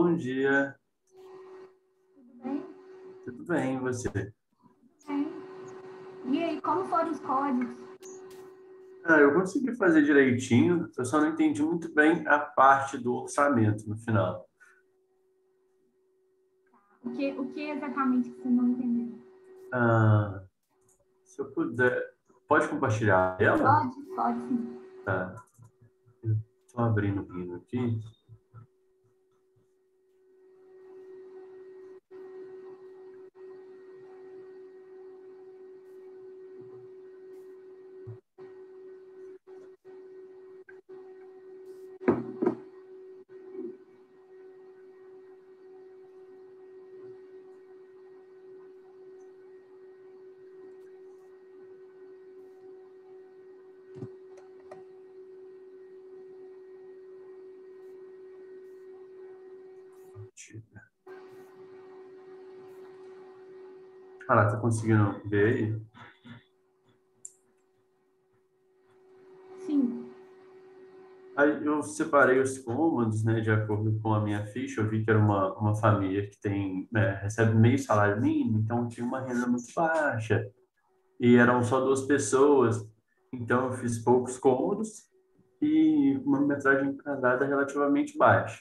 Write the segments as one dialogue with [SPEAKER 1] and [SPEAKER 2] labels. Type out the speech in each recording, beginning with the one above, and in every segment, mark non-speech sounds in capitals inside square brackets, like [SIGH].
[SPEAKER 1] Bom dia.
[SPEAKER 2] Tudo bem?
[SPEAKER 1] Tudo bem, e você?
[SPEAKER 2] Bem. E aí, como foram os códigos?
[SPEAKER 1] Ah, eu consegui fazer direitinho, eu só não entendi muito bem a parte do orçamento no final.
[SPEAKER 2] O que, o que exatamente você não entendeu?
[SPEAKER 1] Ah, se eu puder, pode compartilhar ela?
[SPEAKER 2] Pode, pode sim.
[SPEAKER 1] Tá. Estou abrindo o hino aqui. Ah lá, tá conseguindo ver aí?
[SPEAKER 2] Sim.
[SPEAKER 1] Aí eu separei os cômodos, né, de acordo com a minha ficha. Eu vi que era uma, uma família que tem, né, recebe meio salário mínimo, então tinha uma renda muito baixa. E eram só duas pessoas, então eu fiz poucos cômodos e uma metragem casada relativamente baixa.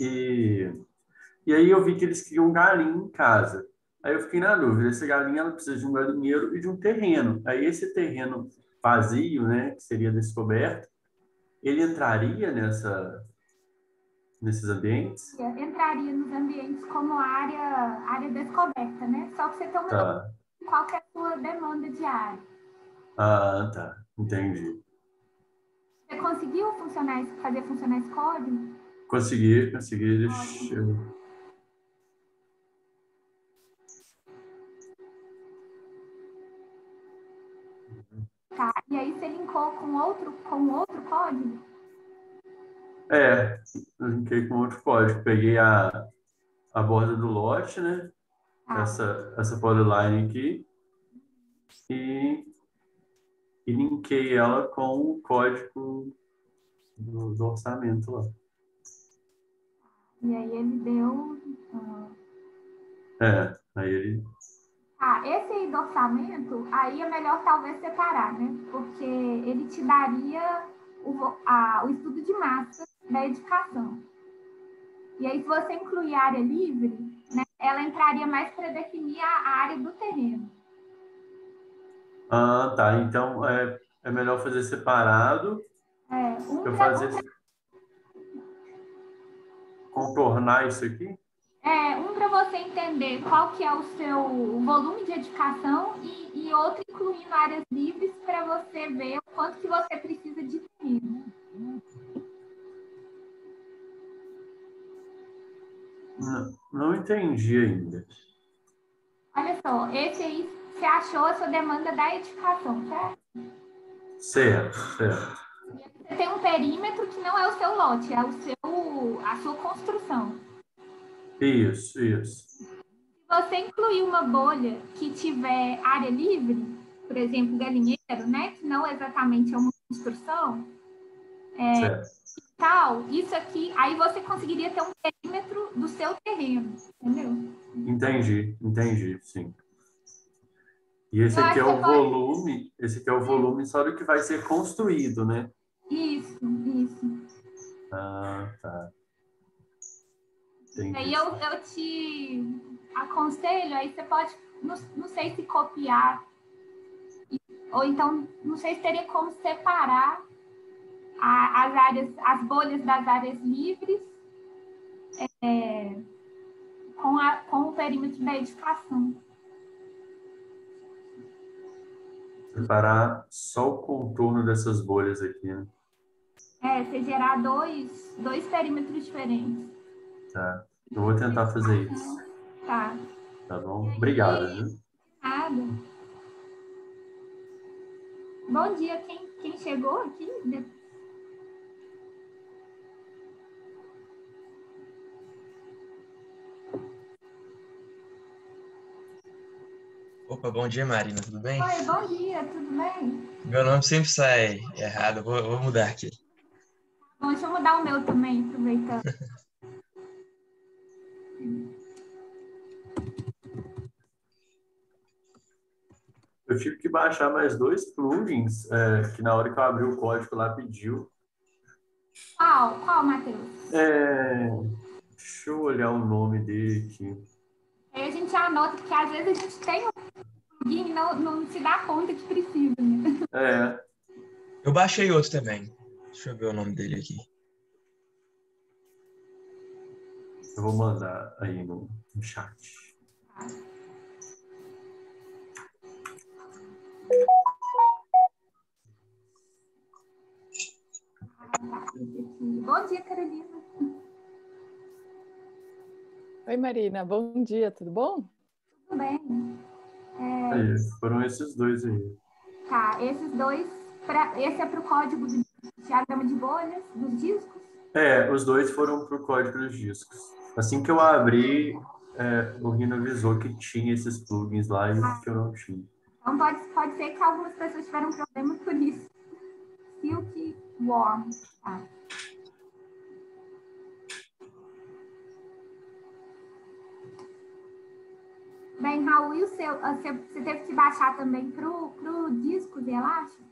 [SPEAKER 1] E, e aí eu vi que eles queriam um galinho em casa. Aí eu fiquei na dúvida, essa galinha ela precisa de um galinheiro e de um terreno. Aí esse terreno vazio, né, que seria descoberto, ele entraria nessa nesses ambientes?
[SPEAKER 2] Entraria nos ambientes como área, área descoberta, né? Só que você tem uma
[SPEAKER 1] Tá.
[SPEAKER 2] qual é a sua demanda de área.
[SPEAKER 1] Ah, tá. Entendi.
[SPEAKER 2] Você conseguiu funcionar, fazer funcionar esse código?
[SPEAKER 1] Consegui, consegui. Deixa eu...
[SPEAKER 2] Tá. E aí você linkou com outro, com outro código?
[SPEAKER 1] É, eu linkei com outro código. Peguei a, a borda do lote, né?
[SPEAKER 2] Tá.
[SPEAKER 1] Essa, essa polyline aqui. E, e linkei ela com o código do, do orçamento lá.
[SPEAKER 2] E aí ele deu. ah,
[SPEAKER 1] É, aí ele.
[SPEAKER 2] Ah, esse aí do orçamento, aí é melhor talvez separar, né? Porque ele te daria o, a- o estudo de massa da edificação. E aí, se você incluir a área livre, né, ela entraria mais para definir a, área do terreno.
[SPEAKER 1] Ah, tá. Então é, é melhor fazer separado.
[SPEAKER 2] É, um
[SPEAKER 1] Eu fazer. Contornar isso aqui?
[SPEAKER 2] É, um para você entender qual que é o seu volume de edificação e, e outro incluindo áreas livres para você ver o quanto que você precisa de terreno.
[SPEAKER 1] Não, não entendi ainda.
[SPEAKER 2] Olha só, esse aí você achou a sua demanda da edificação, certo?
[SPEAKER 1] Certo, certo.
[SPEAKER 2] Você tem um perímetro que não é o seu lote, é o seu, a sua construção.
[SPEAKER 1] Isso, isso.
[SPEAKER 2] Se você incluir uma bolha que tiver área livre, por exemplo, galinheiro, né, que não exatamente é uma construção,
[SPEAKER 1] Certo.
[SPEAKER 2] tal, isso aqui, aí você conseguiria ter um perímetro do seu terreno, entendeu?
[SPEAKER 1] Entendi, entendi, sim. E esse
[SPEAKER 2] Eu
[SPEAKER 1] aqui é o
[SPEAKER 2] que pode-
[SPEAKER 1] volume, esse aqui é o volume só do que vai ser construído, né?
[SPEAKER 2] Isso, isso.
[SPEAKER 1] Ah, tá. Entendi.
[SPEAKER 2] Aí eu, eu te aconselho, aí você pode, não, não sei se copiar, ou então, não sei se teria como separar a- as áreas, as bolhas das áreas livres é, com, a, com o perímetro da edificação.
[SPEAKER 1] Separar só o contorno dessas bolhas aqui, né?
[SPEAKER 2] É, você gerar dois, dois perímetros diferentes.
[SPEAKER 1] Tá. Eu vou tentar fazer isso,
[SPEAKER 2] Tá,
[SPEAKER 1] tá bom? Obrigado, viu?
[SPEAKER 2] nada. Bom dia, quem, quem chegou aqui?
[SPEAKER 3] Opa, bom dia, Marina, tudo bem?
[SPEAKER 2] Oi, bom dia, tudo bem?
[SPEAKER 3] Meu nome sempre sai errado, vou, vou mudar aqui.
[SPEAKER 2] Bom, deixa eu mudar o meu também, aproveitando. [LAUGHS]
[SPEAKER 1] eu tive que baixar mais dois plugins é, que na hora que eu abri o código lá pediu.
[SPEAKER 2] Qual? Qual, Matheus?
[SPEAKER 1] É, deixa eu olhar o nome dele aqui.
[SPEAKER 2] Aí a gente anota, porque às vezes a gente tem um plugin e não, não se dá conta que precisa, né?
[SPEAKER 1] É.
[SPEAKER 3] Eu baixei outro também. Deixa eu ver o nome dele aqui.
[SPEAKER 1] Eu vou mandar aí no, no chat.
[SPEAKER 2] Bom dia, Carolina.
[SPEAKER 4] Oi, Marina. Bom dia, tudo bom?
[SPEAKER 2] Tudo bem. É,
[SPEAKER 1] Aí, foram esses dois aí.
[SPEAKER 2] tá, esses dois, pra, esse é para o código do diagrama de bolhas dos discos.
[SPEAKER 1] É, os dois foram pro código dos discos. Assim que eu abri, é, o Rino avisou que tinha esses plugins lá e que eu não tinha.
[SPEAKER 2] Então pode, pode ser que algumas pessoas tiveram problema por isso. Silk Worm. Tá. Bem, Raul, e o seu? ah, Você, você teve que baixar também pro, pro disco de Elastic?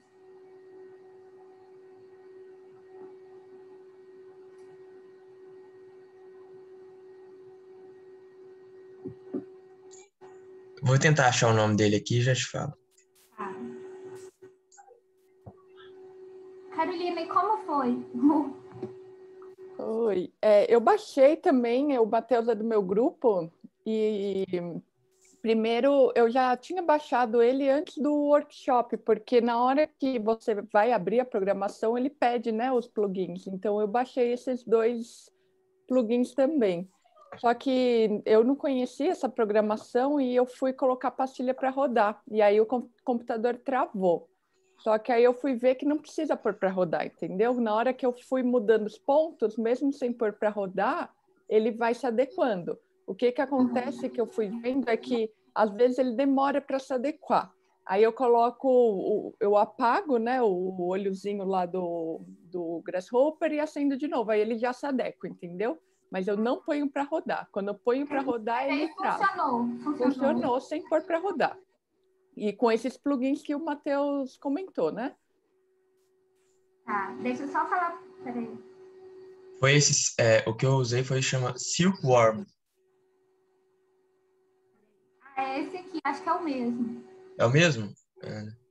[SPEAKER 3] Vou tentar achar o nome dele aqui e já te falo.
[SPEAKER 2] Tá. Carolina, e como foi?
[SPEAKER 4] Oi. É, eu baixei também, o Matheus é do meu grupo, e primeiro eu já tinha baixado ele antes do workshop, porque na hora que você vai abrir a programação, ele pede né, os plugins. Então eu baixei esses dois plugins também. Só que eu não conhecia essa programação e eu fui colocar a pastilha para rodar. E aí o com- computador travou. Só que aí eu fui ver que não precisa pôr para rodar, entendeu? Na hora que eu fui mudando os pontos, mesmo sem pôr para rodar, ele vai se adequando. O que que acontece que eu fui vendo é que às vezes ele demora para se adequar. Aí eu coloco, eu apago, né, o olhozinho lá do, do Grasshopper e acendo de novo. Aí ele já se adequa, entendeu? Mas eu não ponho para rodar. Quando eu ponho para rodar, ele
[SPEAKER 2] Aí
[SPEAKER 4] trava
[SPEAKER 2] funcionou. Funcionou.
[SPEAKER 4] funcionou sem pôr para rodar. E com esses plugins que o Matheus comentou, né?
[SPEAKER 2] Tá, deixa eu só falar. Peraí.
[SPEAKER 3] Foi esse, é, o que eu usei foi chama Silkworm.
[SPEAKER 2] Ah, é esse aqui, acho que é o mesmo.
[SPEAKER 3] É o mesmo? É.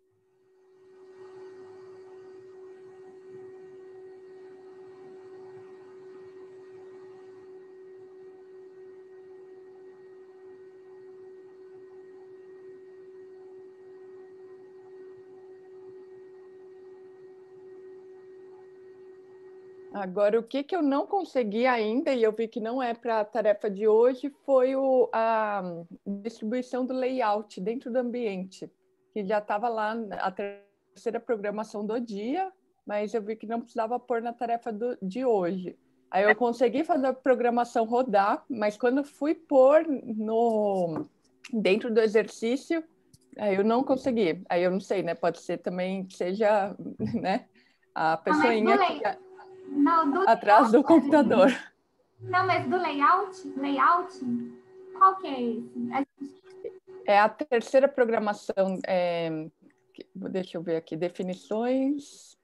[SPEAKER 4] Agora, o que, que eu não consegui ainda, e eu vi que não é para a tarefa de hoje, foi o, a distribuição do layout dentro do ambiente, que já estava lá a terceira programação do dia, mas eu vi que não precisava pôr na tarefa do, de hoje. Aí eu consegui fazer a programação rodar, mas quando fui pôr no, dentro do exercício, aí eu não consegui. Aí eu não sei, né? Pode ser também que seja né, a pessoinha
[SPEAKER 2] do
[SPEAKER 4] que-
[SPEAKER 2] Não, do
[SPEAKER 4] atrás do
[SPEAKER 2] layout,
[SPEAKER 4] computador.
[SPEAKER 2] Não, mas do layout, layout, qual que é esse? A
[SPEAKER 4] É a terceira programação. é, deixa eu ver aqui. Definições,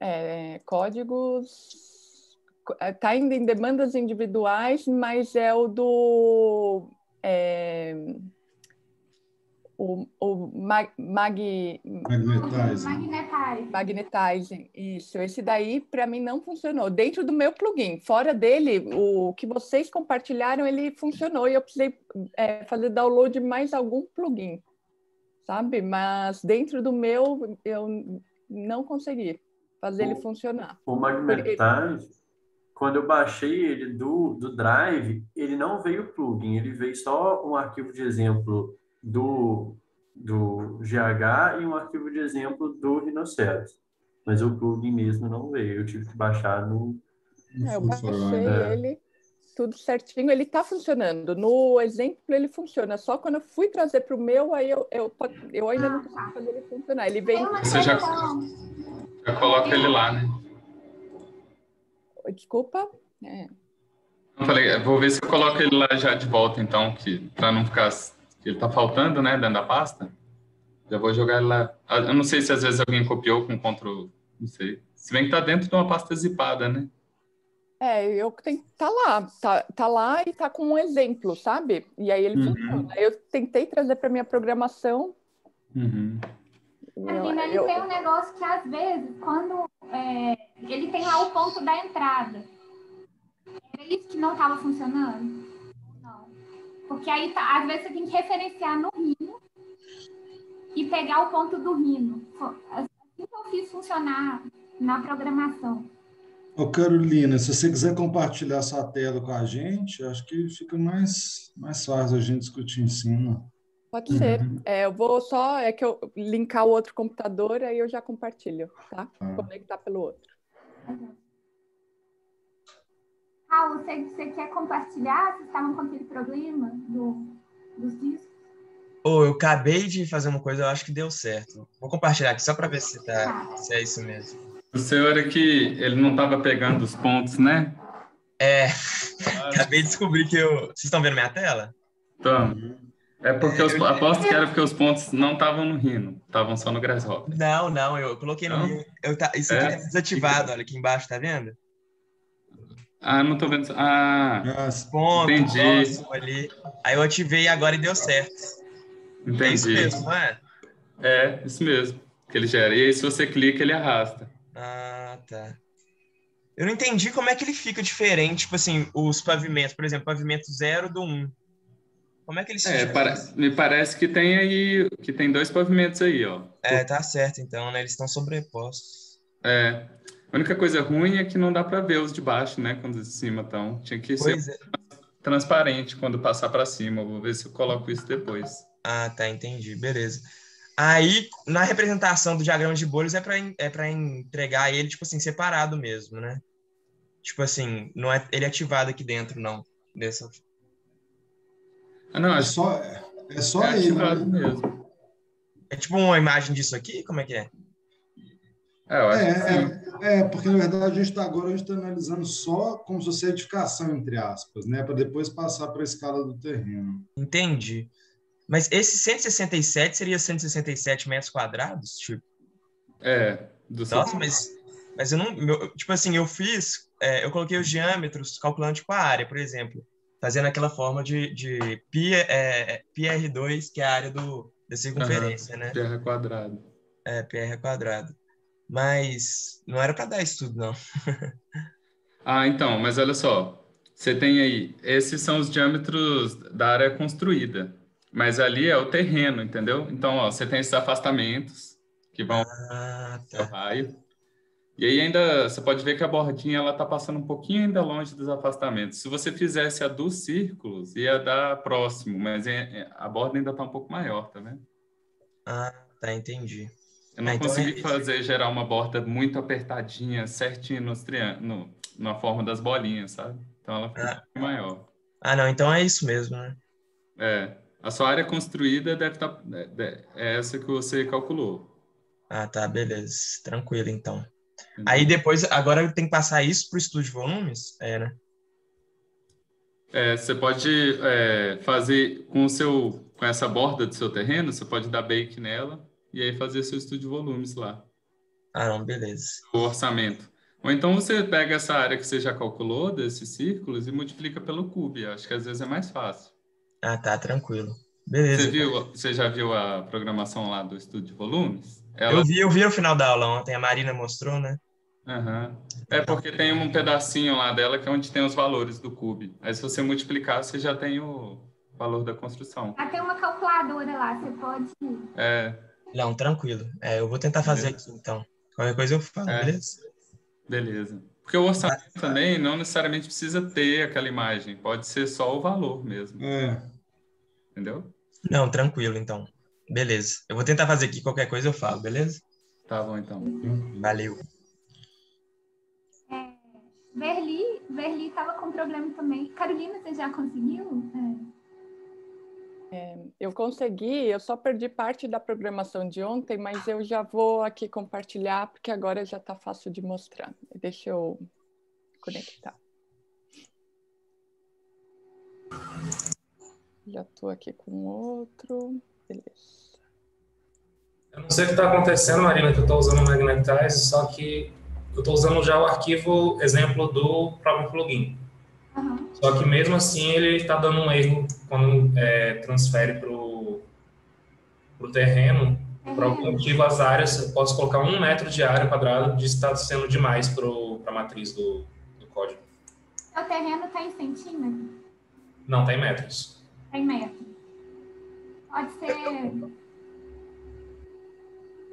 [SPEAKER 4] é, códigos. Está ainda em demandas individuais, mas é o do. é, o, o mag, mag,
[SPEAKER 5] Magnetizing.
[SPEAKER 4] Magnetizing, isso. Esse daí, para mim, não funcionou. Dentro do meu plugin. Fora dele, o que vocês compartilharam, ele funcionou. E eu precisei é, fazer download de mais algum plugin, sabe? Mas dentro do meu, eu não consegui fazer ele
[SPEAKER 1] O-
[SPEAKER 4] funcionar.
[SPEAKER 1] O Magnetize, quando eu baixei ele do, do Drive, ele não veio plugin, ele veio só um arquivo de exemplo do, do GH e um arquivo de exemplo do Rhinoceros. Mas o plugin mesmo não veio, eu tive que baixar no.
[SPEAKER 4] É, eu baixei
[SPEAKER 5] forward.
[SPEAKER 1] É.
[SPEAKER 4] ele, tudo certinho. Ele está funcionando. No exemplo, ele funciona. Só quando eu fui trazer para o meu, aí eu, eu, eu ainda não consegui fazer ele funcionar. Ele vem
[SPEAKER 6] Você já-. Já coloca ele lá, né?
[SPEAKER 4] Desculpa. É.
[SPEAKER 6] Eu falei, vou ver se eu coloco ele lá já de volta, então, que para não ficar. Que Ele tá faltando, né, dentro da pasta. Já vou jogar ele lá. Ah, Eu não sei se às vezes alguém copiou com Ctrl, não sei. Se bem que tá dentro de uma pasta zipada, né?
[SPEAKER 4] É, eu tenho tá lá, tá, tá lá e tá com um exemplo, sabe? E aí ele
[SPEAKER 6] Uhum.
[SPEAKER 4] funciona. Eu tentei trazer para minha programação.
[SPEAKER 6] Uhum.
[SPEAKER 4] eu-
[SPEAKER 2] Carolina, ele
[SPEAKER 4] eu-
[SPEAKER 2] tem um negócio que às vezes, quando é, ele tem lá o ponto da entrada. Era isso que não estava funcionando? Porque aí, tá, às vezes, você tem que referenciar no rino e pegar o ponto do rino. Assim que eu fiz funcionar na programação.
[SPEAKER 5] Ô Carolina, se você quiser compartilhar sua tela com a gente, acho que fica mais, mais fácil a gente discutir em cima.
[SPEAKER 4] Pode ser.
[SPEAKER 5] Uhum.
[SPEAKER 4] É, eu vou só é que eu linkar o outro computador, aí eu já compartilho, tá?
[SPEAKER 5] Tá.
[SPEAKER 4] Conectar pelo outro.
[SPEAKER 2] Raul, você, você quer compartilhar? Vocês estavam com aquele problema do, dos discos?
[SPEAKER 3] Ô, eu acabei de fazer uma coisa, eu acho que deu certo. Vou compartilhar aqui só para ver se, tá, se é isso mesmo.
[SPEAKER 6] O senhor é que ele não estava pegando os pontos, né?
[SPEAKER 3] É, [LAUGHS] acabei de descobrir que eu. Vocês estão vendo minha tela?
[SPEAKER 6] Então, é porque os, aposto que era porque os pontos não estavam no rino, estavam só no Grasshopper.
[SPEAKER 3] Não, não, eu coloquei no? Rio. Eu tá, isso aqui
[SPEAKER 6] É?
[SPEAKER 3] desativado, olha aqui embaixo, tá vendo?
[SPEAKER 6] Ah, não tô vendo. Ah,
[SPEAKER 5] Mas,
[SPEAKER 3] Ponto,
[SPEAKER 6] Entendi.
[SPEAKER 3] próximo ali. Aí eu ativei agora e deu certo. É isso
[SPEAKER 6] entendi.
[SPEAKER 3] mesmo, não é?
[SPEAKER 6] É, isso mesmo. Que ele gera. E aí, se você clica, ele arrasta.
[SPEAKER 3] Ah, tá. Eu não entendi como é que ele fica diferente, tipo assim, os pavimentos, por exemplo, pavimento 0 do 1. Um. Como é que ele se
[SPEAKER 6] É, para- me parece que tem aí, que tem dois pavimentos aí, ó.
[SPEAKER 3] É, tá certo então, né? Eles estão sobrepostos.
[SPEAKER 6] É. A única coisa ruim é que não dá para ver os de baixo, né? Quando os de cima estão. Tinha que ser
[SPEAKER 3] Pois é.
[SPEAKER 6] transparente quando passar para cima. Vou ver se eu coloco isso depois.
[SPEAKER 3] Ah, tá, entendi. Beleza. Aí, na representação do diagrama de bolhas é para é para entregar ele, tipo assim, separado mesmo, né? Tipo assim, não é ele ativado aqui dentro, não. Dessa...
[SPEAKER 6] Ah, não,
[SPEAKER 5] é só, é só
[SPEAKER 6] é
[SPEAKER 5] ele.
[SPEAKER 6] ativado
[SPEAKER 5] né?
[SPEAKER 6] mesmo.
[SPEAKER 3] É tipo uma imagem disso aqui? Como é que é?
[SPEAKER 6] É, eu acho que sim.
[SPEAKER 5] É, é, é, porque na verdade a gente está agora a gente está analisando só como se fosse edificação, entre aspas, né? Para depois passar para a escala do terreno.
[SPEAKER 3] Entendi. Mas esse 167 seria 167 metros quadrados? Tipo,
[SPEAKER 6] É, do
[SPEAKER 3] nossa,
[SPEAKER 6] seu-
[SPEAKER 3] mas, mas eu não. meu- tipo assim, eu fiz. é, eu coloquei os diâmetros calculando tipo a área, por exemplo. Fazendo aquela forma de, de pi, é, PR2, que é a área do, da circunferência, né?
[SPEAKER 6] Terra quadrado.
[SPEAKER 3] É, PR quadrado. Mas não era para dar isso tudo, não. [LAUGHS]
[SPEAKER 6] Ah, então, mas olha só. Você tem aí, esses são os diâmetros da área construída. Mas ali é o terreno, entendeu? Então, ó, você tem esses afastamentos que vão
[SPEAKER 3] Ah,
[SPEAKER 6] ao
[SPEAKER 3] tá.
[SPEAKER 6] raio. E aí ainda você pode ver que a bordinha ela tá passando um pouquinho ainda longe dos afastamentos. Se você fizesse a dos círculos, ia dar próximo, mas é- é- a borda ainda tá um pouco maior, tá vendo?
[SPEAKER 3] Ah, tá, entendi.
[SPEAKER 6] Eu não
[SPEAKER 3] Ah, então
[SPEAKER 6] consegui
[SPEAKER 3] é-
[SPEAKER 6] fazer gerar uma borda muito apertadinha, certinho nos no, na forma das bolinhas, sabe? Então ela fica
[SPEAKER 3] Ah.
[SPEAKER 6] maior.
[SPEAKER 3] Ah, não, então é isso mesmo, né?
[SPEAKER 6] É, a sua área construída deve estar é essa que você calculou.
[SPEAKER 3] Ah, tá, beleza. Tranquilo, então.
[SPEAKER 6] entendeu?
[SPEAKER 3] Aí depois, agora tem que passar isso pro estudo de volumes? É, né?
[SPEAKER 6] É, você pode é, fazer com o seu com essa borda do seu terreno, você pode dar bake nela e aí fazer seu estudo de volumes lá,
[SPEAKER 3] Ah, não, beleza.
[SPEAKER 6] o orçamento. Ou então você pega essa área que você já calculou desses círculos e multiplica pelo cube. Acho que às vezes é mais fácil.
[SPEAKER 3] Ah, tá, tranquilo. Beleza.
[SPEAKER 6] Você viu, você já viu a programação lá do estudo de volumes? Ela,
[SPEAKER 3] Eu vi, eu vi no final da aula ontem, a Marina mostrou, né?
[SPEAKER 6] Aham. É porque tem um pedacinho lá dela que é onde tem os valores do cube. Aí se você multiplicar, você já tem o valor da construção.
[SPEAKER 2] Ah, tem uma calculadora lá, você pode.
[SPEAKER 6] É,
[SPEAKER 3] Não, tranquilo. É, eu vou tentar fazer aqui, então. Qualquer coisa eu falo,
[SPEAKER 6] É.
[SPEAKER 3] beleza?
[SPEAKER 6] beleza. Porque o orçamento também não necessariamente precisa ter aquela imagem, pode ser só o valor mesmo,
[SPEAKER 5] É,
[SPEAKER 6] entendeu?
[SPEAKER 3] Não, tranquilo, então. Beleza. Eu vou tentar fazer aqui, qualquer coisa eu falo, beleza?
[SPEAKER 6] Tá bom então.
[SPEAKER 3] Valeu.
[SPEAKER 2] Verli, Verli estava com problema também. Carolina, você já conseguiu? É.
[SPEAKER 4] Eu consegui, eu só perdi parte da programação de ontem, mas eu já vou aqui compartilhar, porque agora já está fácil de mostrar. Deixa eu conectar. Já estou aqui com outro. Beleza.
[SPEAKER 7] Eu não sei o que está acontecendo, Marina, que eu estou usando o Magnetize, só que eu estou usando já o arquivo exemplo do próprio plugin.
[SPEAKER 2] Aham.
[SPEAKER 7] Só que mesmo assim ele está dando um erro quando é, transfere para o terreno. Por algum motivo, as áreas, eu posso colocar um metro de área quadrada de está sendo demais para a matriz do, do código.
[SPEAKER 2] O terreno tem centímetro?
[SPEAKER 7] Não, tem metros.
[SPEAKER 2] Tem metro. Pode ser.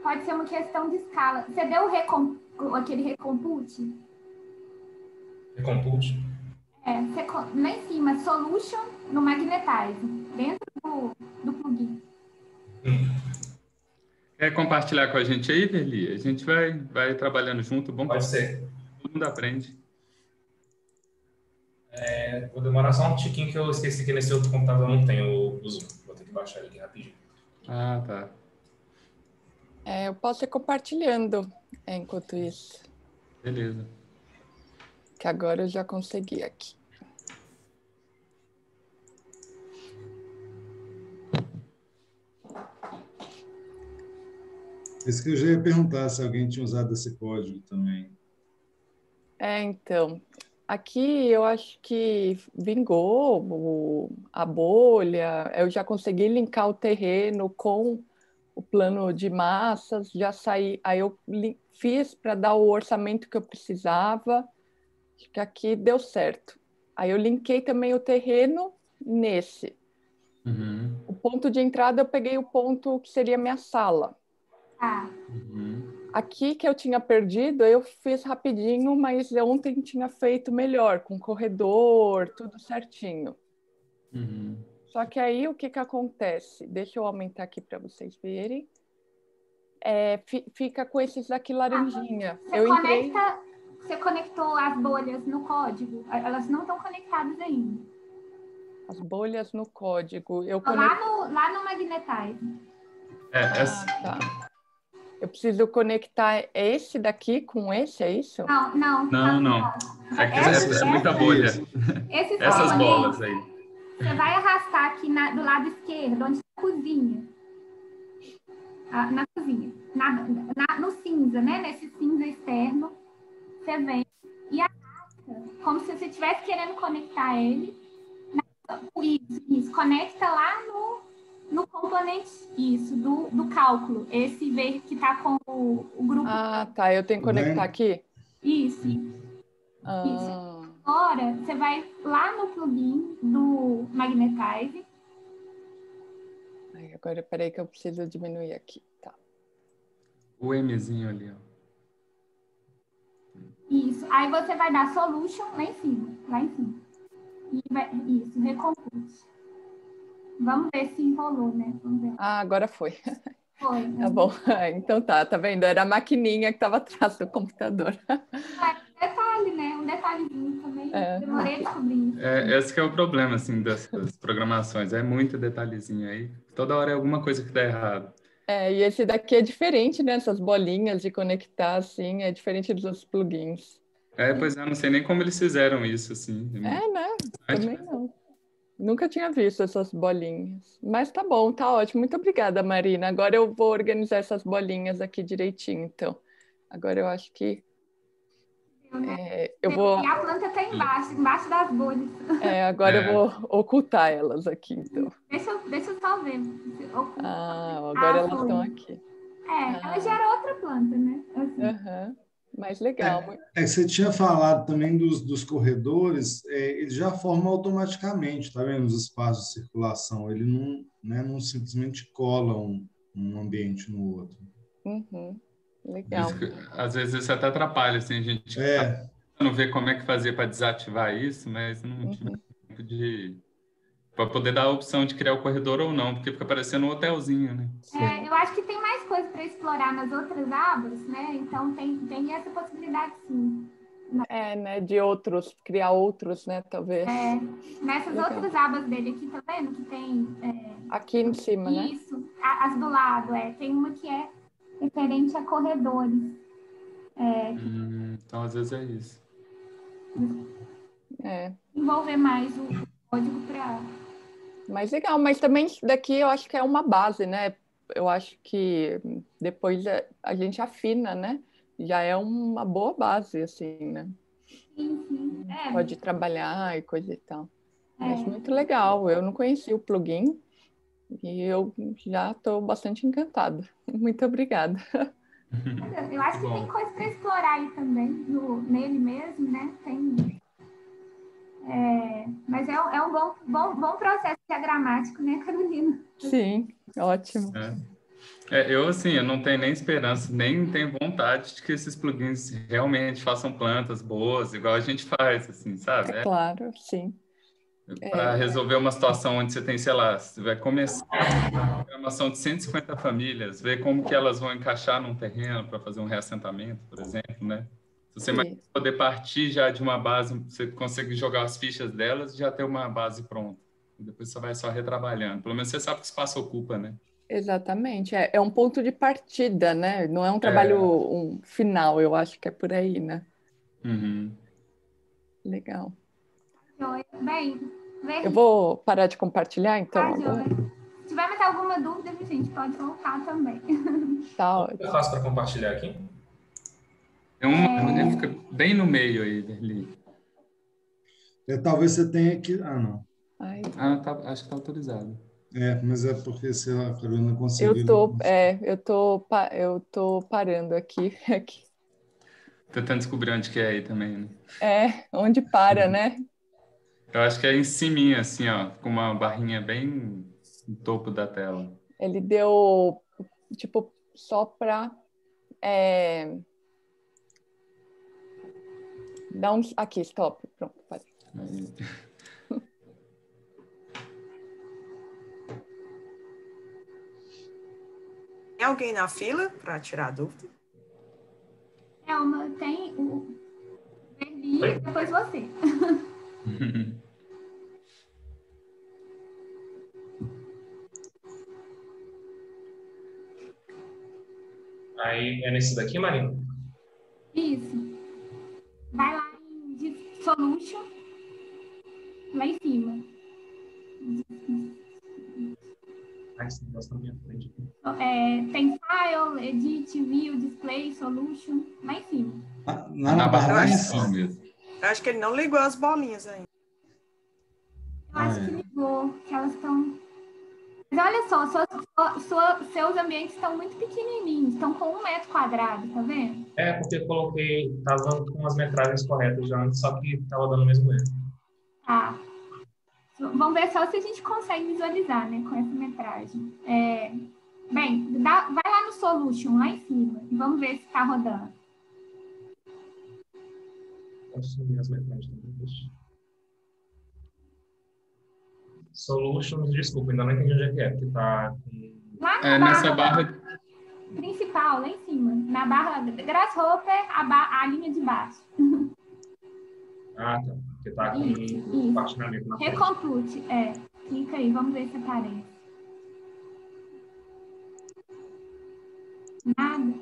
[SPEAKER 2] Pode ser uma questão de escala. Você deu recom... aquele recompute?
[SPEAKER 7] Recompute.
[SPEAKER 2] É, você... lá em cima, Solution no Magnetize, dentro do, do plugin.
[SPEAKER 6] Quer compartilhar com a gente aí, Verli? A gente vai, vai trabalhando junto, bom
[SPEAKER 7] Pode ser.
[SPEAKER 6] todo mundo aprende.
[SPEAKER 7] É, vou demorar só um tiquinho que eu esqueci que nesse outro computador não tem o, o Zoom. Vou ter que baixar ele aqui rapidinho.
[SPEAKER 6] Ah, tá.
[SPEAKER 4] É, eu posso ir compartilhando enquanto isso,
[SPEAKER 6] Beleza.
[SPEAKER 4] Que agora eu já consegui aqui.
[SPEAKER 5] Isso que eu já ia perguntar se alguém tinha usado esse código também.
[SPEAKER 4] É, então, aqui eu acho que vingou o- a bolha, eu já consegui linkar o terreno com o plano de massas, já saí, aí eu li- fiz para dar o orçamento que eu precisava, acho que aqui deu certo. Aí eu linkei também o terreno nesse.
[SPEAKER 6] Uhum,
[SPEAKER 4] O ponto de entrada eu peguei o ponto que seria minha sala.
[SPEAKER 2] Tá.
[SPEAKER 6] uhum.
[SPEAKER 4] Aqui que eu tinha perdido, eu fiz rapidinho, mas ontem tinha feito melhor, com corredor, tudo certinho.
[SPEAKER 6] Uhum.
[SPEAKER 4] Só que aí o que, que acontece? Deixa eu aumentar aqui para vocês verem. É, fi- fica com esses aqui laranjinha.
[SPEAKER 2] Você
[SPEAKER 4] Eu entrei.
[SPEAKER 2] Você conectou as bolhas no código? Elas não estão conectadas ainda.
[SPEAKER 4] As bolhas no código. Eu
[SPEAKER 2] Lá
[SPEAKER 4] conecto.
[SPEAKER 2] no, lá no Magnetize.
[SPEAKER 6] É, essa-
[SPEAKER 4] Ah, tá. Eu preciso conectar esse daqui com esse, é isso?
[SPEAKER 2] Não, não.
[SPEAKER 6] Não, não. É que
[SPEAKER 2] Essa-
[SPEAKER 6] é, é muita bolha.
[SPEAKER 2] Esses
[SPEAKER 6] Essas bolas aí.
[SPEAKER 2] Você vai arrastar aqui na- do lado esquerdo, onde está a cozinha. Ah, na cozinha. Na- na- no cinza, né? Nesse cinza externo. Você vem e arrasta, como se você estivesse querendo conectar ele. Na- Isso, isso. Conecta lá no, no componente, isso, do, do cálculo. Esse verde que está com o, o grupo.
[SPEAKER 4] Ah, tá. Eu tenho que conectar aqui?
[SPEAKER 2] Isso.
[SPEAKER 4] Ah,
[SPEAKER 2] Agora, você vai lá no plugin do Magnetize.
[SPEAKER 4] ai, agora, peraí que eu preciso diminuir aqui. Tá.
[SPEAKER 6] O Mzinho ali, ó.
[SPEAKER 2] Isso. Aí você vai dar solution lá em cima. Lá em cima. E vai, isso, recompute. Vamos ver se enrolou, né? Vamos ver.
[SPEAKER 4] Ah, agora foi.
[SPEAKER 2] Foi. [LAUGHS] né?
[SPEAKER 4] Tá bom. Então tá, tá vendo? Era a maquininha que estava atrás do computador. [LAUGHS]
[SPEAKER 2] Detalhe, né? Um detalhezinho também.
[SPEAKER 4] É.
[SPEAKER 2] Demorei a descobrir isso.
[SPEAKER 6] É, esse que é o problema, assim, dessas programações. É muito detalhezinho aí. Toda hora é alguma coisa que dá errado.
[SPEAKER 4] É, e esse daqui é diferente, né? Essas bolinhas de conectar, assim, é diferente dos outros plugins.
[SPEAKER 6] É, pois é, eu não sei nem como eles fizeram isso, assim.
[SPEAKER 4] É, né? Também não. Nunca tinha visto essas bolinhas. Mas tá bom, tá ótimo. Muito obrigada, Marina. Agora eu vou organizar essas bolinhas aqui direitinho, então. Agora eu acho que é, eu vou.
[SPEAKER 2] E a planta tá embaixo, embaixo das bolhas.
[SPEAKER 4] é, agora
[SPEAKER 6] É.
[SPEAKER 4] eu vou ocultar elas aqui, então.
[SPEAKER 2] Deixa eu, deixa eu só ver. Oculta.
[SPEAKER 4] Ah, agora
[SPEAKER 2] Ah,
[SPEAKER 4] elas estão aqui.
[SPEAKER 2] É, ela já era outra planta, né? Assim.
[SPEAKER 4] Mas legal.
[SPEAKER 5] É, você tinha falado também dos, dos corredores, é, ele já forma automaticamente, tá vendo? Os espaços de circulação. Ele não, né, não simplesmente cola um, um ambiente no outro.
[SPEAKER 4] Uhum. Legal.
[SPEAKER 6] Isso que, às vezes isso até atrapalha, assim, a gente tá
[SPEAKER 5] É,
[SPEAKER 6] tentando ver como é que fazia para desativar isso, mas não
[SPEAKER 4] Uhum.
[SPEAKER 6] tive tempo de... para poder dar a opção de criar o corredor ou não, porque fica parecendo um hotelzinho, né?
[SPEAKER 2] É, eu acho que tem mais coisa para explorar nas outras abas, né? Então tem, tem essa possibilidade sim.
[SPEAKER 4] É, né? De outros, criar outros, né? Talvez.
[SPEAKER 2] É, nessas
[SPEAKER 4] Legal.
[SPEAKER 2] outras abas dele aqui, tá vendo? Que tem é,
[SPEAKER 4] Aqui em cima, né?
[SPEAKER 2] isso, as do lado, é. Tem uma que é referente a corredores. É,
[SPEAKER 6] Hum, então, às vezes é isso.
[SPEAKER 4] É.
[SPEAKER 2] envolver mais o código para.
[SPEAKER 4] Mas legal, mas também isso daqui eu acho que é uma base, né? eu acho que depois a, a gente afina, né? Já é uma boa base, assim, né?
[SPEAKER 2] Sim, sim. É,
[SPEAKER 4] Pode trabalhar e coisa e tal.
[SPEAKER 2] É.
[SPEAKER 4] Acho muito legal. Eu não conhecia o plugin e eu já estou bastante encantada. [LAUGHS] Muito obrigada.
[SPEAKER 2] eu acho que
[SPEAKER 6] Bom.
[SPEAKER 2] tem coisa para explorar aí também, no, nele mesmo, né? Tem. É, mas é, um- é um bom, bom, bom processo diagramático, né, Carolina?
[SPEAKER 4] Sim, ótimo.
[SPEAKER 6] É, eu, assim, eu não tenho nem esperança, nem tenho vontade de que esses plugins realmente façam plantas boas, igual a gente faz, assim, sabe?
[SPEAKER 4] É claro, sim.
[SPEAKER 6] Para resolver uma situação onde você tem, sei lá, você vai começar uma programação de 150 famílias, ver como que elas vão encaixar num terreno para fazer um reassentamento, por exemplo, né? Se você mais
[SPEAKER 4] Isso.
[SPEAKER 6] poder partir já de uma base, você consegue jogar as fichas delas e já ter uma base pronta. E depois você vai só retrabalhando. Pelo menos você sabe que espaço ocupa, né?
[SPEAKER 4] Exatamente. É, é um ponto de partida, né? Não é um trabalho um final, eu acho que é por aí, né?
[SPEAKER 6] Uhum.
[SPEAKER 4] Legal.
[SPEAKER 2] Bem, vem.
[SPEAKER 4] Eu vou parar de compartilhar, então.
[SPEAKER 2] Tá. Se tiver mais alguma dúvida, gente, pode voltar também. [LAUGHS]
[SPEAKER 4] Tá ótimo.
[SPEAKER 7] Eu faço para compartilhar aqui?
[SPEAKER 6] Tem uma, ele fica bem no meio aí, Verli.
[SPEAKER 5] É, talvez você tenha que. Ah, não.
[SPEAKER 4] Ai,
[SPEAKER 6] Ah, tá, acho que tá autorizado.
[SPEAKER 5] É, mas é porque se a Carolina conseguir.
[SPEAKER 4] eu tô, é, eu tô, pa- eu tô parando aqui, [LAUGHS] aqui.
[SPEAKER 6] Tentando descobrir onde que é aí também, né?
[SPEAKER 4] É, onde para, né?
[SPEAKER 6] Eu acho que é em cima, assim, ó, com uma barrinha bem no topo da tela.
[SPEAKER 4] Ele deu, tipo, só pra é, dar uns. Aqui, stop. Pronto, parei. [LAUGHS]
[SPEAKER 6] Aí.
[SPEAKER 8] Tem alguém na fila para tirar a dúvida?
[SPEAKER 2] Elma, tem o Verli,
[SPEAKER 7] Oi?
[SPEAKER 2] depois você. [LAUGHS]
[SPEAKER 7] Aí é nesse daqui, Marina?
[SPEAKER 2] Isso. Vai lá em Solution, lá em cima.
[SPEAKER 7] Ah, esse negócio tá na minha frente.
[SPEAKER 2] É, tem File, Edit, View, Display, Solution, lá em cima.
[SPEAKER 5] Ah, Lá
[SPEAKER 6] Na
[SPEAKER 5] na
[SPEAKER 6] barra
[SPEAKER 5] barra
[SPEAKER 6] de
[SPEAKER 5] em
[SPEAKER 6] cima mesmo.
[SPEAKER 8] Eu acho que ele não ligou as bolinhas ainda.
[SPEAKER 2] Eu acho
[SPEAKER 5] Ah, é.
[SPEAKER 2] que ligou, que elas estão. Mas olha só, sua- sua- seus ambientes estão muito pequenininhos, estão com um metro quadrado, tá vendo?
[SPEAKER 7] É, porque eu coloquei, tava com as metragens corretas já antes, só que tava dando o mesmo erro.
[SPEAKER 2] Tá. Vamos ver só se a gente consegue visualizar, né, com essa metragem. É, bem, dá- vai lá no Solution, lá em cima, e vamos ver se está rodando.
[SPEAKER 7] Posso sumir as metragens também, deixa. Solutions, desculpa, ainda não entendi onde é que é, porque tá.
[SPEAKER 2] Lá na
[SPEAKER 6] É, nessa
[SPEAKER 2] barra
[SPEAKER 6] barra,
[SPEAKER 2] principal, lá em cima, na barra Grasshopper, a, ba- a linha de baixo.
[SPEAKER 7] Ah, tá, porque tá com
[SPEAKER 2] Isso, isso.
[SPEAKER 7] compartilhamento na frente.
[SPEAKER 2] Recompute, é. Clica aí, vamos ver se aparece. Nada.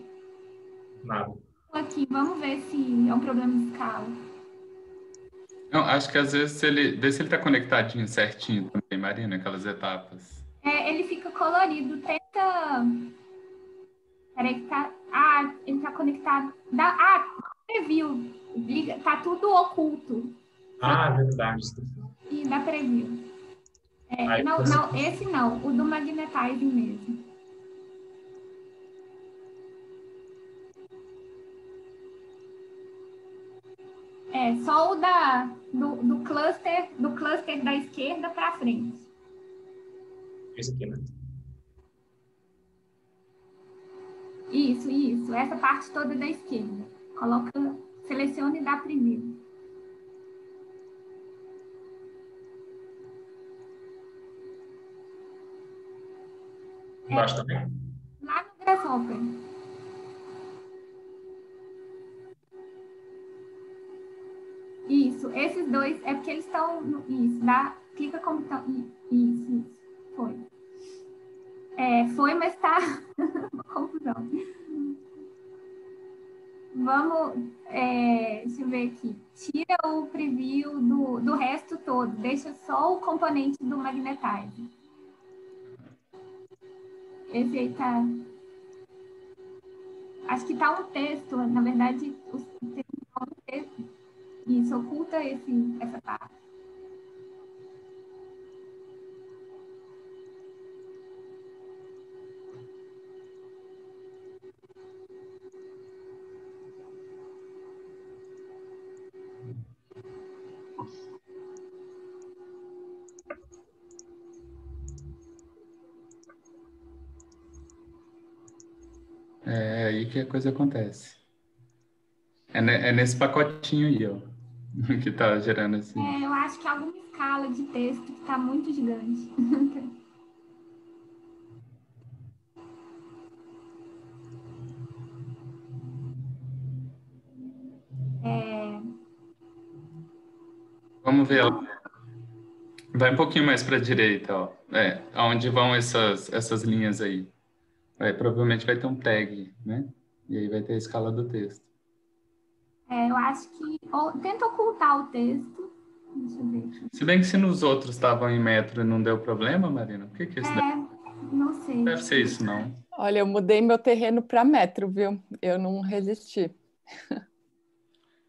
[SPEAKER 7] Nada.
[SPEAKER 2] Aqui, vamos ver se é um problema de escala.
[SPEAKER 6] Não, acho que às vezes se ele, vê se ele tá conectadinho certinho também, Marina, aquelas etapas.
[SPEAKER 2] É, ele fica colorido. Tenta. Peraí que tá. Ah, ele tá conectado. Dá... Ah, preview. Liga... Tá tudo oculto.
[SPEAKER 7] Ah, verdade.
[SPEAKER 2] E dá preview. É,
[SPEAKER 7] Aí
[SPEAKER 2] não,
[SPEAKER 7] você-
[SPEAKER 2] não, esse não. O do magnetizing mesmo. É, só o da, do, do cluster do cluster da esquerda para frente.
[SPEAKER 7] Esse aqui, né?
[SPEAKER 2] Isso, isso. Essa parte toda da esquerda. Coloca, seleciona e dá preview.
[SPEAKER 7] Embaixo também?
[SPEAKER 2] Lá no Grasshopper. Isso, esses dois, é porque eles estão. Isso, dá, clica como estão. Isso, isso, foi. É, foi, mas tá [LAUGHS] confusão. Vamos, é, deixa eu ver aqui. Tira o preview do, do resto todo, deixa só o componente do magnetizer. Esse aí tá. Acho que tá um texto, na verdade, o texto. Isso oculta esse, essa parte.
[SPEAKER 6] É aí que a coisa acontece. É, é nesse pacotinho aí, ó, [LAUGHS] que tá gerando esse.
[SPEAKER 2] É, eu acho que é alguma escala de texto que tá muito gigante. [LAUGHS] É,
[SPEAKER 6] Vamos ver. Vai um pouquinho mais para a direita, ó. É, aonde vão essas, essas linhas aí. Vai, provavelmente vai ter um tag, né? E aí vai ter a escala do texto.
[SPEAKER 2] É, eu acho que. Ou, tenta ocultar o texto. Deixa eu ver.
[SPEAKER 6] Se bem que se nos outros estavam em metro e não deu problema, Marina, por que que isso deve,
[SPEAKER 2] É, não sei.
[SPEAKER 6] deve ser isso, não?
[SPEAKER 4] Olha, eu mudei meu terreno para metro, viu? Eu não resisti. [LAUGHS]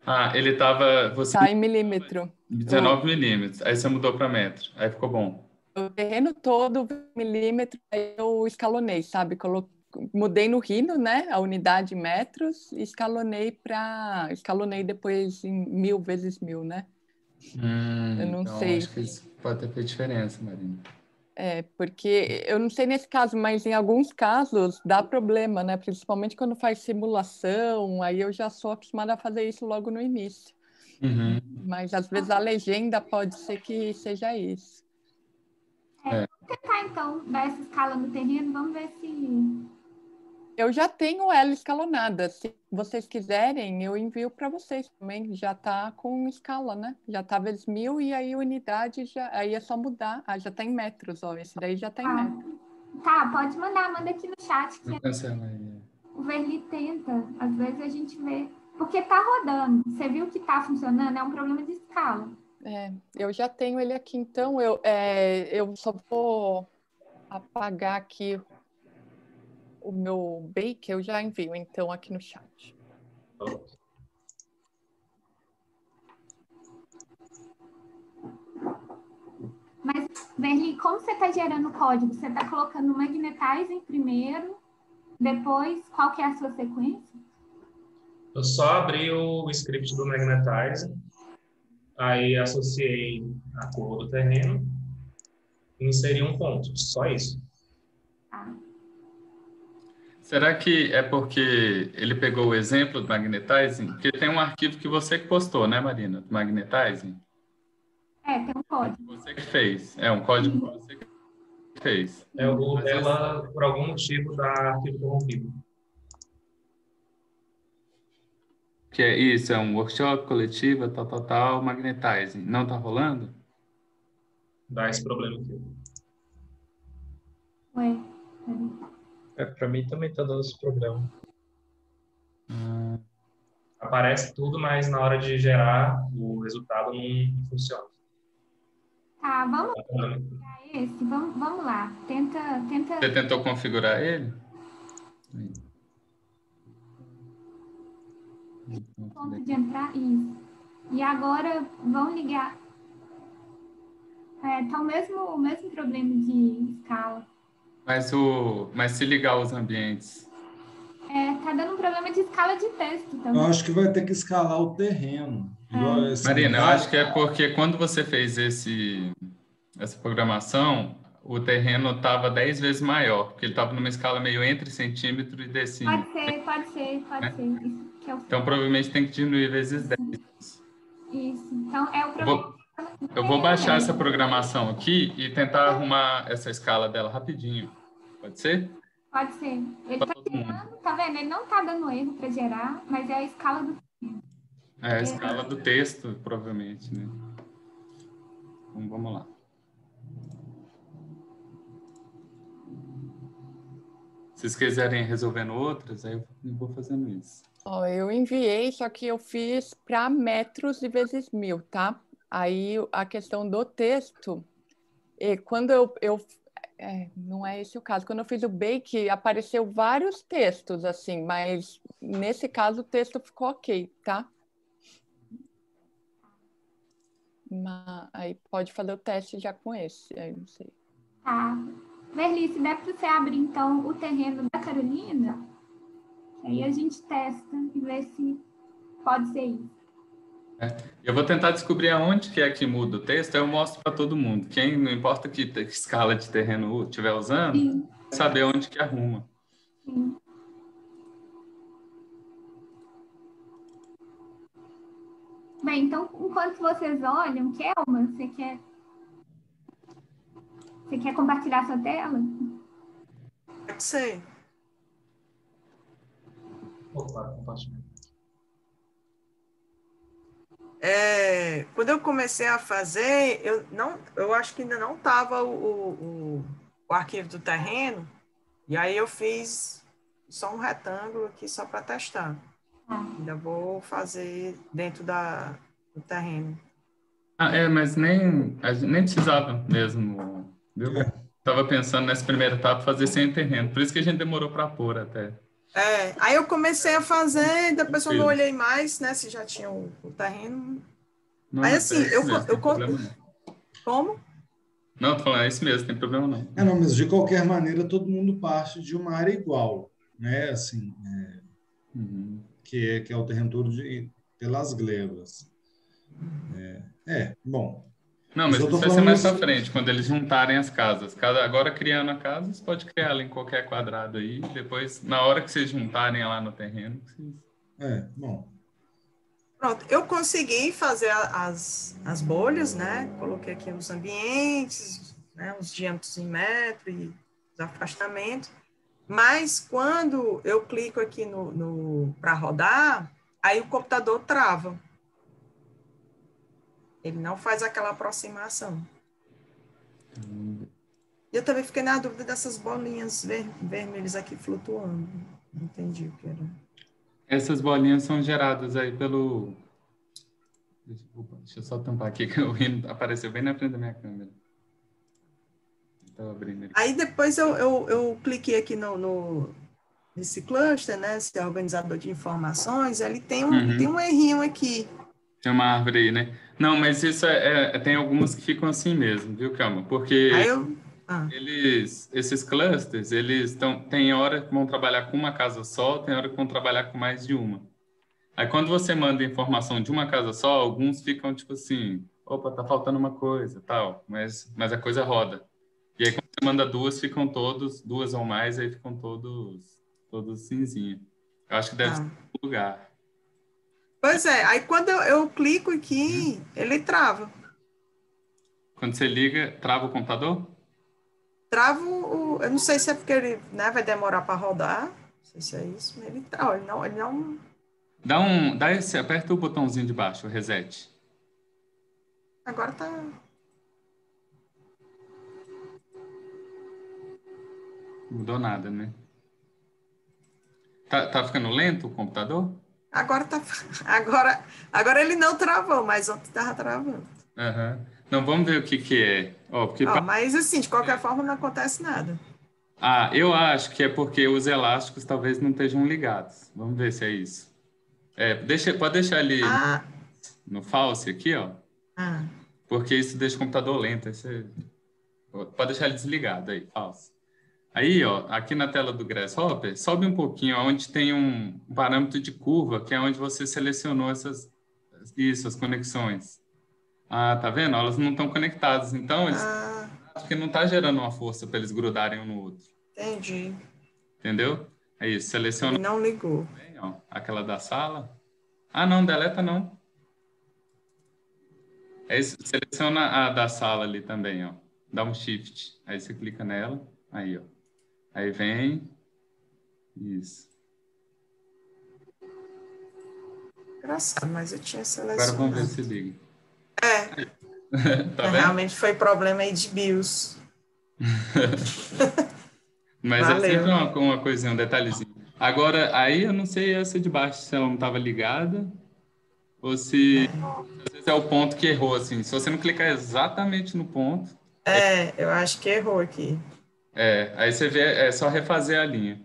[SPEAKER 6] Ah, ele tava, você,
[SPEAKER 4] Tá em milímetro.
[SPEAKER 6] 19 milímetros, aí você mudou para metro, aí ficou bom.
[SPEAKER 4] O terreno todo, milímetro, aí eu escalonei, sabe? Colo... Mudei no Rino, né? A unidade metros, e escalonei para. Escalonei depois em mil vezes mil, né?
[SPEAKER 6] Hum,
[SPEAKER 4] Eu não
[SPEAKER 6] então
[SPEAKER 4] sei.
[SPEAKER 6] acho que isso pode ter feito diferença, Marina.
[SPEAKER 4] É, porque eu não sei nesse caso, mas em alguns casos dá problema, né? Principalmente quando faz simulação, aí eu já sou acostumada a fazer isso logo no início.
[SPEAKER 6] Uhum.
[SPEAKER 4] Mas às vezes a legenda pode ser que seja isso.
[SPEAKER 2] tentar então dar essa escala no terreno, vamos ver se.
[SPEAKER 4] Eu já tenho ela escalonada. Se vocês quiserem, eu envio para vocês também. Já está com escala, né? Já está vezes mil e aí unidade já. Aí é só mudar. Ah, já está em metros, ó. Esse daí já está em
[SPEAKER 2] Ah.
[SPEAKER 4] metros.
[SPEAKER 2] Tá, pode mandar, manda aqui no chat que
[SPEAKER 6] cancelar aí.
[SPEAKER 2] o Verli tenta. Às vezes a gente vê. Porque tá rodando. Você viu que tá funcionando? É um problema de escala.
[SPEAKER 4] É, eu já tenho ele aqui, então eu, é, eu só vou apagar aqui o meu bake, eu já envio então aqui no chat.
[SPEAKER 2] Mas, Verli, como você tá gerando o código? Você tá colocando o magnetizing primeiro, depois, qual que é a sua sequência?
[SPEAKER 7] Eu só abri o script do Magnetize, aí associei a curva do terreno e inseri um ponto, só isso.
[SPEAKER 6] Será que é porque ele pegou o exemplo do magnetizing? Porque tem um arquivo que você que postou, né, Marina? Do magnetizing?
[SPEAKER 2] é, tem um código.
[SPEAKER 6] Você que fez. É um código que você que fez.
[SPEAKER 7] É o dela, por algum motivo, dá arquivo corrompido.
[SPEAKER 6] Que é isso, é um workshop coletiva, tal, tal, tal, magnetizing. Não tá rolando?
[SPEAKER 7] Dá esse problema aqui.
[SPEAKER 2] Ué, peraí.
[SPEAKER 9] É, para mim também tá dando esse problema.
[SPEAKER 7] Aparece tudo, mas na hora de gerar, o resultado não funciona.
[SPEAKER 2] Tá, vamos
[SPEAKER 7] Tá falando.
[SPEAKER 2] pegar esse? Vamos, vamos lá. Tenta, tenta.
[SPEAKER 6] Você tentou configurar ele?
[SPEAKER 2] ponto de entrar, isso. E agora vão ligar. É, tá o mesmo, o mesmo problema de escala.
[SPEAKER 6] Mas, o, mas se ligar os ambientes.
[SPEAKER 2] É, tá dando um problema de escala de texto
[SPEAKER 5] Eu
[SPEAKER 2] também.
[SPEAKER 5] acho que vai ter que escalar o terreno. Esse
[SPEAKER 6] Marina, eu acho que é porque quando você fez esse, essa programação, o terreno estava 10 vezes maior, porque ele estava numa escala meio entre centímetro e decímetro.
[SPEAKER 2] Pode ser, pode ser, pode
[SPEAKER 6] Né?
[SPEAKER 2] ser. Isso, que é o,
[SPEAKER 6] Então, provavelmente tem que diminuir vezes 10.
[SPEAKER 2] isso. Então, é o
[SPEAKER 6] Eu
[SPEAKER 2] problema.
[SPEAKER 6] vou, eu vou baixar essa programação aqui e tentar arrumar essa escala dela rapidinho. Pode ser?
[SPEAKER 2] Pode ser. Ele
[SPEAKER 6] Pra
[SPEAKER 2] tá tá vendo? Ele não tá dando erro para gerar, mas é a escala do.
[SPEAKER 6] É a escala do texto, provavelmente, né? Então, vamos lá. Se vocês quiserem resolvendo outras, aí eu vou fazendo isso.
[SPEAKER 4] Ó, eu enviei, só que eu fiz para metros e vezes mil, tá? Aí a questão do texto, quando eu, eu É, não é esse o caso. Quando eu fiz o bake, apareceu vários textos, assim, mas nesse caso o texto ficou ok, tá? Mas aí pode fazer o teste já com esse, aí não sei.
[SPEAKER 2] Tá. Verlice, dá para você abrir então o terreno da Carolina? Aí a gente testa e vê se pode ser isso.
[SPEAKER 6] É. Eu vou tentar descobrir aonde que é que muda o texto, eu mostro para todo mundo. Quem, não importa que que escala de terreno estiver usando,
[SPEAKER 2] Sim,
[SPEAKER 6] saber onde que arruma.
[SPEAKER 2] sim. Bem, então, enquanto vocês olham, Kelma, você quer. Você quer compartilhar sua tela?
[SPEAKER 8] Pode ser.
[SPEAKER 9] Opa, compartilha.
[SPEAKER 8] É, quando eu comecei a fazer, eu não, eu acho que ainda não estava o, o, o arquivo do terreno, e aí eu fiz só um retângulo aqui só para testar.
[SPEAKER 2] Ah.
[SPEAKER 8] Ainda vou fazer dentro da, do terreno.
[SPEAKER 6] Ah, é, mas nem, nem precisava mesmo, viu? Tava pensando nessa primeira etapa fazer sem terreno, por isso que a gente demorou para pôr até.
[SPEAKER 8] É, aí eu comecei a fazer, depois eu não olhei mais, né, se já tinha o, o terreno.
[SPEAKER 6] Não,
[SPEAKER 8] Aí,
[SPEAKER 6] é
[SPEAKER 8] assim,
[SPEAKER 6] isso
[SPEAKER 8] eu-
[SPEAKER 6] mesmo,
[SPEAKER 8] eu
[SPEAKER 6] problema.
[SPEAKER 8] Como?
[SPEAKER 6] Não, tô falando, é isso mesmo, tem problema não.
[SPEAKER 5] É, não, mas de qualquer maneira todo mundo parte de uma área igual, né? Assim, é,
[SPEAKER 6] Uhum.
[SPEAKER 5] que é que é o terreno todo de, pelas glebas. É, é, bom.
[SPEAKER 6] Não,
[SPEAKER 5] Mas
[SPEAKER 6] mas isso vai ser mais pra
[SPEAKER 5] assim-
[SPEAKER 6] frente, quando eles juntarem as casas. Cada, agora criando a casa, você pode criar ela em qualquer quadrado aí, depois, na hora que vocês juntarem lá no terreno, vocês...
[SPEAKER 5] É, bom.
[SPEAKER 8] Pronto, eu consegui fazer as, as bolhas, né? Coloquei aqui os ambientes, né? os diâmetros em metro e os afastamentos. Mas quando eu clico aqui no, no para rodar, aí o computador trava. Ele não faz aquela aproximação. E eu também fiquei na dúvida dessas bolinhas ver- vermelhas aqui flutuando. Não entendi o que era.
[SPEAKER 6] Essas bolinhas são geradas aí pelo... Deixa, opa, deixa eu só tampar aqui, que [LAUGHS] o hino apareceu bem na frente da minha câmera. Estava abrindo ele.
[SPEAKER 8] Aí depois eu, eu, eu cliquei aqui no, no- nesse cluster, né? Esse organizador de informações, ele tem um,
[SPEAKER 6] Uhum.
[SPEAKER 8] tem um errinho aqui.
[SPEAKER 6] Tem uma árvore aí, né? Não, mas isso é, é- tem algumas que ficam assim mesmo, viu, Calma? Porque
[SPEAKER 8] Aí eu. Ah,
[SPEAKER 6] eles, esses clusters, eles estão, tem hora que vão trabalhar com uma casa só, tem hora que vão trabalhar com mais de uma. Aí quando você manda informação de uma casa só, alguns ficam tipo assim, opa, tá faltando uma coisa, tal, mas, mas a coisa roda. E aí quando você manda duas, ficam todos, duas ou mais, aí ficam todos, todos cinzinha. Eu acho que deve ser
[SPEAKER 8] ah.
[SPEAKER 6] um lugar.
[SPEAKER 8] Pois é, aí quando eu, eu clico aqui, ele trava.
[SPEAKER 6] Quando você liga, trava o computador?
[SPEAKER 8] Trava o. Eu não sei se é porque ele né, vai demorar para rodar. Não sei se é isso, mas ele trava. Ele não, ele não.
[SPEAKER 6] Dá um, dá esse, aperta o botãozinho de baixo, o reset.
[SPEAKER 8] Agora tá.
[SPEAKER 6] Mudou nada, né? Tá, tá ficando lento o computador?
[SPEAKER 8] Agora tá. Agora, agora ele não travou, mas ontem tava travando.
[SPEAKER 6] Aham. Não, vamos ver o que que é. Ó, porque pa-
[SPEAKER 8] mas assim, de qualquer forma, não acontece nada.
[SPEAKER 6] Ah, eu acho que é porque os elásticos talvez não estejam ligados. Vamos ver se é isso. É, deixa, pode deixar ele
[SPEAKER 8] Ah,
[SPEAKER 6] no false aqui, ó.
[SPEAKER 8] ah.
[SPEAKER 6] Porque isso deixa o computador lento. você- Pode deixar ele desligado aí, falso. Aí, ó, aqui na tela do Grasshopper, sobe um pouquinho, onde tem um parâmetro de curva, que é onde você selecionou essas, isso, as conexões. Ah, tá vendo? Elas não estão conectadas, então eles,
[SPEAKER 8] Ah,
[SPEAKER 6] acho que não está gerando uma força para eles grudarem um no outro,
[SPEAKER 8] entendi.
[SPEAKER 6] entendeu? É isso, seleciona
[SPEAKER 8] Ele não ligou.
[SPEAKER 6] bem, ó, aquela da sala. Ah, não, deleta não. É isso, seleciona a da sala ali também, ó. Dá um shift. Aí você clica nela. Aí, ó. Aí vem. Isso.
[SPEAKER 8] Engraçado, mas eu tinha
[SPEAKER 6] Agora
[SPEAKER 8] selecionado.
[SPEAKER 6] vamos ver se liga.
[SPEAKER 8] É, [LAUGHS]
[SPEAKER 6] tá vendo?
[SPEAKER 8] realmente foi problema aí de BIOS. [LAUGHS]
[SPEAKER 6] Mas
[SPEAKER 8] Valeu.
[SPEAKER 6] é sempre uma, uma coisinha, um detalhezinho. Agora, aí eu não sei essa de baixo, se ela não estava ligada ou se às vezes é o ponto que errou, assim. Se você não clicar exatamente no ponto,
[SPEAKER 8] É, eu acho que errou aqui.
[SPEAKER 6] É, aí você vê, é só refazer a linha.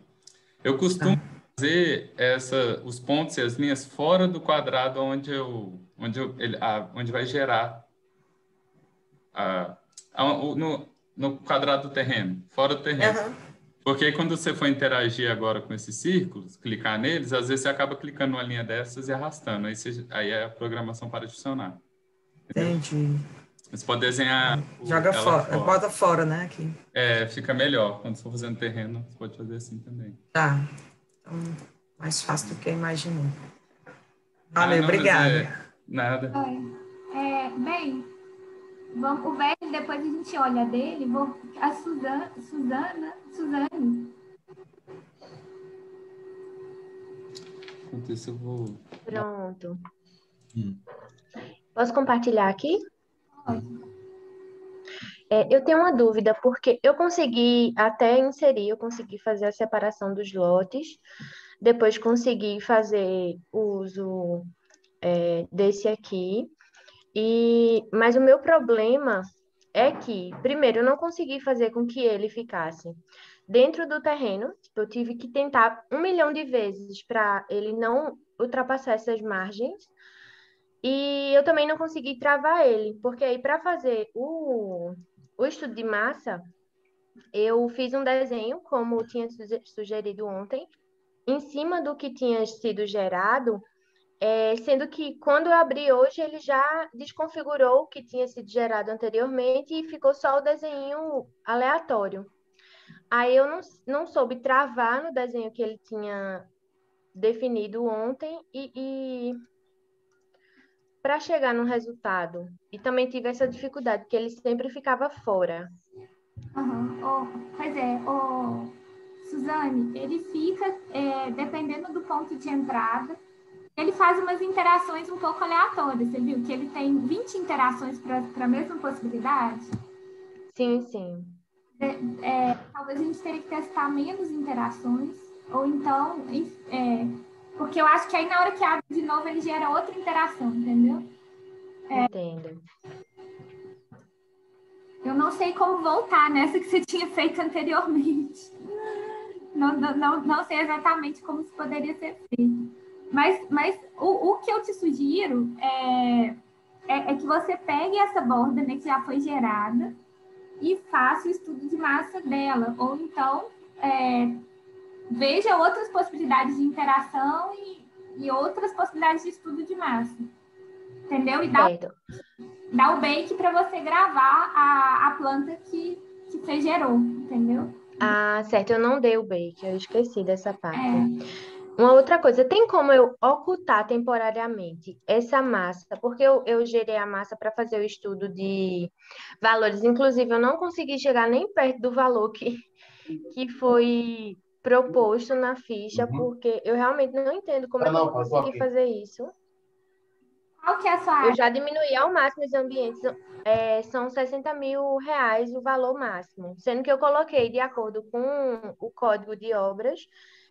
[SPEAKER 6] Eu costumo fazer essa, os pontos e as linhas fora do quadrado onde eu, onde eu, ele, a, onde vai gerar a, a, o, no, no quadrado do terreno, fora do terreno.
[SPEAKER 8] Aham.
[SPEAKER 6] Porque quando você for interagir agora com esses círculos, clicar neles, às vezes você acaba clicando numa linha dessas e arrastando. Aí, você, aí a programação para de funcionar.
[SPEAKER 8] Entendi.
[SPEAKER 6] Você pode desenhar.
[SPEAKER 8] Joga
[SPEAKER 6] ela
[SPEAKER 8] fora, bota fora, né? Aqui.
[SPEAKER 6] É, fica melhor. Quando você for fazendo terreno, você pode fazer assim também.
[SPEAKER 8] Tá. Então, mais fácil do que eu imaginei.
[SPEAKER 6] Ah,
[SPEAKER 8] Valeu,
[SPEAKER 6] mas
[SPEAKER 8] obrigada.
[SPEAKER 6] é- nada.
[SPEAKER 2] É, bem, vamos, o velho, depois a gente olha dele. Vou, a Suzana, Suzana, Suzane.
[SPEAKER 6] Enquanto isso, eu vou.
[SPEAKER 10] Pronto.
[SPEAKER 5] Hum.
[SPEAKER 10] Posso compartilhar aqui? É, eu tenho uma dúvida, porque eu consegui até inserir, eu consegui fazer a separação dos lotes, depois consegui fazer uso é, desse aqui, e, mas o meu problema é que, primeiro, eu não consegui fazer com que ele ficasse dentro do terreno, tipo, eu tive que tentar um milhão de vezes para ele não ultrapassar essas margens, e eu também não consegui travar ele, porque aí para fazer o, o estudo de massa, eu fiz um desenho, como tinha suge- sugerido ontem, em cima do que tinha sido gerado, é, sendo que quando eu abri hoje, ele já desconfigurou o que tinha sido gerado anteriormente e ficou só o desenho aleatório. Aí eu não, não soube travar no desenho que ele tinha definido ontem e, e para chegar no resultado. E também tive essa dificuldade, que ele sempre ficava fora.
[SPEAKER 2] Aham. Ô, pois é, ô, Suzane, ele fica, é, dependendo do ponto de entrada, ele faz umas interações um pouco aleatórias. Você viu que ele tem 20 interações para a mesma possibilidade?
[SPEAKER 10] Sim, sim.
[SPEAKER 2] É, talvez a gente teria que testar menos interações, ou então, é, porque eu acho que aí na hora que abre de novo ele gera outra interação, entendeu?
[SPEAKER 10] Entendo.
[SPEAKER 2] Eu não sei como voltar nessa que você tinha feito anteriormente. Não, não, não, não sei exatamente como isso poderia ser feito. Mas, mas o, o que eu te sugiro é, é, é que você pegue essa borda né, que já foi gerada e faça o estudo de massa dela. Ou então é, veja outras possibilidades de interação e, e outras possibilidades de estudo de massa. Entendeu? E dá dá o bake para você gravar a, a planta que, que você gerou, entendeu?
[SPEAKER 10] Ah, certo, eu não dei o bake, eu esqueci dessa parte.
[SPEAKER 2] É,
[SPEAKER 10] Uma outra coisa, tem como eu ocultar temporariamente essa massa? Porque eu, eu gerei a massa para fazer o estudo de valores, inclusive eu não consegui chegar nem perto do valor que, que foi proposto na ficha,
[SPEAKER 11] Uhum.
[SPEAKER 10] porque eu realmente não entendo como
[SPEAKER 11] Ah,
[SPEAKER 10] eu
[SPEAKER 11] não,
[SPEAKER 10] vou
[SPEAKER 11] faz
[SPEAKER 10] conseguir
[SPEAKER 11] ok.
[SPEAKER 10] fazer isso.
[SPEAKER 2] qual que é a sua
[SPEAKER 10] Eu
[SPEAKER 2] área?
[SPEAKER 10] já diminuí ao máximo os ambientes, é, são 60 mil reais o valor máximo, sendo que eu coloquei de acordo com o código de obras,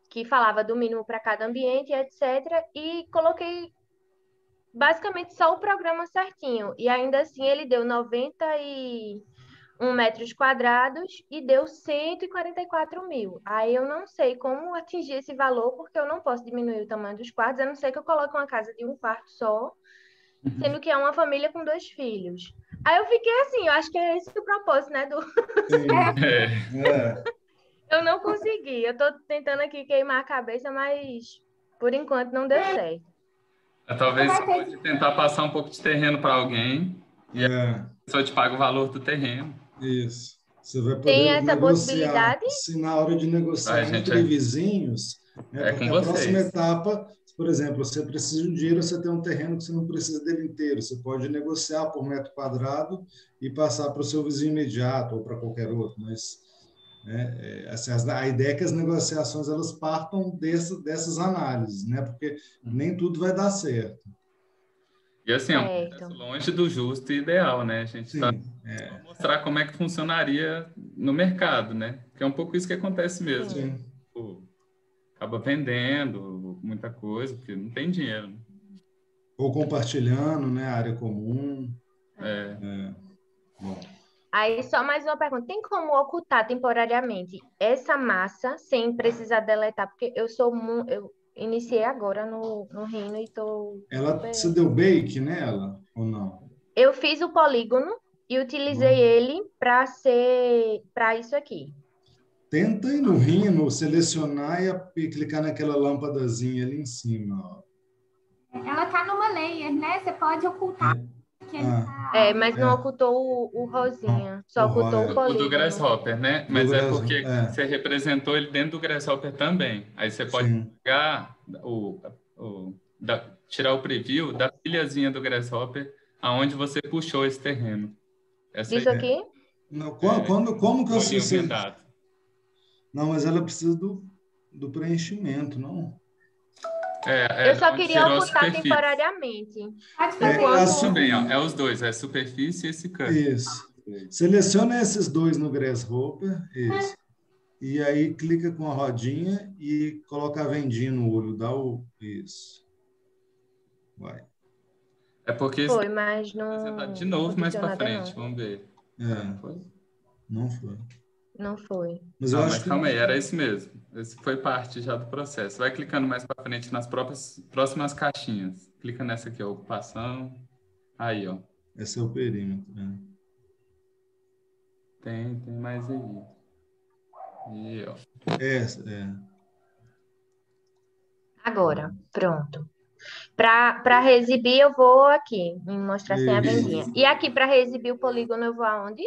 [SPEAKER 10] que falava do mínimo para cada ambiente, etc., e coloquei basicamente só o programa certinho, e ainda assim ele deu 91 metros quadrados e deu 144 mil. Aí eu não sei como atingir esse valor, porque eu não posso diminuir o tamanho dos quartos, a não ser que eu coloque uma casa de um quarto só, sendo que é uma família com dois filhos. Aí eu fiquei assim, eu acho que é esse o propósito, né? Do...
[SPEAKER 6] É,
[SPEAKER 5] É.
[SPEAKER 10] Eu não consegui. Eu tô tentando aqui queimar a cabeça, mas por enquanto não deu certo.
[SPEAKER 6] talvez você pode tentar passar um pouco de terreno para alguém e a
[SPEAKER 5] É,
[SPEAKER 6] pessoa te paga o valor do terreno.
[SPEAKER 5] Isso. Você vai poder
[SPEAKER 10] Tem essa
[SPEAKER 5] negociar,
[SPEAKER 10] possibilidade?
[SPEAKER 5] Se na hora de negociar
[SPEAKER 6] gente,
[SPEAKER 5] entre
[SPEAKER 6] é-
[SPEAKER 5] vizinhos, né,
[SPEAKER 6] é com
[SPEAKER 5] a próxima
[SPEAKER 6] vocês.
[SPEAKER 5] etapa, por exemplo, você precisa de um dinheiro, você tem um terreno que você não precisa dele inteiro. Você pode negociar por metro quadrado e passar para o seu vizinho imediato ou para qualquer outro, mas né, é, assim, as- a ideia é que as negociações elas partam dessa, dessas análises, né? Porque nem tudo vai dar certo.
[SPEAKER 6] E assim, é um processo longe do justo e ideal, né? A gente está
[SPEAKER 5] é,
[SPEAKER 6] mostrar como é que funcionaria no mercado, né? Que é um pouco isso que acontece mesmo.
[SPEAKER 5] sim.
[SPEAKER 6] Tipo, acaba vendendo muita coisa, porque não tem dinheiro. né?
[SPEAKER 5] Ou compartilhando, né? Área comum.
[SPEAKER 6] É.
[SPEAKER 5] É. Bom.
[SPEAKER 10] Aí só mais uma pergunta. Tem como ocultar temporariamente essa massa sem precisar deletar? Porque eu sou eu iniciei agora no, no Rhino e tô
[SPEAKER 5] Ela,
[SPEAKER 10] super-
[SPEAKER 5] você deu bake nela ou não?
[SPEAKER 10] Eu fiz o polígono e utilizei ele para ser para isso aqui.
[SPEAKER 5] Tenta ir no Rhino, selecionar e, e clicar naquela lâmpadazinha ali em cima. Ó.
[SPEAKER 2] Ela tá numa layer, né? Você pode ocultar. tá-
[SPEAKER 10] É, mas não
[SPEAKER 5] É.
[SPEAKER 10] ocultou o, o rosinha, só
[SPEAKER 5] O
[SPEAKER 10] ocultou o
[SPEAKER 6] O do Grasshopper, né? Mas é porque
[SPEAKER 5] é.
[SPEAKER 6] você representou ele dentro do Grasshopper também. Aí você pode
[SPEAKER 5] Sim.
[SPEAKER 6] pegar o, o- da- tirar o preview da pilhazinha do Grasshopper aonde você puxou esse terreno. Essa
[SPEAKER 10] Isso
[SPEAKER 6] aí
[SPEAKER 10] aqui?
[SPEAKER 5] Não, quando,
[SPEAKER 6] É.
[SPEAKER 5] quando, como que eu
[SPEAKER 6] é
[SPEAKER 5] sei?
[SPEAKER 6] vendado.
[SPEAKER 5] Não, mas ela precisa do, do preenchimento, não?
[SPEAKER 6] É, é
[SPEAKER 10] Eu só queria ocultar temporariamente.
[SPEAKER 5] É, su-
[SPEAKER 6] Também, ó, é os dois, é a superfície e esse canto.
[SPEAKER 5] Isso. Seleciona esses dois no Grasshopper, isso. E aí clica com a rodinha e coloca a vendinha no olho, dá o isso. Vai.
[SPEAKER 6] É porque isso
[SPEAKER 10] Foi, mas não.
[SPEAKER 6] apresentar de novo
[SPEAKER 10] não
[SPEAKER 6] mais
[SPEAKER 10] nada,
[SPEAKER 6] frente.
[SPEAKER 10] não.
[SPEAKER 6] Vamos ver.
[SPEAKER 5] É,
[SPEAKER 6] Foi?
[SPEAKER 5] não foi.
[SPEAKER 10] Não foi.
[SPEAKER 5] Mas
[SPEAKER 6] Não,
[SPEAKER 5] eu
[SPEAKER 6] mas
[SPEAKER 5] acho que
[SPEAKER 6] calma aí, era isso mesmo. Esse foi parte já do processo. Vai clicando mais para frente nas próprias próximas caixinhas. Clica nessa aqui, ó, ocupação. Aí, ó.
[SPEAKER 5] esse é o perímetro. né?
[SPEAKER 6] Tem, tem mais aí. E, ó.
[SPEAKER 5] É, é.
[SPEAKER 10] Agora, pronto. Para reexibir, eu vou aqui, mostrar sem a vendinha. E aqui, para reexibir o polígono, eu vou aonde?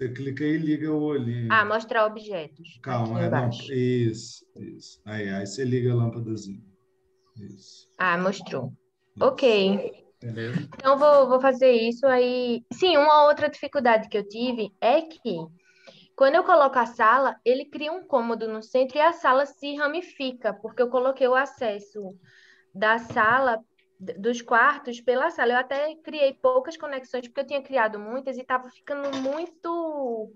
[SPEAKER 5] Você clica aí e liga o olhinho.
[SPEAKER 10] Ah, mostrar objetos.
[SPEAKER 5] Calma, é,
[SPEAKER 10] embaixo.
[SPEAKER 5] isso, isso. Aí, aí você liga a lâmpadazinha. Isso.
[SPEAKER 10] Ah, mostrou. Ok.
[SPEAKER 6] Beleza?
[SPEAKER 10] Então, vou, vou fazer isso aí. Sim, uma outra dificuldade que eu tive é que quando eu coloco a sala, ele cria um cômodo no centro e a sala se ramifica, porque eu coloquei o acesso da sala, dos quartos pela sala. Eu até criei poucas conexões, porque eu tinha criado muitas e estava ficando muito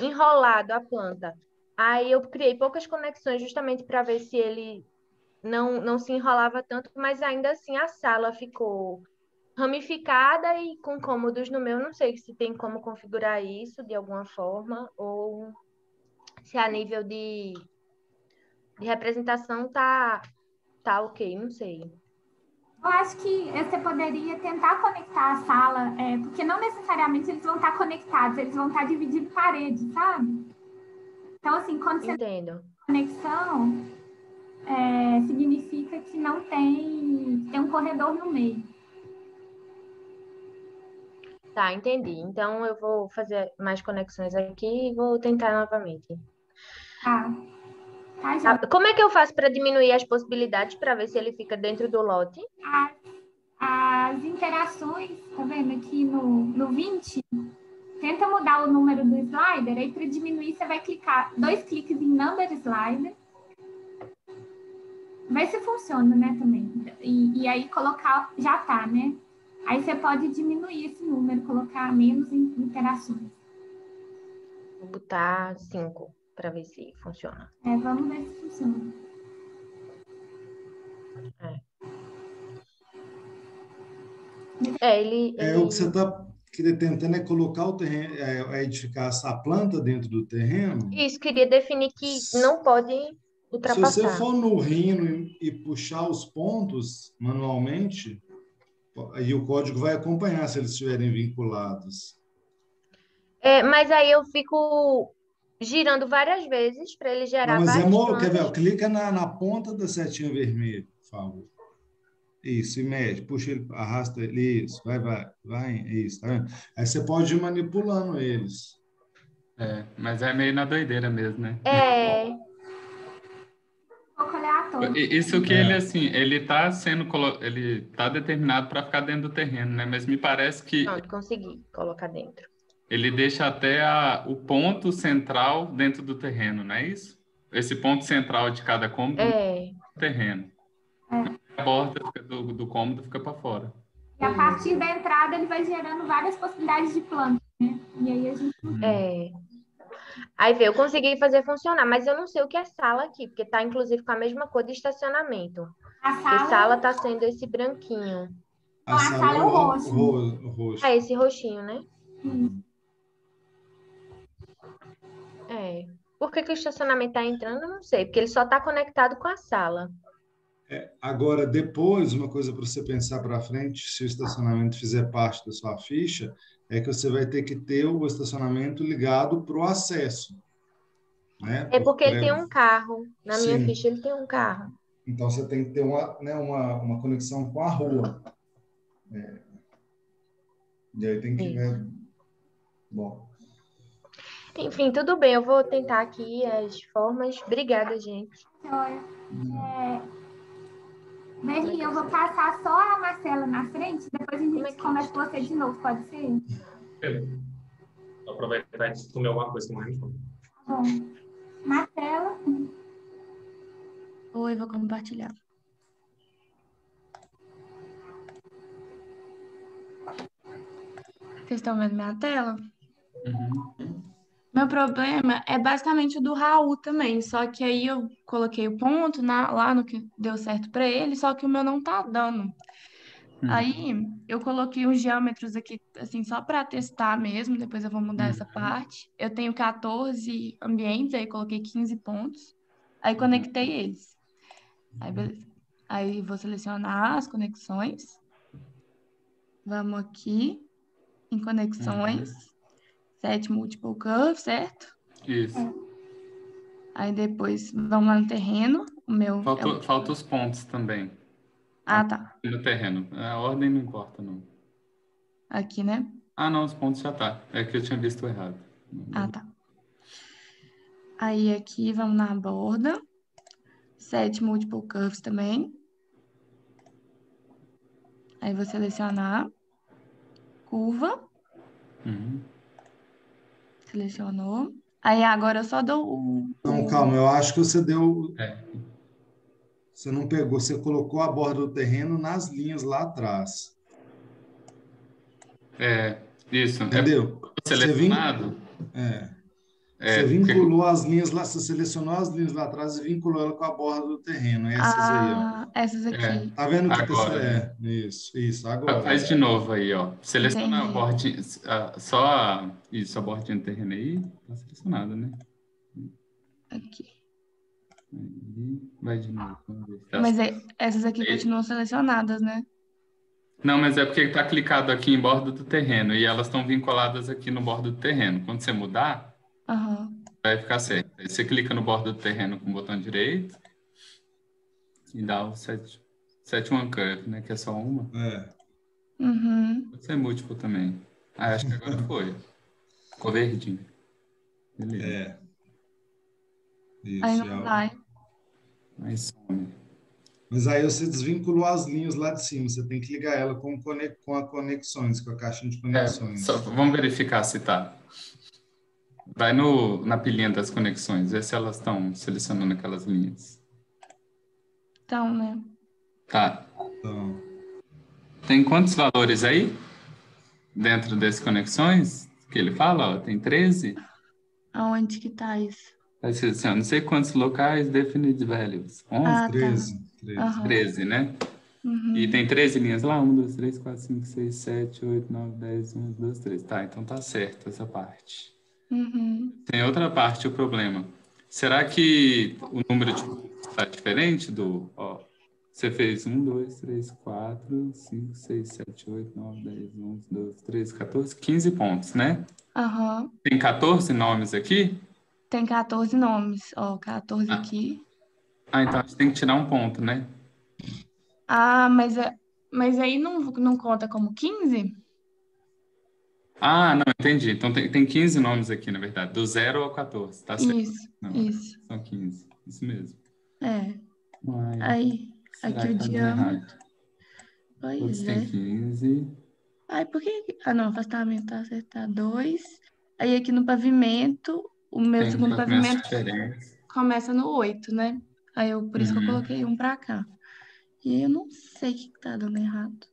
[SPEAKER 10] enrolado a planta. Aí eu criei poucas conexões justamente para ver se ele não, não se enrolava tanto, mas ainda assim a sala ficou ramificada e com cômodos no meu. Não sei se tem como configurar isso de alguma forma ou se a nível de, de representação tá, tá ok, não sei.
[SPEAKER 2] Eu acho que você poderia tentar conectar a sala, é, porque não necessariamente eles vão estar conectados, eles vão estar dividindo paredes, sabe? Então, assim, quando você tem
[SPEAKER 10] Entendo.
[SPEAKER 2] conexão, é, significa que não tem, tem um corredor no meio.
[SPEAKER 10] Tá, entendi. Então eu vou fazer mais conexões aqui e vou tentar novamente.
[SPEAKER 2] Tá? Tá,
[SPEAKER 10] Como é que eu faço para diminuir as possibilidades para ver se ele fica dentro do lote?
[SPEAKER 2] As, as interações, tá vendo aqui no, no 20? Tenta mudar o número do slider, aí para diminuir você vai clicar dois cliques em number slider. Vê se funciona, né, também. E, e aí colocar, já tá, né? Aí você pode diminuir esse número, colocar menos in- interações.
[SPEAKER 10] Vou botar cinco para ver se funciona.
[SPEAKER 2] É, vamos ver se funciona.
[SPEAKER 10] É, ele,
[SPEAKER 5] É,
[SPEAKER 10] ele-
[SPEAKER 5] o que você está tentando é colocar o terreno, é, é edificar a planta dentro do terreno.
[SPEAKER 10] Isso, queria definir que não pode
[SPEAKER 5] Se você
[SPEAKER 10] ultrapassar.
[SPEAKER 5] for no rino e, e puxar os pontos manualmente, aí o código vai acompanhar se eles estiverem vinculados.
[SPEAKER 10] É, mas aí eu fico girando várias vezes para ele gerar
[SPEAKER 5] Não, mas é
[SPEAKER 10] várias
[SPEAKER 5] mo- quer ver? Clica na, na ponta da setinha vermelha, por favor. Isso, e mexe, puxa ele, arrasta ele, isso, vai, vai, vai, isso, tá vendo? Aí você pode ir manipulando eles.
[SPEAKER 6] É, mas é meio na doideira mesmo, né?
[SPEAKER 10] É,
[SPEAKER 2] Um pouco aleatório.
[SPEAKER 6] Isso que
[SPEAKER 5] É.
[SPEAKER 6] ele, assim, ele tá sendo, colo- ele tá determinado para ficar dentro do terreno, né? Mas me parece que
[SPEAKER 10] pronto, consegui colocar dentro.
[SPEAKER 6] Ele deixa até a- o ponto central dentro do terreno, não é isso? Esse ponto central de cada cômodo
[SPEAKER 10] É,
[SPEAKER 6] no terreno. A borda fica do, do cômodo fica para fora.
[SPEAKER 2] E a partir da entrada ele vai gerando várias possibilidades de planta, né? E aí a gente
[SPEAKER 10] é. Aí vê, eu consegui fazer funcionar, mas eu não sei o que é sala aqui, porque tá inclusive com a mesma cor de estacionamento.
[SPEAKER 2] a
[SPEAKER 10] Porque
[SPEAKER 2] sala,
[SPEAKER 10] sala tá sendo esse branquinho.
[SPEAKER 2] a sala é o roxo.
[SPEAKER 5] ro- roxo.
[SPEAKER 10] Ah, esse roxinho, né? Por que, que o estacionamento está entrando, eu não sei, porque ele só está conectado com a sala.
[SPEAKER 5] É, agora, depois, uma coisa para você pensar para frente, se o estacionamento fizer parte da sua ficha, é que você vai ter que ter o estacionamento ligado para o acesso. Né?
[SPEAKER 10] É porque ele tem um carro. Na minha
[SPEAKER 5] Sim.
[SPEAKER 10] ficha, ele tem um carro.
[SPEAKER 5] Então, você tem que ter uma, né, uma, uma conexão com a rua. É. E aí tem que... Né? Bom,
[SPEAKER 10] Enfim, tudo bem, eu vou tentar aqui as formas. Obrigada, gente.
[SPEAKER 2] Senhora, é... Berlim, eu vou passar só a Marcela na frente, depois a gente começa com você de novo, pode ser?
[SPEAKER 7] Vou aproveitar e comer alguma coisa que mais
[SPEAKER 2] Tá bom. Marcela,
[SPEAKER 11] Oi, vou compartilhar. Vocês estão vendo minha tela? Meu problema é basicamente o do Raul também, só que aí eu coloquei o ponto na- lá no que deu certo para ele, só que o meu não tá dando. Aí eu coloquei os diâmetros aqui, assim, só para testar mesmo, depois eu vou mudar essa parte. Eu tenho 14 ambientes, aí coloquei 15 pontos, aí conectei eles. Aí, beleza. Aí vou selecionar as conexões. Vamos aqui em conexões. Set multiple curve, certo?
[SPEAKER 6] Isso.
[SPEAKER 11] Aí depois vamos lá no terreno. O meu é
[SPEAKER 6] Falta,
[SPEAKER 11] o...
[SPEAKER 6] falta os pontos também
[SPEAKER 11] Ah, tá.
[SPEAKER 6] no terreno. A ordem não importa, não.
[SPEAKER 11] Aqui, né?
[SPEAKER 6] Ah, não, os pontos já tá. É que eu tinha visto errado.
[SPEAKER 11] Ah, tá. Aí aqui vamos na borda. Set multiple curves também. Aí vou selecionar curva.
[SPEAKER 6] Uhum.
[SPEAKER 11] Selecionou. Aí agora eu só dou o.
[SPEAKER 5] Não, calma, eu acho que você deu.
[SPEAKER 6] É.
[SPEAKER 5] Você não pegou, você colocou a borda do terreno nas linhas lá atrás.
[SPEAKER 6] É, isso.
[SPEAKER 5] Entendeu?
[SPEAKER 6] É selecionado.
[SPEAKER 5] É.
[SPEAKER 6] É,
[SPEAKER 5] você
[SPEAKER 6] porque-
[SPEAKER 5] vinculou as linhas lá, você selecionou as linhas lá atrás e vinculou ela com a borda do terreno. Essas aí, ó.
[SPEAKER 11] Ah, essas aqui.
[SPEAKER 6] É.
[SPEAKER 5] Tá vendo que
[SPEAKER 6] Agora.
[SPEAKER 5] é? Isso, isso, agora.
[SPEAKER 6] Faz de novo aí, ó. Seleciona a
[SPEAKER 11] Entendi.
[SPEAKER 6] bordinha, a- só a, isso, a bordinha do terreno aí, tá selecionada, né?
[SPEAKER 11] Aqui.
[SPEAKER 6] Aí, vai de novo. tá
[SPEAKER 11] Mas é- essas aqui
[SPEAKER 6] Aí.
[SPEAKER 11] continuam selecionadas, né?
[SPEAKER 6] Não, mas é porque está clicado aqui em borda do terreno e elas estão vinculadas aqui no borda do terreno. Quando você mudar,
[SPEAKER 11] Aham.
[SPEAKER 6] vai ficar certo. Aí você clica no borda do terreno com o botão direito e dá o set, set one curve, né? Que é só uma.
[SPEAKER 5] É.
[SPEAKER 11] Uhum.
[SPEAKER 6] Pode ser múltiplo também. Ah, acho que agora foi. Ficou verdinho. Beleza.
[SPEAKER 5] É. Isso,
[SPEAKER 11] Aí não vai.
[SPEAKER 6] Aí some.
[SPEAKER 5] Mas aí você desvinculou as linhas lá de cima. Você tem que ligar ela com, com a conexões, com a caixinha de
[SPEAKER 6] É,
[SPEAKER 5] conexões.
[SPEAKER 6] só- vamos verificar se tá. Vai no, na pilhinha das conexões, vê se elas estão selecionando aquelas linhas.
[SPEAKER 11] Então, né?
[SPEAKER 6] Tá.
[SPEAKER 5] Então,
[SPEAKER 6] Tem quantos valores aí? Dentro dessas conexões? Que ele fala, ó, tem 13?
[SPEAKER 11] Aonde que tá isso?
[SPEAKER 6] Vai ser assim, ó, não sei quantos locais definite values. 11,
[SPEAKER 11] Ah, tá.
[SPEAKER 5] 13. 13.
[SPEAKER 11] Aham.
[SPEAKER 6] 13, né?
[SPEAKER 11] Uhum.
[SPEAKER 6] E tem 13 linhas lá? 1, 2, 3, 4, 5, 6, 7, 8, 9, 10, 11, 12, 13. Tá, então tá certo essa parte.
[SPEAKER 11] Uhum.
[SPEAKER 6] Tem outra parte, o problema. Será que o número de está diferente do. Ó, você fez 1, 2, 3, 4, 5, 6, 7, 8, 9, 10, 11, 12, 13, 14, 15 pontos, né?
[SPEAKER 11] Aham.
[SPEAKER 6] Tem 14 nomes aqui?
[SPEAKER 11] Tem 14 nomes. Ó, 14 aqui.
[SPEAKER 6] Ah, então a gente tem que tirar um ponto, né?
[SPEAKER 11] Ah, mas, é, mas aí não, não conta como 15?
[SPEAKER 6] Ah, não, entendi. Então tem, tem 15 nomes aqui, na verdade, do 0 ao 14, tá certo?
[SPEAKER 11] Isso,
[SPEAKER 6] Não,
[SPEAKER 11] isso.
[SPEAKER 6] São 15, isso mesmo.
[SPEAKER 11] É.
[SPEAKER 6] Uai,
[SPEAKER 11] Aí, aqui o
[SPEAKER 6] tá
[SPEAKER 11] diâmetro.
[SPEAKER 6] Todos
[SPEAKER 11] Pois
[SPEAKER 6] têm
[SPEAKER 11] é.
[SPEAKER 6] 15.
[SPEAKER 11] Ai, por que. Ah, não, afastamento tá certo, tá 2. Aí aqui no pavimento, o meu
[SPEAKER 6] Tem
[SPEAKER 11] segundo pavimento
[SPEAKER 6] diferentes.
[SPEAKER 11] começa no 8, né? Aí eu, por isso que eu
[SPEAKER 6] Uhum.
[SPEAKER 11] coloquei um pra cá. E aí eu não sei o que que tá dando errado.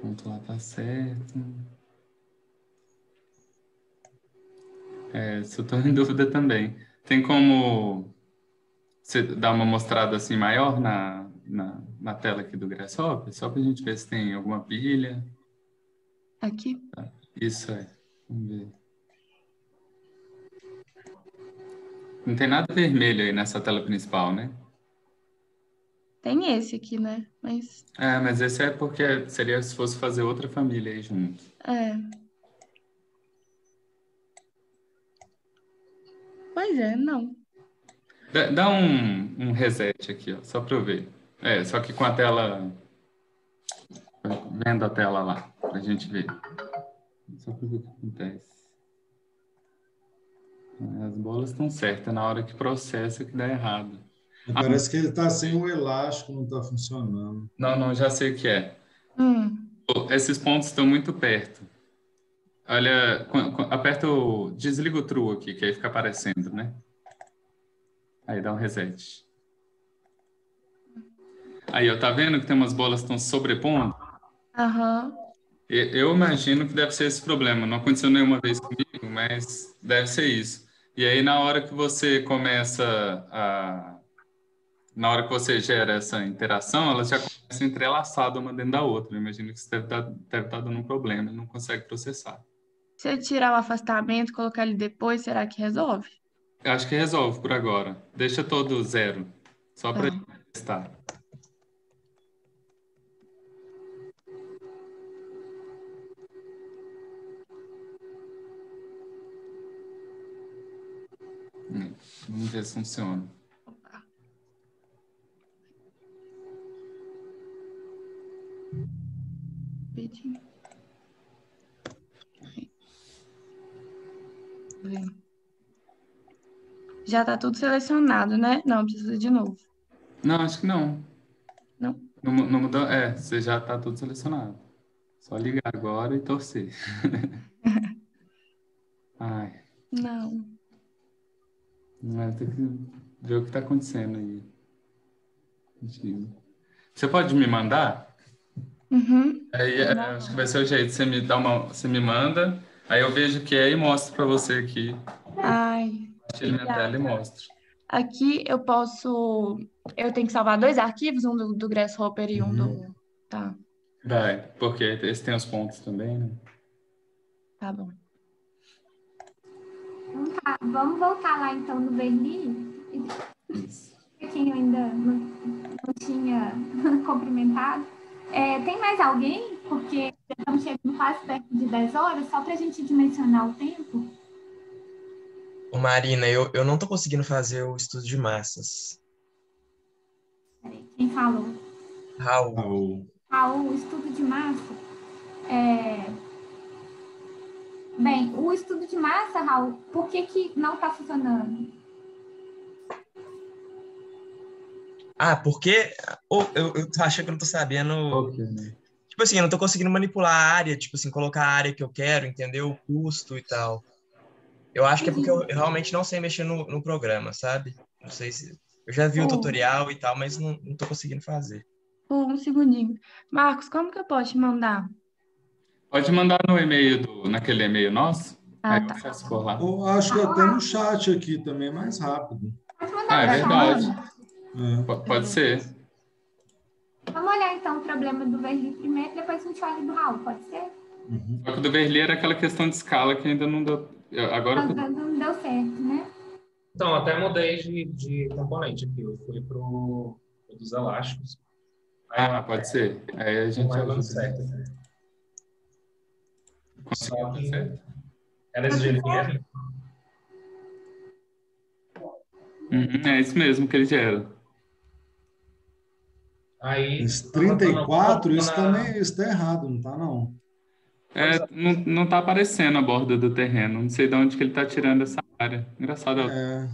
[SPEAKER 6] Ponto lá tá certo. É, isso eu tô em [LAUGHS] dúvida também. Tem como você dar uma mostrada assim maior na, na, na tela aqui do Grasshopper? Só pra gente ver se tem alguma pilha.
[SPEAKER 11] Aqui?
[SPEAKER 6] Isso é. Vamos ver. Não tem nada vermelho aí nessa tela principal, né?
[SPEAKER 11] Tem esse aqui, né? Mas,
[SPEAKER 6] É, mas esse é porque seria se fosse fazer outra família aí junto.
[SPEAKER 11] é. Pois é, não.
[SPEAKER 6] Dá, dá um, um reset aqui, ó, só para eu ver. É, só que com a tela. Vendo a tela lá, pra gente ver. Só para ver o que acontece. As bolas estão certas, na hora que processa que dá errado.
[SPEAKER 5] Parece que ele está sem o elástico, não está funcionando.
[SPEAKER 6] Não, não, já sei o que é.
[SPEAKER 11] Hum,
[SPEAKER 6] Esses pontos estão muito perto. Olha, aperta o. Desliga o true aqui, que aí fica aparecendo, né? Aí dá um reset. Aí, ó, tá vendo que tem umas bolas que estão sobrepondo?
[SPEAKER 11] Aham.
[SPEAKER 6] E- Eu imagino que deve ser esse problema. Não aconteceu nenhuma vez comigo, mas deve ser isso. E aí, na hora que você começa a. Na hora que você gera essa interação, elas já começam entrelaçadas uma dentro da outra. Eu imagino que isso deve estar deve estar dando um problema, não consegue processar.
[SPEAKER 11] Se eu tirar o afastamento, colocar ele depois, será que resolve?
[SPEAKER 6] Eu acho que resolve por agora. Deixa todo zero, só para
[SPEAKER 11] Tá.
[SPEAKER 6] testar. Hum, Vamos ver se funciona.
[SPEAKER 11] Já tá tudo selecionado, né? Não, precisa de novo.
[SPEAKER 6] Não, acho que não.
[SPEAKER 11] Não?
[SPEAKER 6] Não, não mudou? É, você já está tudo selecionado. Só ligar agora e torcer. [LAUGHS] Ai,
[SPEAKER 11] Não.
[SPEAKER 6] mas tem que ver o que está acontecendo aí. Você pode me mandar?
[SPEAKER 11] Uhum.
[SPEAKER 6] Aí, é, acho que vai ser o jeito. Você me dá uma, você me manda, aí eu vejo o que é e mostro para você aqui.
[SPEAKER 11] Ai,
[SPEAKER 6] Compartilho minha tela e mostro.
[SPEAKER 11] aqui eu posso. Eu tenho que salvar dois arquivos, um do, do Grasshopper e um do. Tá,
[SPEAKER 6] Vai, porque esse tem os pontos também, né?
[SPEAKER 11] tá bom.
[SPEAKER 2] Então tá, vamos voltar lá então no Verli.
[SPEAKER 6] Isso.
[SPEAKER 2] Quem ainda não, não tinha [LAUGHS] cumprimentado. É, tem mais alguém? Porque já estamos chegando quase perto de 10 horas, só para a gente dimensionar o tempo.
[SPEAKER 3] Ô, Marina, eu, eu não tô conseguindo fazer o estudo de massas.
[SPEAKER 2] Peraí, quem falou?
[SPEAKER 3] Raul,
[SPEAKER 5] Raul.
[SPEAKER 2] Estudo de massa. É... Bem, o estudo de massa, Raul, por que, que não está funcionando?
[SPEAKER 3] Ah, porque eu, eu tô achando que eu não tô sabendo.
[SPEAKER 6] Ok, né?
[SPEAKER 3] Tipo assim, eu não tô conseguindo manipular a área, tipo assim, colocar a área que eu quero, entendeu? O custo e tal. Eu acho que é porque eu, eu realmente não sei mexer no, no programa, sabe? Não sei se. Eu já vi o
[SPEAKER 11] Oh.
[SPEAKER 3] tutorial e tal, mas não, não tô conseguindo fazer.
[SPEAKER 11] Pô, um segundinho. Marcos, como que eu posso te mandar?
[SPEAKER 6] Pode mandar no e-mail, do, naquele e-mail nosso?
[SPEAKER 11] Ah,
[SPEAKER 6] aí eu
[SPEAKER 11] tá.
[SPEAKER 6] faço por lá.
[SPEAKER 5] Ou acho que até no chat aqui também é mais rápido.
[SPEAKER 2] Pode mandar
[SPEAKER 6] Ah, é verdade.
[SPEAKER 2] nós.
[SPEAKER 5] É.
[SPEAKER 6] Pode ser.
[SPEAKER 2] Vamos olhar então o problema do Verli primeiro, depois a gente olha do Raul, pode ser?
[SPEAKER 5] Uhum.
[SPEAKER 6] Só que o do Verli era aquela questão de escala que ainda não deu. eu- Agora
[SPEAKER 2] Não, não deu certo, né?
[SPEAKER 7] Então, até mudei de, de componente aqui. Eu fui pro, pro dos elásticos. Aí
[SPEAKER 6] Ah, pode ser. Aí a gente
[SPEAKER 7] não vai dando
[SPEAKER 6] ajuda.
[SPEAKER 7] certo. né?
[SPEAKER 6] Conseguiu
[SPEAKER 7] Só que-
[SPEAKER 6] certo?
[SPEAKER 7] É desse jeito mesmo?
[SPEAKER 6] Uhum, é isso mesmo que ele gera.
[SPEAKER 7] Aí.
[SPEAKER 5] Esse 34, isso
[SPEAKER 7] na-
[SPEAKER 5] também está errado, não tá não.
[SPEAKER 6] É, não, não tá aparecendo a borda do terreno. Não sei de onde que ele tá tirando essa área. Engraçado.
[SPEAKER 5] É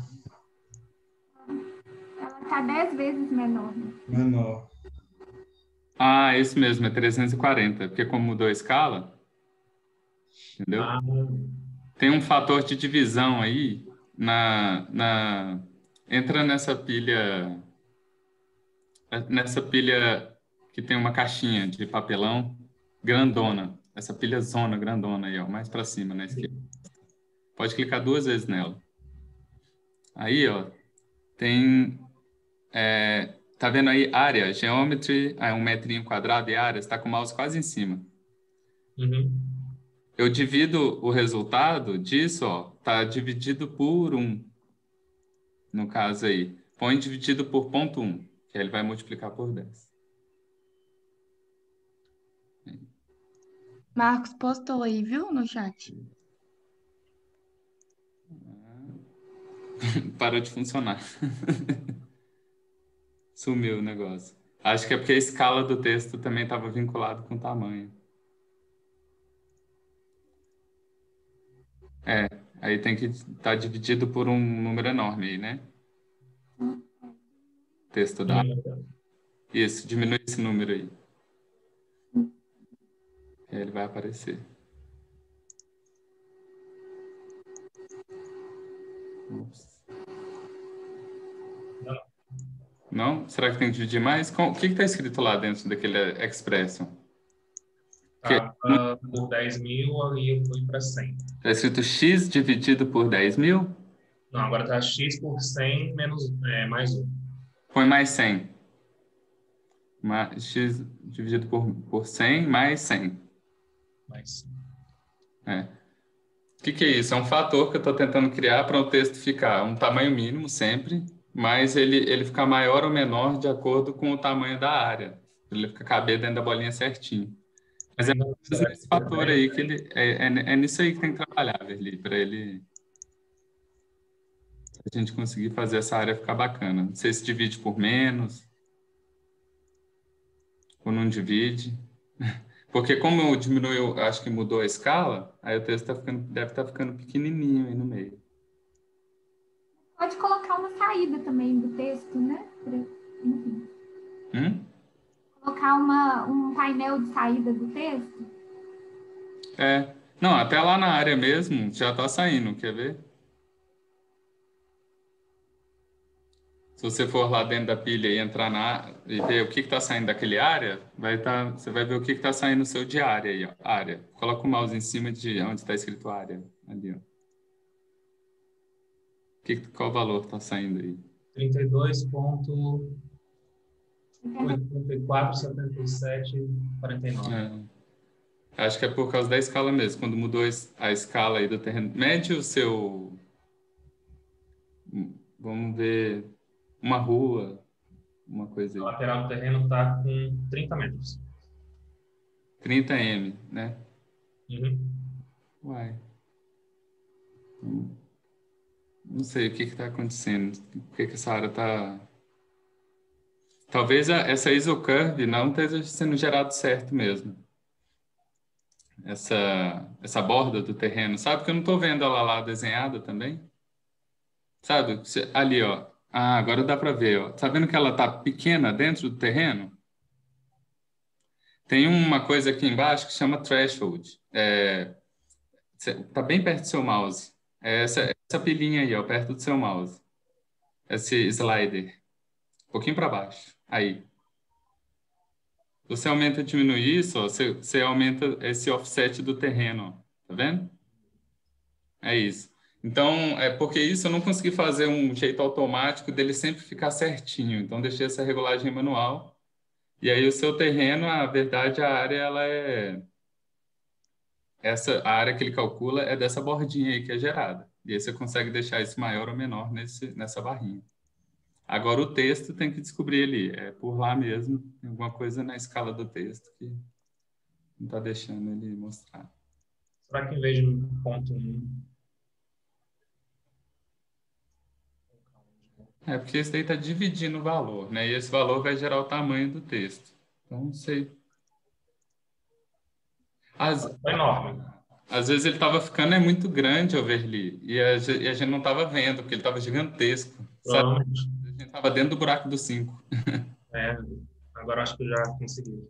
[SPEAKER 2] Ela está 10 vezes menor. né?
[SPEAKER 5] menor.
[SPEAKER 6] Ah, esse mesmo, é 340. Porque como mudou a escala, entendeu?
[SPEAKER 7] Ah,
[SPEAKER 6] Tem um fator de divisão aí na, na entra nessa pilha nessa pilha que tem uma caixinha de papelão grandona, essa pilha zona grandona aí, ó, mais para cima na esquerda. Pode clicar duas vezes nela. Aí, ó, tem é, tá vendo aí área, geometry, aí um metrinho quadrado e área, está com o mouse quase em cima.
[SPEAKER 7] uhum.
[SPEAKER 6] eu divido o resultado disso, ó, tá dividido por 1. No caso aí. Põe dividido por ponto 1, que ele vai multiplicar por 10.
[SPEAKER 11] Marcos postou aí, viu, no chat. [LAUGHS]
[SPEAKER 6] Parou de funcionar. [LAUGHS] Sumiu o negócio. Acho que é porque a escala do texto também estava vinculado com o tamanho. É, aí tem que estar tá dividido por um número enorme aí, né? Texto da. Isso, diminui esse número aí. aí ele vai aparecer. Não? Será que tem que dividir mais? O que está escrito lá dentro daquele expression?
[SPEAKER 7] Tá, uh, por 10 mil, ali eu fui para 100.
[SPEAKER 6] Está escrito x dividido por 10 mil?
[SPEAKER 7] Não, agora está x por 100 menos, é, mais 1.
[SPEAKER 6] Põe mais 100. x dividido por, por 100 mais 100.
[SPEAKER 7] Mais 100.
[SPEAKER 6] É. O que, que é isso? É um fator que eu estou tentando criar para o texto ficar um tamanho mínimo sempre, mas ele, ele ficar maior ou menor de acordo com o tamanho da área. Ele fica caber dentro da bolinha certinho. Mas é esse fator aí que ele. É, é, é, nisso aí que tem que trabalhar, Verli, para ele. A gente conseguir fazer essa área ficar bacana. Não sei se divide por menos. Ou não divide. [LAUGHS] Porque como diminuiu, acho que mudou a escala, aí o texto tá ficando, deve estar tá ficando pequenininho aí no meio.
[SPEAKER 2] Pode colocar uma saída também do texto, né? Enfim.
[SPEAKER 6] Hum?
[SPEAKER 2] Colocar uma, um painel de saída do texto?
[SPEAKER 6] É. Não, até lá na área mesmo já está saindo, quer ver? Você for lá dentro da pilha e entrar na e ver o que está saindo daquele área, vai tá, você vai ver o que está saindo no seu diário aí, ó, área. Coloca o mouse em cima de onde está escrito área, ali, ó. Que, qual valor está saindo aí?
[SPEAKER 7] 32.847749. É.
[SPEAKER 6] Acho que é por causa da escala mesmo. Quando mudou a escala aí do terreno. Mede o seu. Vamos ver. Uma rua, uma coisa aí.
[SPEAKER 7] A lateral do terreno está com 30 metros.
[SPEAKER 6] 30 M, né?
[SPEAKER 7] Uhum.
[SPEAKER 6] Uai. Hum não sei o que está acontecendo, por que, que essa área está... Talvez a, essa isocurve não esteja sendo gerado certo mesmo. Essa, essa borda do terreno, sabe? Que eu não estou vendo ela lá desenhada também. Sabe? Ali, ó. Ah, agora dá para ver, ó. Tá vendo que ela tá pequena dentro do terreno? Tem uma coisa aqui embaixo que chama threshold. É, tá bem perto do seu mouse. É essa, essa pilinha aí, ó, perto do seu mouse. Esse slider. Um pouquinho para baixo. Aí. Você aumenta e diminui isso, ó, você, você aumenta esse offset do terreno, ó. tá vendo? É isso. Então, é porque isso eu não consegui fazer um jeito automático dele sempre ficar certinho. Então, deixei essa regulagem manual. E aí, o seu terreno, a verdade, a área, ela é essa a área que ele calcula é dessa bordinha aí que é gerada. E aí você consegue deixar isso maior ou menor nesse, nessa barrinha. Agora o texto tem que descobrir ali, é por lá mesmo, alguma coisa na escala do texto que não está deixando ele mostrar.
[SPEAKER 7] Será que em vez de ponto 1...
[SPEAKER 6] É, porque esse daí está dividindo o valor, né? E esse valor vai gerar o tamanho do texto. Então, não sei
[SPEAKER 7] as, Foi enorme.
[SPEAKER 6] Às vezes ele estava ficando é muito grande, Overly, e a, e a gente não estava vendo, porque ele estava gigantesco. Sabe? A gente estava dentro do buraco do 5. [LAUGHS]
[SPEAKER 7] É, agora acho que já consegui.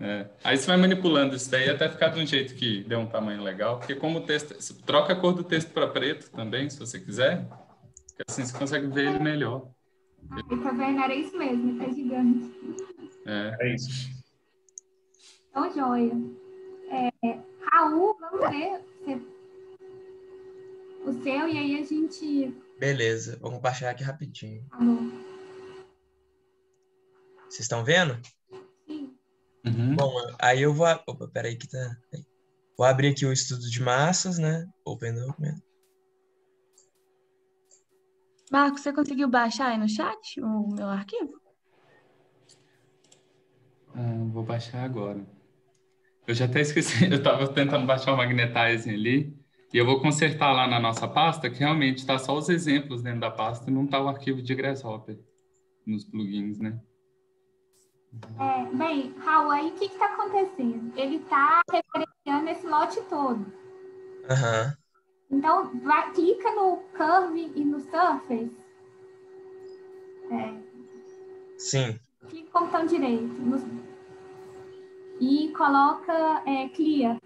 [SPEAKER 6] É. Aí você vai manipulando isso daí até ficar de um jeito que dê um tamanho legal, porque como o texto... Troca a cor do texto para preto também, se você quiser, assim você consegue ver ele melhor.
[SPEAKER 2] Tá vendo? Era isso mesmo, tá gigante.
[SPEAKER 6] É,
[SPEAKER 7] é isso.
[SPEAKER 2] Então, joia. É, Raul, vamos ver o seu e aí a gente.
[SPEAKER 3] Beleza, vou compartilhar aqui rapidinho.
[SPEAKER 2] Tá bom.
[SPEAKER 3] Vocês estão vendo?
[SPEAKER 2] Sim.
[SPEAKER 6] Uhum.
[SPEAKER 3] Bom, aí eu vou. Opa, peraí que tá. Vou abrir aqui o estudo de massas, né? Open document.
[SPEAKER 11] Marcos, você conseguiu baixar aí no chat o meu arquivo?
[SPEAKER 6] Ah, vou baixar agora. Eu já até esqueci, [LAUGHS] eu estava tentando baixar o magnetizing ali, e eu vou consertar lá na nossa pasta, que realmente está só os exemplos dentro da pasta, e não está o arquivo de Grasshopper nos plugins, né?
[SPEAKER 2] É, bem, Raul, aí o que está acontecendo? Ele está referenciando esse lote todo.
[SPEAKER 3] Aham.
[SPEAKER 2] Então, vai, clica no Curve e no Surface. É,
[SPEAKER 3] Sim.
[SPEAKER 2] clica com o botão direito. no- e coloca é, Clear.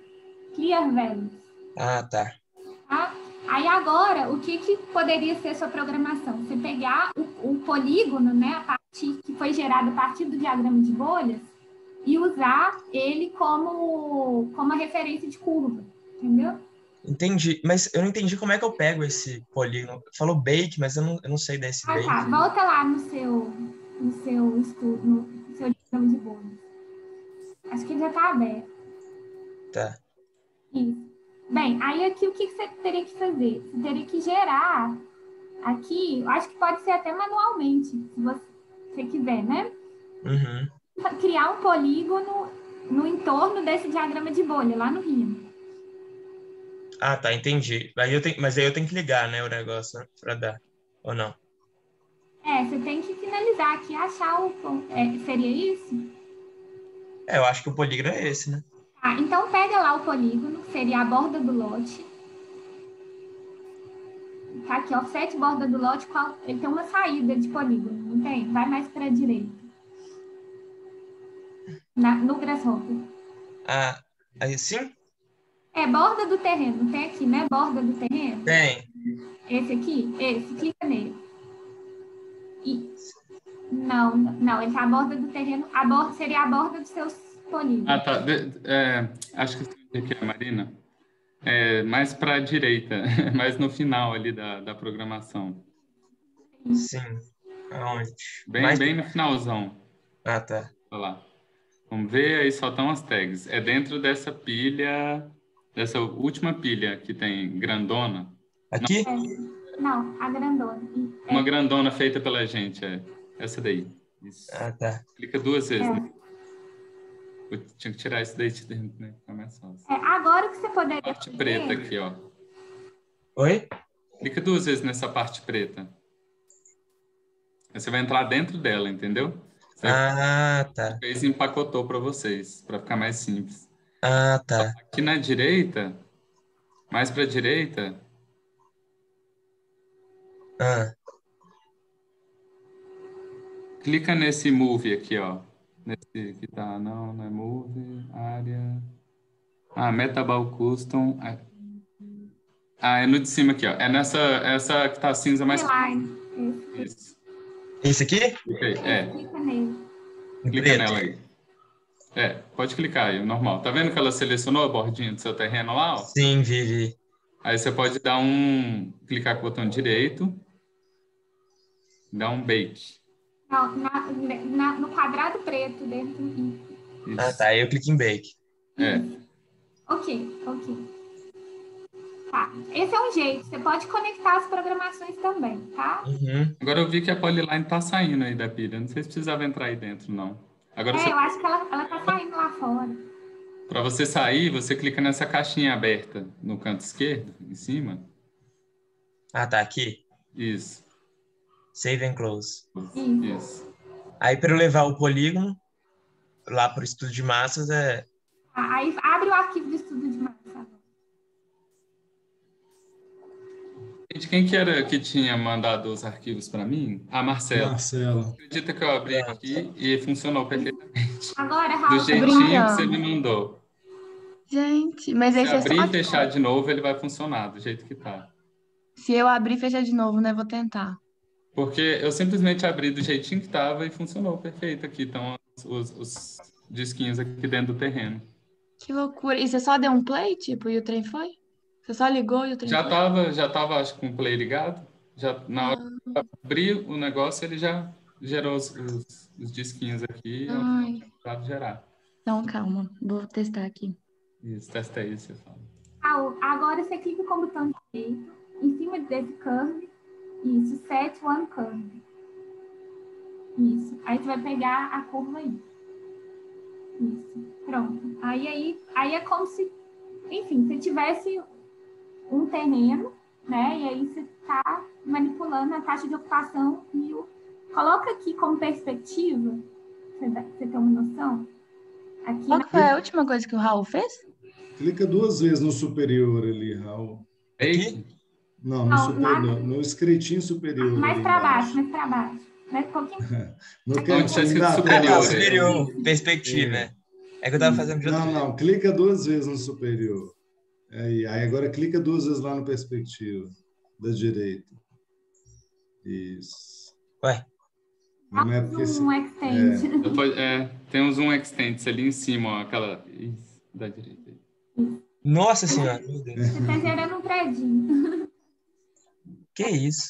[SPEAKER 2] Clear Values.
[SPEAKER 3] Ah, tá.
[SPEAKER 2] Tá? Aí agora, o que, que poderia ser sua programação? Você pegar o, o polígono, né, a partir que foi gerado a partir do diagrama de bolhas, e usar ele como, como uma referência de curva, entendeu?
[SPEAKER 3] Entendi. Mas eu não entendi como é que eu pego esse polígono. Falou bake, mas eu não, eu não sei desse
[SPEAKER 2] Ah,
[SPEAKER 3] bake.
[SPEAKER 2] tá. Volta lá no seu, no seu estudo, no seu diagrama de bolhas. Acho que ele já está aberto.
[SPEAKER 3] Tá.
[SPEAKER 2] Isso. Bem, aí aqui o que você teria que fazer? Você teria que gerar aqui, acho que pode ser até manualmente, se você quiser, né?
[SPEAKER 3] Uhum.
[SPEAKER 2] Criar um polígono no entorno desse diagrama de bolha, lá no Rio.
[SPEAKER 3] Ah, tá, entendi. Aí eu tenho, mas aí eu tenho que ligar, né, o negócio, né, pra dar. Ou não?
[SPEAKER 2] É, você tem que finalizar aqui, achar o. pon- é, seria isso?
[SPEAKER 3] É, eu acho que o polígono é esse, né?
[SPEAKER 2] Tá, então pega lá o polígono, que seria a borda do lote. Tá aqui, offset borda do lote, qual, ele tem uma saída de polígono, não tem? Vai mais para a direita. Na, no Grasshopper.
[SPEAKER 3] Ah, aí sim?
[SPEAKER 2] É borda do terreno, tem aqui, né? Borda do terreno.
[SPEAKER 3] Tem.
[SPEAKER 2] Esse aqui, esse, clica nele. E, não, não, ele tá a borda do terreno, a borda, seria a borda dos seus polígonos.
[SPEAKER 6] Ah, tá. De- é, acho que eu entendi aqui, Marina. É, mais para a direita, [LAUGHS] mais no final ali da, da programação.
[SPEAKER 3] Sim. Aonde?
[SPEAKER 6] Bem,
[SPEAKER 3] Mais-
[SPEAKER 6] bem no finalzão.
[SPEAKER 3] Ah, tá.
[SPEAKER 6] Olha lá. Vamos ver, aí só estão as tags. É dentro dessa pilha, dessa última pilha que tem grandona.
[SPEAKER 3] Aqui?
[SPEAKER 2] É, não, a grandona. E-
[SPEAKER 6] Uma grandona feita pela gente, é essa daí. Isso.
[SPEAKER 3] Ah, tá.
[SPEAKER 6] Clica duas vezes,
[SPEAKER 2] É.
[SPEAKER 6] né? Eu tinha que tirar isso daí de dentro, né? Fica mais fácil.
[SPEAKER 2] É, agora que você poderia
[SPEAKER 6] Parte preta aqui, ó.
[SPEAKER 3] Oi?
[SPEAKER 6] Clica duas vezes nessa parte preta. Aí você vai entrar dentro dela, entendeu? Você
[SPEAKER 3] Ah, tá.
[SPEAKER 6] fez e empacotou para vocês, para ficar mais simples.
[SPEAKER 3] Ah, tá.
[SPEAKER 6] Aqui na direita, mais para a direita,
[SPEAKER 3] Ah,
[SPEAKER 6] clica nesse move aqui, ó. Nesse que tá, não, não é move, área. Ah, Metaball Custom. Ah, é no de cima aqui, ó. É nessa essa que tá cinza mais.
[SPEAKER 2] Line. Esse,
[SPEAKER 6] Isso.
[SPEAKER 3] esse aqui?
[SPEAKER 6] Clica aí. É,
[SPEAKER 2] clica nele.
[SPEAKER 6] Clica nela aí. É, pode clicar aí, normal. Tá vendo que ela selecionou a bordinha do seu terreno lá, ó?
[SPEAKER 3] Sim, Vivi.
[SPEAKER 6] Aí você pode dar um. clicar com o botão direito. Dar um bake.
[SPEAKER 2] Não, na, na- no quadrado preto dentro.
[SPEAKER 6] Isso.
[SPEAKER 3] Ah, tá. Aí eu clico em bake.
[SPEAKER 6] É.
[SPEAKER 2] Ok, ok. Tá. Esse é um jeito. Você pode conectar as programações também, tá?
[SPEAKER 3] Uhum.
[SPEAKER 6] Agora eu vi que a Polyline tá saindo aí da pilha. Não sei se precisava entrar aí dentro, não. Agora,
[SPEAKER 2] É, eu acho que ela, ela tá saindo lá fora.
[SPEAKER 6] para você sair, você clica nessa caixinha aberta no canto esquerdo, em cima.
[SPEAKER 3] Ah, tá. Aqui.
[SPEAKER 6] Isso.
[SPEAKER 3] Save and close.
[SPEAKER 2] Isso.
[SPEAKER 6] Isso.
[SPEAKER 3] Aí, para eu levar o polígono lá para o estudo de massas, é.
[SPEAKER 2] Aí abre o arquivo do estudo de massa.
[SPEAKER 6] Gente, quem que era que tinha mandado os arquivos para mim? A Marcela.
[SPEAKER 5] Marcelo.
[SPEAKER 6] Acredita que eu abri aqui e funcionou perfeitamente.
[SPEAKER 2] Agora,
[SPEAKER 6] Do
[SPEAKER 2] Raul,
[SPEAKER 6] jeitinho que você me mandou.
[SPEAKER 11] Gente, mas
[SPEAKER 6] Se
[SPEAKER 11] esse é
[SPEAKER 6] abrir
[SPEAKER 11] só
[SPEAKER 6] e fechar de novo, ele vai funcionar do jeito que tá.
[SPEAKER 11] se eu abrir e fechar de novo, né? Vou tentar.
[SPEAKER 6] Porque eu simplesmente abri do jeitinho que tava e funcionou perfeito aqui. Então, os, os disquinhos aqui dentro do terreno.
[SPEAKER 11] Que loucura. E você só deu um play, tipo, e o trem foi? Você só ligou e o trem
[SPEAKER 6] Já
[SPEAKER 11] foi?
[SPEAKER 6] tava, já tava, acho que com o play ligado. Já, na hora que eu abri o negócio, ele já gerou os, os, os disquinhos aqui.
[SPEAKER 11] Ai,
[SPEAKER 6] Para gerar.
[SPEAKER 11] então calma. Vou testar aqui.
[SPEAKER 6] Isso, testa aí, você fala.
[SPEAKER 2] Ah, agora você clica como botão direito, em cima desse curve, isso, set one curve. Isso. Aí você vai pegar a curva aí. Isso. Pronto. Aí, aí, aí é como se, enfim, você tivesse um terreno, né? E aí você está manipulando a taxa de ocupação e o... Coloca aqui como perspectiva, você, você tem uma noção?
[SPEAKER 11] Aqui Qual na... foi a última coisa que o Raul fez?
[SPEAKER 5] Clica duas vezes no superior ali, Raul.
[SPEAKER 6] Aqui?
[SPEAKER 5] Não, no, não, superior, na... no escritinho superior.
[SPEAKER 2] Mais para baixo, mais para baixo. Mais pouquinho. [LAUGHS]
[SPEAKER 6] cantinho da superior.
[SPEAKER 3] superior, perspectiva. É. é que eu estava fazendo de
[SPEAKER 5] Não, não, clica duas vezes no superior. Aí, aí agora clica duas vezes lá no perspectiva, da direita. Isso.
[SPEAKER 3] Ué?
[SPEAKER 2] Não é porque zoom se... extend.
[SPEAKER 6] É. Depois, é, tem um zoom extend ali em cima, ó, aquela isso, da direita.
[SPEAKER 3] Nossa senhora, meu Deus.
[SPEAKER 2] Você tá gerando um predinho.
[SPEAKER 3] Que isso?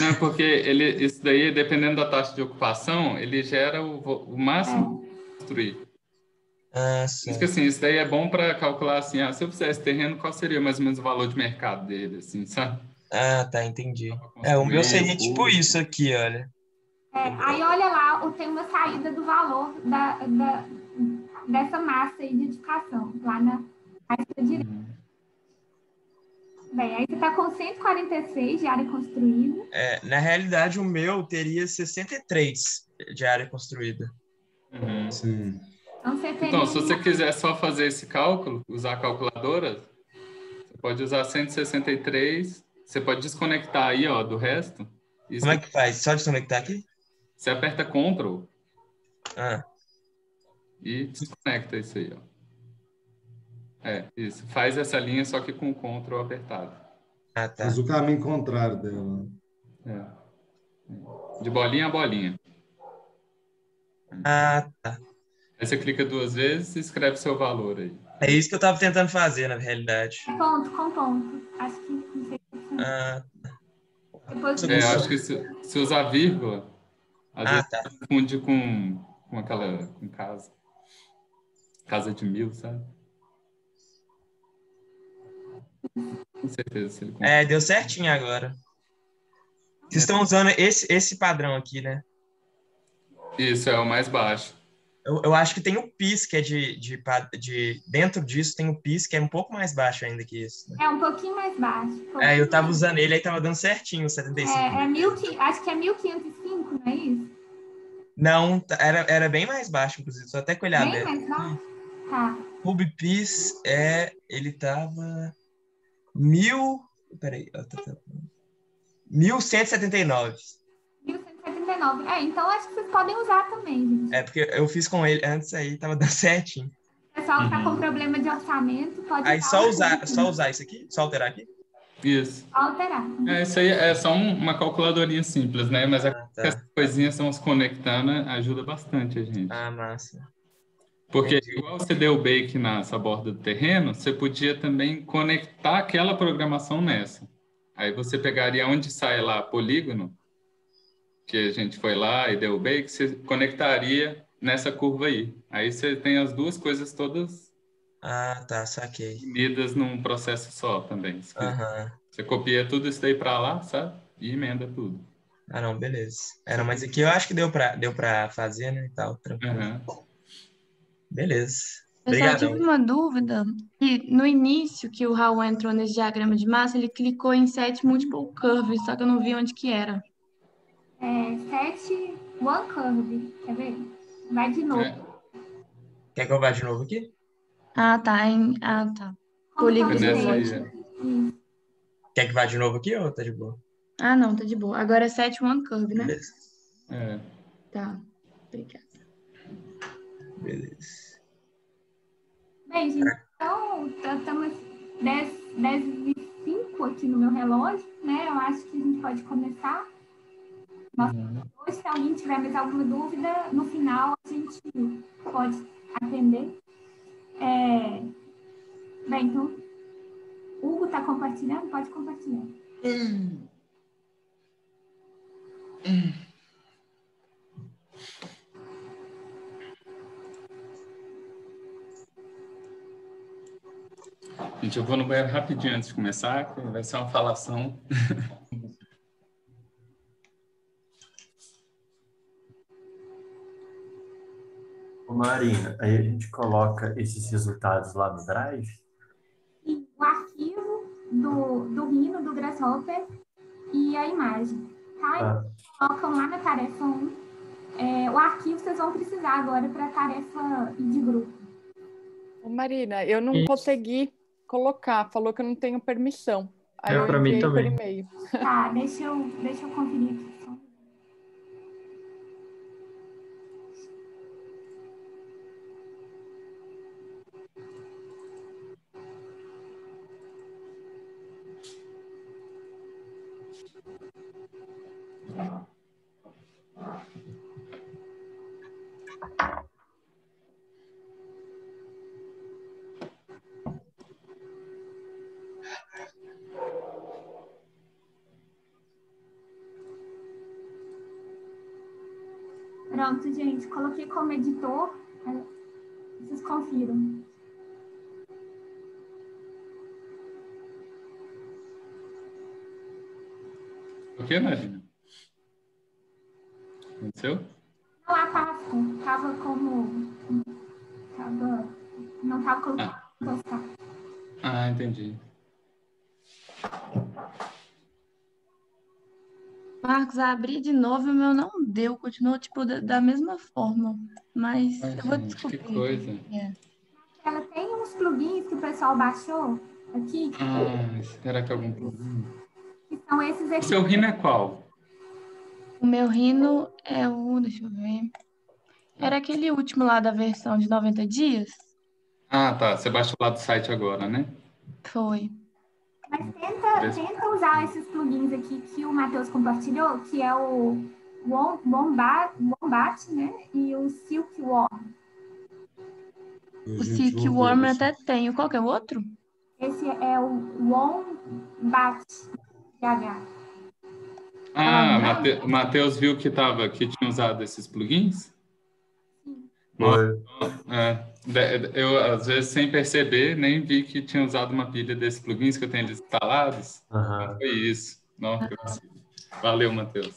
[SPEAKER 6] Não, porque ele, isso daí, dependendo da taxa de ocupação, ele gera o, o máximo é. construir.
[SPEAKER 3] Ah, sim.
[SPEAKER 6] Isso que assim, isso daí é bom para calcular assim, ah, se eu fizesse terreno, qual seria mais ou menos o valor de mercado dele, assim, sabe?
[SPEAKER 3] Ah, tá, entendi. É, o meu seria tipo isso aqui, olha.
[SPEAKER 2] É, aí olha lá, tem uma saída do valor da, da, dessa massa aí de edificação, lá na esquerda direita. Uhum. Bem, aí você está com 146 de área construída.
[SPEAKER 3] É, na realidade, o meu teria 63 de área construída.
[SPEAKER 6] Uhum.
[SPEAKER 5] Sim.
[SPEAKER 2] Então,
[SPEAKER 6] se você quiser só fazer esse cálculo, usar a calculadora, você pode usar 163, você pode desconectar aí, ó, do resto.
[SPEAKER 3] Isso Como é que faz? Só desconectar aqui?
[SPEAKER 6] Você aperta Ctrl.
[SPEAKER 3] Ah.
[SPEAKER 6] E desconecta isso aí, ó. É, isso. Faz essa linha só que com o Ctrl apertado.
[SPEAKER 5] Ah, tá. Faz o caminho contrário dela.
[SPEAKER 6] É. De bolinha a bolinha.
[SPEAKER 3] Ah, tá.
[SPEAKER 6] Aí você clica duas vezes e escreve seu valor aí.
[SPEAKER 3] É isso que eu estava tentando fazer, na realidade.
[SPEAKER 2] Ponto, com ponto. Acho que não sei.
[SPEAKER 3] Ah,
[SPEAKER 2] Depois
[SPEAKER 6] é, acho que se, se usar vírgula, às
[SPEAKER 3] ah,
[SPEAKER 6] vezes
[SPEAKER 3] tá.
[SPEAKER 6] confunde com, com aquela com casa. Casa de mil, sabe? Com certeza. Se ele
[SPEAKER 3] é, deu certinho agora. Vocês estão usando esse, esse padrão aqui, né?
[SPEAKER 6] Isso, é o mais baixo.
[SPEAKER 3] Eu, eu acho que tem o PIS, que é de, de, de. Dentro disso tem o PIS, que é um pouco mais baixo ainda que isso.
[SPEAKER 2] Né? É um pouquinho mais baixo. Um
[SPEAKER 3] é, eu tava usando ele, aí tava dando certinho, 75.
[SPEAKER 2] É, é mil, acho que é 1505, não é isso?
[SPEAKER 3] Não, era, era bem mais baixo, inclusive, só até com olhar
[SPEAKER 2] Bem mais baixo? Tá.
[SPEAKER 3] Ruby PIS é. Ele tava mil. Peraí. Tá, tá. 1179.
[SPEAKER 2] 1179. É, então acho que vocês podem usar também, gente.
[SPEAKER 3] É, porque eu fiz com ele antes aí, tava dando certinho.
[SPEAKER 2] O pessoal que tá com problema de orçamento pode
[SPEAKER 3] Aí só usar, só usar isso aqui? Só alterar aqui?
[SPEAKER 6] Isso.
[SPEAKER 2] Alterar.
[SPEAKER 6] É, isso aí é só uma calculadorinha simples, né? Mas ah, tá. essas coisinhas estão se conectando ajuda bastante a gente.
[SPEAKER 3] Ah, massa.
[SPEAKER 6] Porque Entendi. igual você deu o bake nessa borda do terreno, você podia também conectar aquela programação nessa. Aí você pegaria onde sai lá polígono, que a gente foi lá e deu o bake, você conectaria nessa curva aí. Aí você tem as duas coisas todas
[SPEAKER 3] ah, tá, saquei.
[SPEAKER 6] unidas num processo só também. Você,
[SPEAKER 3] uhum.
[SPEAKER 6] você copia tudo isso daí para lá, sabe? E emenda tudo.
[SPEAKER 3] Ah, não, beleza. Era, mas aqui eu acho que deu para deu para fazer, né, e tal, tranquilo.
[SPEAKER 6] Uhum.
[SPEAKER 3] Beleza.
[SPEAKER 11] Eu só tive uma dúvida, que no início que o Raul entrou nesse diagrama de massa, ele clicou em set multiple curve, só que eu não vi onde que era.
[SPEAKER 2] É, set one curve, quer ver? Vai de novo. É.
[SPEAKER 3] Quer que eu vá de novo aqui?
[SPEAKER 11] Ah, tá. Em... Ah, tá. Polígono
[SPEAKER 3] Quer que vá de novo aqui ou tá de boa?
[SPEAKER 11] Ah, não, tá de boa. Agora é set one curve, né?
[SPEAKER 3] Beleza.
[SPEAKER 6] É.
[SPEAKER 11] Tá. Obrigada.
[SPEAKER 3] Beleza.
[SPEAKER 2] Bem, gente, então, estamos 10, 10 e 5 aqui no meu relógio, né? Eu acho que a gente pode começar. Uhum. se alguém tiver mais alguma dúvida, no final a gente pode atender. É... Bem, então, Hugo está compartilhando? Pode compartilhar.
[SPEAKER 6] Hum. Hum. Gente, eu vou no banheiro rapidinho antes de começar, que vai ser uma falação. [LAUGHS]
[SPEAKER 1] Ô, Marina, aí a gente coloca esses resultados lá no Drive?
[SPEAKER 2] E o arquivo do, do Rhino, do Grasshopper e a imagem, tá?
[SPEAKER 1] Ah,
[SPEAKER 2] Colocam lá na tarefa 1. É, o arquivo vocês vão precisar agora para a tarefa de grupo.
[SPEAKER 4] Ô, Marina, eu não consegui colocar, falou que eu não tenho permissão. Aí
[SPEAKER 9] É,
[SPEAKER 4] eu
[SPEAKER 9] pra mim também.
[SPEAKER 4] e-mail.
[SPEAKER 2] Tá, deixa eu, deixa eu conferir aqui. só. Pronto, gente, coloquei como editor. aí Vocês confiram.
[SPEAKER 6] O que, Marina? Aconteceu?
[SPEAKER 2] Não, a pasta tava como. Tava, não tava colocando. postar.
[SPEAKER 6] Ah, entendi.
[SPEAKER 11] Marcos, abri de novo e o meu não deu, continuou tipo da, da mesma forma. Mas
[SPEAKER 6] Ai,
[SPEAKER 11] eu vou
[SPEAKER 6] gente, que
[SPEAKER 11] descobrir.
[SPEAKER 6] coisa.
[SPEAKER 11] É.
[SPEAKER 2] Ela tem uns plugins que o pessoal baixou aqui,
[SPEAKER 6] Ah, será que é algum
[SPEAKER 2] que são esses
[SPEAKER 6] O
[SPEAKER 2] aqui.
[SPEAKER 6] seu rino é qual?
[SPEAKER 11] O meu rino é o. Deixa eu ver. Era aquele último lá da versão de 90 dias?
[SPEAKER 6] Ah, tá. Você baixou lá do site agora, né?
[SPEAKER 11] Foi.
[SPEAKER 2] Mas tenta, tenta usar esses plugins aqui que o Matheus compartilhou, que é o Wom- Wombat, Wombat né? E o Silkworm.
[SPEAKER 11] O Silkworm até tenho. Qual que é o outro?
[SPEAKER 2] Esse é o Wombat.
[SPEAKER 6] Ah, Mate- o Matheus viu que, tava, que tinha usado esses plugins?
[SPEAKER 1] foi.
[SPEAKER 6] É, eu, às vezes, sem perceber, nem vi que tinha usado uma pilha desses plugins que eu tenho instalados.
[SPEAKER 1] Aham.
[SPEAKER 6] Foi isso. Não, eu. Valeu, Matheus.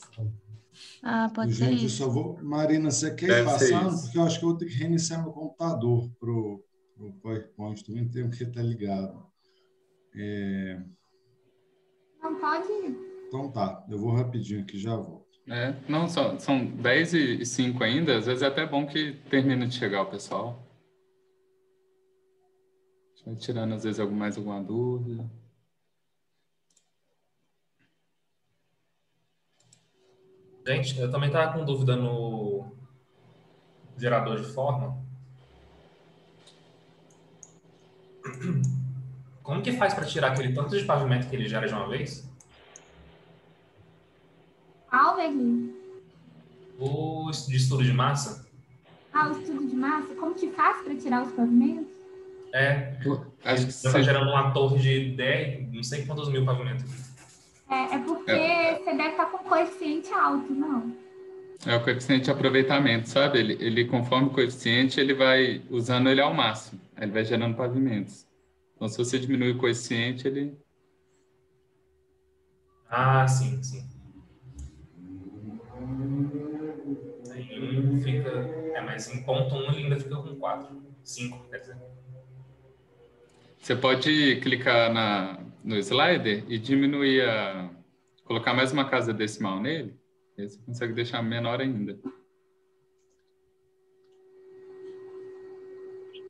[SPEAKER 11] Ah, pode ser
[SPEAKER 5] Gente, eu
[SPEAKER 11] isso.
[SPEAKER 5] só vou. Marina, você quer ir
[SPEAKER 6] Deve ser
[SPEAKER 5] passando? Porque eu acho que eu vou ter que reiniciar meu computador pro, pro PowerPoint também, tenho que estar ligado. É,
[SPEAKER 2] Não pode.
[SPEAKER 5] então tá, eu vou rapidinho aqui, já volto.
[SPEAKER 6] É, não, são, são 10 e 5 ainda. Às vezes é até bom que termine de chegar o pessoal. Vai tirando, às vezes, mais alguma dúvida.
[SPEAKER 7] Gente, eu também estava com dúvida no gerador de forma. Como que faz para tirar aquele tanto de pavimento que ele gera de uma vez?
[SPEAKER 2] Alverly.
[SPEAKER 7] O est- de estudo de massa?
[SPEAKER 2] Ah, o estudo de massa. Como que faz para tirar os pavimentos?
[SPEAKER 7] É,
[SPEAKER 6] Acho que
[SPEAKER 7] já está
[SPEAKER 6] você-
[SPEAKER 7] gerando uma torre de 10, não sei quantos mil pavimentos.
[SPEAKER 2] É, é porque
[SPEAKER 6] É.
[SPEAKER 2] você deve estar com coeficiente alto, não?
[SPEAKER 6] É o coeficiente de aproveitamento, sabe? Ele, ele, conforme o coeficiente, ele vai usando ele ao máximo. Aí Ele vai gerando pavimentos. Então, se você diminuir o coeficiente, ele...
[SPEAKER 7] Ah, sim, sim. Aí um fica. É, mas em ponto 1 um ele ainda fica com 4. 5, quer dizer.
[SPEAKER 6] Você pode clicar na, no slider e diminuir a... Colocar mais uma casa decimal nele. Aí você consegue deixar menor ainda.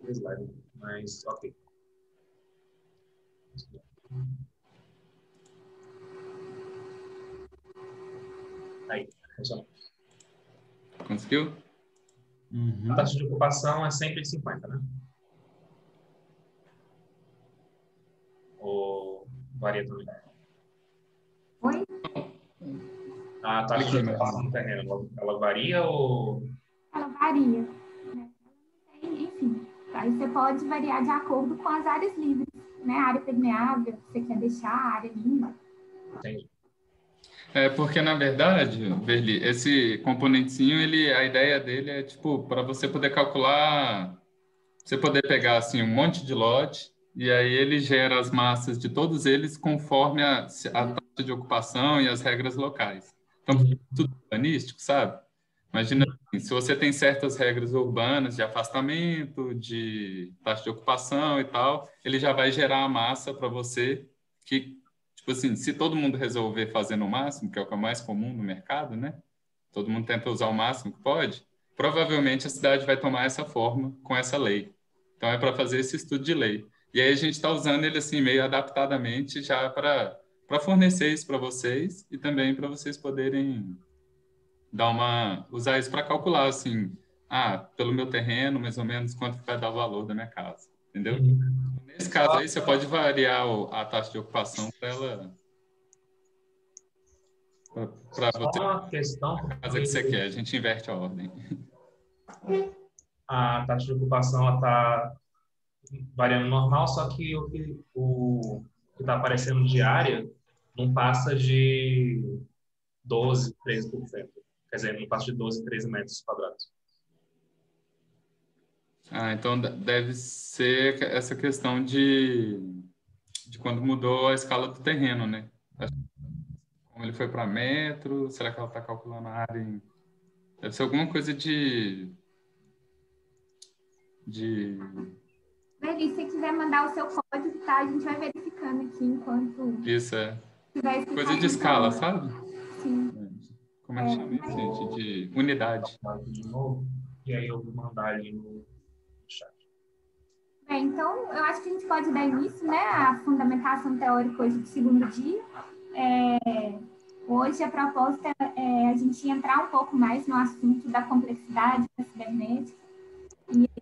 [SPEAKER 7] slide, mas ok. Aí, funcionou.
[SPEAKER 6] Conseguiu?
[SPEAKER 5] Uhum.
[SPEAKER 7] A taxa de ocupação é sempre 50, né? Ou também?
[SPEAKER 2] Oi?
[SPEAKER 7] A taxa de ocupação do terreno, ela- varia ou...
[SPEAKER 2] Ela varia. né? Enfim, aí você pode variar de acordo com as áreas livres, né? A área permeável, que você quer deixar, a área limpa.
[SPEAKER 7] Entendi.
[SPEAKER 6] É porque, na verdade, Verli, esse componentezinho, ele, a ideia dele é, tipo, para você poder calcular, você poder pegar, assim, um monte de lote e aí ele gera as massas de todos eles conforme a, a taxa de ocupação e as regras locais. Então, tudo urbanístico, sabe? Imagina, assim, se você tem certas regras urbanas de afastamento, de taxa de ocupação e tal, ele já vai gerar a massa para você que, tipo assim, se todo mundo resolver fazer no máximo, que é o que é mais comum no mercado, né? Todo mundo tenta usar o máximo que pode, provavelmente a cidade vai tomar essa forma com essa lei. Então, é para fazer esse estudo de lei. E aí a gente está usando ele assim, meio adaptadamente já para fornecer isso para vocês e também para vocês poderem dar uma usar isso para calcular assim, ah, pelo meu terreno, mais ou menos quanto vai dar o valor da minha casa, entendeu? Uhum. Nesse caso aí você pode variar a taxa de ocupação para ela para você
[SPEAKER 7] uma questão
[SPEAKER 6] a casa que você quer, a gente inverte a ordem.
[SPEAKER 7] A taxa de ocupação está variando normal, só que o que está aparecendo de área não passa de 12, 13%. Quer dizer, não passa de 12, 13 metros quadrados.
[SPEAKER 6] Ah, então deve ser essa questão de, de quando mudou a escala do terreno, né? Como ele foi para metro, será que ela está calculando a área em... Deve ser alguma coisa de... de...
[SPEAKER 2] Meli, se você quiser mandar o seu código, tá? A gente vai verificando aqui enquanto...
[SPEAKER 6] Isso, é. Coisa de escala, sabe?
[SPEAKER 2] Sim.
[SPEAKER 6] Como é que chama isso, gente? De unidade.
[SPEAKER 7] De novo, e aí eu vou mandar ali no chat.
[SPEAKER 2] É, então, eu acho que a gente pode dar início né, à fundamentação teórica hoje do segundo dia. É, hoje a proposta é a gente entrar um pouco mais no assunto da complexidade da cibernética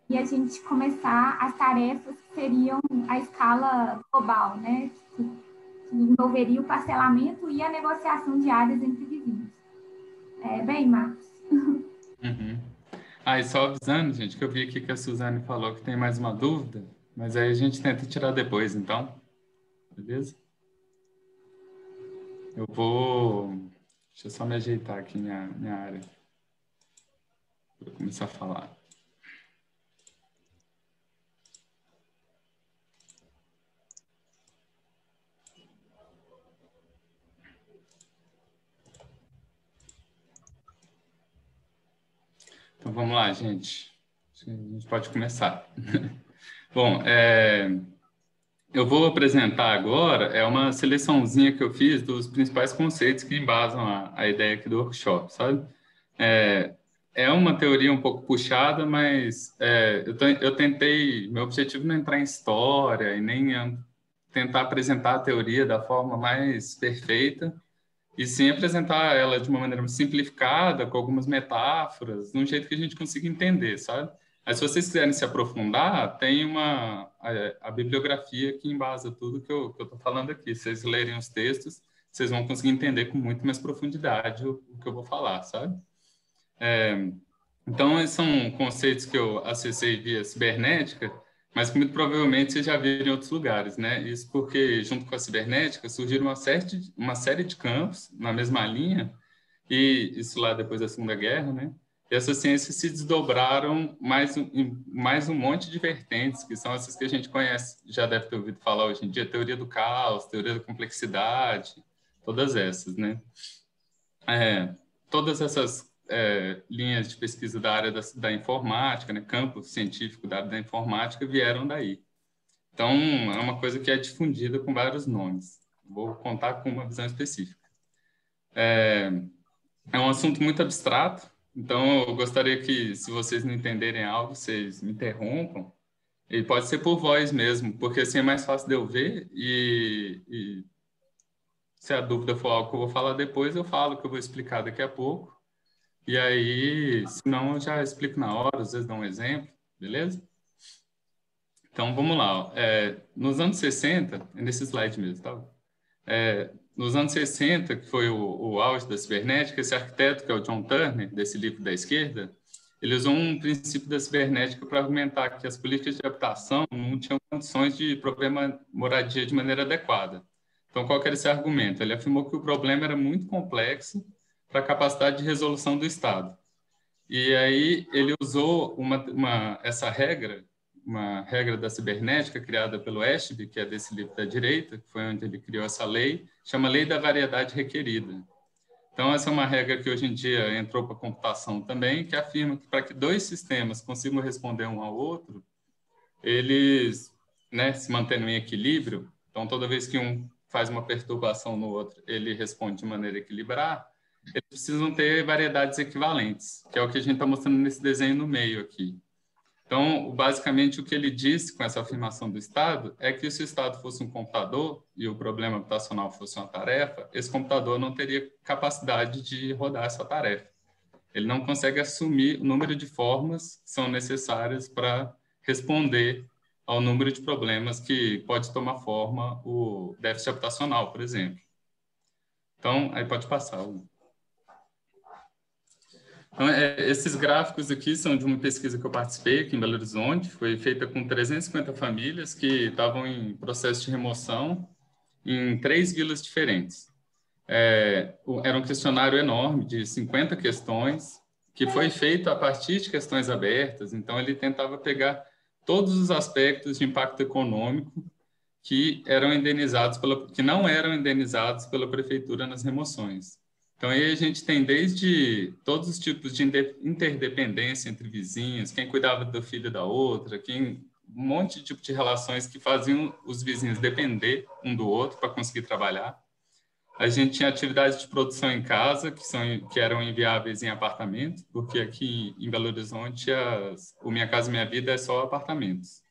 [SPEAKER 2] e, a gente começar as tarefas que seriam a escala global, né? Que, que envolveria o parcelamento e a negociação de áreas entre vizinhos. É, bem, Marcos.
[SPEAKER 6] Uhum. Ah, e só avisando, gente, que eu vi aqui que a Suzane falou que tem mais uma dúvida, mas aí a gente tenta tirar depois, então. Beleza? Eu vou. Deixa eu só me ajeitar aqui minha, minha área. Para começar a falar. Então vamos lá, gente. A gente pode começar. [LAUGHS] Bom, é, eu vou apresentar agora é uma seleçãozinha que eu fiz dos principais conceitos que embasam a, a ideia aqui do workshop, sabe? É, é uma teoria um pouco puxada, mas é, eu, eu tentei, meu objetivo não é entrar em história e nem tentar apresentar a teoria da forma mais perfeita, e sim apresentar ela de uma maneira simplificada, com algumas metáforas, de um jeito que a gente consiga entender, sabe? Mas se vocês quiserem se aprofundar, tem uma a, a bibliografia que embasa tudo que eu estou falando aqui. Se vocês lerem os textos, vocês vão conseguir entender com muito mais profundidade o, o que eu vou falar, sabe? É, então, esses são conceitos que eu acessei via cibernética, mas muito provavelmente vocês já viram em outros lugares, né? Isso porque, junto com a cibernética, surgiram uma série de, uma série de campos na mesma linha, e isso lá depois da Segunda Guerra, né? E essas ciências se desdobraram mais um, mais um monte de vertentes, que são essas que a gente conhece, já deve ter ouvido falar hoje em dia, teoria do caos, teoria da complexidade, todas essas, né? É, todas essas é, linhas de pesquisa da área da, da informática, né, campo científico da área da informática, vieram daí. Então, é uma coisa que é difundida com vários nomes. Vou contar com uma visão específica. É, é um assunto muito abstrato, então eu gostaria que, se vocês não entenderem algo, vocês me interrompam. E pode ser por voz mesmo, porque assim é mais fácil de eu ver e, e se a dúvida for algo que eu vou falar depois, eu falo que eu vou explicar daqui a pouco. E aí, se não, eu já explico na hora, às vezes dou um exemplo, beleza? Então, vamos lá. É, nos anos 60, é nesse slide mesmo, tá? É, nos anos 60, que foi o, o auge da cibernética, esse arquiteto, que é o John Turner, desse livro da esquerda, ele usou um princípio da cibernética para argumentar que as políticas de habitação não tinham condições de prover moradia de maneira adequada. Então, qual era esse argumento? Ele afirmou que o problema era muito complexo para a capacidade de resolução do Estado. E aí ele usou uma, uma, essa regra uma regra da cibernética criada pelo Ashby, que é desse livro da direita, que foi onde ele criou essa lei, chama Lei da Variedade Requerida. Então, essa é uma regra que hoje em dia entrou para a computação também, que afirma que para que dois sistemas consigam responder um ao outro, eles né, se mantendo em equilíbrio, então toda vez que um faz uma perturbação no outro, ele responde de maneira equilibrada, eles precisam ter variedades equivalentes, que é o que a gente está mostrando nesse desenho no meio aqui. Então, basicamente, o que ele disse com essa afirmação do Estado é que se o Estado fosse um computador e o problema habitacional fosse uma tarefa, esse computador não teria capacidade de rodar essa tarefa. Ele não consegue assumir o número de formas que são necessárias para responder ao número de problemas que pode tomar forma o déficit habitacional, por exemplo. Então, aí pode passar. Então, é, esses gráficos aqui são de uma pesquisa que eu participei aqui em Belo Horizonte, foi feita com 350 famílias que estavam em processo de remoção em três vilas diferentes. É, era um questionário enorme de 50 questões, que foi feito a partir de questões abertas, então ele tentava pegar todos os aspectos de impacto econômico que eram indenizados pela, que não eram indenizados pela prefeitura nas remoções. Então aí a gente tem desde todos os tipos de interdependência entre vizinhos, quem cuidava do filho da outra, quem um monte de tipo de relações que faziam os vizinhos depender um do outro para conseguir trabalhar. A gente tinha atividades de produção em casa, que, são, que eram inviáveis em apartamento, porque aqui em Belo Horizonte as, o Minha Casa Minha Vida é só apartamentos.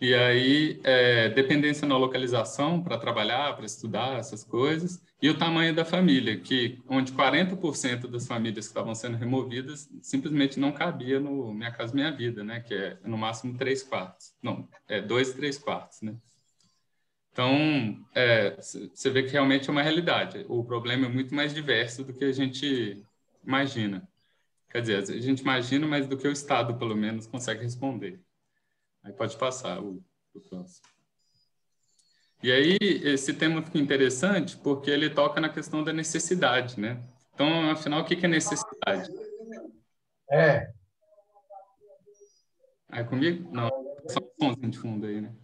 [SPEAKER 6] E aí, é, dependência na localização para trabalhar, para estudar, essas coisas, e o tamanho da família, que onde 40% das famílias que estavam sendo removidas simplesmente não cabia no Minha Casa Minha Vida, né? Que é no máximo três quartos. Não, é dois, três quartos, né? Então, você é, vê que realmente é uma realidade. O problema é muito mais diverso do que a gente imagina. Quer dizer, a gente imagina, mas do que o Estado, pelo menos, consegue responder. Aí pode passar o, o próximo. E aí, esse tema fica interessante porque ele toca na questão da necessidade, né? Então, afinal, o que é necessidade?
[SPEAKER 12] É.
[SPEAKER 6] Aí comigo? Não, só um somzinho de fundo aí, né?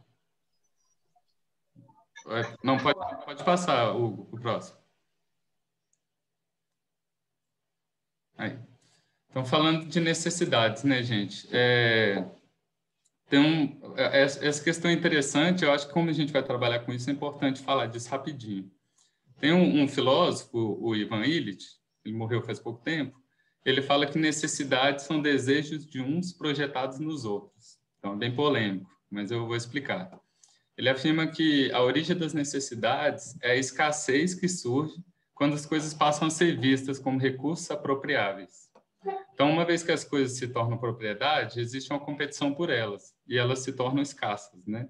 [SPEAKER 6] Não, pode, pode passar o, o próximo. Aí. Então, falando de necessidades, né, gente? É, é, essa questão é interessante, eu acho que como a gente vai trabalhar com isso, é importante falar disso rapidinho. Tem um, um filósofo, o Ivan Illich, ele morreu faz pouco tempo, ele fala que necessidades são desejos de uns projetados nos outros. Então, é bem polêmico, mas eu vou explicar. Ele afirma que a origem das necessidades é a escassez que surge quando as coisas passam a ser vistas como recursos apropriáveis. Então, uma vez que as coisas se tornam propriedade, existe uma competição por elas e elas se tornam escassas, né?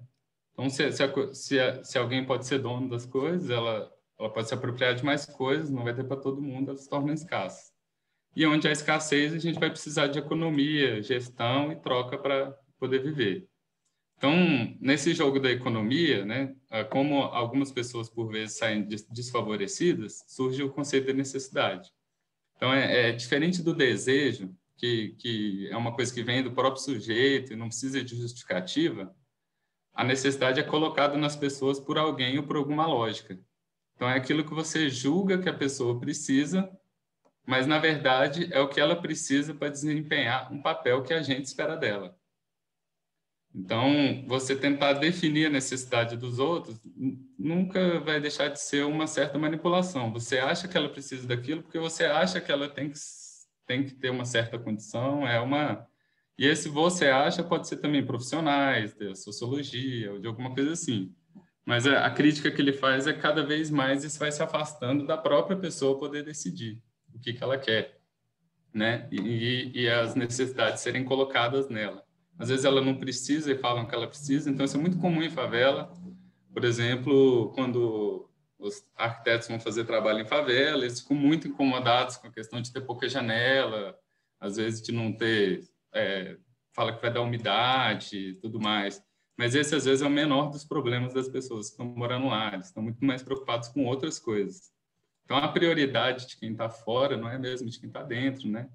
[SPEAKER 6] Então, se, se, se, se alguém pode ser dono das coisas, ela, ela pode se apropriar de mais coisas, não vai ter para todo mundo, elas se tornam escassas. E onde há escassez, a gente vai precisar de economia, gestão e troca para poder viver. Então, nesse jogo da economia, né, ah, como algumas pessoas por vezes saem desfavorecidas, surge o conceito de necessidade. Então, é, é, diferente do desejo, que, que é uma coisa que vem do próprio sujeito e não precisa de justificativa, a necessidade é colocada nas pessoas por alguém ou por alguma lógica. Então, é aquilo que você julga que a pessoa precisa, mas, na verdade, é o que ela precisa para desempenhar um papel que a gente espera dela. Então, você tentar definir a necessidade dos outros nunca vai deixar de ser uma certa manipulação. Você acha que ela precisa daquilo porque você acha que ela tem que, tem que ter uma certa condição, é uma... E esse você acha pode ser também profissionais, de sociologia, ou de alguma coisa assim. Mas a, crítica que ele faz é cada vez mais isso vai se afastando da própria pessoa poder decidir o que, que ela quer, né? E, e as necessidades serem colocadas nela. Às vezes ela não precisa e falam que ela precisa, então isso é muito comum em favela. Por exemplo, quando os arquitetos vão fazer trabalho em favela, eles ficam muito incomodados com a questão de ter pouca janela, às vezes de não ter, é, fala que vai dar umidade e tudo mais. Mas esse, às vezes, é o menor dos problemas das pessoas que estão morando lá. Eles estão muito mais preocupados com outras coisas. Então, a prioridade de quem está fora não é mesmo de quem está dentro, né?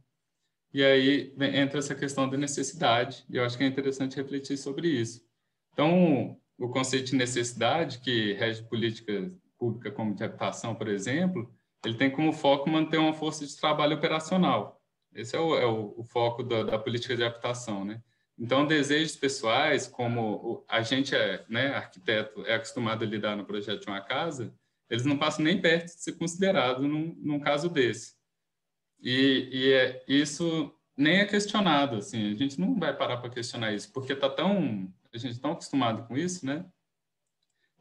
[SPEAKER 6] E aí entra essa questão da necessidade, e eu acho que é interessante refletir sobre isso. Então, o conceito de necessidade, que rege política pública como de habitação, por exemplo, ele tem como foco manter uma força de trabalho operacional. Esse é o, é o, o foco da, da, política de habitação, né? Então, desejos pessoais, como a gente é, né, arquiteto, é acostumado a lidar no projeto de uma casa, eles não passam nem perto de ser considerado num, num caso desse. E, e é, isso nem é questionado, assim, a gente não vai parar para questionar isso, porque tá tão, a gente está tão acostumado com isso, né?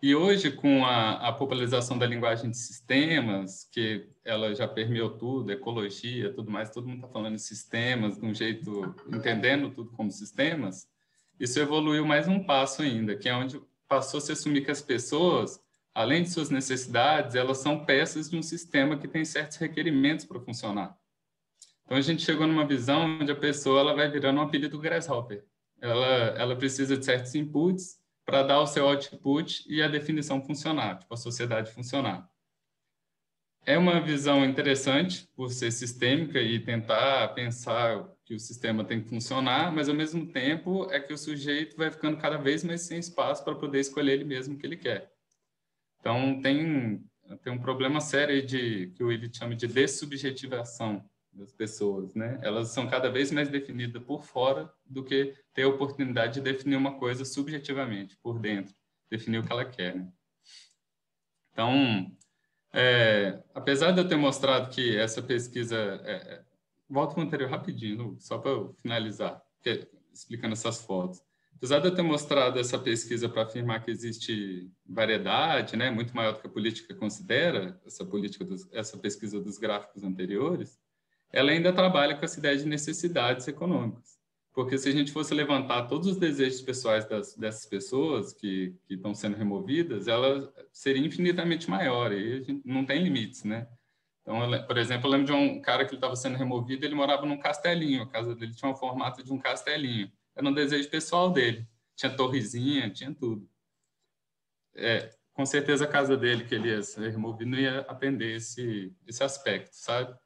[SPEAKER 6] E hoje, com a, a, popularização da linguagem de sistemas, que ela já permeou tudo, ecologia, tudo mais, todo mundo está falando de sistemas, de um jeito, entendendo tudo como sistemas, isso evoluiu mais um passo ainda, que é onde passou a se assumir que as pessoas, além de suas necessidades, elas são peças de um sistema que tem certos requerimentos para funcionar. Então, a gente chegou numa visão onde a pessoa ela vai virando uma pilha do grasshopper. Ela, ela precisa de certos inputs, para dar o seu output e a definição funcionar, tipo, a sociedade funcionar. É uma visão interessante por ser sistêmica e tentar pensar que o sistema tem que funcionar, mas ao mesmo tempo é que o sujeito vai ficando cada vez mais sem espaço para poder escolher ele mesmo o que ele quer. Então tem tem um problema sério de que o Willi chama de dessubjetivação das pessoas, né? Elas são cada vez mais definidas por fora do que ter a oportunidade de definir uma coisa subjetivamente, por dentro, definir o que ela quer. Né? Então, é, apesar de eu ter mostrado que essa pesquisa... É, é volta para o anterior rapidinho, só para finalizar, explicando essas fotos. Apesar de eu ter mostrado essa pesquisa para afirmar que existe variedade, né, muito maior do que a política considera, essa política dos, essa pesquisa dos gráficos anteriores, ela ainda trabalha com essa ideia de necessidades econômicas. Porque se a gente fosse levantar todos os desejos pessoais das, dessas pessoas que, que estão sendo removidas, ela seria infinitamente maior, e não tem limites, né? Então, por exemplo, eu lembro de um cara que estava sendo removido, ele morava num castelinho, a casa dele tinha o formato de um castelinho. Era um desejo pessoal dele. Tinha torrezinha, tinha tudo. É, com certeza a casa dele que ele ia ser removido não ia atender esse, esse aspecto, sabe?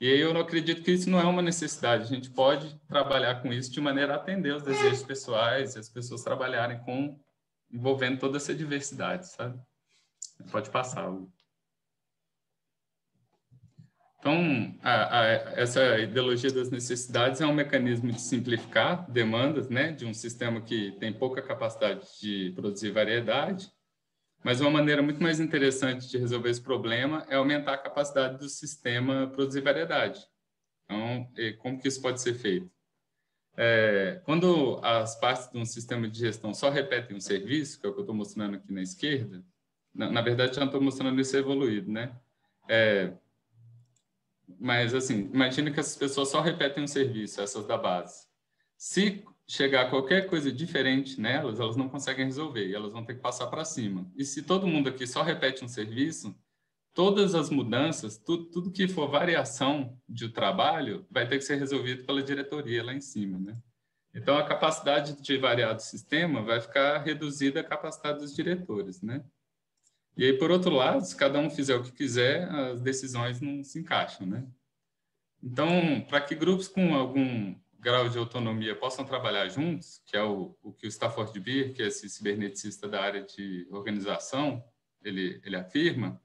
[SPEAKER 6] E aí eu não acredito que isso não é uma necessidade. A gente pode trabalhar com isso de maneira a atender os desejos pessoais e as pessoas trabalharem com envolvendo toda essa diversidade, sabe? Pode passar. Então, a, a, essa ideologia das necessidades é um mecanismo de simplificar demandas, né, de um sistema que tem pouca capacidade de produzir variedade mas uma maneira muito mais interessante de resolver esse problema é aumentar a capacidade do sistema produzir variedade. Então, como que isso pode ser feito? É, quando as partes de um sistema de gestão só repetem um serviço, que é o que eu estou mostrando aqui na esquerda, na, na verdade já estou mostrando isso evoluído, né? É, mas assim, imagina que essas pessoas só repetem um serviço, essas da base. Se chegar qualquer coisa diferente nelas, elas não conseguem resolver e elas vão ter que passar para cima. E se todo mundo aqui só repete um serviço, todas as mudanças, tudo, tudo que for variação de trabalho, vai ter que ser resolvido pela diretoria lá em cima, né? Então, a capacidade de variar do sistema vai ficar reduzida à capacidade dos diretores, né? E aí, por outro lado, se cada um fizer o que quiser, as decisões não se encaixam, né? Então, para que grupos com algum grau de autonomia possam trabalhar juntos, que é o, o que o Stafford Beer, que é esse ciberneticista da área de organização, ele, ele afirma,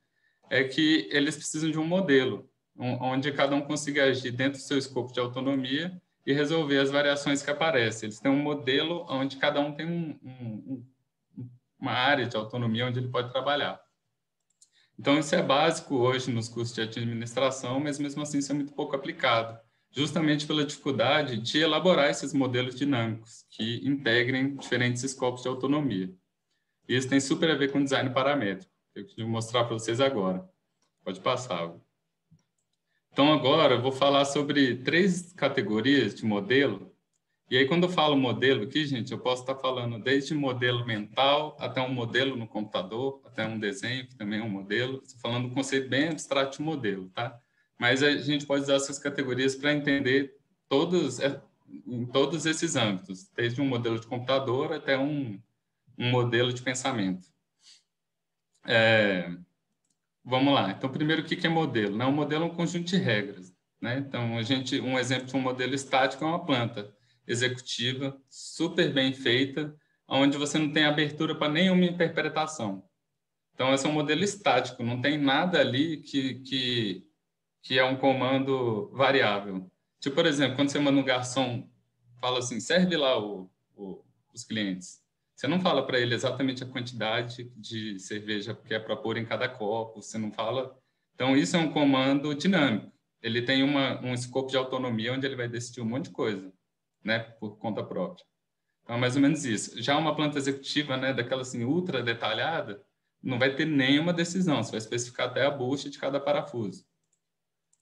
[SPEAKER 6] é que eles precisam de um modelo, onde cada um consiga agir dentro do seu escopo de autonomia e resolver as variações que aparecem. Eles têm um modelo onde cada um tem um, um, uma área de autonomia onde ele pode trabalhar. Então, isso é básico hoje nos cursos de administração, mas mesmo assim isso é muito pouco aplicado justamente pela dificuldade de elaborar esses modelos dinâmicos que integrem diferentes escopos de autonomia. Isso tem super a ver com design paramétrico, que eu vou mostrar para vocês agora. Pode passar. Então, agora eu vou falar sobre três categorias de modelo. E aí, quando eu falo modelo aqui, gente, eu posso estar falando desde modelo mental até um modelo no computador, até um desenho, que também é um modelo. Estou falando um conceito bem abstrato de modelo, tá? Mas a gente pode usar essas categorias para entender todos, é, em todos esses âmbitos, desde um modelo de computador até um, um modelo de pensamento. É, vamos lá. Então, primeiro, o que é modelo? Né? Um modelo é um conjunto de regras. Né? Então, a gente, um exemplo de um modelo estático é uma planta executiva, super bem feita, onde você não tem abertura para nenhuma interpretação. Então, esse é um modelo estático, não tem nada ali que, que, que é um comando variável. Tipo, por exemplo, quando você manda um garçom, fala assim, serve lá o, o, os clientes. Você não fala para ele exatamente a quantidade de cerveja que é para pôr em cada copo, você não fala. Então, isso é um comando dinâmico. Ele tem uma, um escopo de autonomia onde ele vai decidir um monte de coisa, né, por conta própria. Então, é mais ou menos isso. Já uma planta executiva, né, daquela assim, ultra detalhada, não vai ter nenhuma decisão, você vai especificar até a bucha de cada parafuso.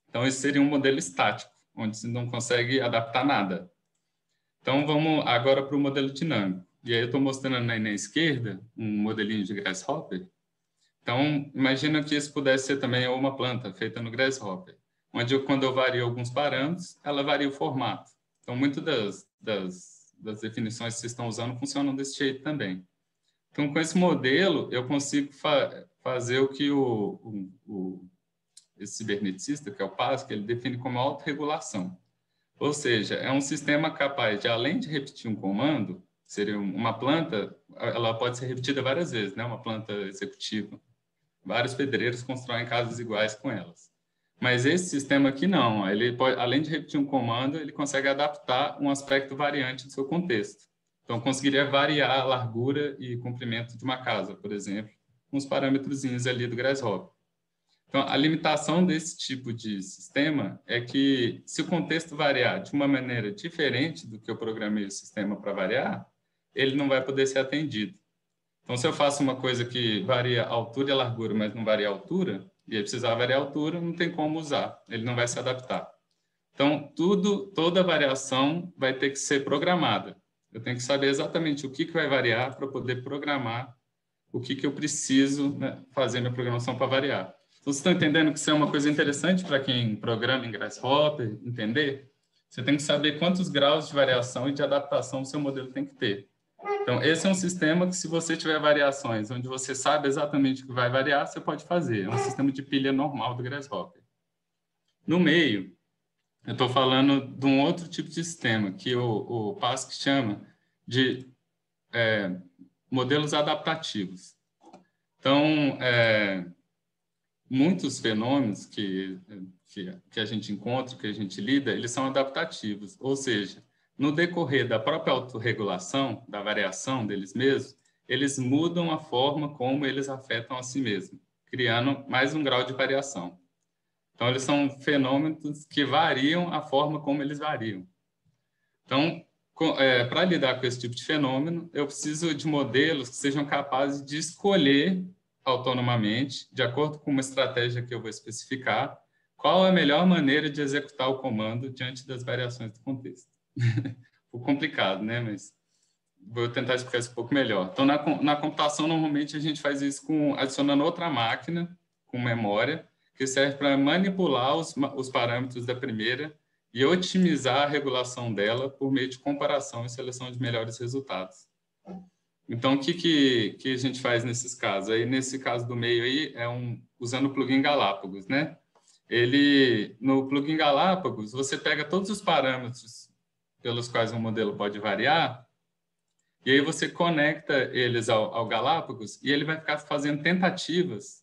[SPEAKER 6] Então, esse seria um modelo estático, onde você não consegue adaptar nada. Então, vamos agora para o modelo dinâmico. E aí eu estou mostrando aí na esquerda um modelinho de Grasshopper. Então, imagina que isso pudesse ser também uma planta feita no Grasshopper, onde eu, quando eu vario alguns parâmetros, ela varia o formato. Então, muitas das, das, das definições que vocês estão usando funcionam desse jeito também. Então, com esse modelo, eu consigo fa fazer o que o, o, o, esse ciberneticista, que é o PASC, ele define como autorregulação. Ou seja, é um sistema capaz de, além de repetir um comando, seria uma planta, ela pode ser repetida várias vezes, né? Uma planta executiva. Vários pedreiros constroem casas iguais com elas. Mas esse sistema aqui não, ele pode, além de repetir um comando, ele consegue adaptar um aspecto variante do seu contexto. Então, conseguiria variar a largura e comprimento de uma casa, por exemplo, com os parâmetros ali do Grasshopper. Então, a limitação desse tipo de sistema é que, se o contexto variar de uma maneira diferente do que eu programei o sistema para variar, ele não vai poder ser atendido. Então, se eu faço uma coisa que varia altura e largura, mas não varia altura, e aí precisar variar altura, não tem como usar, ele não vai se adaptar. Então, tudo, toda variação vai ter que ser programada. Eu tenho que saber exatamente o que, que vai variar para poder programar o que, que eu preciso né, fazer minha programação para variar. Vocês estão entendendo que isso é uma coisa interessante para quem programa em Grasshopper, entender? Você tem que saber quantos graus de variação e de adaptação o seu modelo tem que ter. Então, esse é um sistema que, se você tiver variações onde você sabe exatamente o que vai variar, você pode fazer. É um sistema de pilha normal do Grasshopper. No meio, eu estou falando de um outro tipo de sistema que o, o PASC chama de é, modelos adaptativos. Então, é, muitos fenômenos que, que, que, a gente encontra, que a gente lida, eles são adaptativos, ou seja, no decorrer da própria autorregulação, da variação deles mesmos, eles mudam a forma como eles afetam a si mesmos, criando mais um grau de variação. Então, eles são fenômenos que variam a forma como eles variam. Então, é, para lidar com esse tipo de fenômeno, eu preciso de modelos que sejam capazes de escolher autonomamente, de acordo com uma estratégia que eu vou especificar, qual a melhor maneira de executar o comando diante das variações do contexto. [LAUGHS] um complicado, né? Mas vou tentar explicar isso um pouco melhor. Então, na, na computação, normalmente a gente faz isso com adicionando outra máquina com memória, que serve para manipular os, os parâmetros da primeira e otimizar a regulação dela por meio de comparação e seleção de melhores resultados. Então, o que, que, que a gente faz nesses casos? Aí, nesse caso do meio aí, é um, usando o plugin Galápagos, né? Ele, no plugin Galápagos, você pega todos os parâmetros pelos quais um modelo pode variar, e aí você conecta eles ao, ao Galápagos e ele vai ficar fazendo tentativas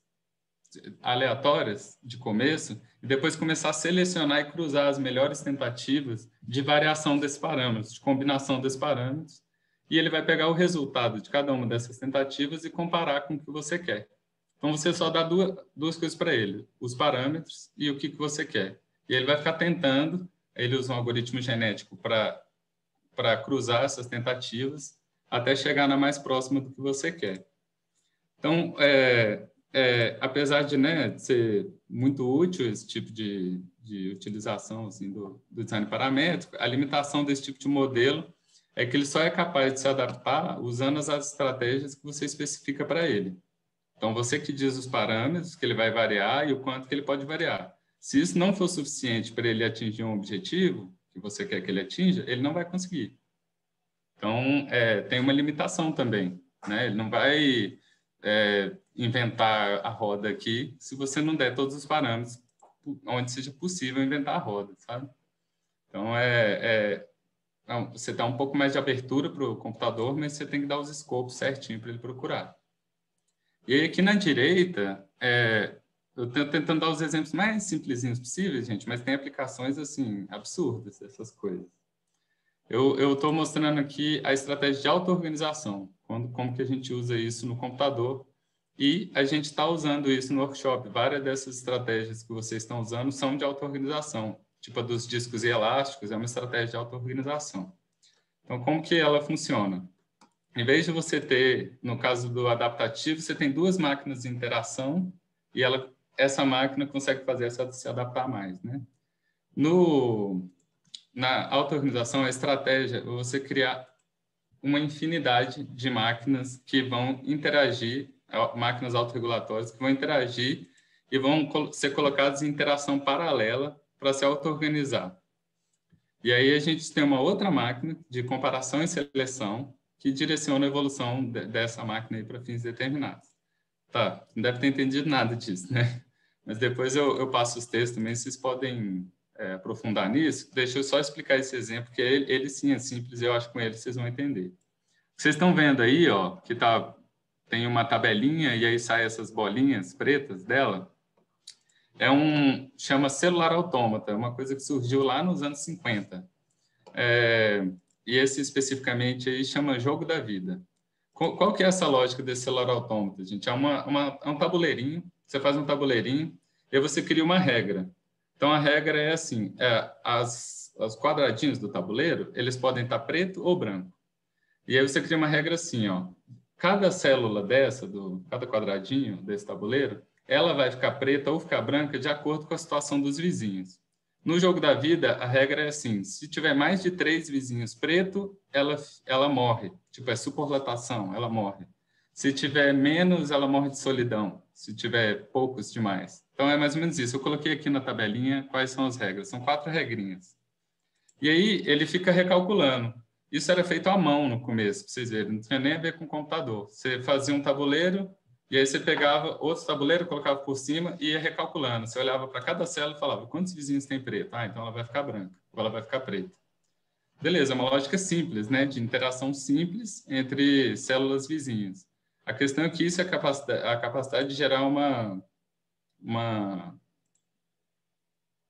[SPEAKER 6] aleatórias de começo e depois começar a selecionar e cruzar as melhores tentativas de variação desses parâmetros, de combinação desses parâmetros, e ele vai pegar o resultado de cada uma dessas tentativas e comparar com o que você quer. Então você só dá duas, duas coisas para ele, os parâmetros e o que, que você quer. E ele vai ficar tentando, ele usa um algoritmo genético para cruzar essas tentativas até chegar na mais próxima do que você quer. Então, é, é, apesar de né, ser muito útil esse tipo de, de utilização assim, do, do, design paramétrico, a limitação desse tipo de modelo é que ele só é capaz de se adaptar usando as estratégias que você especifica para ele. Então, você que diz os parâmetros que ele vai variar e o quanto que ele pode variar. Se isso não for suficiente para ele atingir um objetivo que você quer que ele atinja, ele não vai conseguir. Então, é, tem uma limitação também. Né? Ele não vai é, inventar a roda aqui se você não der todos os parâmetros onde seja possível inventar a roda, sabe? Então, é, é você dá um pouco mais de abertura para o computador, mas você tem que dar os escopos certinho para ele procurar. E aí, aqui na direita, é, eu estou tentando dar os exemplos mais simplesinhos possíveis, gente, mas tem aplicações, assim, absurdas, essas coisas. Eu estou mostrando aqui a estratégia de auto-organização, como que a gente usa isso no computador, e a gente está usando isso no workshop. Várias dessas estratégias que vocês estão usando são de auto-organização, tipo a dos discos elásticos, é uma estratégia de auto-organização. Então, como que ela funciona? Em vez de você ter, no caso do adaptativo, você tem duas máquinas de interação e ela, essa máquina consegue fazer essa se adaptar mais, né? No, na auto-organização, a estratégia é você criar uma infinidade de máquinas que vão interagir, máquinas autorregulatórias que vão interagir e vão ser colocadas em interação paralela para se auto-organizar. E aí a gente tem uma outra máquina de comparação e seleção que direciona a evolução de, dessa máquina para fins determinados. Tá, não deve ter entendido nada disso, né? Mas depois eu, eu passo os textos também, vocês podem é, aprofundar nisso, deixa eu só explicar esse exemplo, que ele, ele sim é simples, eu acho que com ele vocês vão entender. Vocês estão vendo aí, ó, que tá, tem uma tabelinha e aí sai essas bolinhas pretas dela. É um, chama celular autômata, é uma coisa que surgiu lá nos anos 50. É, e esse especificamente aí chama jogo da vida. Qual, qual que é essa lógica desse celular autômata, gente? É, uma, uma, é um tabuleirinho, você faz um tabuleirinho e você cria uma regra. Então, a regra é assim, é, as, os quadradinhos do tabuleiro, eles podem estar preto ou branco. E aí você cria uma regra assim, ó, cada célula dessa, do, cada quadradinho desse tabuleiro, ela vai ficar preta ou ficar branca de acordo com a situação dos vizinhos. No jogo da vida, a regra é assim, se tiver mais de três vizinhos preto, ela, ela morre. Tipo, é superlotação, ela morre. Se tiver menos, ela morre de solidão. Se tiver poucos demais. Então é mais ou menos isso. Eu coloquei aqui na tabelinha quais são as regras. São quatro regrinhas. E aí ele fica recalculando. Isso era feito à mão no começo, para vocês verem. Não tinha nem a ver com computador. Você fazia um tabuleiro e aí você pegava outro tabuleiro, colocava por cima e ia recalculando. Você olhava para cada célula e falava quantos vizinhos tem preto? Ah, então ela vai ficar branca ou ela vai ficar preta. Beleza, é uma lógica simples, né? De interação simples entre células vizinhas. A questão é que isso é a capacidade, de gerar uma uma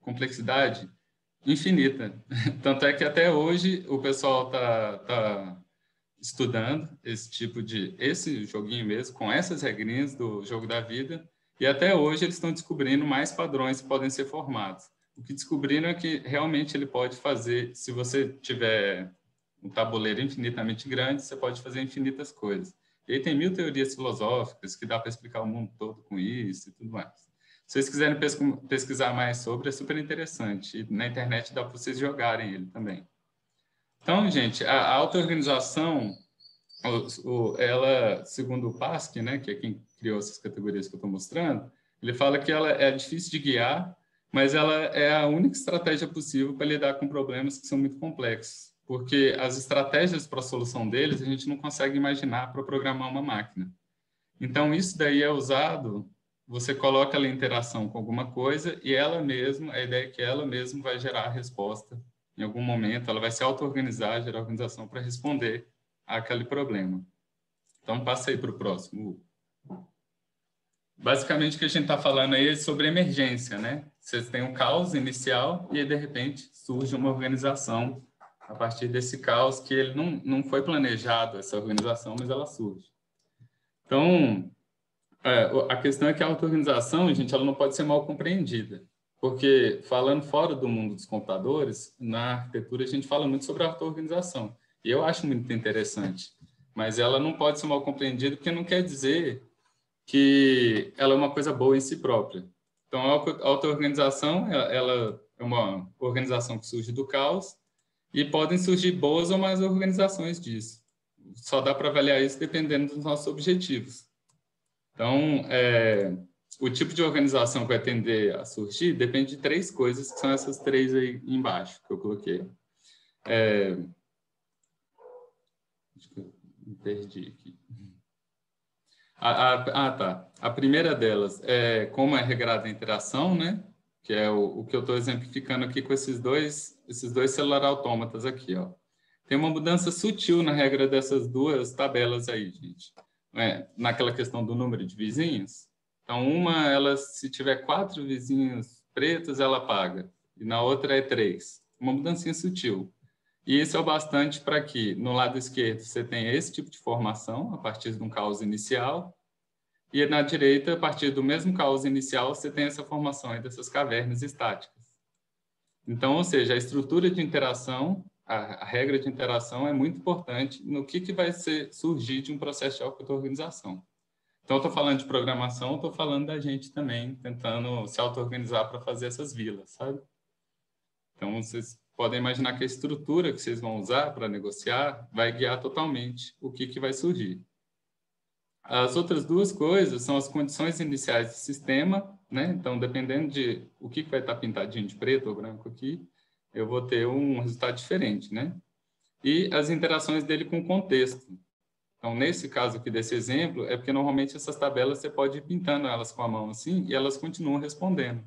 [SPEAKER 6] complexidade infinita. [LAUGHS] Tanto é que até hoje o pessoal está tá estudando esse tipo de esse joguinho mesmo com essas regrinhas do jogo da vida e até hoje eles estão descobrindo mais padrões que podem ser formados. O que descobriram é que realmente ele pode fazer, se você tiver um tabuleiro infinitamente grande, você pode fazer infinitas coisas. E aí tem mil teorias filosóficas que dá para explicar o mundo todo com isso e tudo mais. Se vocês quiserem pesquisar mais sobre, é super interessante. E na internet dá para vocês jogarem ele também. Então, gente, a auto-organização, ela, segundo o Pasque, né, que é quem criou essas categorias que eu estou mostrando, ele fala que ela é difícil de guiar, mas ela é a única estratégia possível para lidar com problemas que são muito complexos, porque as estratégias para a solução deles a gente não consegue imaginar para programar uma máquina. Então, isso daí é usado você coloca ela em interação com alguma coisa e ela mesma, a ideia é que ela mesma vai gerar a resposta em algum momento, ela vai se auto-organizar, gerar organização para responder àquele problema. Então, passa aí para o próximo. Basicamente, o que a gente está falando aí é sobre emergência, né? Você tem um caos inicial e, aí, de repente, surge uma organização a partir desse caos que ele não, não foi planejado, essa organização, mas ela surge. Então, é, a questão é que a auto-organização, gente, ela não pode ser mal compreendida. Porque, falando fora do mundo dos computadores, na arquitetura a gente fala muito sobre a auto-organização. E eu acho muito interessante. Mas ela não pode ser mal compreendida porque não quer dizer que ela é uma coisa boa em si própria. Então, a auto-organização, ela é uma organização que surge do caos e podem surgir boas ou más organizações disso. Só dá para avaliar isso dependendo dos nossos objetivos. Então, é, o tipo de organização que vai tender a surgir depende de três coisas, que são essas três aí embaixo que eu coloquei. É, me perdi aqui. Ah, tá. A primeira delas é como é regrada a interação, né? que é o, o que eu estou exemplificando aqui com esses dois, esses dois celular autômatas aqui, ó. Tem uma mudança sutil na regra dessas duas tabelas aí, gente. É, naquela questão do número de vizinhos. Então, uma, ela, se tiver quatro vizinhos pretos, ela paga. E na outra é três. Uma mudancinha sutil. E isso é o bastante para que, no lado esquerdo, você tenha esse tipo de formação, a partir de um caos inicial, e na direita, a partir do mesmo caos inicial, você tem essa formação aí dessas cavernas estáticas. Então, ou seja, a estrutura de interação, a, a regra de interação é muito importante no que, que vai ser, surgir de um processo de auto-organização. Então, estou falando de programação, estou falando da gente também tentando se auto-organizar para fazer essas vilas, sabe? Então, vocês podem imaginar que a estrutura que vocês vão usar para negociar vai guiar totalmente o que, que vai surgir. As outras duas coisas são as condições iniciais do sistema, né? Então, dependendo de o que vai estar pintadinho de preto ou branco aqui, eu vou ter um resultado diferente, né? E as interações dele com o contexto. Então, nesse caso aqui desse exemplo, é porque normalmente essas tabelas você pode ir pintando elas com a mão assim e elas continuam respondendo.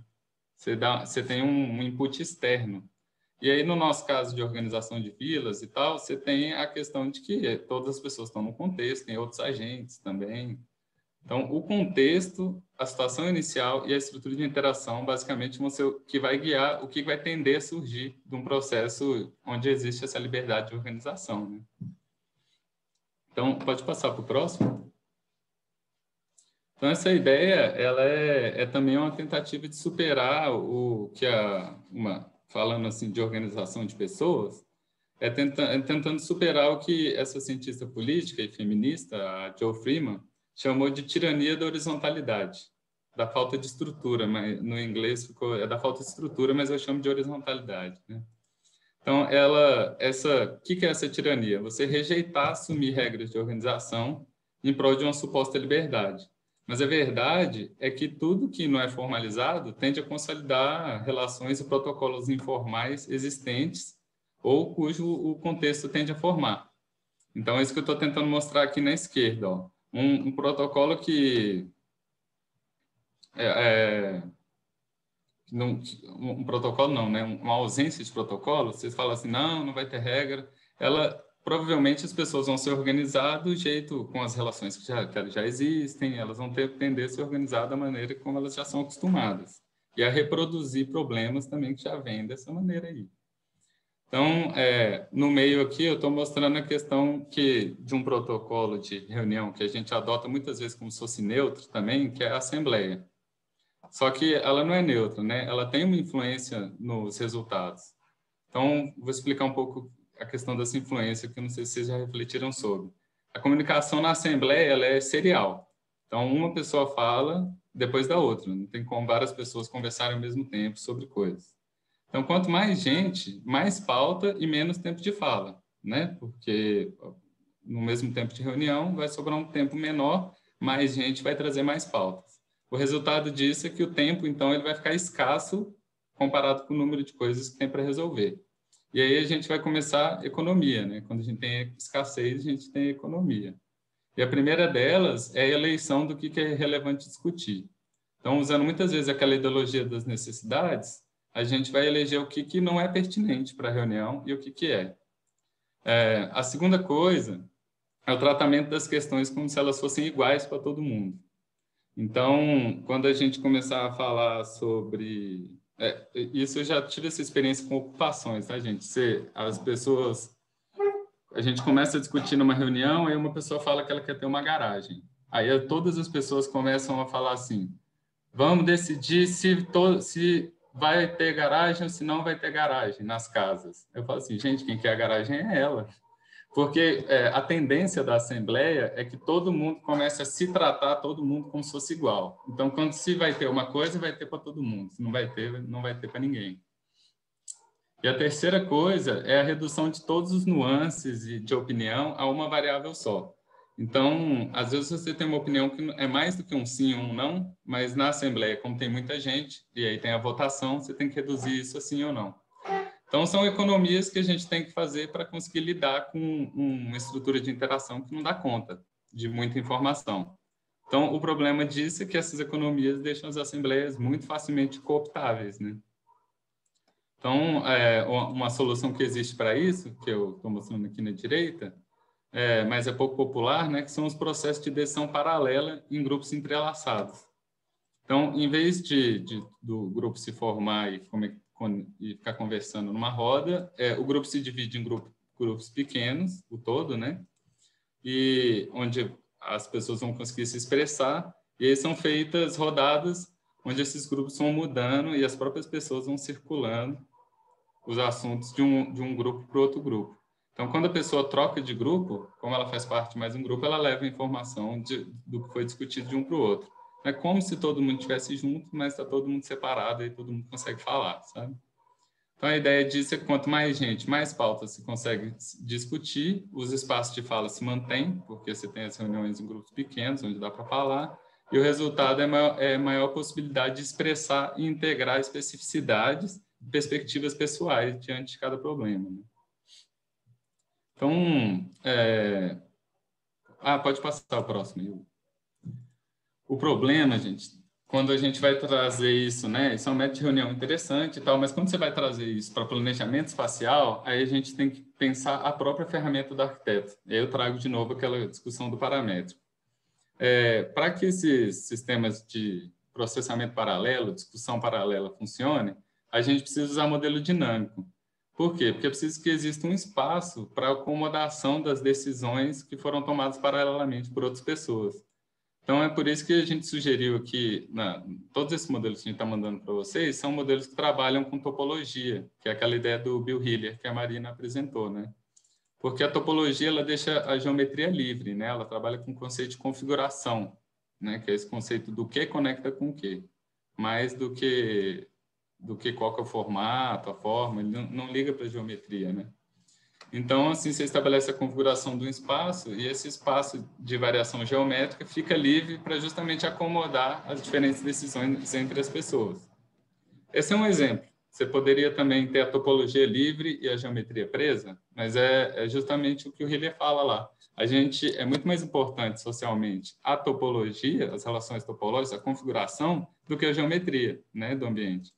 [SPEAKER 6] Você, dá, você tem um, input externo. E aí, no nosso caso de organização de vilas e tal, você tem a questão de que todas as pessoas estão no contexto, tem outros agentes também. Então, o contexto, a situação inicial e a estrutura de interação, basicamente, vão ser o que vai guiar o que vai tender a surgir de um processo onde existe essa liberdade de organização. Né? Então, pode passar para o próximo? Então, essa ideia, ela é, é também uma tentativa de superar o que a, uma, falando assim de organização de pessoas, é, tenta, é tentando superar o que essa cientista política e feminista, a Joe Freeman, chamou de tirania da horizontalidade, da falta de estrutura, mas no inglês ficou é da falta de estrutura, mas eu chamo de horizontalidade, né? Então, ela, essa, o que, que é essa tirania? Você rejeitar assumir regras de organização em prol de uma suposta liberdade. Mas a verdade é que tudo que não é formalizado tende a consolidar relações e protocolos informais existentes ou cujo o contexto tende a formar. Então, é isso que eu estou tentando mostrar aqui na esquerda. Ó. Um, um protocolo que é, é, não, um protocolo não, né? Uma ausência de protocolo, vocês falam assim, não, não vai ter regra. Ela provavelmente as pessoas vão se organizar do jeito, com as relações que já, que já existem, elas vão ter, tender a se organizar da maneira como elas já são acostumadas. E a reproduzir problemas também que já vêm dessa maneira aí. Então, é, no meio aqui, eu estou mostrando a questão que de um protocolo de reunião que a gente adota muitas vezes como se fosse neutro também, que é a assembleia. Só que ela não é neutra, né? Ela tem uma influência nos resultados. Então, vou explicar um pouco a questão dessa influência, que eu não sei se vocês já refletiram sobre. A comunicação na Assembleia ela é serial. Então, uma pessoa fala depois da outra. Não tem como várias pessoas conversarem ao mesmo tempo sobre coisas. Então, quanto mais gente, mais pauta e menos tempo de fala, né? Porque no mesmo tempo de reunião vai sobrar um tempo menor, mais gente vai trazer mais pautas. O resultado disso é que o tempo, então, ele vai ficar escasso comparado com o número de coisas que tem para resolver. E aí a gente vai começar economia, né? Quando a gente tem escassez, a gente tem economia. E a primeira delas é a eleição do que é relevante discutir. Então, usando muitas vezes aquela ideologia das necessidades, a gente vai eleger o que, que não é pertinente para a reunião e o que, que é. é. A segunda coisa é o tratamento das questões como se elas fossem iguais para todo mundo. Então, quando a gente começar a falar sobre é, isso eu já tive essa experiência com ocupações, tá, gente? As pessoas. A gente começa a discutir numa reunião, aí uma pessoa fala que ela quer ter uma garagem. Aí todas as pessoas começam a falar assim: vamos decidir se, to, se vai ter garagem ou se não vai ter garagem nas casas. Eu falo assim: gente, quem quer a garagem é ela. Porque é, a tendência da Assembleia é que todo mundo comece a se tratar todo mundo como se fosse igual. Então, quando se vai ter uma coisa, vai ter para todo mundo. Se não vai ter, não vai ter para ninguém. E a terceira coisa é a redução de todos os nuances de opinião a uma variável só. Então, às vezes você tem uma opinião que é mais do que um sim ou um não, mas na Assembleia, como tem muita gente, e aí tem a votação, você tem que reduzir isso a sim ou não. Então, são economias que a gente tem que fazer para conseguir lidar com uma estrutura de interação que não dá conta de muita informação. Então, o problema disso é que essas economias deixam as assembleias muito facilmente cooptáveis, né? Então, é, uma solução que existe para isso, que eu estou mostrando aqui na direita, é, mas é pouco popular, né, que são os processos de decisão paralela em grupos entrelaçados. Então, em vez de, de do grupo se formar e, e, ficar conversando numa roda, é, o grupo se divide em grupo, grupos pequenos, o todo, né, e onde as pessoas vão conseguir se expressar, e aí são feitas rodadas onde esses grupos vão mudando e as próprias pessoas vão circulando os assuntos de um, de um grupo para outro grupo. Então, quando a pessoa troca de grupo, como ela faz parte de mais um grupo, ela leva a informação de, do que foi discutido de um para o outro. É como se todo mundo estivesse junto, mas está todo mundo separado e todo mundo consegue falar, sabe? Então, a ideia disso é que quanto mais gente, mais pautas se consegue discutir, os espaços de fala se mantêm, porque você tem as reuniões em grupos pequenos, onde dá para falar, e o resultado é maior, é maior possibilidade de expressar e integrar especificidades perspectivas pessoais diante de cada problema. Né? Então, é... ah, pode passar o próximo. O problema, gente, quando a gente vai trazer isso, né? Isso é um método de reunião interessante e tal, mas quando você vai trazer isso para planejamento espacial, aí a gente tem que pensar a própria ferramenta do arquiteto. E aí eu trago de novo aquela discussão do parâmetro. É, para que esses sistemas de processamento paralelo, discussão paralela funcionem, a gente precisa usar modelo dinâmico. Por quê? Porque é preciso que exista um espaço para acomodação das decisões que foram tomadas paralelamente por outras pessoas. Então, é por isso que a gente sugeriu aqui, na, todos esses modelos que a gente está mandando para vocês, são modelos que trabalham com topologia, que é aquela ideia do Bill Hiller que a Marina apresentou, né? Porque a topologia, ela deixa a geometria livre, né? Ela trabalha com o conceito de configuração, né? Que é esse conceito do que conecta com o que, mais do que do que qual que é o formato, a forma, ele não, não liga para a geometria, né? Então, assim, você estabelece a configuração do espaço e esse espaço de variação geométrica fica livre para justamente acomodar as diferentes decisões entre as pessoas. Esse é um exemplo. Você poderia também ter a topologia livre e a geometria presa, mas é, é justamente o que o Hiller fala lá. A gente é muito mais importante socialmente a topologia, as relações topológicas, a configuração, do que a geometria né, do ambiente.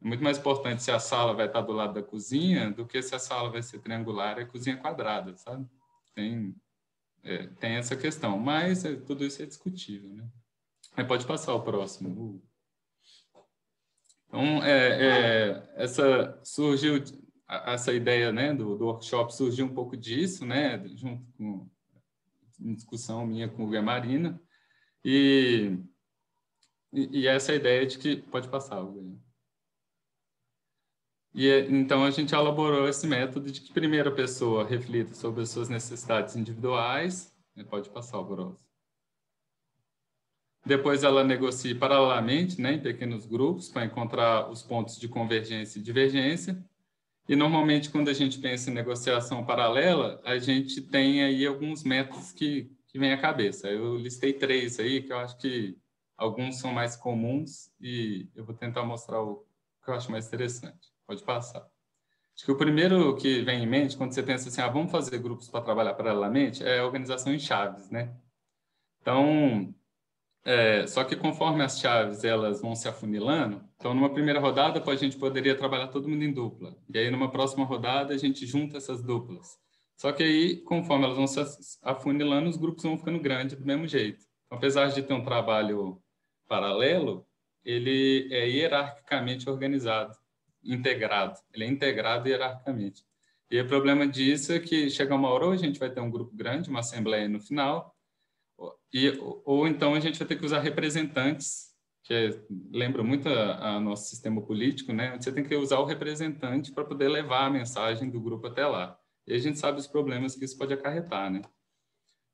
[SPEAKER 6] É muito mais importante se a sala vai estar do lado da cozinha do que se a sala vai ser triangular e a cozinha quadrada, sabe? Tem, é, tem essa questão, mas é, tudo isso é discutível, né? Pode passar o próximo. Então, é, é, essa surgiu essa ideia, né, do, do, workshop surgiu um pouco disso, né, junto com uma discussão minha com o Guia Marina e, e, essa ideia de que pode passar, Guga. E então a gente elaborou esse método de que primeiro a pessoa reflita sobre as suas necessidades individuais, né, pode passar o grosso. Depois ela negocie paralelamente, né, em pequenos grupos, para encontrar os pontos de convergência e divergência. E normalmente quando a gente pensa em negociação paralela, a gente tem aí alguns métodos que, que vêm à cabeça. Eu listei três aí, que eu acho que alguns são mais comuns e eu vou tentar mostrar o que eu acho mais interessante. Pode passar. Acho que o primeiro que vem em mente, quando você pensa assim, ah, vamos fazer grupos para trabalhar paralelamente, é a organização em chaves, né? Então, é, só que conforme as chaves elas vão se afunilando, então numa primeira rodada a gente poderia trabalhar todo mundo em dupla. E aí numa próxima rodada a gente junta essas duplas. Só que aí, conforme elas vão se afunilando, os grupos vão ficando grandes do mesmo jeito. Então, apesar de ter um trabalho paralelo, ele é hierarquicamente organizado integrado, ele é integrado hierarquicamente. E o problema disso é que chega uma hora ou a gente vai ter um grupo grande, uma assembleia no final, e, ou então a gente vai ter que usar representantes, que é, lembra muito a, a, nosso sistema político, né? Você tem que usar o representante para poder levar a mensagem do grupo até lá. E a gente sabe os problemas que isso pode acarretar, né?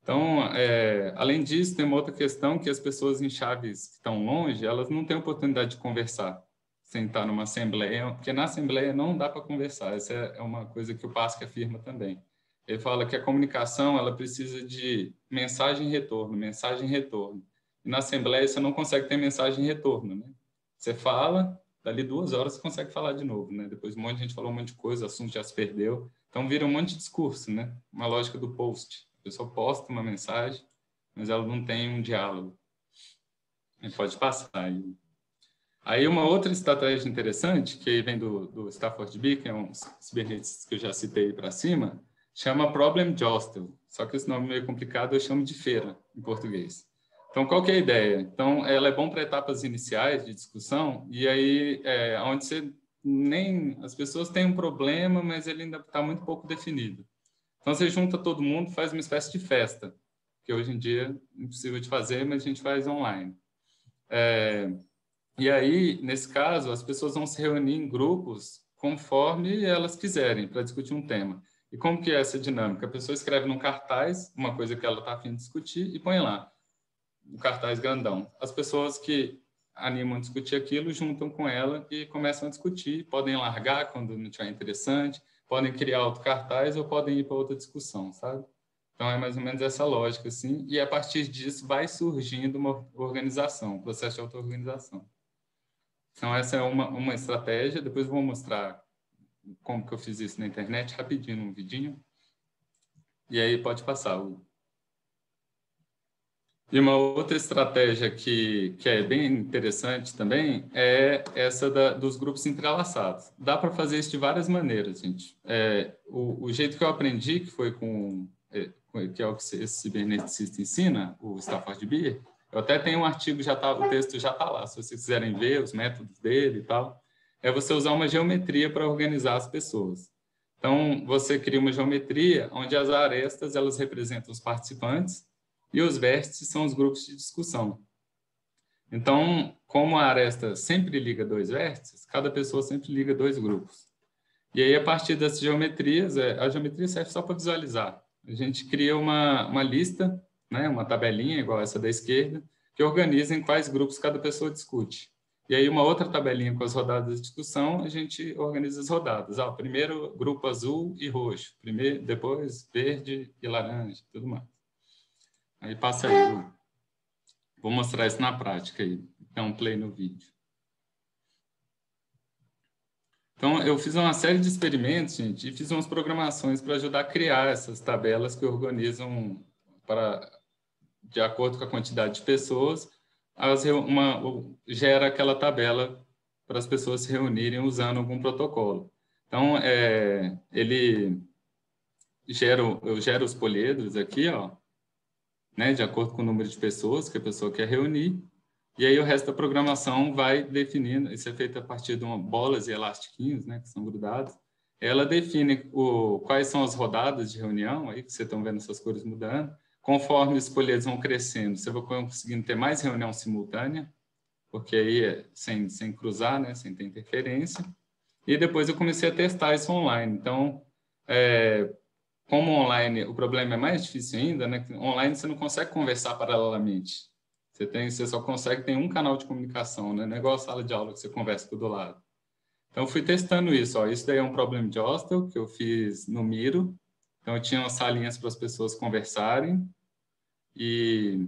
[SPEAKER 6] Então, é, além disso, tem uma outra questão que as pessoas em chaves que estão longe, elas não têm oportunidade de conversar sentar numa assembleia, porque na assembleia não dá para conversar. Essa é uma coisa que o Pasque afirma também. Ele fala que a comunicação ela precisa de mensagem e retorno, mensagem e retorno. E na assembleia você não consegue ter mensagem e retorno, né? Você fala, dali duas horas você consegue falar de novo, né? Depois um monte de gente falou um monte de coisa, o assunto já se perdeu. Então vira um monte de discurso, né? Uma lógica do post. A pessoa posta uma mensagem, mas ela não tem um diálogo. Pode passar aí. Aí uma outra estratégia interessante, que vem do, do Stafford B, que é um cibernético que eu já citei para cima, chama Problem Jostle. Só que esse nome é meio complicado, eu chamo de feira em português. Então, qual que é a ideia? Então, ela é bom para etapas iniciais de discussão, e aí, é, onde você nem... As pessoas têm um problema, mas ele ainda está muito pouco definido. Então, você junta todo mundo, faz uma espécie de festa, que hoje em dia é impossível de fazer, mas a gente faz online. É, e aí, nesse caso, as pessoas vão se reunir em grupos conforme elas quiserem para discutir um tema. E como que é essa dinâmica? A pessoa escreve num cartaz uma coisa que ela está afim de discutir e põe lá, um cartaz grandão. As pessoas que animam a discutir aquilo juntam com ela e começam a discutir. Podem largar quando não estiver interessante, podem criar outro cartaz ou podem ir para outra discussão, sabe? Então é mais ou menos essa lógica, assim. E a partir disso vai surgindo uma organização, um processo de auto-organização. Então, essa é uma, uma estratégia. Depois vou mostrar como que eu fiz isso na internet, rapidinho, num vidinho. E aí pode passar. E uma outra estratégia que, que é bem interessante também é essa da, dos grupos entrelaçados. Dá para fazer isso de várias maneiras, gente. É, o, o, jeito que eu aprendi, que foi com, é, que é o que esse ciberneticista ensina, o Stafford Beer, eu até tenho um artigo, já tá, o texto já está lá, se vocês quiserem ver os métodos dele e tal. É você usar uma geometria para organizar as pessoas. Então, você cria uma geometria onde as arestas elas representam os participantes e os vértices são os grupos de discussão. Então, como a aresta sempre liga dois vértices, cada pessoa sempre liga dois grupos. E aí, a partir dessas geometrias, é, a geometria serve só para visualizar. A gente cria uma, uma lista né, uma tabelinha igual essa da esquerda, que organiza em quais grupos cada pessoa discute. E aí uma outra tabelinha com as rodadas de discussão, a gente organiza as rodadas. Ah, primeiro grupo azul e roxo, primeiro, depois verde e laranja, tudo mais. Aí passa aí. Vou mostrar isso na prática aí. Então, play no vídeo. Então, eu fiz uma série de experimentos, gente, e fiz umas programações para ajudar a criar essas tabelas que organizam para de acordo com a quantidade de pessoas, as, uma, gera aquela tabela para as pessoas se reunirem usando algum protocolo. Então, é, ele gera, eu gero os poliedros aqui, ó, né, de acordo com o número de pessoas que a pessoa quer reunir, e aí o resto da programação vai definindo, isso é feito a partir de uma, bolas e elastiquinhos, né, que são grudados, ela define o, quais são as rodadas de reunião, aí que vocês estão vendo essas cores mudando, Conforme os poliedros vão crescendo, você vai conseguindo ter mais reunião simultânea, porque aí é sem, sem cruzar, né, sem ter interferência. E depois eu comecei a testar isso online. Então, é, como online o problema é mais difícil ainda, né? Online você não consegue conversar paralelamente. Você tem, você só consegue ter um canal de comunicação, né? Não é igual a sala de aula que você conversa do lado. Então fui testando isso. Ó. Isso daí é um problema de hostel que eu fiz no Miro. Então eu tinha salinhas para as pessoas conversarem e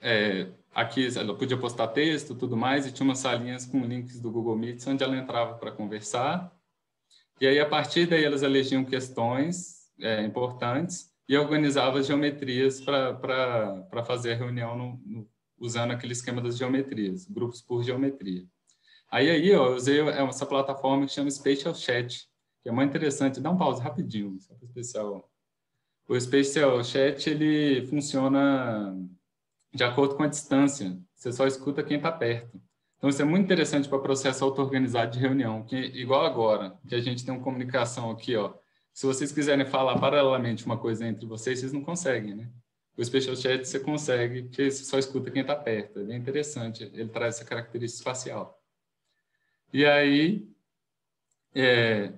[SPEAKER 6] é, aqui ela podia postar texto tudo mais e tinha umas salinhas com links do Google Meet onde ela entrava para conversar. E aí a partir daí elas elegiam questões é, importantes e organizava geometrias para fazer a reunião no, no, usando aquele esquema das geometrias grupos por geometria. Aí aí ó, eu usei é essa plataforma que chama Spatial Chat que é muito interessante. Dá um pause rapidinho só para o o Spatial Chat ele funciona de acordo com a distância. Você só escuta quem está perto. Então, isso é muito interessante para processo auto-organizado de reunião, que igual agora, que a gente tem uma comunicação aqui, ó. Se vocês quiserem falar paralelamente uma coisa entre vocês, vocês não conseguem, né? O Spatial Chat você consegue, porque você só escuta quem está perto. É interessante, ele traz essa característica espacial. E aí, é,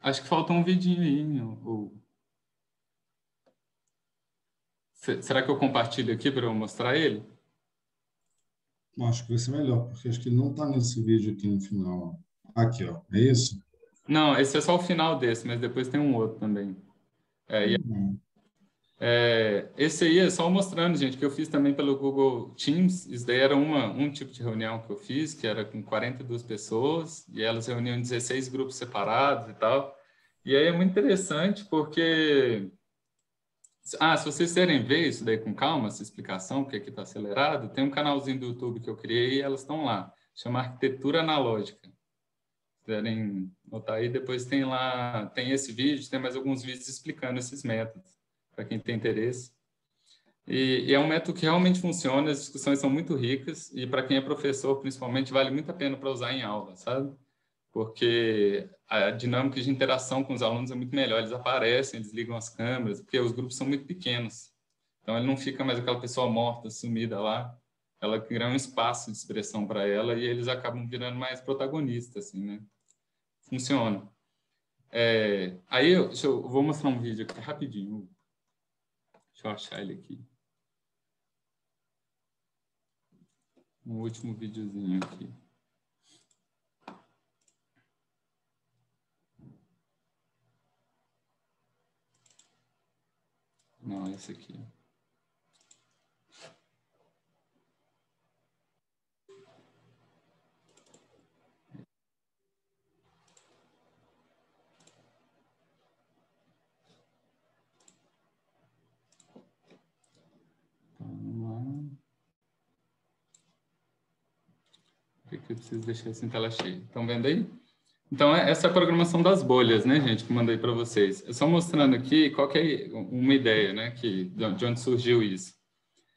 [SPEAKER 6] acho que falta um vidinho aí, o, Será que eu compartilho aqui para eu mostrar ele?
[SPEAKER 5] Acho que vai ser melhor, porque acho que ele não está nesse vídeo aqui no final. Aqui, ó. É isso?
[SPEAKER 6] Não, esse é só o final desse, mas depois tem um outro também. É, uhum. é, esse aí é só mostrando, gente, que eu fiz também pelo Google Teams. Isso daí era uma, um tipo de reunião que eu fiz, que era com 42 pessoas, e elas reuniam em 16 grupos separados e tal. E aí é muito interessante, porque Ah, se vocês querem ver isso daí com calma, essa explicação, que aqui está acelerado, tem um canalzinho do YouTube que eu criei e elas estão lá. Chama Arquitetura Analógica. Se quiserem notar aí, depois tem lá, tem esse vídeo, tem mais alguns vídeos explicando esses métodos, para quem tem interesse. E, e, é um método que realmente funciona, as discussões são muito ricas e para quem é professor, principalmente, vale muito a pena para usar em aula, sabe? Porque a dinâmica de interação com os alunos é muito melhor, eles aparecem, eles ligam as câmeras, porque os grupos são muito pequenos. Então, ele não fica mais aquela pessoa morta, sumida lá. Ela cria um espaço de expressão para ela e eles acabam virando mais protagonistas, assim, né? Funciona. É, aí, eu, eu vou mostrar um vídeo aqui rapidinho. Deixa eu achar ele aqui. um último videozinho aqui. Não, esse aqui. que eu preciso deixar isso em tela cheia. Estão vendo aí? Então, é, essa é a programação das bolhas, né, gente, que mandei para vocês. Eu só mostrando aqui qual é uma ideia, né, que, de onde surgiu isso.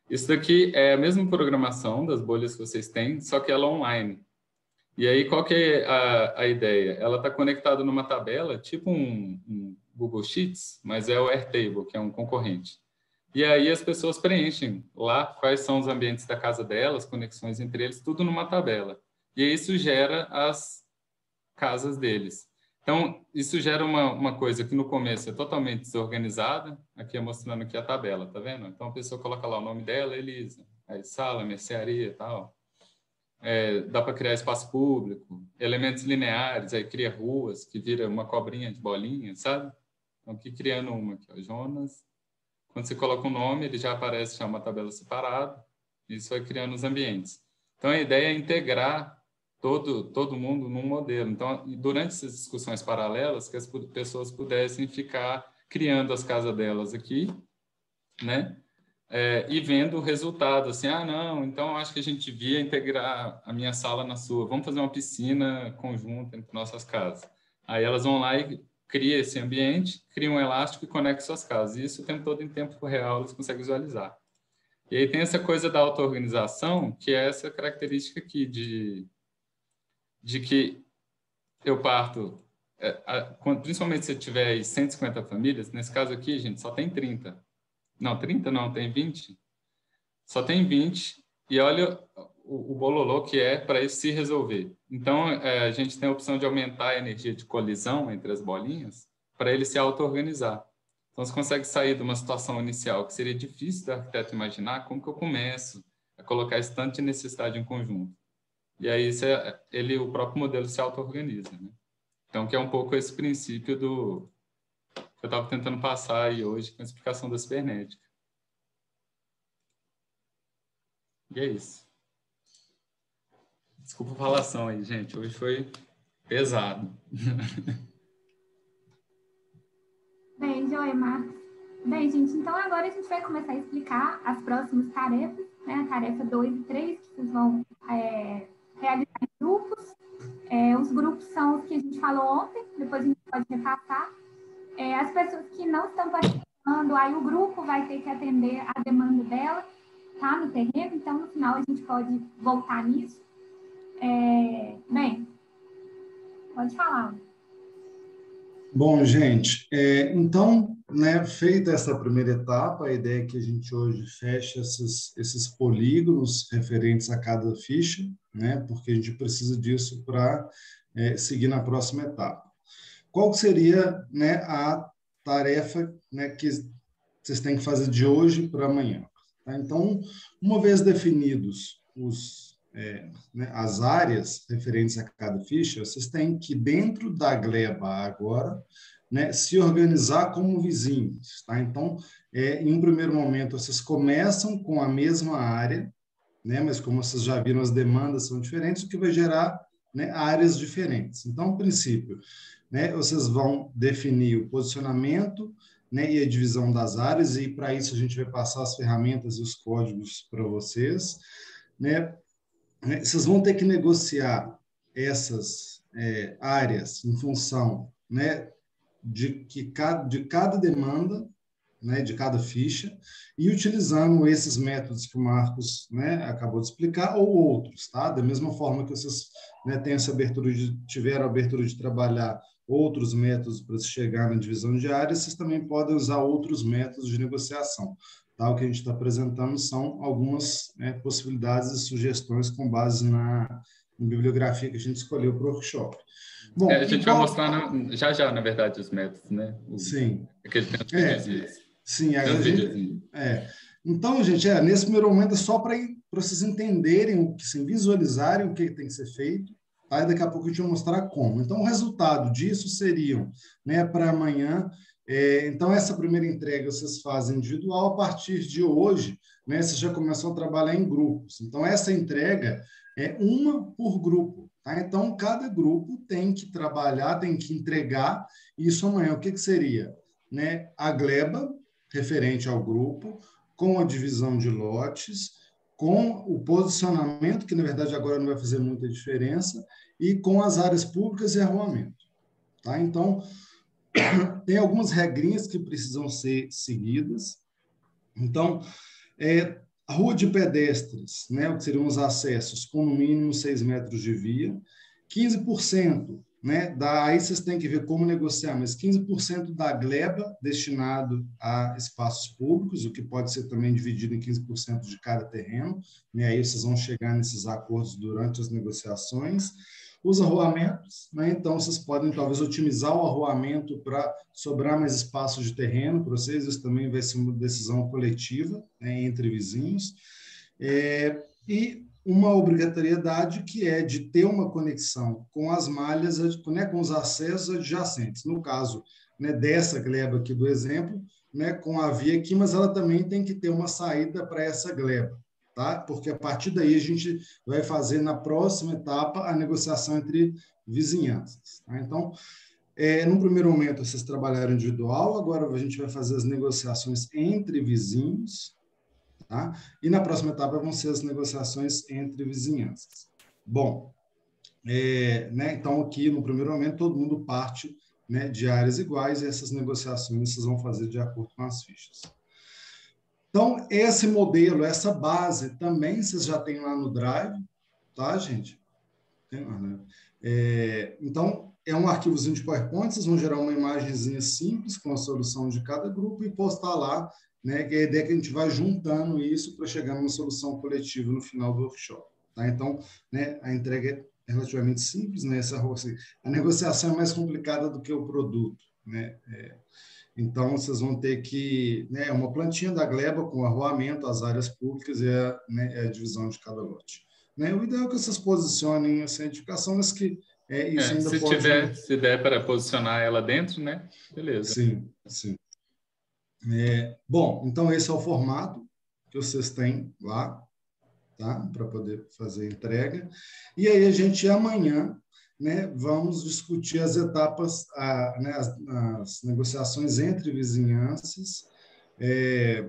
[SPEAKER 6] Isso daqui é a mesma programação das bolhas que vocês têm, só que ela é online. E aí, qual é a, a ideia? Ela está conectada numa tabela, tipo um, um, Google Sheets, mas é o Airtable, que é um concorrente. E aí as pessoas preenchem lá quais são os ambientes da casa delas, conexões entre eles, tudo numa tabela. E isso gera as casas deles. Então, isso gera uma, uma coisa que no começo é totalmente desorganizada. Aqui é mostrando aqui a tabela, tá vendo? Então, a pessoa coloca lá o nome dela, Elisa. Aí, sala, mercearia e tal. É, dá para criar espaço público, elementos lineares, aí cria ruas, que vira uma cobrinha de bolinha, sabe? Então, aqui criando uma aqui, ó, Jonas. Quando você coloca o um nome, ele já aparece já uma tabela separada. Isso vai criando os ambientes. Então, a ideia é integrar todo, todo mundo num modelo. Então, durante essas discussões paralelas, que as pessoas pudessem ficar criando as casas delas aqui, né? É, e vendo o resultado, assim, ah, não, então acho que a gente devia integrar a minha sala na sua, vamos fazer uma piscina conjunta entre nossas casas. Aí elas vão lá e criam esse ambiente, criam um elástico e conectam suas casas. E isso o tempo todo em tempo real eles conseguem visualizar. E aí tem essa coisa da auto-organização, que é essa característica aqui de de que eu parto, é, principalmente se tiver 150 famílias, nesse caso aqui, gente, só tem 30. Não, 30 não, tem 20. Só tem 20, e olha o, o bololô que é para isso se resolver. Então, é, a gente tem a opção de aumentar a energia de colisão entre as bolinhas para ele se auto-organizar. Então, você consegue sair de uma situação inicial que seria difícil do arquiteto imaginar, como que eu começo a colocar esse tanto de necessidade em conjunto. E aí você, ele, o próprio modelo se auto-organiza. Né? Então, que é um pouco esse princípio do que eu estava tentando passar aí hoje com a explicação da cibernética. E é isso. Desculpa a falação aí, gente. Hoje foi pesado. [LAUGHS]
[SPEAKER 2] Bem, Joia Marcos. Bem, gente, então agora a gente vai começar a explicar as próximas tarefas, né? A tarefa 2 e 3, que vocês vão é, realizar em grupos. É, os grupos são os que a gente falou ontem, depois a gente pode repassar. É, as pessoas que não estão participando, aí o grupo vai ter que atender a demanda dela, tá, no terreno, então no final a gente pode voltar nisso. É, bem, pode falar.
[SPEAKER 5] Bom, gente, é, então, né, feita essa primeira etapa, a ideia é que a gente hoje feche esses, esses polígonos referentes a cada ficha, né, porque a gente precisa disso para é, seguir na próxima etapa. Qual seria né, a tarefa né, que vocês têm que fazer de hoje para amanhã? Tá? Então, uma vez definidos os é, né, as áreas referentes a cada ficha, vocês têm que, dentro da gleba agora, né, se organizar como vizinhos. Tá? Então, é, em um primeiro momento, vocês começam com a mesma área, né, mas como vocês já viram, as demandas são diferentes, o que vai gerar né, áreas diferentes. Então, no princípio, né, vocês vão definir o posicionamento né, e a divisão das áreas, e para isso a gente vai passar as ferramentas e os códigos para vocês. Né? Né? Vocês vão ter que negociar essas é, áreas em função né, de, que cada, de cada demanda, né, de cada ficha, e utilizando esses métodos que o Marcos né, acabou de explicar, ou outros, tá? Da mesma forma que vocês né, têm essa abertura de, tiveram a abertura de trabalhar outros métodos para se chegar na divisão de áreas, vocês também podem usar outros métodos de negociação. Tá? O que a gente está apresentando são algumas né, possibilidades e sugestões com base na, na, bibliografia que a gente escolheu para o workshop.
[SPEAKER 6] Bom, é, a gente vai mostrar na, já já, na verdade, os métodos, né?
[SPEAKER 5] O, sim.
[SPEAKER 6] Aquele tanto é,
[SPEAKER 5] sim, a gente, é. Então, gente, é, nesse primeiro momento é só para vocês entenderem, o que, assim, visualizarem o que tem que ser feito, Tá? daqui a pouco a gente vai mostrar como. Então, o resultado disso seriam, né, para amanhã. É, então, essa primeira entrega vocês fazem individual. A partir de hoje, né, vocês já começam a trabalhar em grupos. Então, essa entrega é uma por grupo. Tá? Então, cada grupo tem que trabalhar, tem que entregar isso amanhã. O que, que seria? Né? A gleba, referente ao grupo, com a divisão de lotes, com o posicionamento, que na verdade agora não vai fazer muita diferença, e com as áreas públicas e arruamento. Tá? Então, tem algumas regrinhas que precisam ser seguidas. Então, é, rua de pedestres, né, que seriam os acessos, com no mínimo 6 metros de via, 15% né? Da, aí vocês têm que ver como negociar, mas 15% da gleba destinado a espaços públicos, o que pode ser também dividido em 15% de cada terreno, né? aí vocês vão chegar nesses acordos durante as negociações. Os arruamentos, né? então vocês podem talvez otimizar o arruamento para sobrar mais espaço de terreno para vocês, isso também vai ser uma decisão coletiva né? entre vizinhos. É, e uma obrigatoriedade que é de ter uma conexão com as malhas, né, com os acessos adjacentes. No caso né, dessa gleba aqui do exemplo, né, com a via aqui, mas ela também tem que ter uma saída para essa gleba, tá? Porque a partir daí a gente vai fazer na próxima etapa a negociação entre vizinhanças. Tá? Então, é, no primeiro momento vocês trabalharam individual, agora a gente vai fazer as negociações entre vizinhos, Tá? E na próxima etapa vão ser as negociações entre vizinhanças. Bom, é, né, então aqui no primeiro momento todo mundo parte né, de áreas iguais e essas negociações vocês vão fazer de acordo com as fichas. Então, esse modelo, essa base, também vocês já têm lá no Drive, tá, gente? Lá, né? é, então, é um arquivozinho de PowerPoint, vocês vão gerar uma imagenzinha simples com a solução de cada grupo e postar lá né? Que é a ideia que a gente vai juntando isso para chegar numa solução coletiva no final do workshop. Tá? Então, né, a entrega é relativamente simples, né? Essa, assim, a negociação é mais complicada do que o produto, né? É, então, vocês vão ter que, né, é uma plantinha da gleba com arruamento, as áreas públicas e a, né, a divisão de cada lote. Né? O ideal é que vocês posicionem essa edificação, mas que é, isso
[SPEAKER 6] é,
[SPEAKER 5] ainda
[SPEAKER 6] se
[SPEAKER 5] pode...
[SPEAKER 6] Tiver, se der para posicionar ela dentro, né? Beleza.
[SPEAKER 5] Sim, sim. É, bom, então esse é o formato que vocês têm lá, tá? Para poder fazer a entrega. E aí a gente amanhã, né, vamos discutir as etapas, a, né, as, as, negociações entre vizinhanças, é,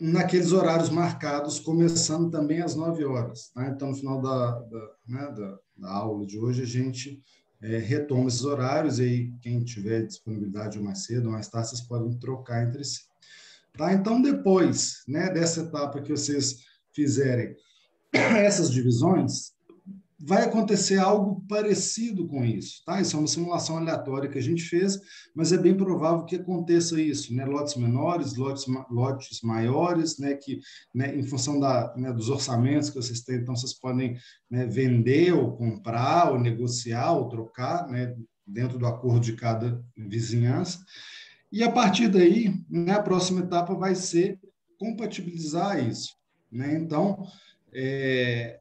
[SPEAKER 5] naqueles horários marcados, começando também às 9 horas. Tá? Então, no final da, da, né, da, da aula de hoje, a gente é, retoma esses horários e aí quem tiver disponibilidade mais cedo ou mais tarde, vocês podem trocar entre si. Tá? Então, depois né, dessa etapa que vocês fizerem [CLEARS THROAT] essas divisões, vai acontecer algo parecido com isso, tá? Isso é uma simulação aleatória que a gente fez, mas é bem provável que aconteça isso, né? Lotes menores, lotes, lotes maiores, né? Que, né, em função da, né, dos orçamentos que vocês têm, então vocês podem né, vender ou comprar ou negociar ou trocar, né? Dentro do acordo de cada vizinhança. E a partir daí, né, a próxima etapa vai ser compatibilizar isso, né? Então, é,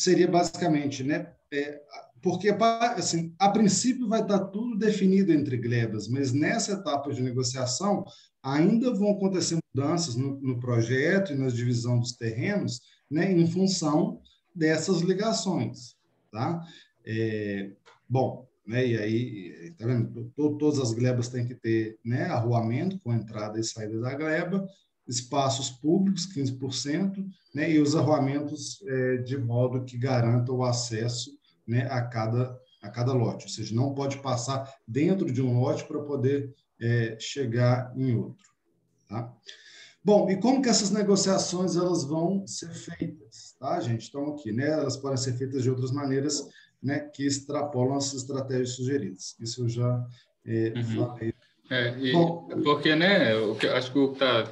[SPEAKER 5] seria basicamente, né? É, porque, assim, a princípio vai estar tudo definido entre glebas, mas nessa etapa de negociação ainda vão acontecer mudanças no, no projeto e na divisão dos terrenos, né, em função dessas ligações, tá? É, bom, né? E aí, tá vendo? Todas as glebas têm que ter, né, arruamento com entrada e saída da gleba, espaços públicos, 15%, né, e os arruamentos é, de modo que garanta o acesso né, a, cada, a cada lote, ou seja, não pode passar dentro de um lote para poder é, chegar em outro. Tá? Bom, e como que essas negociações elas vão ser feitas, tá, gente? Então, aqui, né, elas podem ser feitas de outras maneiras, né, que extrapolam as estratégias sugeridas. Isso eu já é, uhum. falei.
[SPEAKER 6] É, e, Bom, porque, né, o que, acho que o que está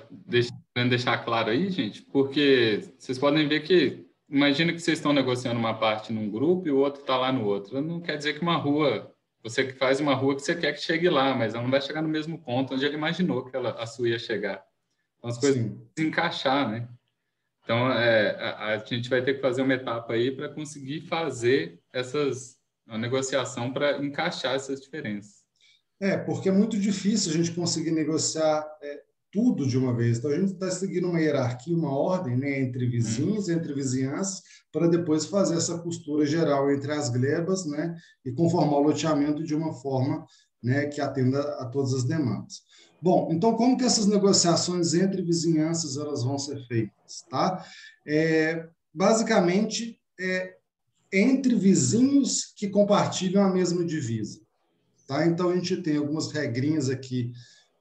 [SPEAKER 6] querendo deixar claro aí, gente, porque vocês podem ver que, imagina que vocês estão negociando uma parte num grupo e o outro está lá no outro. Não quer dizer que uma rua, você que faz uma rua que você quer que chegue lá, mas ela não vai chegar no mesmo ponto onde ele imaginou que ela, a sua ia chegar. Então, as coisas se encaixar, né? Então, é, a, a, gente vai ter que fazer uma etapa aí para conseguir fazer essas uma negociação para encaixar essas diferenças.
[SPEAKER 5] É, porque é muito difícil a gente conseguir negociar é, tudo de uma vez. Então, a gente está seguindo uma hierarquia, uma ordem né, entre vizinhos, entre vizinhanças, para depois fazer essa costura geral entre as glebas né, e conformar o loteamento de uma forma né, que atenda a todas as demandas. Bom, então como que essas negociações entre vizinhanças elas vão ser feitas, tá? É, basicamente, é entre vizinhos que compartilham a mesma divisa, tá? Então a gente tem algumas regrinhas aqui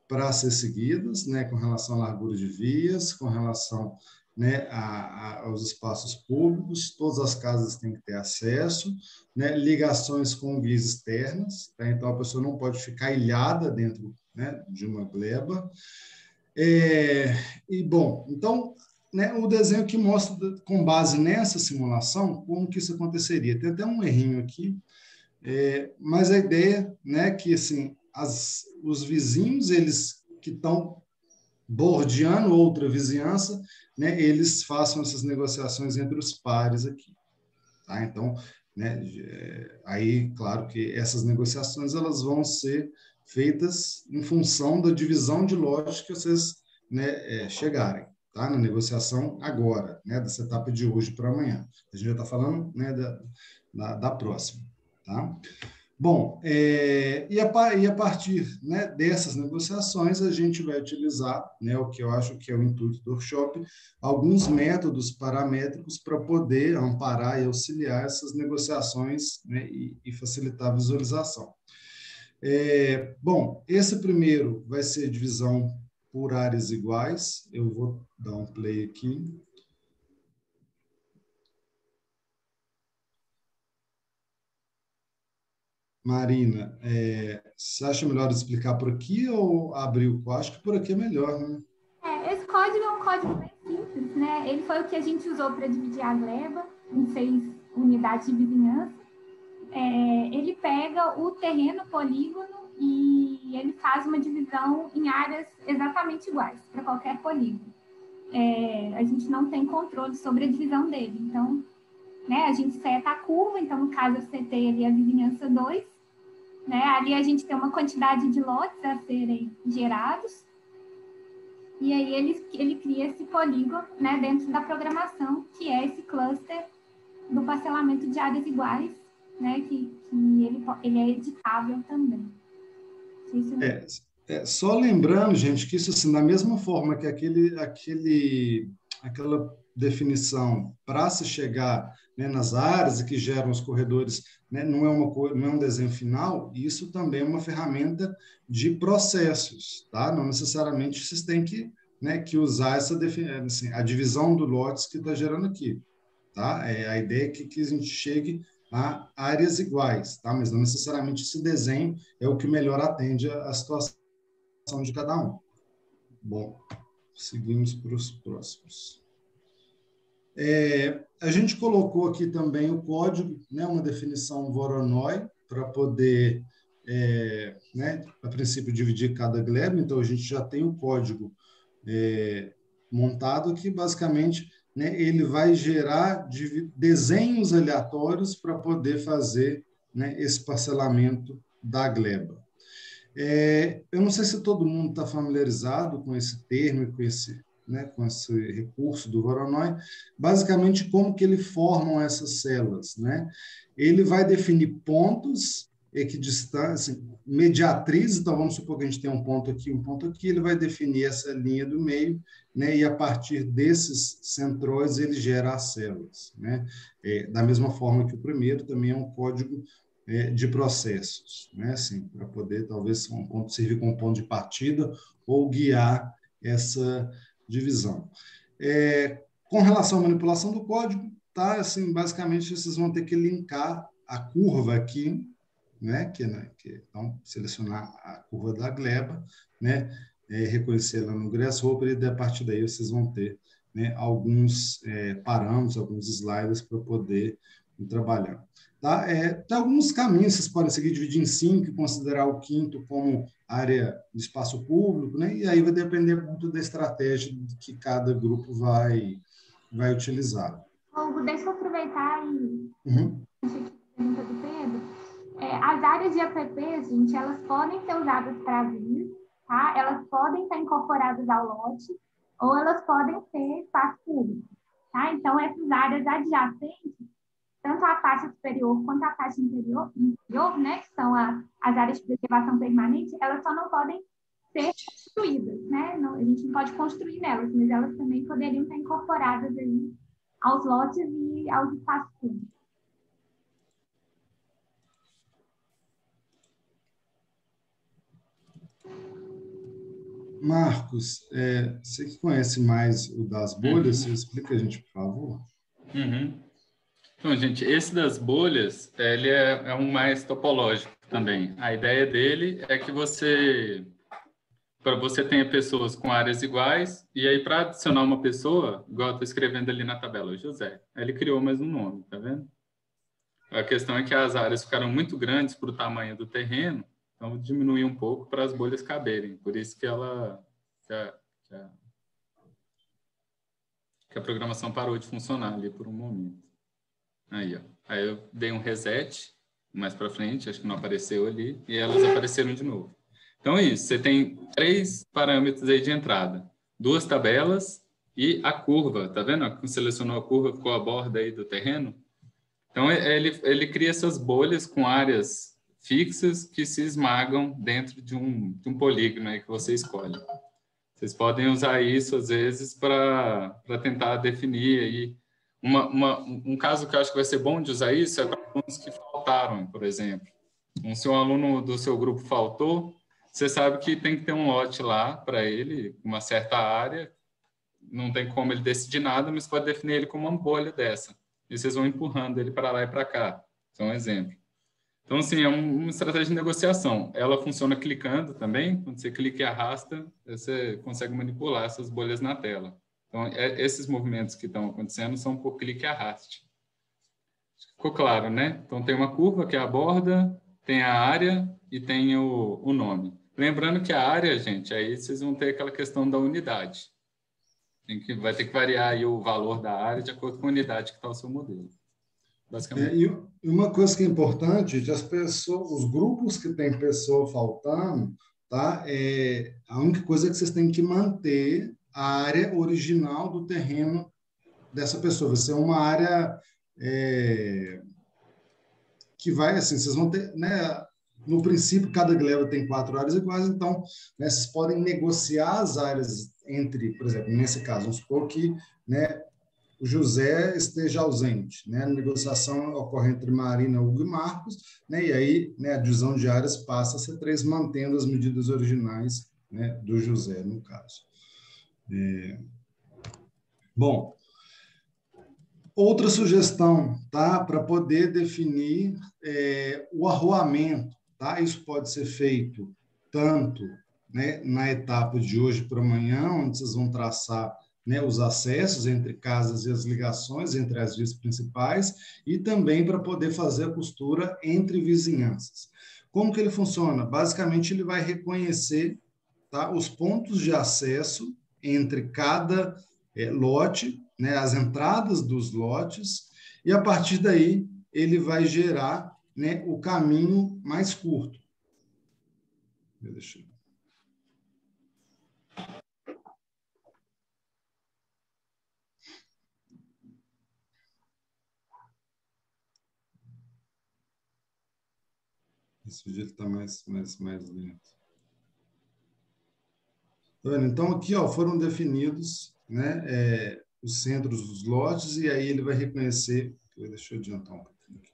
[SPEAKER 5] para ser seguidas, né, com relação à largura de vias, com relação né, a, a, aos espaços públicos, todas as casas têm que ter acesso, né, ligações com vias externas, tá? então a pessoa não pode ficar ilhada dentro né, de uma gleba. É, e, bom, então, né, o desenho que mostra, com base nessa simulação, como que isso aconteceria. Tem até um errinho aqui, é, mas a ideia né, que assim, as, os vizinhos, eles que estão bordeando outra vizinhança, né, eles façam essas negociações entre os pares aqui. Tá? Então, né, é, aí, claro que essas negociações elas vão ser feitas em função da divisão de lotes que vocês né, é, chegarem, tá? Na negociação agora, né, dessa etapa de hoje para amanhã. A gente já está falando né, da, da, da, próxima, tá? Bom, é, e, a, e a partir né, dessas negociações, a gente vai utilizar, né, o que eu acho que é o intuito do workshop, alguns métodos paramétricos para poder amparar e auxiliar essas negociações né, e, e facilitar a visualização. É, bom, esse primeiro vai ser divisão por áreas iguais. Eu vou dar um play aqui. Marina, é, você acha melhor explicar por aqui ou abrir o Acho que por aqui é melhor, né?
[SPEAKER 2] É, esse código é um código bem simples, né? Ele foi o que a gente usou para dividir a gleba em seis unidades de vizinhança é, ele pega o terreno polígono e ele faz uma divisão em áreas exatamente iguais para qualquer polígono. É, a gente não tem controle sobre a divisão dele. Então, né, a gente seta a curva, então, no caso, eu setei ali a vizinhança 2, né, ali a gente tem uma quantidade de lotes a serem gerados, e aí ele, ele cria esse polígono né, dentro da programação, que é esse cluster do parcelamento de áreas iguais, né, que, que ele, ele é editável também.
[SPEAKER 5] É, é, só lembrando, gente, que isso, assim, da mesma forma que aquele, aquele, aquela definição para se chegar né, nas áreas que geram os corredores né, não, é uma, não é um desenho final, isso também é uma ferramenta de processos, tá? Não necessariamente vocês têm que, né, que usar essa assim, a divisão do lotes que está gerando aqui, tá? É a ideia que, que a gente chegue a áreas iguais, tá? mas não necessariamente esse desenho é o que melhor atende a situação de cada um. Bom, seguimos para os próximos. É, a gente colocou aqui também o código, né, uma definição Voronoi, para poder, é, né, a princípio, dividir cada gleba. Então, a gente já tem o código é, montado aqui, basicamente, né, ele vai gerar desenhos aleatórios para poder fazer né, esse parcelamento da gleba. É, eu não sei se todo mundo está familiarizado com esse termo e com esse, né, com esse recurso do Voronoi. Basicamente, como que ele formam essas células? Né? Ele vai definir pontos equidistância, assim, mediatriz, então vamos supor que a gente tem um ponto aqui, um ponto aqui, ele vai definir essa linha do meio, né, e a partir desses centróides ele gera as células, né, é, da mesma forma que o primeiro também é um código é, de processos, né, assim, para poder talvez um ponto, servir como ponto de partida ou guiar essa divisão. É, com relação à manipulação do código, tá, assim, basicamente vocês vão ter que linkar a curva aqui né, que, né, que então selecionar a curva da gleba, né, é, reconhecer ela no Grasshopper e a partir daí vocês vão ter né, alguns é, parâmetros, alguns sliders para poder trabalhar. Tá? É, tem alguns caminhos vocês podem seguir, dividir em cinco considerar o quinto como área de espaço público, né? e aí vai depender muito da estratégia que cada grupo vai, vai utilizar.
[SPEAKER 2] Hugo, deixa eu aproveitar e uhum. pergunta do Pedro. É, as áreas de app, gente, elas podem ser usadas para vir, tá? Elas podem estar incorporadas ao lote ou elas podem ser espaço público, tá? Então, essas áreas adjacentes, tanto a faixa superior quanto a faixa inferior, inferior né, que são a, as áreas de preservação permanente, elas só não podem ser construídas, né? Não, a gente não pode construir nelas, mas elas também poderiam estar incorporadas aí aos lotes e aos espaços públicos.
[SPEAKER 5] Marcos, é, você que conhece mais o das bolhas, uhum. você explica a gente, por favor?
[SPEAKER 6] Uhum. Então, gente, esse das bolhas, ele é, é um mais topológico também. A ideia dele é que você, para você tenha pessoas com áreas iguais, e aí para adicionar uma pessoa, igual eu estou escrevendo ali na tabela, José, ele criou mais um nome, tá vendo? A questão é que as áreas ficaram muito grandes para o tamanho do terreno, então, diminuir um pouco para as bolhas caberem. Por isso que ela que a, que a, que a programação parou de funcionar ali por um momento. Aí, ó. Aí eu dei um reset mais para frente, acho que não apareceu ali, e elas apareceram de novo. Então é isso, você tem três parâmetros aí de entrada. Duas tabelas e a curva, tá vendo? Selecionou a curva, ficou a borda aí do terreno. Então ele, ele cria essas bolhas com áreas fixas que se esmagam dentro de um, de um polígono aí que você escolhe. Vocês podem usar isso, às vezes, para tentar definir aí. Uma, uma, um caso que eu acho que vai ser bom de usar isso é para alunos que faltaram, por exemplo. Um, se um aluno do seu grupo faltou, você sabe que tem que ter um lote lá para ele, uma certa área. Não tem como ele decidir nada, mas pode definir ele como uma bolha dessa. E vocês vão empurrando ele para lá e para cá. Isso é um exemplo. Então, assim, é uma estratégia de negociação. Ela funciona clicando também. Quando você clica e arrasta, você consegue manipular essas bolhas na tela. Então, é, esses movimentos que estão acontecendo são por clique e arraste. Ficou claro, né? Então, tem uma curva que é a borda, tem a área e tem o, o nome. Lembrando que a área, gente, aí vocês vão ter aquela questão da unidade. Tem que, vai ter que variar aí o valor da área de acordo com a unidade que está o seu modelo.
[SPEAKER 5] É, e uma coisa que é importante, as pessoas, os grupos que tem pessoa faltando, tá? É, a única coisa é que vocês têm que manter a área original do terreno dessa pessoa. Vai ser uma área é, que vai assim, vocês vão ter, né? No princípio, cada gleba tem quatro áreas iguais, então né, vocês podem negociar as áreas entre, por exemplo, nesse caso, vamos supor que né, o José esteja ausente. Né? A negociação ocorre entre Marina, Hugo e Marcos, né? e aí né, a divisão de áreas passa a ser três, mantendo as medidas originais né, do José, no caso. É... Bom, outra sugestão, tá? para poder definir é, o arruamento. Tá? Isso pode ser feito tanto né, na etapa de hoje para amanhã, onde vocês vão traçar né, os acessos entre casas e as ligações entre as vias principais e também para poder fazer a costura entre vizinhanças. Como que ele funciona? Basicamente, ele vai reconhecer tá, os pontos de acesso entre cada é, lote, né, as entradas dos lotes, e a partir daí ele vai gerar né, o caminho mais curto. Deixa eu Esse vídeo está mais, mais, mais lento. Então, aqui ó, foram definidos né, é, os centros dos lotes, e aí ele vai reconhecer. Deixa eu adiantar um pouquinho aqui.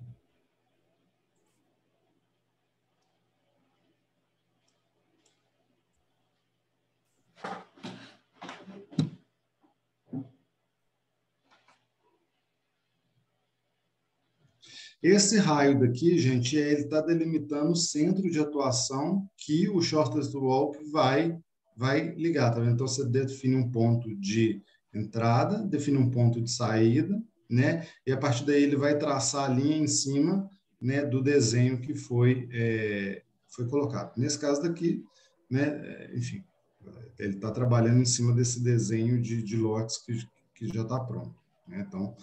[SPEAKER 5] Esse raio daqui, gente, é, ele está delimitando o centro de atuação que o shortest walk vai, vai ligar, tá vendo? Então, você define um ponto de entrada, define um ponto de saída, né? E a partir daí ele vai traçar a linha em cima né, do desenho que foi, é, foi colocado. Nesse caso daqui, né, é, enfim, ele está trabalhando em cima desse desenho de, de lotes que, que já está pronto. Né? Então,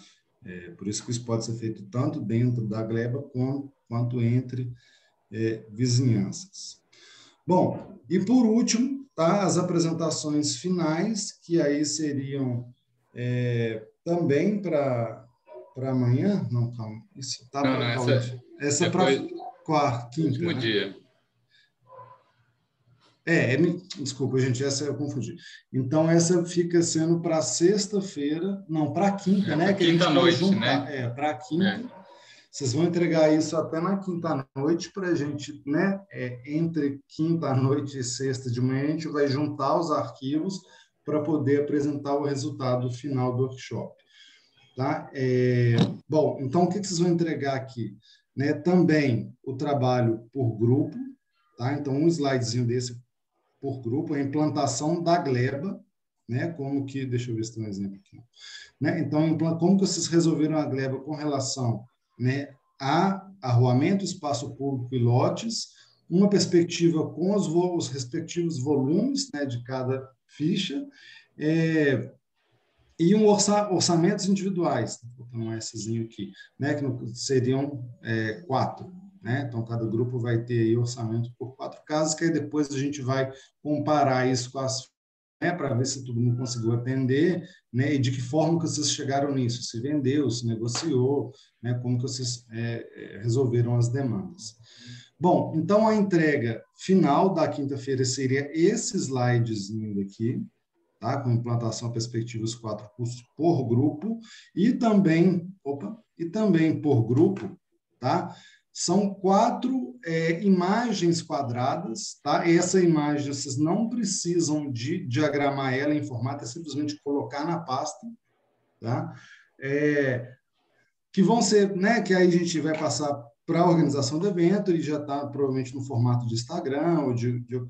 [SPEAKER 5] é, por isso que isso pode ser feito tanto dentro da gleba quanto, quanto entre é, vizinhanças. Bom, e por último, tá, as apresentações finais, que aí seriam é, também para amanhã? Não, calma. Isso tá
[SPEAKER 6] não, não, essa,
[SPEAKER 5] essa é para quarta, quinta.
[SPEAKER 6] Último né? dia.
[SPEAKER 5] É, é, desculpa, gente, essa eu confundi. Então, essa fica sendo para sexta-feira, não, para quinta,
[SPEAKER 6] é,
[SPEAKER 5] né?
[SPEAKER 6] Que quinta noite, né?
[SPEAKER 5] É, para quinta. Vocês vão entregar isso até na quinta-noite para a gente, né? É, entre quinta-noite e sexta de manhã, a gente vai juntar os arquivos para poder apresentar o resultado final do workshop. Tá? É, bom, então, o que vocês vão entregar aqui? Né? Também o trabalho por grupo, tá? Então, um slidezinho desse por grupo, a implantação da gleba, né? Como que, deixa eu ver se tem um exemplo aqui. Né? Então, como que vocês resolveram a gleba com relação, né, a arruamento, espaço público e lotes, uma perspectiva com os, os respectivos volumes, né, de cada ficha, é, e um orça, orçamentos individuais, vou botar um Szinho aqui, né, que seriam é, quatro, né? Então, cada grupo vai ter orçamento por quatro casas, que aí depois a gente vai comparar isso com as né, para ver se todo mundo conseguiu atender, né, e de que forma que vocês chegaram nisso, se vendeu, se negociou, né, como que vocês é, é resolveram as demandas. Bom, então a entrega final da quinta-feira seria esse slidezinho daqui, tá, com implantação perspectivas quatro cursos por grupo, e também, opa, e também por grupo, tá, são quatro é, imagens quadradas, tá? Essa imagem vocês não precisam de diagramar ela em formato, é simplesmente colocar na pasta, tá? É, que vão ser, né? Que aí a gente vai passar para a organização do evento e já está provavelmente no formato de Instagram ou de, de,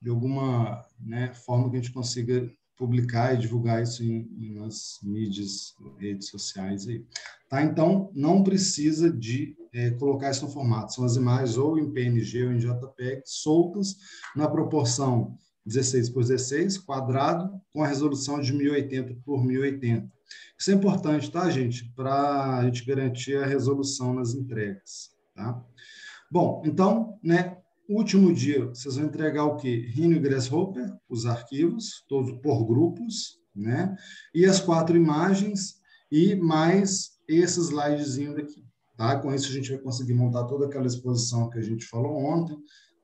[SPEAKER 5] de alguma né, forma que a gente consiga publicar e divulgar isso em, em nas mídias, redes sociais aí. Tá? Então, não precisa de é, colocar isso no formato. São as imagens ou em PNG ou em JPEG soltas na proporção 16 por 16 quadrado com a resolução de 1080 por 1080. Isso é importante, tá, gente? Para a gente garantir a resolução nas entregas, tá? Bom, então, né, Último dia, vocês vão entregar o quê? Rhino e Grasshopper, os arquivos, todos por grupos, né? E as quatro imagens e mais esse slidezinho daqui, tá? Com isso a gente vai conseguir montar toda aquela exposição que a gente falou ontem,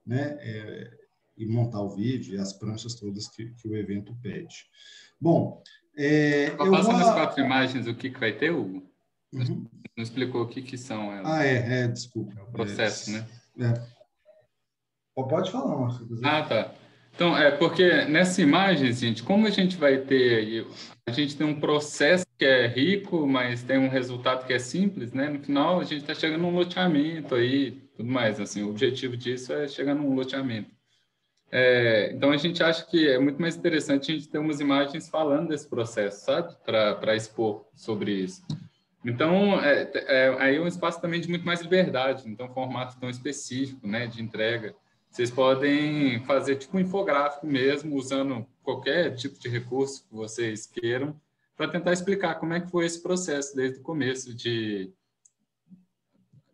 [SPEAKER 5] né? É, e montar o vídeo e as pranchas todas que, que o evento pede. Bom, é,
[SPEAKER 6] eu vou... nas quatro imagens o que, que vai ter, Hugo? Uhum. Não explicou o que, que são elas.
[SPEAKER 5] Ah, é, é desculpa. É
[SPEAKER 6] o processo,
[SPEAKER 5] é,
[SPEAKER 6] né?
[SPEAKER 5] É. Pode falar, Márcio.
[SPEAKER 6] Ah, tá. Então, é porque nessa imagem, gente, como a gente vai ter, a gente tem um processo que é rico, mas tem um resultado que é simples, né? No final, a gente está chegando num loteamento aí, tudo mais, assim, o objetivo disso é chegar num loteamento. É, então, a gente acha que é muito mais interessante a gente ter umas imagens falando desse processo, sabe? Para expor sobre isso. Então, é, é, aí é um espaço também de muito mais liberdade, então, formato tão específico, né, de entrega. Vocês podem fazer tipo um infográfico mesmo, usando qualquer tipo de recurso que vocês queiram, para tentar explicar como é que foi esse processo desde o começo de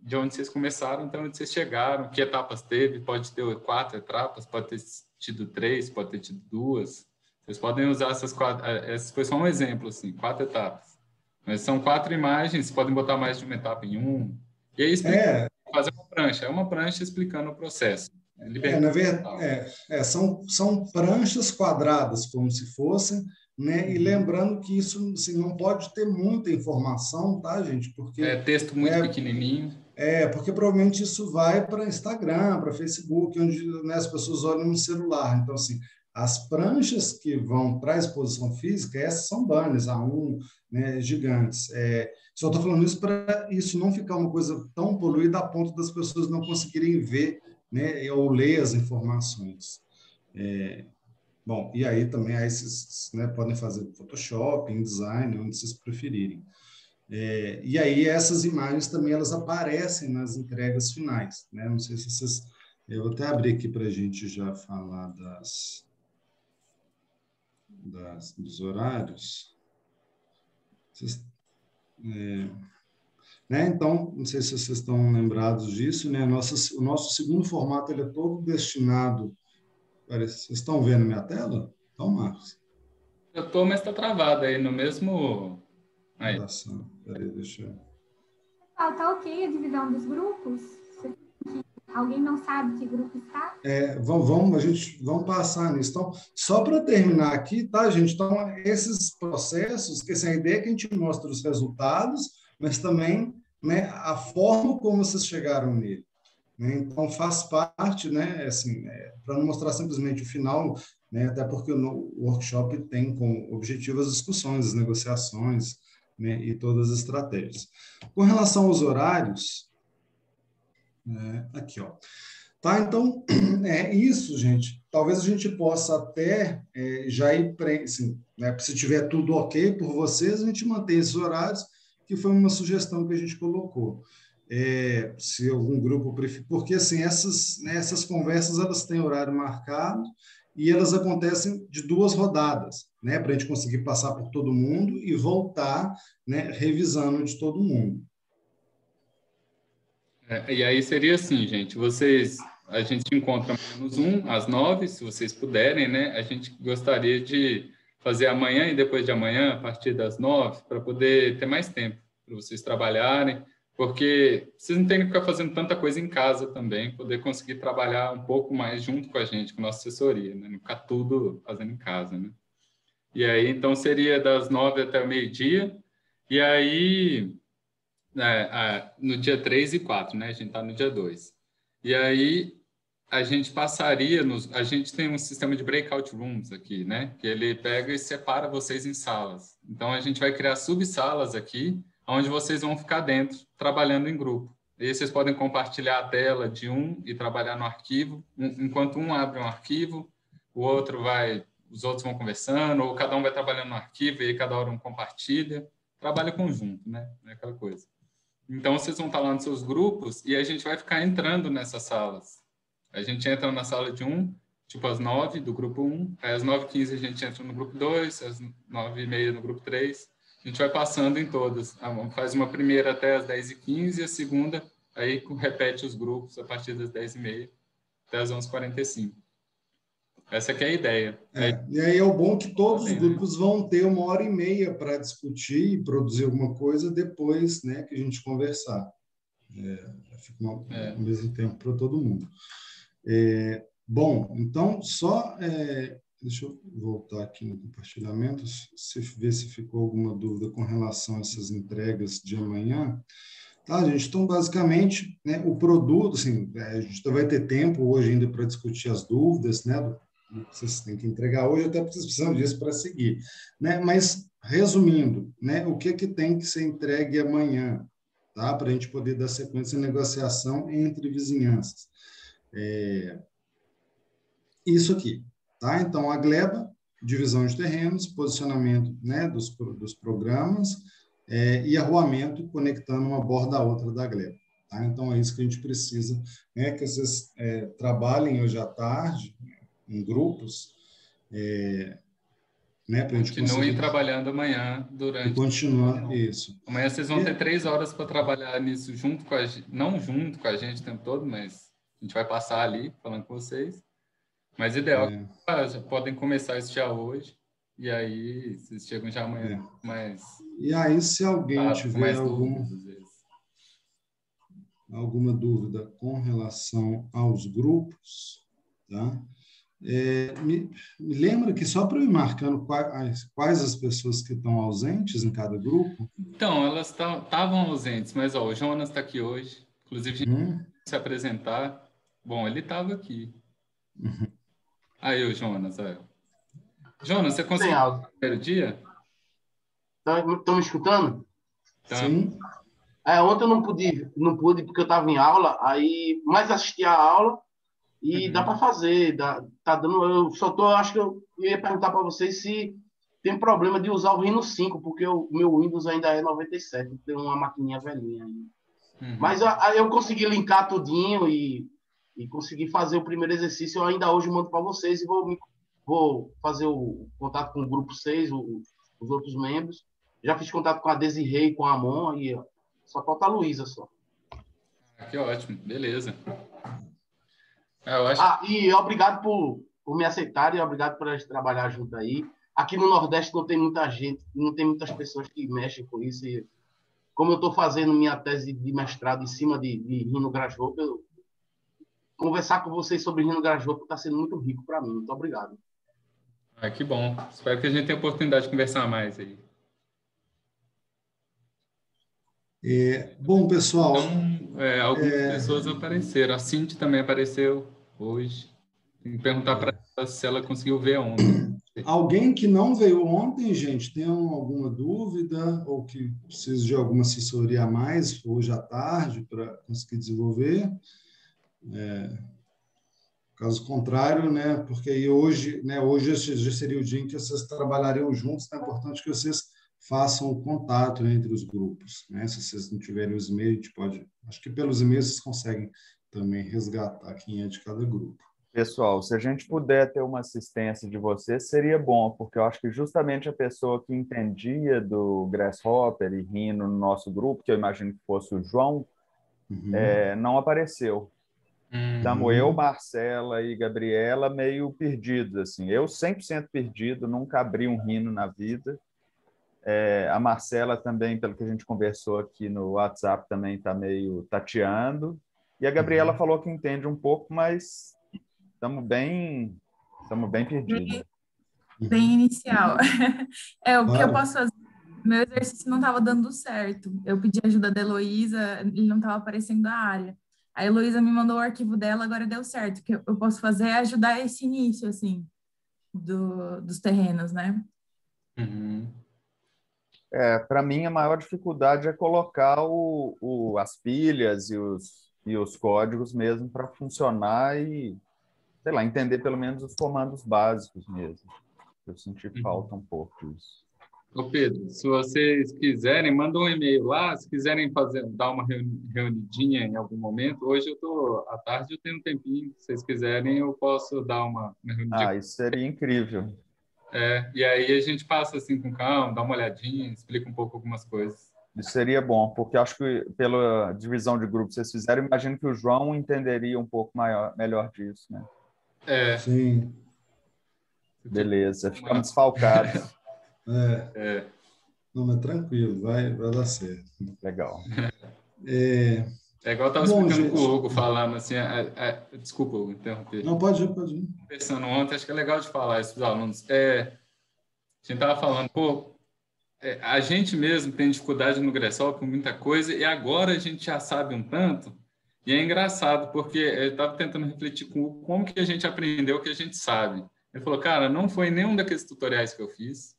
[SPEAKER 6] de onde vocês começaram, então onde vocês chegaram, que etapas teve, pode ter quatro etapas, pode ter tido três, pode ter tido duas. Vocês podem usar essas quatro, eh, esse foi só um exemplo, assim, quatro etapas. Mas são quatro imagens, podem botar mais de uma etapa em um. E aí explica.
[SPEAKER 5] É,
[SPEAKER 6] fazer uma prancha, é uma prancha explicando o processo.
[SPEAKER 5] É, é na verdade, é, é, são, são pranchas quadradas, como se fossem, né? E uhum. lembrando que isso assim, não pode ter muita informação, tá, gente? Porque
[SPEAKER 6] é texto muito é, pequenininho.
[SPEAKER 5] É, porque provavelmente isso vai para Instagram, para Facebook, onde né, as pessoas olham no celular. Então, assim, as pranchas que vão para a exposição física, essas são banners, A1, né, gigantes. É, só estou falando isso para isso não ficar uma coisa tão poluída a ponto das pessoas não conseguirem ver né, ou ler as informações. É, bom, e aí também aí vocês né, podem fazer Photoshop, InDesign, onde vocês preferirem. É, e aí essas imagens também elas aparecem nas entregas finais. Né? Não sei se vocês... Eu vou até abrir aqui para a gente já falar das, das, dos horários. Vocês, é, né? Então, não sei se vocês estão lembrados disso, né? Nossa, o nosso segundo formato ele é todo destinado. Vocês estão vendo minha tela? Então, Marcos.
[SPEAKER 6] Eu estou, mas está travado aí no mesmo. Aí.
[SPEAKER 5] Peraí, deixa eu.
[SPEAKER 2] Ah, tá ok a divisão dos grupos? Alguém não sabe que grupo está?
[SPEAKER 5] É, vamos, vamos, a gente vamos passar nisso. Então, só para terminar aqui, tá, gente? Então, esses processos, que essa ideia é que a gente mostra os resultados, mas também né, a forma como vocês chegaram nele. Né? Então, faz parte, né, assim, é, para não mostrar simplesmente o final, né, até porque o workshop tem como objetivo as discussões, as negociações né, e todas as estratégias. Com relação aos horários, né, aqui, ó. Tá, então, [CLEARS THROAT] é isso, gente. Talvez a gente possa até é, já ir, assim, né, se tiver tudo ok por vocês, a gente manter esses horários, que foi uma sugestão que a gente colocou. É, se algum grupo preferir, porque assim essas né, essas conversas elas têm horário marcado e elas acontecem de duas rodadas, né, para a gente conseguir passar por todo mundo e voltar, né, revisando de todo mundo.
[SPEAKER 6] É, e aí seria assim, gente, vocês a gente encontra no Zoom às nove, se vocês puderem, né? A gente gostaria de fazer amanhã e depois de amanhã, a partir das nove, para poder ter mais tempo para vocês trabalharem, porque vocês não têm que ficar fazendo tanta coisa em casa também, poder conseguir trabalhar um pouco mais junto com a gente, com a nossa assessoria, né? não ficar tudo fazendo em casa, né? E aí, então, seria das nove até o meio-dia, e aí, é, no dia três e quatro, né? A gente está no dia dois. E aí, a gente passaria nos, a gente tem um sistema de breakout rooms aqui, né? Que ele pega e separa vocês em salas. Então a gente vai criar subsalas aqui, onde vocês vão ficar dentro trabalhando em grupo. E aí vocês podem compartilhar a tela de um e trabalhar no arquivo, enquanto um abre um arquivo, o outro vai, os outros vão conversando, ou cada um vai trabalhando no arquivo e aí cada hora um compartilha. Trabalho conjunto, né? É aquela coisa. Então vocês vão estar lá nos seus grupos e a gente vai ficar entrando nessas salas a gente entra na sala de um, tipo às nove do grupo um, aí às nove quinze a gente entra no grupo dois, às nove e meia no grupo três. A gente vai passando em todas. Faz uma primeira até às dez e quinze, a segunda, aí repete os grupos a partir das dez e meia até às onze quarenta e cinco. Essa é a ideia.
[SPEAKER 5] É, e aí é o bom que todos os grupos vão ter uma hora e meia para discutir e produzir alguma coisa depois né, que a gente conversar. É, fica uma, é. ao mesmo tempo para todo mundo. É, bom, então, só. É, deixa eu voltar aqui no compartilhamento, se, ver se ficou alguma dúvida com relação a essas entregas de amanhã. Tá, gente? Então, basicamente, né, o produto, assim, é, a gente vai ter tempo hoje ainda para discutir as dúvidas, né? Vocês têm que entregar hoje, até vocês precisam disso para seguir. Né? Mas, resumindo, né, o que, que tem que ser entregue amanhã, tá? Para a gente poder dar sequência à negociação entre vizinhanças. É, isso aqui, tá? Então, a gleba, divisão de terrenos, posicionamento né, dos, dos programas é, e arruamento conectando uma borda à outra da gleba. Tá? Então, é isso que a gente precisa, né, que vocês é, trabalhem hoje à tarde, em grupos, é, né, para a gente
[SPEAKER 6] Continuem conseguir... trabalhando amanhã durante.
[SPEAKER 5] Continuar, isso.
[SPEAKER 6] Amanhã vocês vão ter três horas para trabalhar nisso junto com a gente, não junto com a gente o tempo todo, mas a gente vai passar ali falando com vocês. Mas ideal é. já podem começar isso já hoje. E aí vocês chegam já amanhã. É. Mas,
[SPEAKER 5] e aí, se alguém tá, tiver algum. alguma dúvida com relação aos grupos, tá? É, me, me, lembra que só para eu ir marcando quais, quais, as pessoas que estão ausentes em cada grupo?
[SPEAKER 6] Então, elas estavam ausentes, mas ó, o Jonas está aqui hoje, inclusive hum. se apresentar. Bom, ele estava aqui. Uhum. Aí o Jonas, aí. Jonas, você conseguiu o primeiro dia?
[SPEAKER 12] Estão tá, me escutando?
[SPEAKER 6] Tá. Sim.
[SPEAKER 12] É, ontem eu não pude, não pude porque eu estava em aula, aí mais assisti a aula e uhum. dá para fazer, dá, tá dando, eu só tô, acho que eu ia perguntar para vocês se tem problema de usar o Rhino 5, porque o meu Windows ainda é 97, tem uma maquininha velhinha ainda. Uhum. Mas eu, eu consegui linkar tudinho e, e consegui fazer o primeiro exercício, eu ainda hoje mando para vocês e vou, vou fazer o contato com o grupo 6, o, os outros membros. Já fiz contato com a Desirê e com a Amon e só falta a Luísa só.
[SPEAKER 6] Ah, que ótimo, beleza.
[SPEAKER 12] É, acho... Ah, e obrigado por, por me aceitar e obrigado por a gente trabalhar junto aí. Aqui no Nordeste não tem muita gente, não tem muitas pessoas que mexem com isso. E como eu estou fazendo minha tese de mestrado em cima de, de Rino Grashope, eu conversar com vocês sobre Rino Grashope está sendo muito rico para mim. Muito obrigado.
[SPEAKER 6] Ah, que bom. Espero que a gente tenha oportunidade de conversar mais aí.
[SPEAKER 5] É, bom, pessoal.
[SPEAKER 6] Então, é, algumas é... pessoas apareceram. A Cindy também apareceu hoje. Tem que perguntar para ela se ela conseguiu ver ontem. [COUGHS]
[SPEAKER 5] Alguém que não veio ontem, gente, tem alguma dúvida ou que precisa de alguma assessoria a mais hoje à tarde para conseguir desenvolver? É, caso contrário, né? Porque aí hoje, né? Hoje já seria o dia em que vocês trabalhariam juntos. Então é importante que vocês façam o contato entre os grupos. Né? Se vocês não tiverem os e-mails, a gente pode. Acho que pelos e-mails vocês conseguem também resgatar quem é de cada grupo.
[SPEAKER 13] Pessoal, se a gente puder ter uma assistência de vocês, seria bom, porque eu acho que justamente a pessoa que entendia do Grasshopper e Rino no nosso grupo, que eu imagino que fosse o João, uhum. é, não apareceu. Uhum. Estamos eu, Marcela e Gabriela meio perdidos, assim. Eu 100% perdido, nunca abri um Rino na vida. É, a Marcela também, pelo que a gente conversou aqui no WhatsApp, também está meio tateando. E a Gabriela uhum. falou que entende um pouco, mas estamos bem, estamos bem perdidos.
[SPEAKER 11] Bem inicial. [LAUGHS] É, o claro. que eu posso fazer meu exercício não estava dando certo. Eu pedi ajuda da Heloísa, ele não estava aparecendo a área. A Heloísa me mandou o arquivo dela, agora deu certo. O que eu posso fazer é ajudar esse início, assim, do, dos terrenos, né?
[SPEAKER 6] Uhum.
[SPEAKER 13] É, para mim, a maior dificuldade é colocar o, o, as pilhas e os, e os códigos mesmo para funcionar e, sei lá, entender pelo menos os comandos básicos mesmo. Eu senti uhum. falta um pouco disso.
[SPEAKER 6] Ô Pedro, se vocês quiserem, manda um e-mail lá. Se quiserem fazer, dar uma reunidinha em algum momento, hoje eu tô à tarde, eu tenho um tempinho. Se vocês quiserem, eu posso dar uma, uma reunidinha.
[SPEAKER 13] Ah, isso seria incrível.
[SPEAKER 6] É, e aí a gente passa assim com calma, dá uma olhadinha, explica um pouco algumas coisas.
[SPEAKER 13] Isso seria bom, porque acho que pela divisão de grupos que vocês fizeram, imagino que o João entenderia um pouco maior, melhor disso, né?
[SPEAKER 6] É.
[SPEAKER 5] Sim.
[SPEAKER 13] Beleza, ficamos desfalcados. [LAUGHS]
[SPEAKER 5] é. é. Não, mas tranquilo, vai, vai dar certo.
[SPEAKER 13] Legal. [LAUGHS]
[SPEAKER 5] É,
[SPEAKER 6] é igual eu estava explicando gente. com o Hugo, falando assim, é, é, desculpa, Hugo, interromper.
[SPEAKER 5] Não, pode ir, pode ir.
[SPEAKER 6] Pensando ontem, acho que é legal de falar isso para os alunos. É, a gente estava falando, pô, é, a gente mesmo tem dificuldade no Gressol com muita coisa e agora a gente já sabe um tanto. E é engraçado, porque eu estava tentando refletir com o Hugo como que a gente aprendeu o que a gente sabe. Ele falou, cara, não foi nenhum daqueles tutoriais que eu fiz.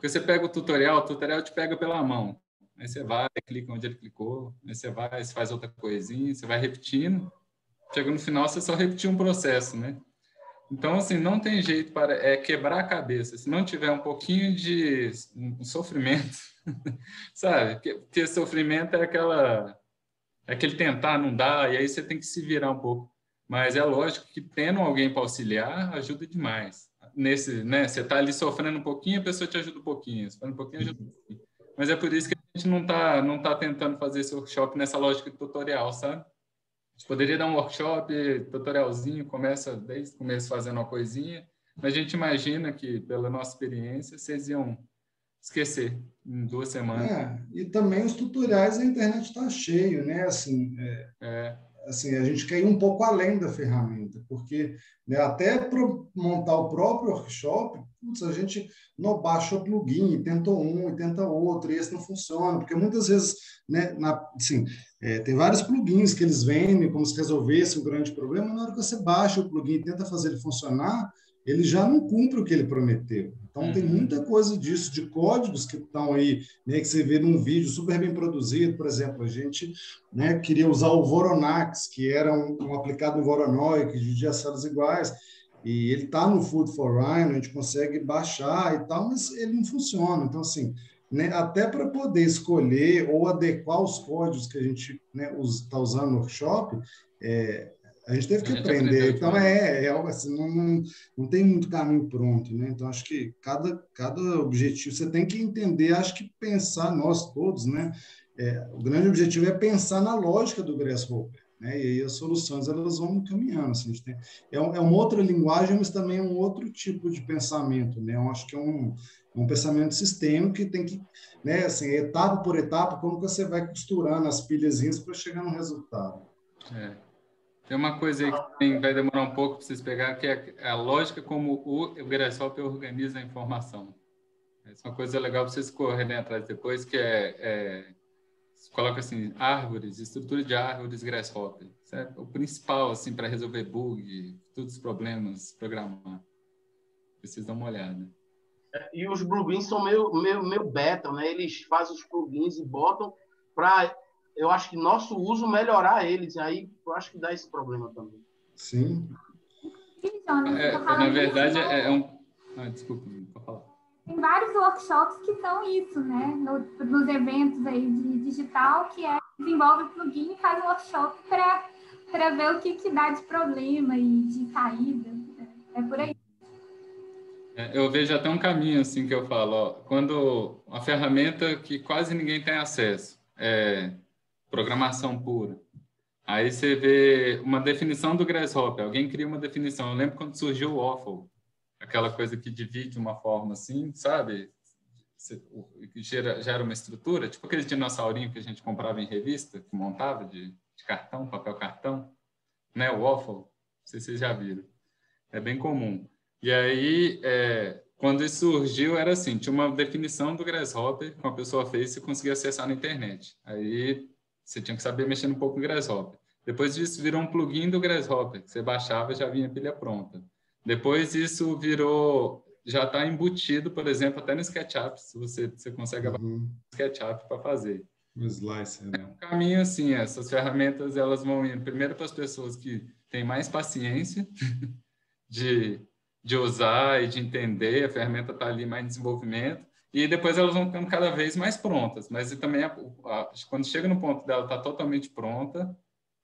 [SPEAKER 6] Porque você pega o tutorial, o tutorial te pega pela mão. Aí você vai, clica onde ele clicou, aí você vai, você faz outra coisinha, você vai repetindo. Chega no final, você só repetir um processo, né? Então, assim, não tem jeito para é quebrar a cabeça. Se não tiver um pouquinho de um sofrimento, [LAUGHS] sabe? Porque sofrimento é aquela é aquele tentar, não dá, e aí você tem que se virar um pouco. Mas é lógico que tendo alguém para auxiliar ajuda demais. Nesse, né? Você está ali sofrendo um pouquinho, a pessoa te ajuda um pouquinho. Sofrendo um pouquinho, ajuda um pouquinho. Mas é por isso que a gente não está não tá tentando fazer esse workshop nessa lógica de tutorial, sabe? A gente poderia dar um workshop, tutorialzinho, começa desde o começo fazendo uma coisinha, mas a gente imagina que, pela nossa experiência, vocês iam esquecer em duas semanas.
[SPEAKER 5] É, e também os tutoriais a internet está cheio, né? Assim, é,
[SPEAKER 6] É.
[SPEAKER 5] assim, a gente quer ir um pouco além da ferramenta, porque né, até para montar o próprio workshop, putz, a gente não baixa o plugin, tenta um e tenta outro, e esse não funciona, porque muitas vezes, né, na, assim, é, tem vários plugins que eles vendem como se resolvesse um grande problema, na hora que você baixa o plugin e tenta fazer ele funcionar, ele já não cumpre o que ele prometeu. Então, tem muita coisa disso, de códigos que estão aí, né, que você vê num vídeo super bem produzido. Por exemplo, a gente né, queria usar o Voronax, que era um, um aplicado no Voronoi, que dividia células iguais, e ele está no Food for Rhino, a gente consegue baixar e tal, mas ele não funciona. Então, assim, né, até para poder escolher ou adequar os códigos que a gente está né, está usando no workshop, é, a gente teve que
[SPEAKER 6] gente
[SPEAKER 5] aprender. Então,
[SPEAKER 6] demais.
[SPEAKER 5] é, é algo assim, não, não, não tem muito caminho pronto, né? Então, acho que cada, cada objetivo, você tem que entender, acho que pensar, nós todos, né? É, o grande objetivo é pensar na lógica do Grasshopper, né? E aí as soluções, elas vão caminhando, assim, tem, é, um- é uma outra linguagem, mas também é um outro tipo de pensamento, né? Eu acho que é um, um pensamento sistêmico que tem que, né, assim, etapa por etapa, como que você vai costurando as pilhazinhas para chegar no resultado.
[SPEAKER 6] É. Tem uma coisa aí que tem- vai demorar um pouco para vocês pegarem, que é a lógica como o Grasshopper organiza a informação. Essa é uma coisa legal para vocês correrem atrás depois, que é, é coloca assim, árvores, estrutura de árvores Grasshopper. Isso é o principal assim para resolver bug, todos os problemas, programar. Vocês dão uma olhada.
[SPEAKER 12] E os plugins são meio, meio, meio beta, né? Eles fazem os plugins e botam para, eu acho que nosso uso melhorar eles. Aí eu acho que dá esse problema também.
[SPEAKER 5] Sim.
[SPEAKER 2] Sim, Jonas,
[SPEAKER 6] É, na verdade,
[SPEAKER 2] isso,
[SPEAKER 6] é, é um. Ah, desculpa, vou falar.
[SPEAKER 2] Tem vários workshops que são isso, né? No- nos eventos aí de digital, que é desenvolve o plugin e faz um workshop para ver o que, que dá de problema e de saída. É por aí.
[SPEAKER 6] É, Eu vejo até um caminho assim que eu falo, ó, quando uma ferramenta que quase ninguém tem acesso, é programação pura. Aí você vê uma definição do Grasshopper, alguém cria uma definição. Eu lembro quando surgiu o Waffle, aquela coisa que divide de uma forma assim, sabe? Que gera, gera uma estrutura, tipo aquele dinossaurinho que a gente comprava em revista, que montava de, de cartão, papel cartão, né? O Waffle, não sei se vocês já viram. É bem comum. E aí, é, quando isso surgiu, era assim, tinha uma definição do Grasshopper que uma pessoa fez e conseguia acessar na internet. Aí, você tinha que saber mexer um pouco no Grasshopper. Depois disso, virou um plugin do Grasshopper, que você baixava e já vinha a pilha pronta. Depois, isso virou... Já está embutido, por exemplo, até no SketchUp, se você, você consegue abrir
[SPEAKER 5] Uhum.
[SPEAKER 6] o SketchUp para fazer
[SPEAKER 5] O slicer, né?
[SPEAKER 6] caminho assim, essas ferramentas elas vão indo primeiro para as pessoas que têm mais paciência [LAUGHS] de, de usar e de entender, a ferramenta está ali mais em desenvolvimento, e depois elas vão ficando cada vez mais prontas, mas também a- a- quando chega no ponto dela estar totalmente pronta,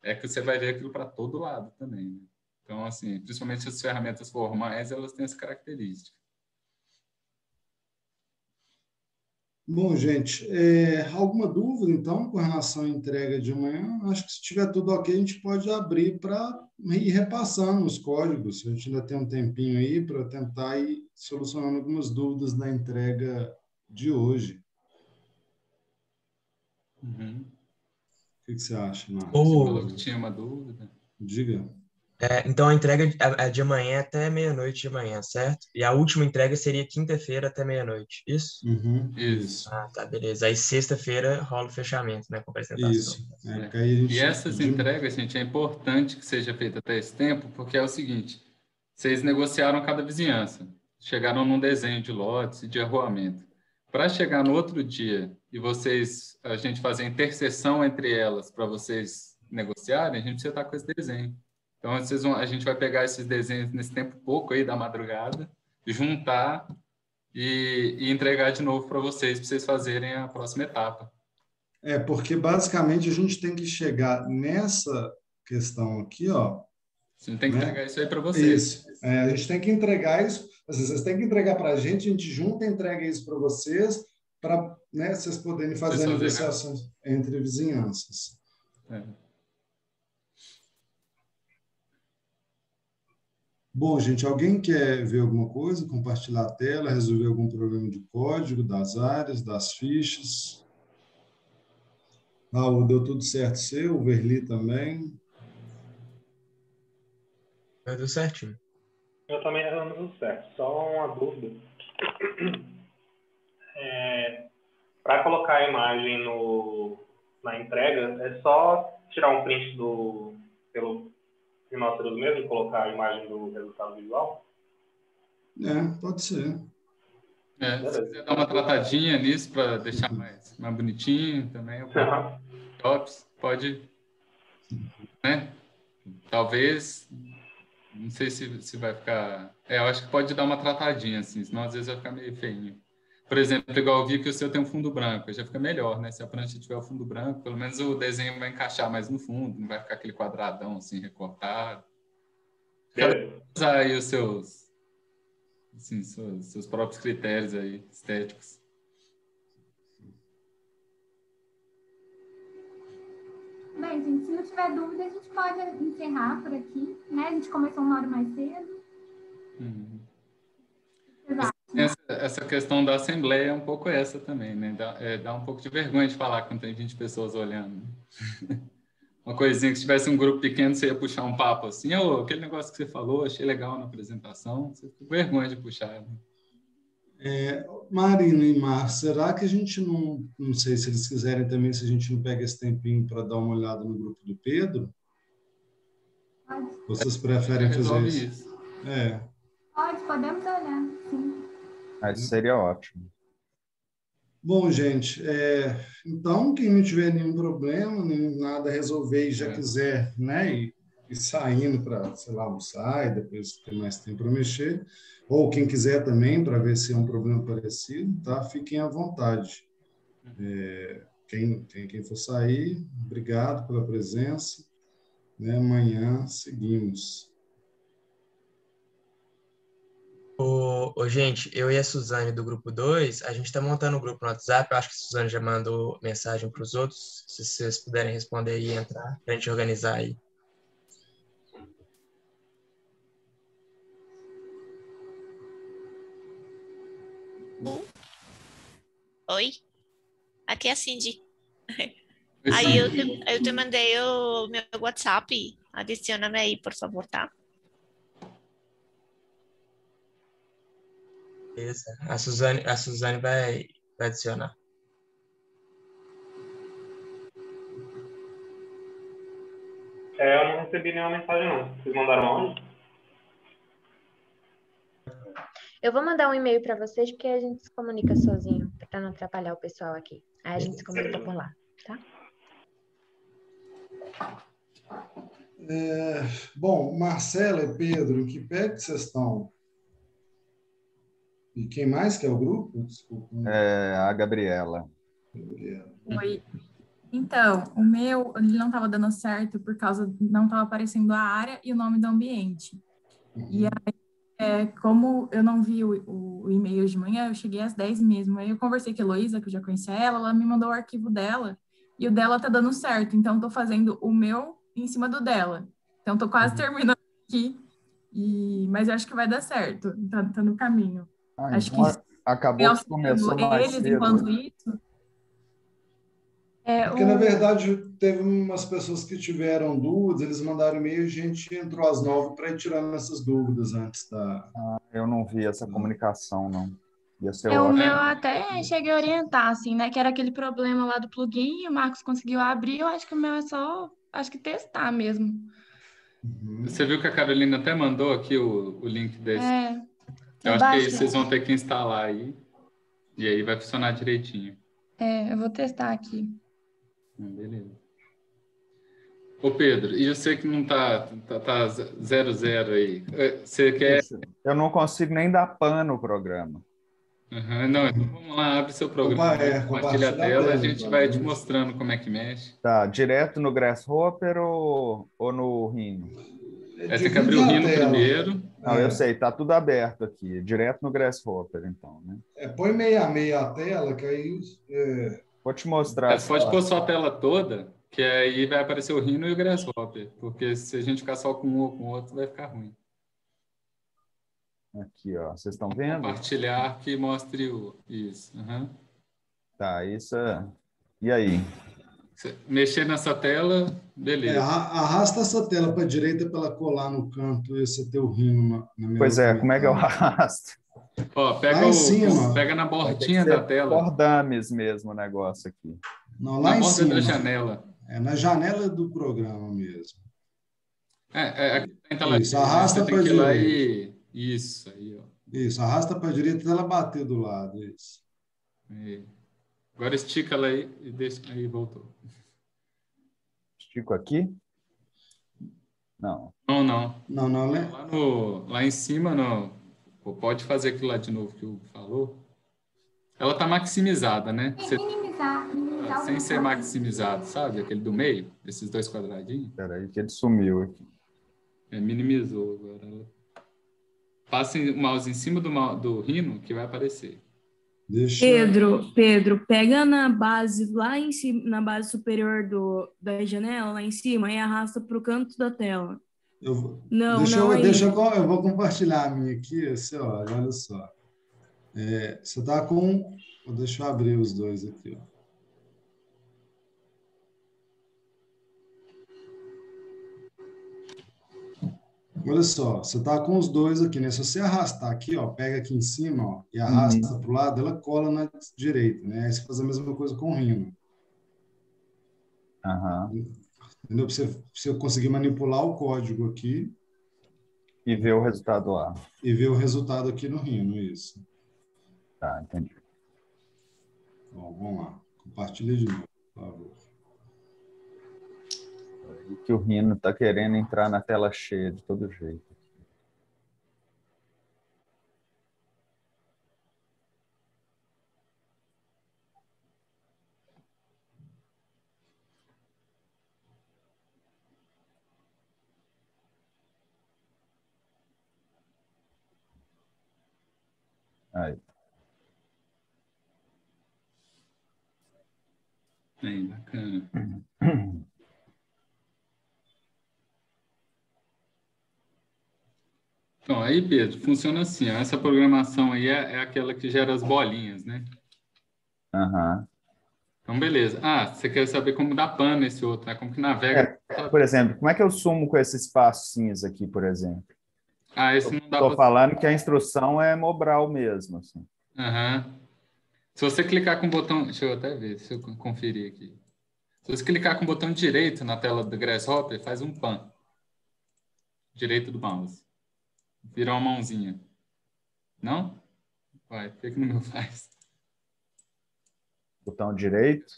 [SPEAKER 6] é que você vai ver aquilo para todo lado também. né? Então, assim, principalmente as ferramentas formais, elas têm essa característica.
[SPEAKER 5] Bom, gente, é, alguma dúvida, então, com relação à entrega de amanhã? Acho que se tiver tudo ok, a gente pode abrir para ir repassando os códigos. A gente ainda tem um tempinho aí para tentar ir solucionando algumas dúvidas na entrega de hoje.
[SPEAKER 6] Uhum.
[SPEAKER 5] O que, que você acha, Marcos?
[SPEAKER 6] Você
[SPEAKER 3] Ô,
[SPEAKER 6] falou que tinha uma dúvida.
[SPEAKER 5] Diga.
[SPEAKER 3] É, então a entrega a de amanhã é até meia-noite de manhã, certo? E a última entrega seria quinta-feira até meia-noite, isso?
[SPEAKER 5] Uhum,
[SPEAKER 6] Isso.
[SPEAKER 3] Ah, tá, beleza. Aí sexta-feira rola o fechamento, né, com a apresentação.
[SPEAKER 5] Isso. É, gente-
[SPEAKER 6] E essas entregas, gente, é importante que seja feita até esse tempo, porque é o seguinte: vocês negociaram cada vizinhança, chegaram num desenho de lotes e de arruamento. Para chegar no outro dia e vocês, a gente fazer a interseção entre elas para vocês negociarem, a gente precisa estar com esse desenho. Então, vocês vão, a gente vai pegar esses desenhos nesse tempo pouco aí da madrugada, juntar e, e entregar de novo para vocês, para vocês fazerem a próxima etapa.
[SPEAKER 5] É, porque basicamente a gente tem que chegar nessa questão aqui, ó.
[SPEAKER 6] Você tem que
[SPEAKER 5] né?
[SPEAKER 6] entregar isso aí para vocês.
[SPEAKER 5] Isso. É, a gente tem que entregar isso. assim, Vocês têm que entregar para a gente, a gente junta e entrega isso para vocês, para né, vocês poderem fazer negociações entre vizinhanças.
[SPEAKER 6] É.
[SPEAKER 5] Bom, gente, alguém quer ver alguma coisa, compartilhar a tela, resolver algum problema de código, das áreas, das fichas? Raul, deu tudo certo seu, o Verli também.
[SPEAKER 3] Deu certinho.
[SPEAKER 7] Eu também era tudo certo. Só uma dúvida. [CLEARS THROAT] É, Para colocar a imagem no, na entrega, é só tirar um print do pelo Rhinoceros mesmo e colocar a imagem do resultado visual?
[SPEAKER 5] É, pode ser.
[SPEAKER 6] É, se quiser dar uma tratadinha nisso para deixar mais, mais bonitinho também, eu [LAUGHS] tops, pode, né? Talvez, não sei se, se vai ficar. É, eu acho que pode dar uma tratadinha, assim, senão às vezes vai ficar meio feinho. Por exemplo, igual eu vi que o seu tem um fundo branco, já fica melhor, né? Se a prancha tiver o fundo branco, pelo menos o desenho vai encaixar mais no fundo, não vai ficar aquele quadradão assim recortado. Cada um usar aí os seus, assim, seus, seus próprios critérios aí estéticos.
[SPEAKER 2] Bem, gente, se não tiver dúvida, a gente pode encerrar por aqui, né? A gente começou uma hora mais cedo.
[SPEAKER 6] Uhum. Essa, essa questão da assembleia é um pouco essa também, né? Dá, é, dá um pouco de vergonha de falar quando tem 20 pessoas olhando. [LAUGHS] Uma coisinha que se tivesse um grupo pequeno, você ia puxar um papo assim, oh, aquele negócio que você falou, achei legal na apresentação, você fica com vergonha de puxar. Né?
[SPEAKER 5] É, Marina e Mar, será que a gente não, não sei se eles quiserem também, se a gente não pega esse tempinho para dar uma olhada no grupo do Pedro? Vocês preferem fazer isso?
[SPEAKER 6] isso.
[SPEAKER 5] É.
[SPEAKER 2] Pode, podemos olhar.
[SPEAKER 13] Mas seria ótimo.
[SPEAKER 5] Bom, gente, é, então, quem não tiver nenhum problema, nem nada a resolver e já quiser, né, ir, ir saindo para, sei lá, almoçar e depois ter mais tempo para mexer, ou quem quiser também, para ver se é um problema parecido, tá? Fiquem à vontade. É, quem, quem, quem for sair, obrigado pela presença. Né? Amanhã seguimos.
[SPEAKER 3] Ô, ô, gente, eu e a Suzane do grupo 2, a gente está montando um grupo no WhatsApp. Eu acho que a Suzane já mandou mensagem para os outros. Se vocês puderem responder e entrar, para a gente organizar aí.
[SPEAKER 14] Oi? Aqui é a Cindy. Aí eu te, eu te mandei o meu WhatsApp. Adiciona-me aí, por favor, tá?
[SPEAKER 3] Beleza. A Suzane, a Suzane vai, vai adicionar.
[SPEAKER 7] É, eu não recebi nenhuma mensagem, não. Vocês mandaram aonde?
[SPEAKER 10] Eu vou mandar um e-mail para vocês porque a gente se comunica sozinho, para não atrapalhar o pessoal aqui. Aí a gente se comunica por lá, tá?
[SPEAKER 5] É, bom, Marcela e Pedro, em que pé que vocês estão? E quem mais que é o grupo? Desculpa.
[SPEAKER 13] É, a Gabriela.
[SPEAKER 5] Gabriela.
[SPEAKER 4] Oi. Então, o meu, ele não estava dando certo por causa, não estava aparecendo a área e o nome do ambiente. E aí, é, como eu não vi o, o, o e-mail de manhã, eu cheguei às 10 mesmo. Aí eu conversei com a Heloísa, que eu já conhecia ela, ela me mandou o arquivo dela, e o dela tá dando certo. Então, estou fazendo o meu em cima do dela. Então, estou quase terminando aqui, e, mas eu acho que vai dar certo, tá, tá no caminho.
[SPEAKER 13] Ah,
[SPEAKER 4] acho
[SPEAKER 13] então
[SPEAKER 4] que
[SPEAKER 13] acabou que começou mais
[SPEAKER 4] eles,
[SPEAKER 13] cedo.
[SPEAKER 4] enquanto isso, é,
[SPEAKER 5] Porque,
[SPEAKER 4] o-
[SPEAKER 5] na verdade, teve umas pessoas que tiveram dúvidas, eles mandaram e-mail e a gente entrou às nove para ir tirando essas dúvidas antes da.
[SPEAKER 13] Ah, eu não vi essa comunicação, não. Ia ser
[SPEAKER 11] É, o meu até cheguei a orientar, assim, né? Que era aquele problema lá do plugin, e o Marcos conseguiu abrir. Eu acho que o meu é só, acho que testar mesmo.
[SPEAKER 6] Você viu que a Carolina até mandou aqui o, o link desse?
[SPEAKER 11] É.
[SPEAKER 6] Eu acho que vocês vão ter que instalar aí. E aí vai funcionar direitinho.
[SPEAKER 11] É, eu vou testar aqui.
[SPEAKER 6] Hum, Beleza. Ô Pedro, e você que não tá, tá, tá zero zero aí, eh, você quer...
[SPEAKER 13] Eu não consigo nem dar pan no programa.
[SPEAKER 6] Aham, não, então vamos lá, abre seu programa,
[SPEAKER 13] é,
[SPEAKER 6] compartilha a tela, a gente
[SPEAKER 13] então,
[SPEAKER 6] vai te mostrando como é que mexe.
[SPEAKER 13] Tá, direto no Grasshopper ou, ou no Rhino?
[SPEAKER 6] É, tem que abrir o Rhino primeiro.
[SPEAKER 13] Não,
[SPEAKER 5] É.
[SPEAKER 13] eu sei, tá tudo aberto aqui, direto no Grasshopper, então, né?
[SPEAKER 5] É, põe meia a meia a tela, que aí. É...
[SPEAKER 13] Vou te mostrar.
[SPEAKER 6] É, pode pôr só a tela toda, que aí vai aparecer o Rhino e o Grasshopper, porque se a gente ficar só com um ou com o outro, vai ficar ruim.
[SPEAKER 13] Aqui, ó. Vocês estão vendo?
[SPEAKER 6] Compartilhar que mostre o... Isso. uhum.
[SPEAKER 13] Tá, isso é... E aí?
[SPEAKER 6] Mexer nessa tela,
[SPEAKER 5] É,
[SPEAKER 6] beleza.
[SPEAKER 5] arra- arrasta essa tela para a direita para ela colar no canto e você ter o rino na, na minha
[SPEAKER 13] Pois é, como é que eu arrasto?
[SPEAKER 6] Ó, pega,
[SPEAKER 5] Lá em
[SPEAKER 6] o,
[SPEAKER 5] cima.
[SPEAKER 6] pega na bordinha da tela,
[SPEAKER 13] Por dummies mesmo o negócio aqui.
[SPEAKER 5] Não, lá
[SPEAKER 6] na
[SPEAKER 5] em
[SPEAKER 6] borda
[SPEAKER 5] cima.
[SPEAKER 6] da janela.
[SPEAKER 5] É na janela do programa mesmo.
[SPEAKER 6] É, é, aqui tá em tela
[SPEAKER 5] Isso, arrasta
[SPEAKER 6] ir lá
[SPEAKER 5] direita.
[SPEAKER 6] e... Isso, aí, ó.
[SPEAKER 5] Isso, arrasta para a direita até ela bater do lado. Isso.
[SPEAKER 6] Aí. Agora estica ela aí e deixa... Aí, voltou.
[SPEAKER 13] Estico aqui? Não.
[SPEAKER 6] Não, não.
[SPEAKER 5] Não, não, né?
[SPEAKER 6] Lá, no, lá em cima, pô, pode fazer aquilo lá de novo que o Hugo falou. Ela tá maximizada, né? Você-
[SPEAKER 2] Minimizar, minimizar o
[SPEAKER 6] sem ser maximizado, sabe? Aquele do meio, esses dois quadradinhos.
[SPEAKER 13] Peraí, que ele sumiu aqui.
[SPEAKER 6] É, minimizou agora. Passa o mouse em cima do, do rino que vai aparecer.
[SPEAKER 5] Deixa.
[SPEAKER 11] Pedro, Pedro, pega na base lá em cima, na base superior do, da janela, lá em cima, e arrasta para o canto da tela.
[SPEAKER 5] Eu, vou-
[SPEAKER 11] Não,
[SPEAKER 5] deixa
[SPEAKER 11] não
[SPEAKER 5] eu,
[SPEAKER 11] aí.
[SPEAKER 5] deixa eu, eu vou compartilhar a minha aqui. Você olha, olha só. É, você está com. Deixa eu abrir os dois aqui. Ó. Olha só, você está com os dois aqui, né? Se você arrastar aqui, ó, pega aqui em cima, ó, e arrasta para o lado, ela cola na direita, né? Aí você faz a mesma coisa com o rino.
[SPEAKER 13] Aham.
[SPEAKER 5] Entendeu? Para você, pra você conseguir manipular o código aqui
[SPEAKER 13] E ver o resultado lá.
[SPEAKER 5] e ver o resultado aqui no rino, isso.
[SPEAKER 13] Tá, entendi.
[SPEAKER 5] Bom, vamos lá. Compartilha de novo, por favor.
[SPEAKER 13] E que o Rino tá querendo entrar na tela cheia de todo jeito. Aí.
[SPEAKER 6] Aí, bacana. [CLEARS THROAT] Então, aí, Pedro, funciona assim. ó. Essa programação aí é, é aquela que gera as bolinhas, né?
[SPEAKER 13] Aham.
[SPEAKER 6] Então, beleza. Ah, você quer saber como dá pan nesse outro, né? Como que navega.
[SPEAKER 13] Por exemplo, como é que eu sumo com esse espaço cinza aqui, por exemplo?
[SPEAKER 6] Ah, esse não dá
[SPEAKER 13] Estou
[SPEAKER 6] pra...
[SPEAKER 13] falando que a instrução é Mobral mesmo. Assim.
[SPEAKER 6] Aham. Se você clicar com o botão... Deixa eu até ver, se eu conferir aqui. Se você clicar com o botão direito na tela do Grasshopper, faz um pan. Direito do mouse. Vira uma mãozinha. Não? Vai, por que que no meu faz?
[SPEAKER 13] Botão direito?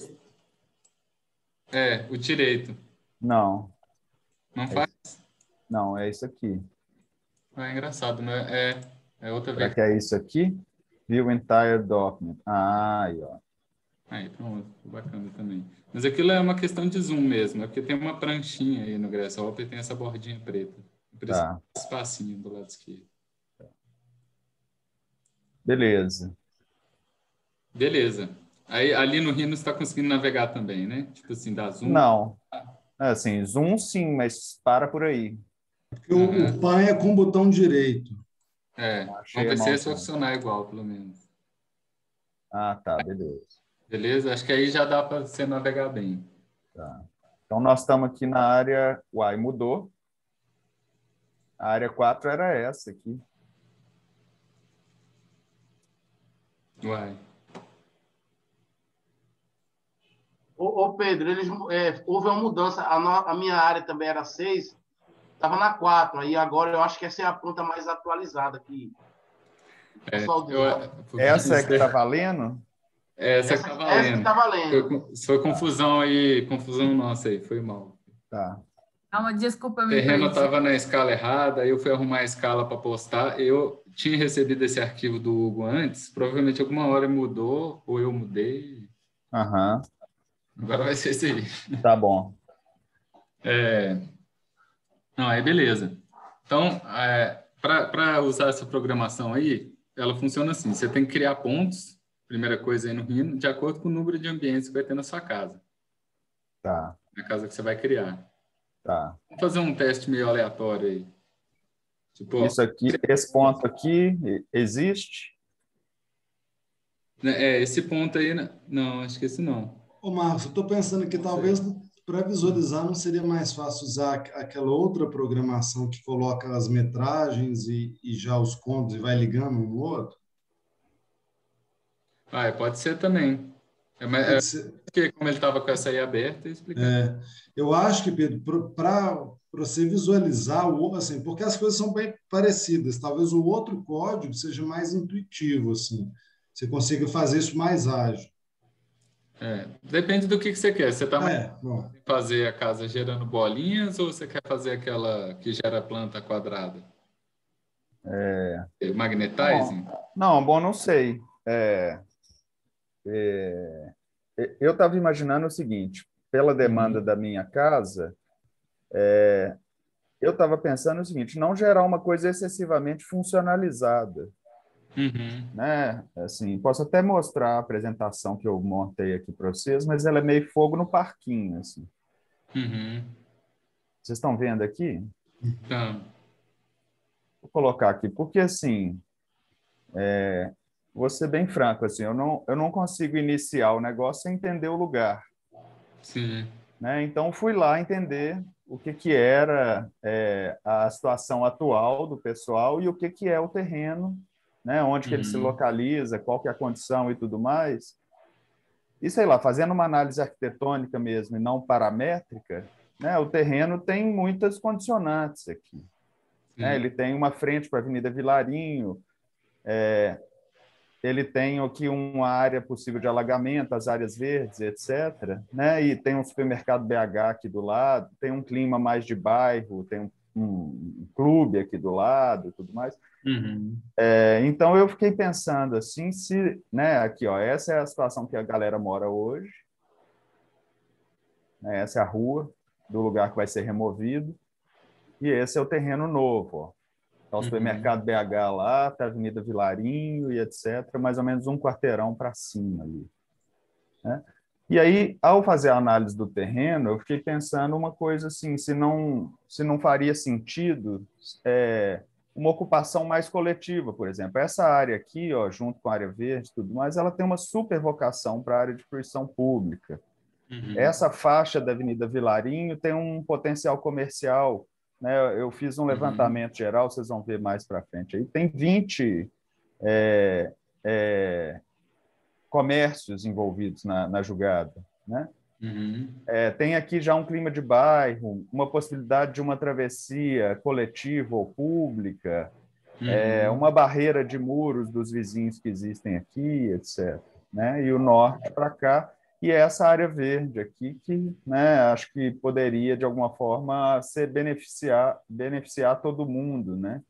[SPEAKER 6] É, o direito.
[SPEAKER 13] Não.
[SPEAKER 6] Não faz?
[SPEAKER 13] Não, é isso aqui.
[SPEAKER 6] É engraçado, né? É, é outra
[SPEAKER 13] Será
[SPEAKER 6] vez.
[SPEAKER 13] que é isso aqui? View entire document. Ah, aí, ó.
[SPEAKER 6] Aí, pronto, bacana também. Mas aquilo é uma questão de zoom mesmo, é porque tem uma pranchinha aí no Grasshopper e tem essa bordinha preta. Isso,
[SPEAKER 13] Tá.
[SPEAKER 6] esse espacinho do lado esquerdo.
[SPEAKER 13] Beleza.
[SPEAKER 6] Beleza. Aí, ali no Rhino você está conseguindo navegar também, né? Tipo assim, dá zoom.
[SPEAKER 13] Não. Assim, zoom sim, mas para por aí.
[SPEAKER 5] Porque o, o pan é com o botão direito.
[SPEAKER 6] É,
[SPEAKER 13] Achei
[SPEAKER 6] vamos ver
[SPEAKER 13] a
[SPEAKER 6] se
[SPEAKER 13] mão,
[SPEAKER 6] esse vai funcionar igual, pelo menos.
[SPEAKER 13] Ah, tá, beleza.
[SPEAKER 6] Beleza? Acho que aí já dá para você navegar bem.
[SPEAKER 13] Tá. Então, nós estamos aqui na área... Uai, mudou. A área 4 era essa aqui.
[SPEAKER 6] Uai.
[SPEAKER 12] Ô, ô, Pedro, eles, é, houve uma mudança. A, no- a minha área também era 6, estava na 4. Aí agora eu acho que essa é a ponta mais atualizada aqui.
[SPEAKER 6] É, eu-
[SPEAKER 13] Essa é que está valendo?
[SPEAKER 6] Essa,
[SPEAKER 12] Essa-
[SPEAKER 6] que tá
[SPEAKER 12] essa
[SPEAKER 6] valendo.
[SPEAKER 12] que tá valendo.
[SPEAKER 6] Foi, foi confusão aí, confusão nossa aí, foi mal.
[SPEAKER 13] Tá.
[SPEAKER 15] Dá uma desculpa,
[SPEAKER 6] O terreno estava na escala errada, aí eu fui arrumar a escala para postar. Eu tinha recebido esse arquivo do Hugo antes, provavelmente alguma hora mudou, ou eu mudei.
[SPEAKER 13] Aham.
[SPEAKER 6] Agora vai ser esse aí.
[SPEAKER 13] Tá bom.
[SPEAKER 6] É... Não, aí beleza. Então, para usar essa programação aí, ela funciona assim: você tem que criar pontos, primeira coisa aí no Rhino, de acordo com o número de ambientes que vai ter na sua casa,
[SPEAKER 13] Tá,
[SPEAKER 6] na casa que você vai criar.
[SPEAKER 13] Tá.
[SPEAKER 6] Vamos fazer um teste meio aleatório aí. Tipo,
[SPEAKER 13] Isso aqui, esse ponto aqui existe?
[SPEAKER 6] né, É, esse ponto aí, né? não, acho que esse não.
[SPEAKER 5] Ô, Marcos, eu estou pensando que talvez para visualizar não seria mais fácil usar aqu- aquela outra programação que coloca as metragens e, e já os contos e vai ligando um no outro?
[SPEAKER 6] Ah, é, pode ser também. É, mas, é, porque como ele estava com essa aí aberta, explica.
[SPEAKER 5] É, eu acho que, Pedro, para você visualizar o assim, porque as coisas são bem parecidas, talvez o outro código seja mais intuitivo, assim, você consiga fazer isso mais ágil.
[SPEAKER 6] É, depende do que, que você quer. Você está
[SPEAKER 5] É,
[SPEAKER 6] fazer a casa gerando bolinhas ou você quer fazer aquela que gera planta quadrada?
[SPEAKER 13] É,
[SPEAKER 6] Magnetizing?
[SPEAKER 13] Não, bom, não sei. É, é, eu estava imaginando o seguinte: pela demanda da minha casa, é, eu estava pensando o seguinte: não gerar uma coisa excessivamente funcionalizada.
[SPEAKER 6] Uhum.
[SPEAKER 13] Né? Assim, posso até mostrar a apresentação que eu montei aqui para vocês, mas ela é meio fogo no parquinho. Assim.
[SPEAKER 6] Uhum.
[SPEAKER 13] Vocês estão vendo aqui?
[SPEAKER 6] Então,
[SPEAKER 13] Vou colocar aqui, porque assim, é, vou ser bem franco, assim, eu não, eu não consigo iniciar o negócio sem entender o lugar.
[SPEAKER 6] sim.
[SPEAKER 13] Né? Então, fui lá entender o que, que era é, a situação atual do pessoal e o que, que é o terreno, né? onde que ele se
[SPEAKER 6] Uhum.
[SPEAKER 13] localiza, qual que é a condição e tudo mais. E, sei lá, fazendo uma análise arquitetônica mesmo e não paramétrica, né? o terreno tem muitas condicionantes aqui. né? Ele tem uma frente para a Avenida Vilarinho, é, ele tem aqui uma área possível de alagamento, as áreas verdes, etc. Né? E tem um supermercado BH aqui do lado, tem um clima mais de bairro, tem um, um clube aqui do lado e tudo mais.
[SPEAKER 6] Uhum.
[SPEAKER 13] É, então eu fiquei pensando assim, se, né, aqui ó, essa é a situação que a galera mora hoje, né, essa é a rua do lugar que vai ser removido e esse é o terreno novo, ó. Tá o
[SPEAKER 6] Uhum.
[SPEAKER 13] supermercado BH lá, tá a Avenida Vilarinho e etc, mais ou menos um quarteirão para cima ali, né? E aí, ao fazer a análise do terreno, eu fiquei pensando uma coisa assim, se não se não faria sentido é, uma ocupação mais coletiva, por exemplo. Essa área aqui, ó, junto com a área verde e tudo mais, ela tem uma super vocação para a área de fruição pública.
[SPEAKER 6] Uhum.
[SPEAKER 13] Essa faixa da Avenida Vilarinho tem um potencial comercial. Né? Eu fiz um levantamento geral, vocês vão ver mais para frente. Aí tem 20 é, é, comércios envolvidos na, na jogada. Né?
[SPEAKER 6] Uhum.
[SPEAKER 13] É, tem aqui já um clima de bairro, uma possibilidade de uma travessia coletiva ou pública,
[SPEAKER 6] Uhum.
[SPEAKER 13] é, uma barreira de muros dos vizinhos que existem aqui, etc. Né? E o norte para cá, e essa área verde aqui, que né, acho que poderia, de alguma forma, ser beneficiar, beneficiar todo mundo. Né?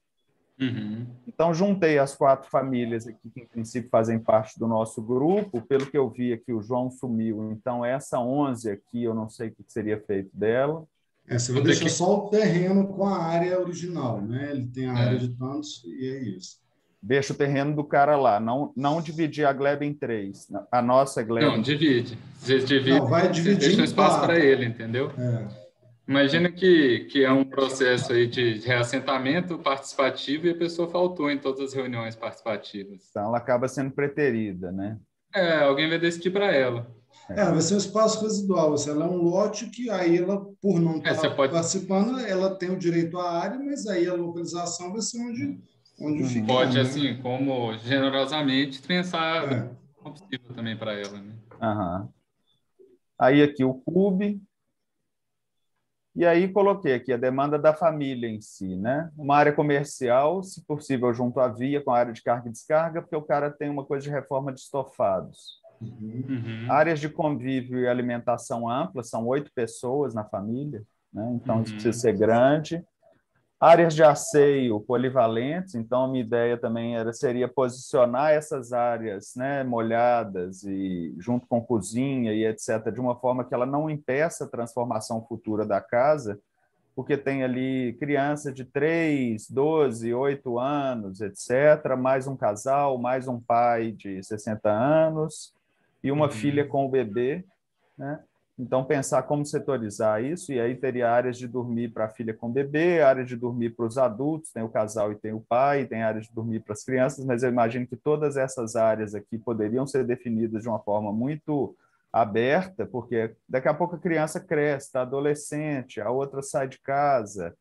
[SPEAKER 6] Uhum.
[SPEAKER 13] Então, juntei as quatro famílias aqui, que em princípio fazem parte do nosso grupo. Pelo que eu vi aqui, o João sumiu. Então, essa 11 aqui, eu não sei o que seria feito dela.
[SPEAKER 5] É, você vai deixar só o terreno com a área original, né? Ele tem a
[SPEAKER 6] É.
[SPEAKER 5] área de tantos e é isso.
[SPEAKER 13] Deixa o terreno do cara lá. Não, não dividir a gleba em três. A nossa gleba.
[SPEAKER 6] Não, divide. Vocês dividem,
[SPEAKER 5] Não, vai
[SPEAKER 6] vocês
[SPEAKER 5] dividir
[SPEAKER 6] deixam
[SPEAKER 5] em
[SPEAKER 6] espaço para ele, entendeu?
[SPEAKER 5] É.
[SPEAKER 6] Imagina que, que é um processo aí de reassentamento participativo e a pessoa faltou em todas as reuniões participativas.
[SPEAKER 13] Então, ela acaba sendo preterida, né?
[SPEAKER 6] É, alguém vai decidir para ela.
[SPEAKER 5] É, vai ser um espaço residual. Assim, ela é um lote que aí ela, por não
[SPEAKER 6] É,
[SPEAKER 5] estar
[SPEAKER 6] você pode-
[SPEAKER 5] participando, ela tem o direito à área, mas aí a localização vai ser onde, onde fica.
[SPEAKER 6] Pode,
[SPEAKER 5] né?
[SPEAKER 6] assim, como generosamente, pensar
[SPEAKER 5] É.
[SPEAKER 6] o possível também para ela, né?
[SPEAKER 13] Aham. Aí aqui o CUB. E aí coloquei aqui a demanda da família em si, né? Uma área comercial, se possível, junto à via, com a área de carga e descarga, porque o cara tem uma coisa de reforma de estofados.
[SPEAKER 6] Uhum.
[SPEAKER 13] Áreas de convívio e alimentação ampla, são oito pessoas na família, né? então isso
[SPEAKER 6] Uhum.
[SPEAKER 13] precisa ser grande. Áreas de asseio polivalentes, então a minha ideia também era, seria posicionar essas áreas né, molhadas e junto com cozinha e etc., de uma forma que ela não impeça a transformação futura da casa, porque tem ali criança de 3, 12, 8 anos, etc., mais um casal, mais um pai de 60 anos e uma
[SPEAKER 6] Uhum.
[SPEAKER 13] filha com o bebê, né? Então, pensar como setorizar isso, e aí teria áreas de dormir para a filha com bebê, áreas de dormir para os adultos, tem o casal e tem o pai, tem áreas de dormir para as crianças, mas eu imagino que todas essas áreas aqui poderiam ser definidas de uma forma muito aberta, porque daqui a pouco a criança cresce, está adolescente, a outra sai de casa,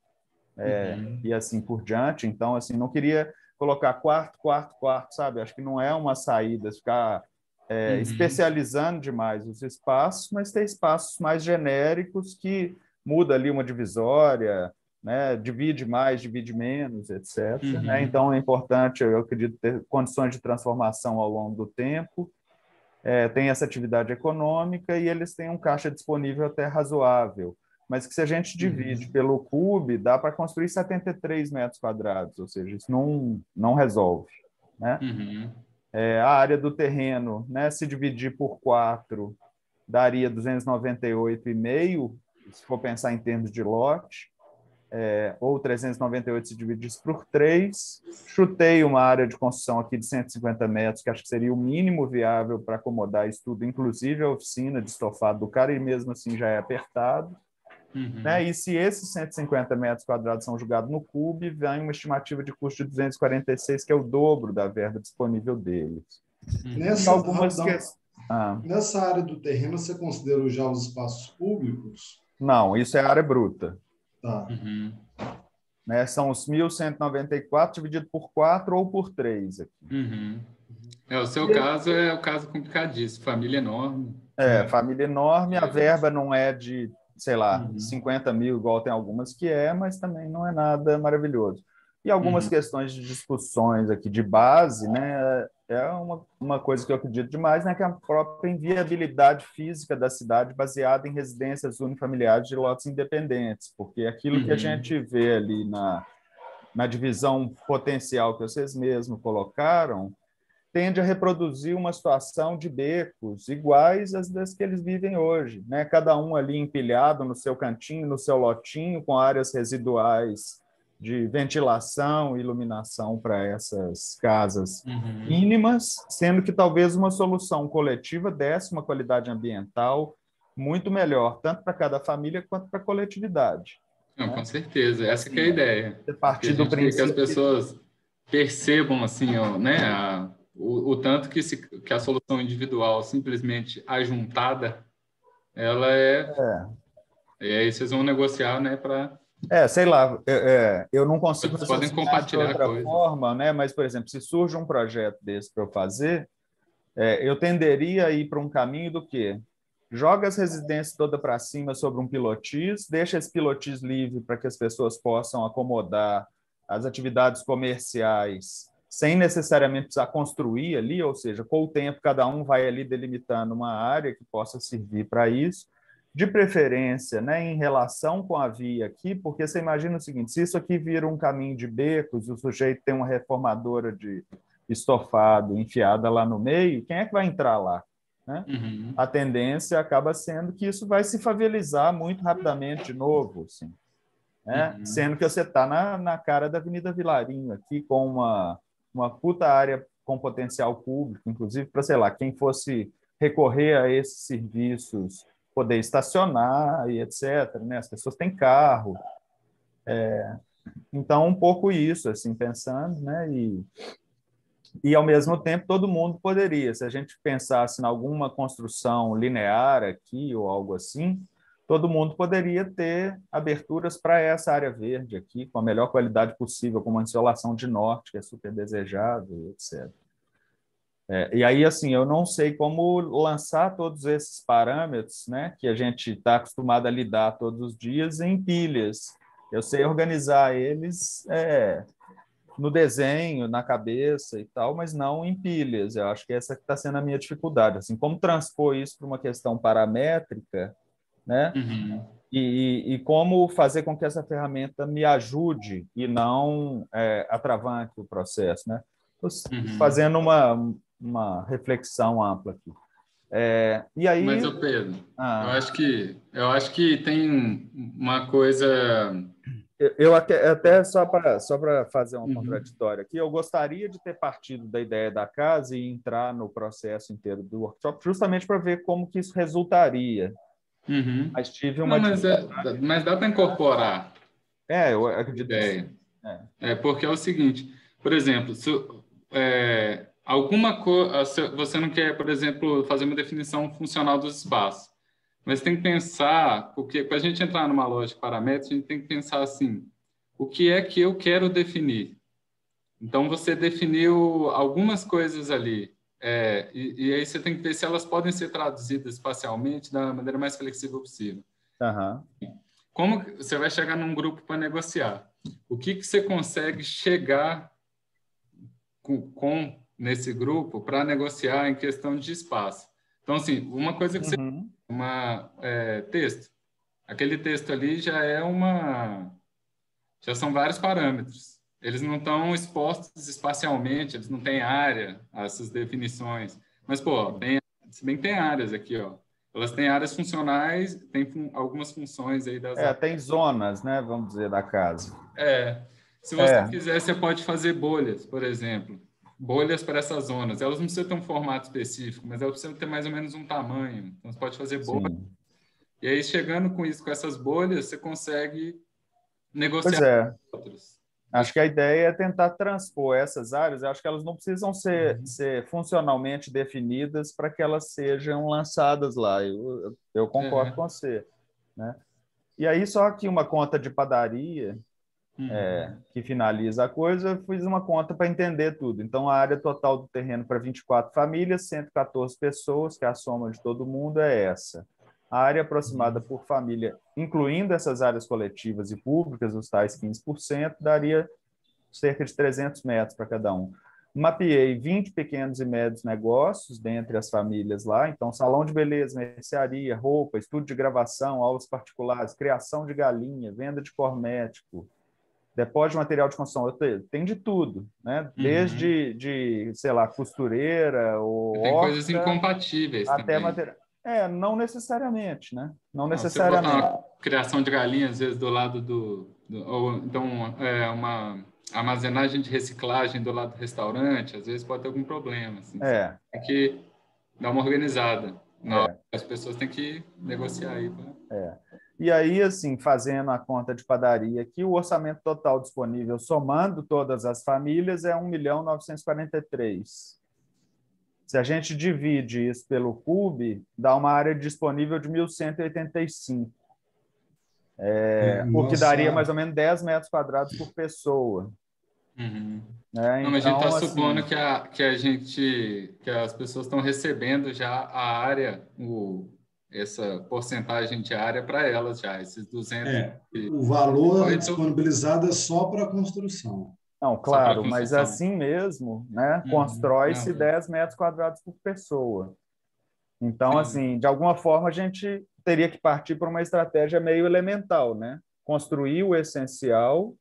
[SPEAKER 13] é, uhum. e assim por diante. Então, assim, não queria colocar quarto, quarto, quarto, sabe? Acho que não é uma saída, ficar é, uhum. especializando demais os espaços, mas ter espaços mais genéricos que muda ali uma divisória, né? divide mais, divide menos, etc. Né? Uhum. Né? Então é importante, eu acredito, ter condições de transformação ao longo do tempo. É, tem essa atividade econômica e eles têm um caixa disponível até razoável, mas que se a gente divide uhum. pelo CUB, dá para construir 73 metros quadrados, ou seja, isso não, não resolve. Né? Uhum. É, a área do terreno, né, se dividir por quatro, daria 298,5, se for pensar em termos de lote, é, ou 398 se dividisse por três. Chutei uma área de construção aqui de 150 metros, que acho que seria o mínimo viável para acomodar isso tudo, inclusive a oficina de estofado do cara, e mesmo assim já é apertado. Uhum. Né? E se esses 150 metros quadrados são julgados no CUB, vem uma estimativa de custo de 246, que é o dobro da verba disponível deles.
[SPEAKER 5] Uhum. Nessa, algumas que... ah. Nessa área do terreno, você considerou já os espaços públicos?
[SPEAKER 13] Não, isso é área bruta.
[SPEAKER 5] Tá. Uhum.
[SPEAKER 13] Né, são os 1.194 dividido por 4 ou por 3 aqui.
[SPEAKER 6] Uhum. É, o seu caso é o caso complicadíssimo, família enorme.
[SPEAKER 13] É, família enorme, a verba não é de sei lá, uhum. 50 mil, igual tem algumas que é, mas também não é nada maravilhoso. E algumas uhum. questões de discussões aqui de base, né, é uma, uma coisa que eu acredito demais, né, que é a própria inviabilidade física da cidade baseada em residências unifamiliares de lotes independentes, porque aquilo uhum. que a uhum. gente vê ali na, na divisão potencial que vocês mesmos colocaram, tende a reproduzir uma situação de becos iguais às das que eles vivem hoje, né? Cada um ali empilhado no seu cantinho, no seu lotinho, com áreas residuais de ventilação e iluminação para essas casas uhum. mínimas, sendo que talvez uma solução coletiva desse uma qualidade ambiental muito melhor, tanto para cada família quanto para a coletividade.
[SPEAKER 6] Não, né? Com certeza, essa é a ideia. A partir do princípio que as pessoas percebam assim, ó, né, a o, o tanto que, se, que a solução individual simplesmente ajuntada, ela é, é. E aí vocês vão negociar, né, para
[SPEAKER 13] é, sei lá, é, é, eu não consigo Vocês podem compartilhar de outra coisa. forma, né? Mas, por exemplo, se surge um projeto desse para eu fazer, é, eu tenderia a ir para um caminho do quê? Joga as residências toda para cima sobre um pilotis, deixa esse pilotis livre para que as pessoas possam acomodar as atividades comerciais sem necessariamente precisar construir ali, ou seja, com o tempo cada um vai ali delimitando uma área que possa servir para isso, de preferência, né, em relação com a via aqui, porque você imagina o seguinte, se isso aqui vira um caminho de becos, o sujeito tem uma reformadora de estofado enfiada lá no meio, quem é que vai entrar lá? Né? Uhum. A tendência acaba sendo que isso vai se favelizar muito rapidamente de novo, assim, né? Uhum. sendo que você está na, na cara da Avenida Vilarinho aqui com uma uma puta área com potencial público, inclusive para, sei lá, quem fosse recorrer a esses serviços, poder estacionar e etc. Né? As pessoas têm carro. É, então, um pouco isso, assim, pensando, né? E, e, ao mesmo tempo, todo mundo poderia, se a gente pensasse em alguma construção linear aqui ou algo assim, todo mundo poderia ter aberturas para essa área verde aqui, com a melhor qualidade possível, com uma insolação de norte, que é super desejável, etc. É, e aí, assim, eu não sei como lançar todos esses parâmetros, né, que a gente está acostumado a lidar todos os dias em pilhas. Eu sei organizar eles é, no desenho, na cabeça e tal, mas não em pilhas. Eu acho que essa está sendo a minha dificuldade. Assim, como transpor isso para uma questão paramétrica, né? Uhum. E, e, como fazer com que essa ferramenta me ajude e não é, atravanque o processo, né? Uhum. Fazendo uma, uma reflexão ampla aqui. É, e aí...
[SPEAKER 6] Mas, o Pedro, ah, eu, acho que, eu acho que tem uma coisa...
[SPEAKER 13] Eu, eu até, até só para só fazer um uhum. contraditório aqui, eu gostaria de ter partido da ideia da casa e entrar no processo inteiro do workshop, justamente para ver como que isso resultaria
[SPEAKER 6] Uhum.
[SPEAKER 13] Mas tive uma
[SPEAKER 6] Não, mas, é, mas dá para incorporar.
[SPEAKER 13] É, eu acredito.
[SPEAKER 6] Ideia.
[SPEAKER 13] É.
[SPEAKER 6] É porque é o seguinte, por exemplo, se, é, alguma coisa, você não quer, por exemplo, fazer uma definição funcional dos espaços, mas tem que pensar, porque para a gente entrar numa lógica de parâmetros, a gente tem que pensar assim, o que é que eu quero definir? Então, você definiu algumas coisas ali, é, e, e, aí você tem que ver se elas podem ser traduzidas espacialmente da maneira mais flexível possível.
[SPEAKER 13] Uhum.
[SPEAKER 6] Como você vai chegar num grupo para negociar? O que, que você consegue chegar com, com nesse grupo para negociar em questão de espaço? Então, assim, uma coisa que você...
[SPEAKER 13] Uhum.
[SPEAKER 6] Uma, é, texto. Aquele texto ali já é uma... Já são vários parâmetros eles não estão expostos espacialmente, eles não têm área, essas definições. Mas, pô, tem, se bem que tem áreas aqui, ó. Elas têm áreas funcionais, tem fun algumas funções aí das...
[SPEAKER 13] É, tem zonas, né, vamos dizer, da casa.
[SPEAKER 6] É. Se você
[SPEAKER 13] É.
[SPEAKER 6] quiser, você pode fazer bolhas, por exemplo. Bolhas para essas zonas. Elas não precisam ter um formato específico, mas elas precisam ter mais ou menos um tamanho. Então, você pode fazer bolhas.
[SPEAKER 13] Sim.
[SPEAKER 6] E aí, chegando com isso, com essas bolhas, você consegue negociar
[SPEAKER 13] Pois é.
[SPEAKER 6] com outros.
[SPEAKER 13] Acho que a ideia é tentar transpor essas áreas. Eu acho que elas não precisam ser, ser funcionalmente definidas para que elas sejam lançadas lá. Eu, eu- eu concordo
[SPEAKER 6] Uhum.
[SPEAKER 13] com você. Né? E aí, só que uma conta de padaria
[SPEAKER 6] Uhum.
[SPEAKER 13] é, que finaliza a coisa, eu fiz uma conta para entender tudo. Então, a área total do terreno para 24 famílias, 114 pessoas, que é a soma de todo mundo, é essa. A área aproximada por família, incluindo essas áreas coletivas e públicas, os tais 15%, daria cerca de 300 metros para cada um. Mapeei 20 pequenos e médios negócios dentre as famílias lá, então salão de beleza, mercearia, roupa, estúdio de gravação, aulas particulares, criação de galinha, venda de cosmético, depósito de material de construção, tem de tudo, né? Desde de, sei lá, costureira ou
[SPEAKER 6] Tem coisas incompatíveis
[SPEAKER 13] até material. É, não necessariamente, né? Não
[SPEAKER 6] Não, você
[SPEAKER 13] necessariamente.
[SPEAKER 6] botar uma criação de galinha, às vezes, do lado do... do- ou então, é, uma armazenagem de reciclagem do lado do restaurante, às vezes pode ter algum problema. Assim.
[SPEAKER 13] É.
[SPEAKER 6] Tem que dar uma organizada. Na hora, As pessoas têm que negociar aí.
[SPEAKER 13] É. E aí, assim, fazendo a conta de padaria aqui, o orçamento total disponível, somando todas as famílias, é 1 milhão 943. Se a gente divide isso pelo CUB, dá uma área disponível de 1.185. É, o que
[SPEAKER 5] Nossa.
[SPEAKER 13] daria mais ou menos 10 metros quadrados por pessoa.
[SPEAKER 6] Uhum.
[SPEAKER 13] Né?
[SPEAKER 6] Não, mas a gente
[SPEAKER 13] Então,
[SPEAKER 6] está
[SPEAKER 13] assim,
[SPEAKER 6] supondo que a, que a gente, que as pessoas estão recebendo já a área, o, essa porcentagem de área para elas já, esses 200.
[SPEAKER 5] É,
[SPEAKER 6] e-
[SPEAKER 5] O valor
[SPEAKER 6] Oito.
[SPEAKER 5] disponibilizado é só para a construção.
[SPEAKER 13] Não, claro, mas assim mesmo, né?
[SPEAKER 6] Uhum,
[SPEAKER 13] Constrói-se
[SPEAKER 6] não.
[SPEAKER 13] 10 metros quadrados por pessoa. Então,
[SPEAKER 6] Sim.
[SPEAKER 13] assim, de alguma forma a gente teria que partir para uma estratégia meio elemental, né? Construir o essencial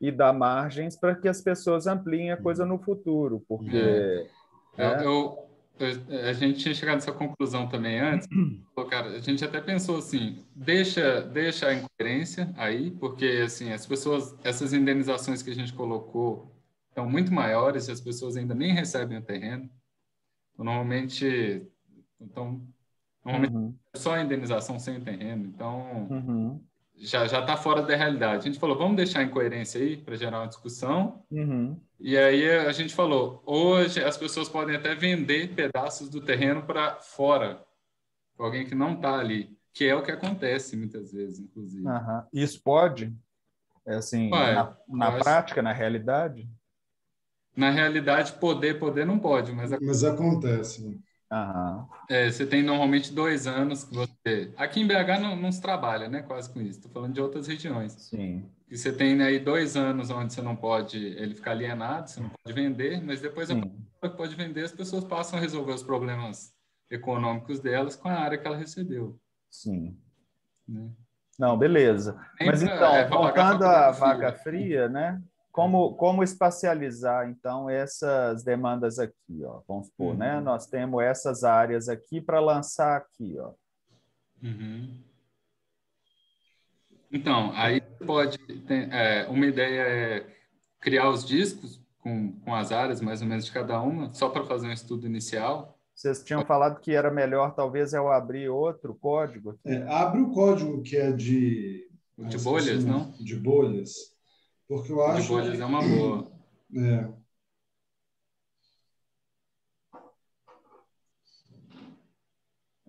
[SPEAKER 13] e dar margens para que as pessoas ampliem a coisa no futuro, porque
[SPEAKER 6] Eu,
[SPEAKER 13] né?
[SPEAKER 6] eu- eu- a gente tinha chegado a essa conclusão também antes. [CLEARS THROAT] Pô, cara, a gente até pensou assim, deixa, deixa a incoerência aí, porque assim as pessoas, essas indenizações que a gente colocou estão muito maiores e as pessoas ainda nem recebem o terreno. Então, normalmente, então, normalmente
[SPEAKER 13] Uhum,
[SPEAKER 6] é só a indenização sem o terreno. Então,
[SPEAKER 13] uhum,
[SPEAKER 6] já já está fora da realidade. A gente falou, vamos deixar a incoerência aí para gerar uma discussão.
[SPEAKER 13] uhum.
[SPEAKER 6] E aí a gente falou, hoje as pessoas podem até vender pedaços do terreno para fora, para alguém que não está ali, que é o que acontece muitas vezes, inclusive.
[SPEAKER 13] Aham. Isso pode, é assim,
[SPEAKER 6] Ué,
[SPEAKER 13] na, na
[SPEAKER 6] acho-
[SPEAKER 13] prática, na realidade?
[SPEAKER 6] Na realidade, poder, poder não pode, mas
[SPEAKER 5] Mas acontece. Né?
[SPEAKER 13] Aham.
[SPEAKER 6] é, você tem normalmente dois anos que você... Aqui em BH não, não se trabalha, né, quase com isso. Estou falando de outras regiões.
[SPEAKER 13] Sim.
[SPEAKER 6] E você tem aí dois anos onde você não pode, ele fica alienado, você não pode vender, mas depois a pessoa que pode vender, as pessoas passam a resolver os problemas econômicos delas com a área que ela recebeu.
[SPEAKER 13] Sim.
[SPEAKER 6] Né?
[SPEAKER 13] Não, beleza. Mas então,
[SPEAKER 6] é,
[SPEAKER 13] voltando à vaga
[SPEAKER 6] fria,
[SPEAKER 13] né? Como, como espacializar, então, essas demandas aqui, ó? Vamos supor, né?
[SPEAKER 6] Uhum.
[SPEAKER 13] Nós temos essas áreas aqui para lançar aqui, ó.
[SPEAKER 6] Uhum. Então, aí pode ter, é, uma ideia é criar os discos com, com as áreas mais ou menos de cada uma, só para fazer um estudo inicial,
[SPEAKER 13] Vocês tinham falado que era melhor, talvez, eu abrir outro código. aqui.
[SPEAKER 5] É, abre o código que é de.
[SPEAKER 6] De
[SPEAKER 5] ah,
[SPEAKER 6] bolhas, não?
[SPEAKER 5] De bolhas. Porque eu acho.
[SPEAKER 6] de bolhas é uma boa.
[SPEAKER 5] É.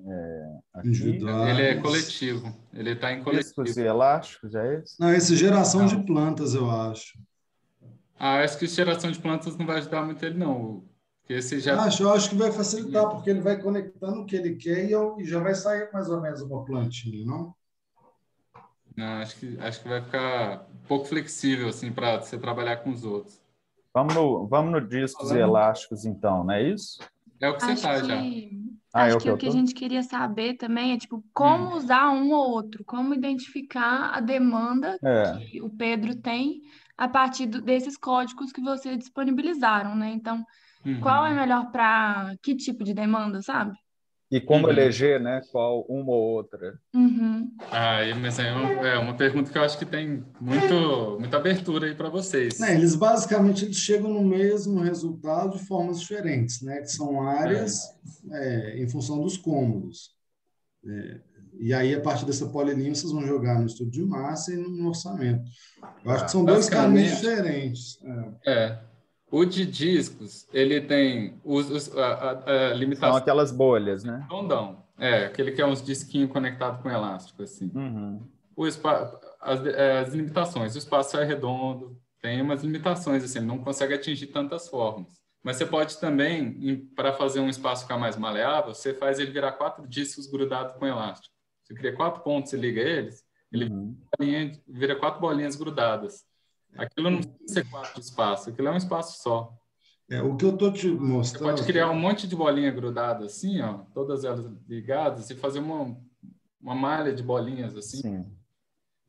[SPEAKER 13] É.
[SPEAKER 5] Individuais.
[SPEAKER 6] Ele é coletivo. Ele está em coletivo.
[SPEAKER 13] Discos e elásticos, é esse?
[SPEAKER 5] Não, esse é geração de plantas, eu acho.
[SPEAKER 6] Ah, acho que geração de plantas não vai ajudar muito ele, não. Porque esse já.
[SPEAKER 5] Acho, eu acho que vai facilitar, porque ele vai conectando o que ele quer e, eu- e já vai sair mais ou menos uma plantinha, não?
[SPEAKER 6] Não, acho que, acho que vai ficar pouco flexível, assim, para você trabalhar com os outros.
[SPEAKER 13] Vamos no, vamos no discos e elásticos, então, não é isso?
[SPEAKER 6] É o que você
[SPEAKER 11] Acho
[SPEAKER 6] faz já.
[SPEAKER 11] que,
[SPEAKER 13] Ah, é
[SPEAKER 11] acho
[SPEAKER 13] o
[SPEAKER 11] que
[SPEAKER 13] que
[SPEAKER 11] o que a gente queria saber também é, tipo, como
[SPEAKER 6] Hum.
[SPEAKER 11] usar um ou outro, como identificar a demanda
[SPEAKER 13] É.
[SPEAKER 11] que o Pedro tem a partir do- desses códigos que vocês disponibilizaram, né? Então,
[SPEAKER 6] Uhum.
[SPEAKER 11] qual é melhor para que tipo de demanda, sabe?
[SPEAKER 13] E como
[SPEAKER 6] Uhum.
[SPEAKER 13] eleger, né? Qual uma ou outra?
[SPEAKER 11] Uhum.
[SPEAKER 6] Ah, mas é uma, é uma pergunta que eu acho que tem muito, muita abertura aí para vocês.
[SPEAKER 5] Né, eles basicamente eles chegam no mesmo resultado de formas diferentes, né? Que são áreas é, em função dos cômodos. É, e aí, a partir dessa polilinha, vocês vão jogar no estudo de massa e no orçamento. Eu acho que são dois caminhos diferentes. É.
[SPEAKER 6] O de discos, ele tem os, os- a, a- a
[SPEAKER 13] São
[SPEAKER 6] limitação
[SPEAKER 13] aquelas bolhas, né?
[SPEAKER 6] redondão. É, aquele que é uns disquinhos conectados com elástico, assim.
[SPEAKER 13] Uhum.
[SPEAKER 6] O espa... as, as limitações, o espaço é redondo, tem umas limitações, assim, não consegue atingir tantas formas. Mas você pode também, para fazer um espaço ficar mais maleável, você faz ele virar quatro discos grudados com elástico. Você cria quatro pontos e liga eles, ele
[SPEAKER 13] Uhum.
[SPEAKER 6] vira quatro bolinhas grudadas. Aquilo não precisa ser quatro espaços, aquilo é um espaço só.
[SPEAKER 5] É, o que eu estou te
[SPEAKER 6] Você
[SPEAKER 5] mostrando.
[SPEAKER 6] pode criar um monte de bolinha grudada assim, ó, todas elas ligadas, e fazer uma, uma malha de bolinhas assim.
[SPEAKER 13] Sim.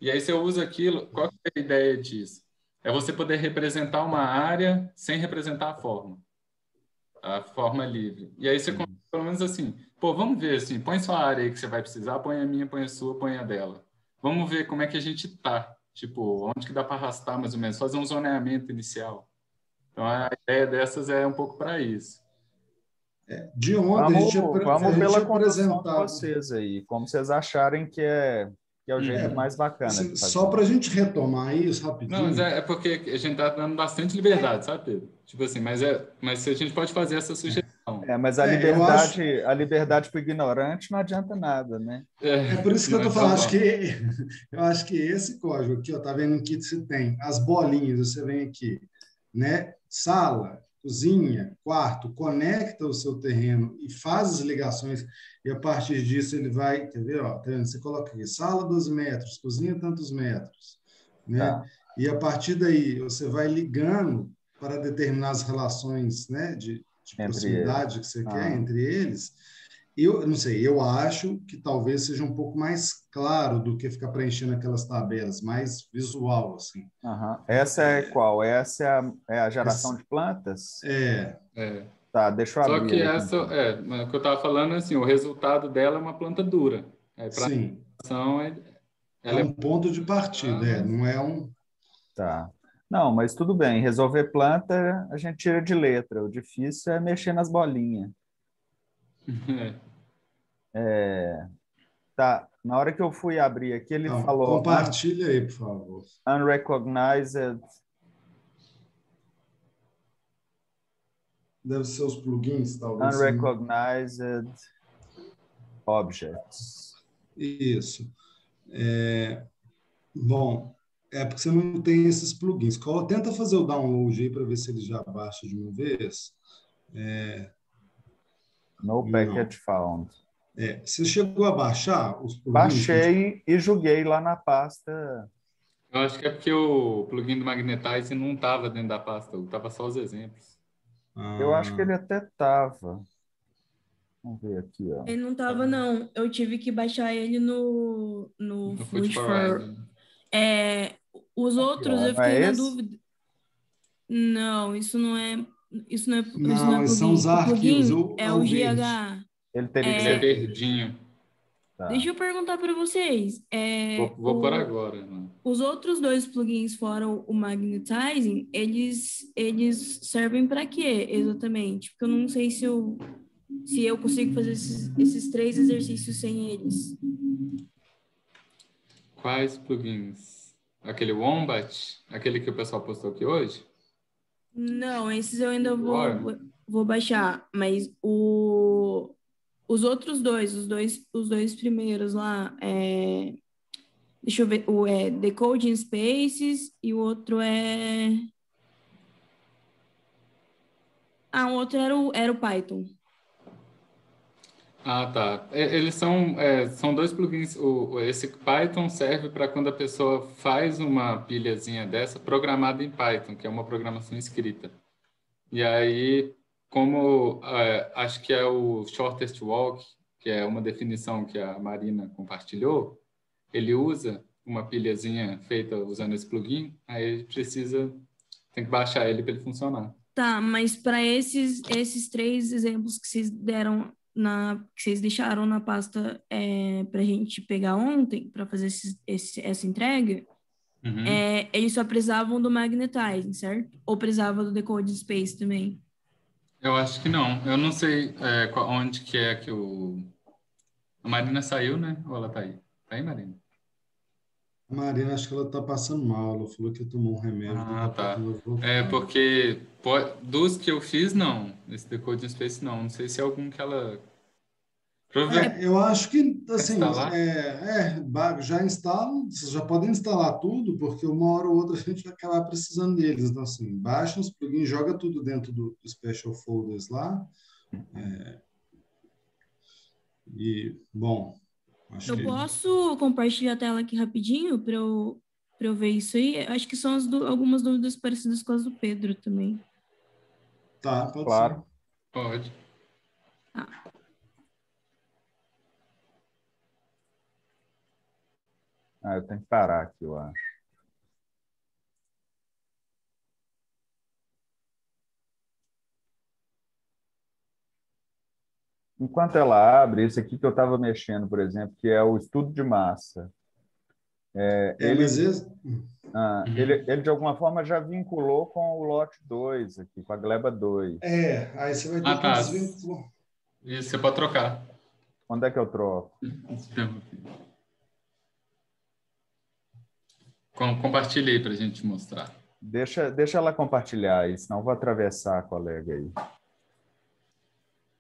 [SPEAKER 6] E aí você usa aquilo. Qual que é a ideia disso? É você poder representar uma área sem representar a forma. A forma livre. E aí você consegue, pelo menos assim, pô, vamos ver assim, põe sua área aí que você vai precisar, põe a minha, põe a sua, põe a dela. Vamos ver como é que a gente tá. Tipo, onde que dá para arrastar mais ou menos, fazer um zoneamento inicial. Então a ideia dessas é um pouco para isso.
[SPEAKER 5] De ontem, a
[SPEAKER 13] Vamos,
[SPEAKER 5] gente, a
[SPEAKER 13] vamos
[SPEAKER 5] gente
[SPEAKER 13] pela condução de
[SPEAKER 5] apresentava.
[SPEAKER 13] vocês aí, como vocês acharem que é, que é o jeito
[SPEAKER 5] É,
[SPEAKER 13] mais bacana
[SPEAKER 5] assim,
[SPEAKER 13] de
[SPEAKER 5] só para a gente retomar isso rapidinho.
[SPEAKER 6] Não, mas é, é porque a gente tá dando bastante liberdade, sabe, Pedro? Tipo assim, mas é, mas a gente pode fazer essa sugestão.
[SPEAKER 13] É, mas a
[SPEAKER 5] É,
[SPEAKER 13] liberdade, a liberdade para o ignorante não adianta nada, né?
[SPEAKER 5] É por isso que eu estou
[SPEAKER 6] é
[SPEAKER 5] falando, acho que, eu acho que esse código aqui, ó, tá vendo que você tem as bolinhas, você vem aqui, né? Sala, cozinha, quarto, conecta o seu terreno e faz as ligações, e a partir disso ele vai, quer ver, ó, tá vendo? Você coloca aqui, sala 12 metros, cozinha tantos metros, né?
[SPEAKER 13] Tá.
[SPEAKER 5] E a partir daí você vai ligando para determinar as relações, né, de, de proximidade que você
[SPEAKER 13] Ah.
[SPEAKER 5] quer entre eles. Eu não sei, eu acho que talvez seja um pouco mais claro do que ficar preenchendo aquelas tabelas, mais visual, assim.
[SPEAKER 13] Aham. Essa é qual? Essa é a, é a geração
[SPEAKER 5] Essa-
[SPEAKER 13] de plantas?
[SPEAKER 5] É,
[SPEAKER 6] É.
[SPEAKER 13] Tá, deixa eu
[SPEAKER 6] Só
[SPEAKER 13] abrir.
[SPEAKER 6] que
[SPEAKER 13] aqui,
[SPEAKER 6] essa,
[SPEAKER 13] então.
[SPEAKER 6] é, mas o que eu estava falando é assim, o resultado dela é uma planta dura. É,
[SPEAKER 5] sim.
[SPEAKER 6] é,
[SPEAKER 5] É
[SPEAKER 6] ela é
[SPEAKER 5] um ponto de partida, é, não é um.
[SPEAKER 13] Tá. Não, mas tudo bem. Resolver planta, a gente tira de letra. O difícil é mexer nas bolinhas. [LAUGHS] É, tá. Na hora que eu fui abrir aqui, ele
[SPEAKER 5] Não,
[SPEAKER 13] falou
[SPEAKER 5] compartilha aí, por favor.
[SPEAKER 13] unrecognized.
[SPEAKER 5] Deve ser os plugins, talvez. sim.
[SPEAKER 13] Unrecognized objects.
[SPEAKER 5] Isso. É, bom, é porque você não tem esses plugins. Tenta fazer o download aí para ver se ele já baixa de uma vez. É,
[SPEAKER 13] No
[SPEAKER 5] Não.
[SPEAKER 13] package found.
[SPEAKER 5] é, você chegou a baixar os plugins?
[SPEAKER 13] Baixei e joguei lá na pasta.
[SPEAKER 6] Eu acho que é porque o plugin do Magnetize não estava dentro da pasta, estava só os exemplos.
[SPEAKER 13] Eu
[SPEAKER 5] Ah,
[SPEAKER 13] acho que ele até tava. Vamos ver aqui, ó.
[SPEAKER 16] Ele não tava, não. Eu tive que baixar ele no, no,
[SPEAKER 6] No
[SPEAKER 16] Food
[SPEAKER 6] Food for.
[SPEAKER 16] É, os outros eu
[SPEAKER 13] não é
[SPEAKER 16] fiquei na
[SPEAKER 13] esse?
[SPEAKER 16] dúvida. Não, isso não é... Isso não é, isso
[SPEAKER 5] Não,
[SPEAKER 16] não é
[SPEAKER 5] são os
[SPEAKER 16] O
[SPEAKER 5] arquivos, o-
[SPEAKER 16] é
[SPEAKER 5] o.
[SPEAKER 16] GH.
[SPEAKER 13] Ele teria que
[SPEAKER 6] Ele é
[SPEAKER 16] É,
[SPEAKER 13] ser.
[SPEAKER 6] verdinho.
[SPEAKER 13] Tá.
[SPEAKER 16] Deixa eu perguntar para vocês. É,
[SPEAKER 6] Vou, vou
[SPEAKER 16] o-
[SPEAKER 6] por agora. Mano.
[SPEAKER 16] Os outros dois plugins fora o o Magnetizing, eles, eles servem para quê exatamente? Porque eu não sei se eu se eu consigo fazer esses, esses três exercícios sem eles.
[SPEAKER 6] Quais plugins? Aquele Wombat? Aquele que o pessoal postou aqui hoje?
[SPEAKER 16] Não, esses eu ainda vou, vou baixar, mas o, os outros dois, os dois, os dois primeiros lá, é, deixa eu ver, o é Decoding Spaces e o outro é... Ah, o outro era o, era o Python.
[SPEAKER 6] Ah, tá. Eles são, é, são dois plugins. O, o- esse Python serve para quando a pessoa faz uma pilhazinha dessa programada em Python, que é uma programação escrita. E aí, como é, acho que é o shortest walk, que é uma definição que a Marina compartilhou, ele usa uma pilhazinha feita usando esse plugin, aí ele precisa, tem que baixar ele para ele funcionar.
[SPEAKER 16] Tá, mas para esses, esses três exemplos que vocês deram na, que vocês deixaram na pasta é, para a gente pegar ontem, para fazer esses- esse, essa entrega,
[SPEAKER 6] Uhum.
[SPEAKER 16] é, eles só precisavam do magnetizing, certo? Ou precisava do decode space também?
[SPEAKER 6] Eu acho que não. Eu não sei é, onde que é que o... A Marina saiu, né? Ou ela tá aí? Tá aí, Marina?
[SPEAKER 5] A Marina, acho que ela está passando mal. Ela falou que tomou um remédio.
[SPEAKER 6] Ah, tá. É, porque po- dos que eu fiz, não. Esse Decoding Space, não. Não sei se é algum que ela...
[SPEAKER 5] É, eu acho que, assim, é, é, já instalam, vocês já podem instalar tudo, porque uma hora ou outra a gente vai acabar precisando deles. Então, assim, baixa os plugins, joga tudo dentro do, do Special Folders lá. É, e, bom, acho
[SPEAKER 16] Eu
[SPEAKER 5] que...
[SPEAKER 16] posso compartilhar a tela aqui rapidinho para eu, pra eu ver isso aí? Acho que são as du- algumas dúvidas parecidas com as do Pedro também.
[SPEAKER 5] Tá, pode
[SPEAKER 13] Claro.
[SPEAKER 6] Pode.
[SPEAKER 13] Ah, eu tenho que parar aqui, eu acho. Enquanto ela abre, isso aqui que eu estava mexendo, por exemplo, que é o estudo de massa. É,
[SPEAKER 5] É,
[SPEAKER 13] ele,
[SPEAKER 5] mas esse-
[SPEAKER 13] ah, ele, ele, de alguma forma, já vinculou com o lote 2 aqui, com a gleba 2.
[SPEAKER 5] É, aí você vai ter
[SPEAKER 6] Ah,
[SPEAKER 5] que
[SPEAKER 6] tá.
[SPEAKER 5] desvincular.
[SPEAKER 6] Isso, você pode trocar.
[SPEAKER 13] Onde é que eu troco?
[SPEAKER 6] Com- Compartilha aí para a gente mostrar.
[SPEAKER 13] Deixa, deixa ela compartilhar aí, senão eu vou atravessar a colega aí.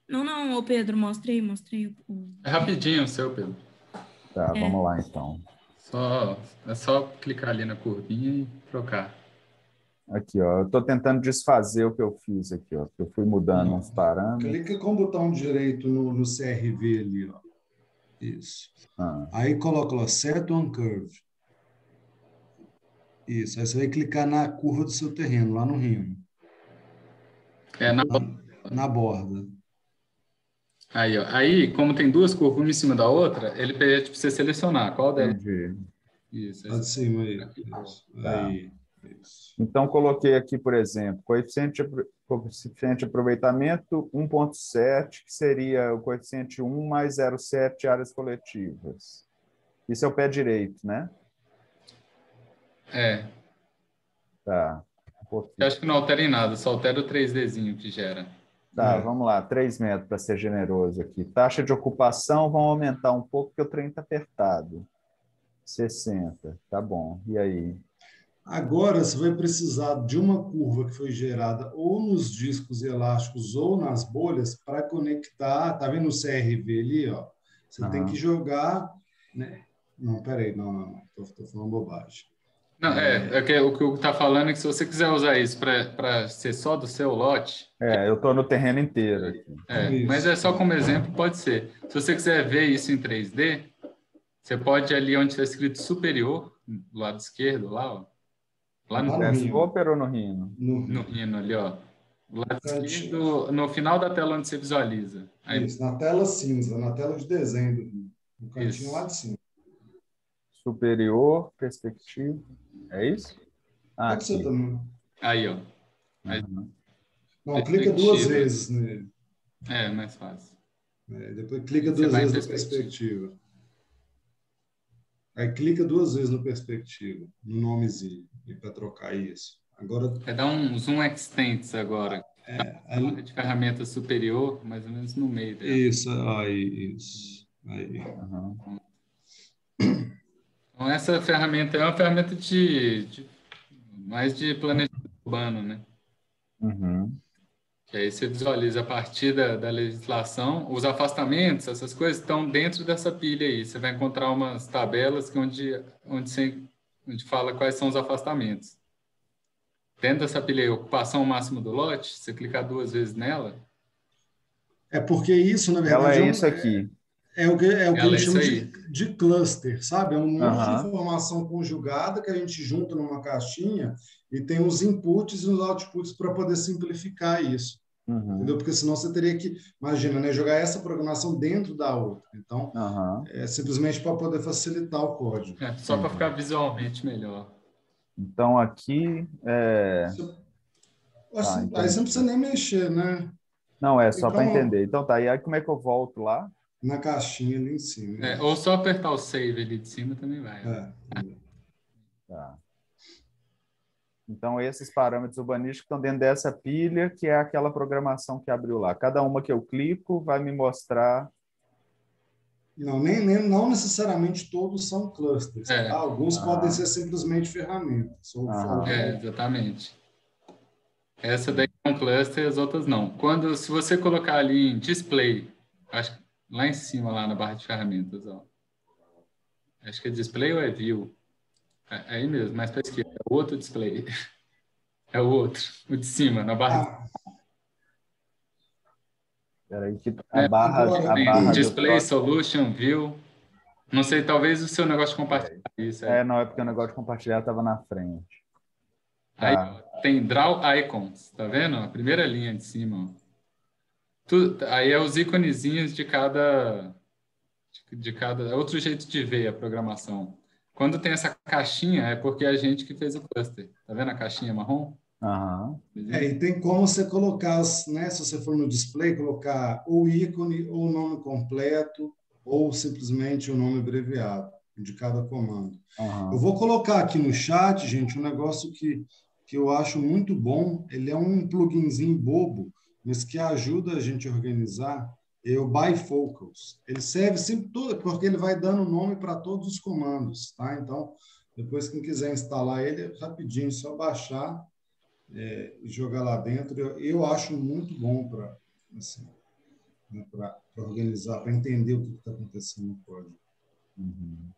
[SPEAKER 16] Não, não, ô Pedro, mostra aí, mostra aí. o-
[SPEAKER 6] É rapidinho o seu, Pedro.
[SPEAKER 13] Tá,
[SPEAKER 16] É.
[SPEAKER 13] vamos lá então.
[SPEAKER 6] Só, é só clicar ali na curvinha e trocar.
[SPEAKER 13] Aqui, ó, eu estou tentando desfazer o que eu fiz aqui, ó, porque eu fui mudando uns parâmetros.
[SPEAKER 5] Clica com o botão direito no, no CRV ali, ó. Isso.
[SPEAKER 13] Ah,
[SPEAKER 5] Aí coloca lá, set on curve. Isso. Aí você vai clicar na curva do seu terreno, lá no rimo,
[SPEAKER 6] É, na...
[SPEAKER 5] na borda.
[SPEAKER 6] Aí, ó. Aí, como tem duas curvas, uma em cima da outra, ele pede para você selecionar qual delas.
[SPEAKER 13] entendi.
[SPEAKER 6] Isso.
[SPEAKER 5] Lá de cima aí. Isso.
[SPEAKER 13] Tá.
[SPEAKER 5] Aí. Isso.
[SPEAKER 13] Então, coloquei aqui, por exemplo, coeficiente coeficiente de aproveitamento 1,7, que seria o coeficiente 1 mais 0,7 áreas coletivas. Isso é o pé direito, né?
[SPEAKER 6] É.
[SPEAKER 13] Tá. Um.
[SPEAKER 6] Eu acho que não altera em nada, só altera o 3Dzinho que gera.
[SPEAKER 13] Tá,
[SPEAKER 5] É.
[SPEAKER 13] vamos lá, 3 metros para ser generoso aqui. Taxa de ocupação, vamos aumentar um pouco, porque o trem está apertado. 60, tá bom. E aí?
[SPEAKER 5] Agora você vai precisar de uma curva que foi gerada ou nos discos elásticos ou nas bolhas para conectar. Tá vendo o CRV ali, ó? Você tem
[SPEAKER 13] Aham.
[SPEAKER 5] que jogar, né? Não, peraí, não, não, não. Tô, tô falando bobagem.
[SPEAKER 6] Não, é, é que o que o tá falando é que se você quiser usar isso para ser só do seu lote,
[SPEAKER 13] É, eu estou no terreno inteiro aqui.
[SPEAKER 6] é, mas é só como exemplo, pode ser. Se você quiser ver isso em 3D, você pode ir ali onde está escrito superior, do lado esquerdo, lá, ó. Lá no,
[SPEAKER 13] É ou no rino?
[SPEAKER 5] No,
[SPEAKER 6] no ali, ó. Do lado
[SPEAKER 5] Cantinho.
[SPEAKER 6] esquerdo, no final da tela onde você visualiza. Aí,
[SPEAKER 5] Isso, na tela cinza, na tela de desenho, do- no cantinho
[SPEAKER 6] Isso.
[SPEAKER 5] lá de cima.
[SPEAKER 13] Superior, perspectiva. É isso? Ah,
[SPEAKER 5] Pode ser também.
[SPEAKER 6] aí, ó.
[SPEAKER 13] Uhum.
[SPEAKER 5] Não, clica duas vezes nele.
[SPEAKER 6] É, mais fácil.
[SPEAKER 5] É, depois clica duas vezes na perspectiva. Aí clica duas vezes no perspectiva, no nomezinho, para trocar isso. Agora,
[SPEAKER 6] Vai dar um zoom extents agora.
[SPEAKER 5] É,
[SPEAKER 6] a barra de ferramenta superior, mais ou menos no meio dela.
[SPEAKER 5] Isso, aí, isso. Aí.
[SPEAKER 13] Uhum.
[SPEAKER 6] Então, essa ferramenta é uma ferramenta de, de mais de planejamento urbano, né?
[SPEAKER 13] Uhum.
[SPEAKER 6] Que aí você visualiza a partir da, da, legislação, os afastamentos, essas coisas estão dentro dessa pilha aí. Você vai encontrar umas tabelas que onde, onde, você, onde fala quais são os afastamentos. Dentro dessa pilha aí, ocupação máxima do lote, você clicar duas vezes nela.
[SPEAKER 5] É porque isso, na verdade.
[SPEAKER 13] Ela é isso aqui.
[SPEAKER 5] É, o que, é o que a
[SPEAKER 6] Ela é
[SPEAKER 5] gente chama de, de cluster, sabe? É um monte
[SPEAKER 13] Aham.
[SPEAKER 5] de informação conjugada que a gente junta numa caixinha e tem os inputs e os outputs para poder simplificar isso.
[SPEAKER 13] Uhum.
[SPEAKER 5] Entendeu? Porque senão você teria que, imagina, né, jogar essa programação dentro da outra. Então,
[SPEAKER 13] Aham.
[SPEAKER 5] é simplesmente para poder facilitar o código.
[SPEAKER 6] É, só para ficar visualmente melhor.
[SPEAKER 13] Então aqui é...
[SPEAKER 5] Assim,
[SPEAKER 13] entendi.
[SPEAKER 5] aí você não precisa nem mexer, né?
[SPEAKER 13] Não, é só para
[SPEAKER 5] Então-
[SPEAKER 13] entender. Então tá, e aí como é que eu volto lá?
[SPEAKER 5] Na caixinha ali em cima.
[SPEAKER 6] É, ou só apertar o save ali de cima também vai.
[SPEAKER 5] É.
[SPEAKER 13] Tá. Então, esses parâmetros urbanísticos estão dentro dessa pilha, que é aquela programação que abriu lá. Cada uma que eu clico vai me mostrar.
[SPEAKER 5] Não, nem, nem, não necessariamente todos são clusters.
[SPEAKER 6] É.
[SPEAKER 5] tá? Alguns
[SPEAKER 13] Ah.
[SPEAKER 5] podem ser simplesmente ferramentas. Ou
[SPEAKER 13] Ah.
[SPEAKER 6] É, exatamente. Essa daí é um cluster, as outras não. Quando, se você colocar ali em display, acho que lá em cima, lá na barra de ferramentas, ó. Acho que é display ou é view? É, é aí mesmo, mais para esquerda. É o outro display. [LAUGHS] É o outro, o de cima, na barra.
[SPEAKER 13] Peraí, que a
[SPEAKER 6] É,
[SPEAKER 13] barra, a barra
[SPEAKER 6] display, solution, view. Não sei, talvez o seu negócio de compartilhar isso.
[SPEAKER 13] É, não, é porque o negócio de compartilhar estava na frente.
[SPEAKER 6] Aí
[SPEAKER 13] Tá.
[SPEAKER 6] ó, tem Draw Icons, tá vendo? A primeira linha de cima. ó. Tu- aí é os íconezinhos de cada, de, cada. É outro jeito de ver a programação. Quando tem essa caixinha, é porque é a gente que fez o cluster. Tá vendo a caixinha marrom?
[SPEAKER 13] Aham.
[SPEAKER 5] É, e tem como você colocar, né, se você for no display, colocar ou ícone, ou nome completo, ou simplesmente o nome abreviado de cada comando.
[SPEAKER 13] aham.
[SPEAKER 5] Eu vou colocar aqui no chat, gente, um negócio que, que eu acho muito bom. Ele é um pluginzinho bobo, mas que ajuda a gente a organizar. É o Bifocals. Ele serve sempre todo, porque ele vai dando nome para todos os comandos, tá? Então, depois quem quiser instalar ele, rapidinho, só baixar é, e jogar lá dentro. Eu, eu acho muito bom para assim, né, para organizar, para entender o que está acontecendo no código.
[SPEAKER 13] Uhum.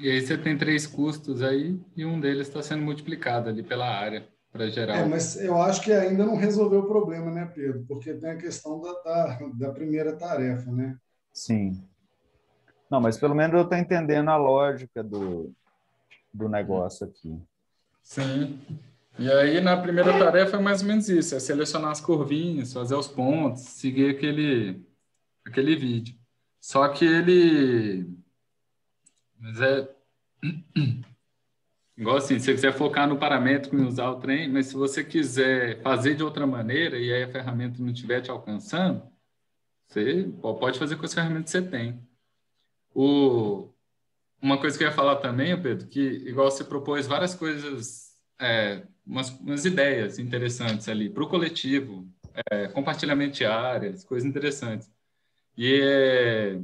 [SPEAKER 6] E aí você tem três custos aí e um deles está sendo multiplicado ali pela área para gerar.
[SPEAKER 5] É, mas eu acho que ainda não resolveu o problema, né, Pedro? Porque tem a questão da, da, da primeira tarefa, né?
[SPEAKER 13] Sim. Não, mas pelo menos eu estou entendendo a lógica do, do negócio aqui.
[SPEAKER 6] Sim. E aí, na primeira tarefa, é mais ou menos isso: é selecionar as curvinhas, fazer os pontos, seguir aquele, aquele vídeo. Só que ele. Mas é. Igual assim, se você quiser focar no paramétrico e usar o trem, mas se você quiser fazer de outra maneira e aí a ferramenta não estiver te alcançando, você pode fazer com as ferramentas que você tem. O, uma coisa que eu ia falar também, Pedro, que igual você propôs várias coisas, é, umas, umas ideias interessantes ali para o coletivo, é, compartilhamento de áreas, coisas interessantes. E, é,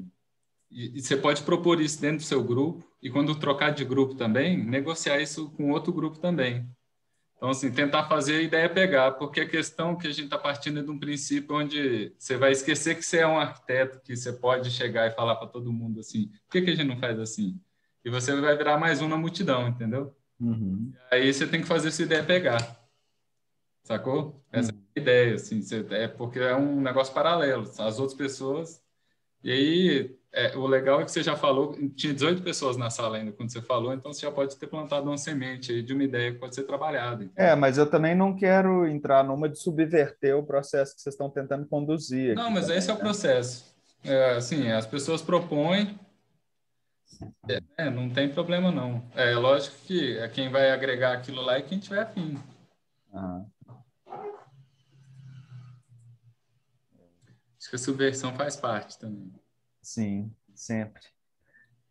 [SPEAKER 6] e, e você pode propor isso dentro do seu grupo e quando trocar de grupo também, negociar isso com outro grupo também. Então, assim, tentar fazer a ideia pegar, porque a questão que a gente está partindo é de um princípio onde você vai esquecer que você é um arquiteto, que você pode chegar e falar para todo mundo assim, por que, que a gente não faz assim? E você vai virar mais um na multidão, entendeu?
[SPEAKER 13] Uhum.
[SPEAKER 6] Aí você tem que fazer essa ideia pegar. Sacou? Essa é a ideia, assim, você- é porque é um negócio paralelo. As outras pessoas. E aí, é, o legal é que você já falou, tinha 18 pessoas na sala ainda quando você falou, então você já pode ter plantado uma semente de uma ideia que pode ser trabalhada.
[SPEAKER 13] É, mas eu também não quero entrar numa de subverter o processo que vocês estão tentando conduzir.
[SPEAKER 6] Não, mas
[SPEAKER 13] também,
[SPEAKER 6] esse é o
[SPEAKER 13] né?
[SPEAKER 6] processo. É, assim, as pessoas propõem, é, é, não tem problema não. É lógico que é quem vai agregar aquilo lá é quem tiver afim.
[SPEAKER 13] Aham.
[SPEAKER 6] Acho que a subversão faz parte também.
[SPEAKER 13] Sim, sempre.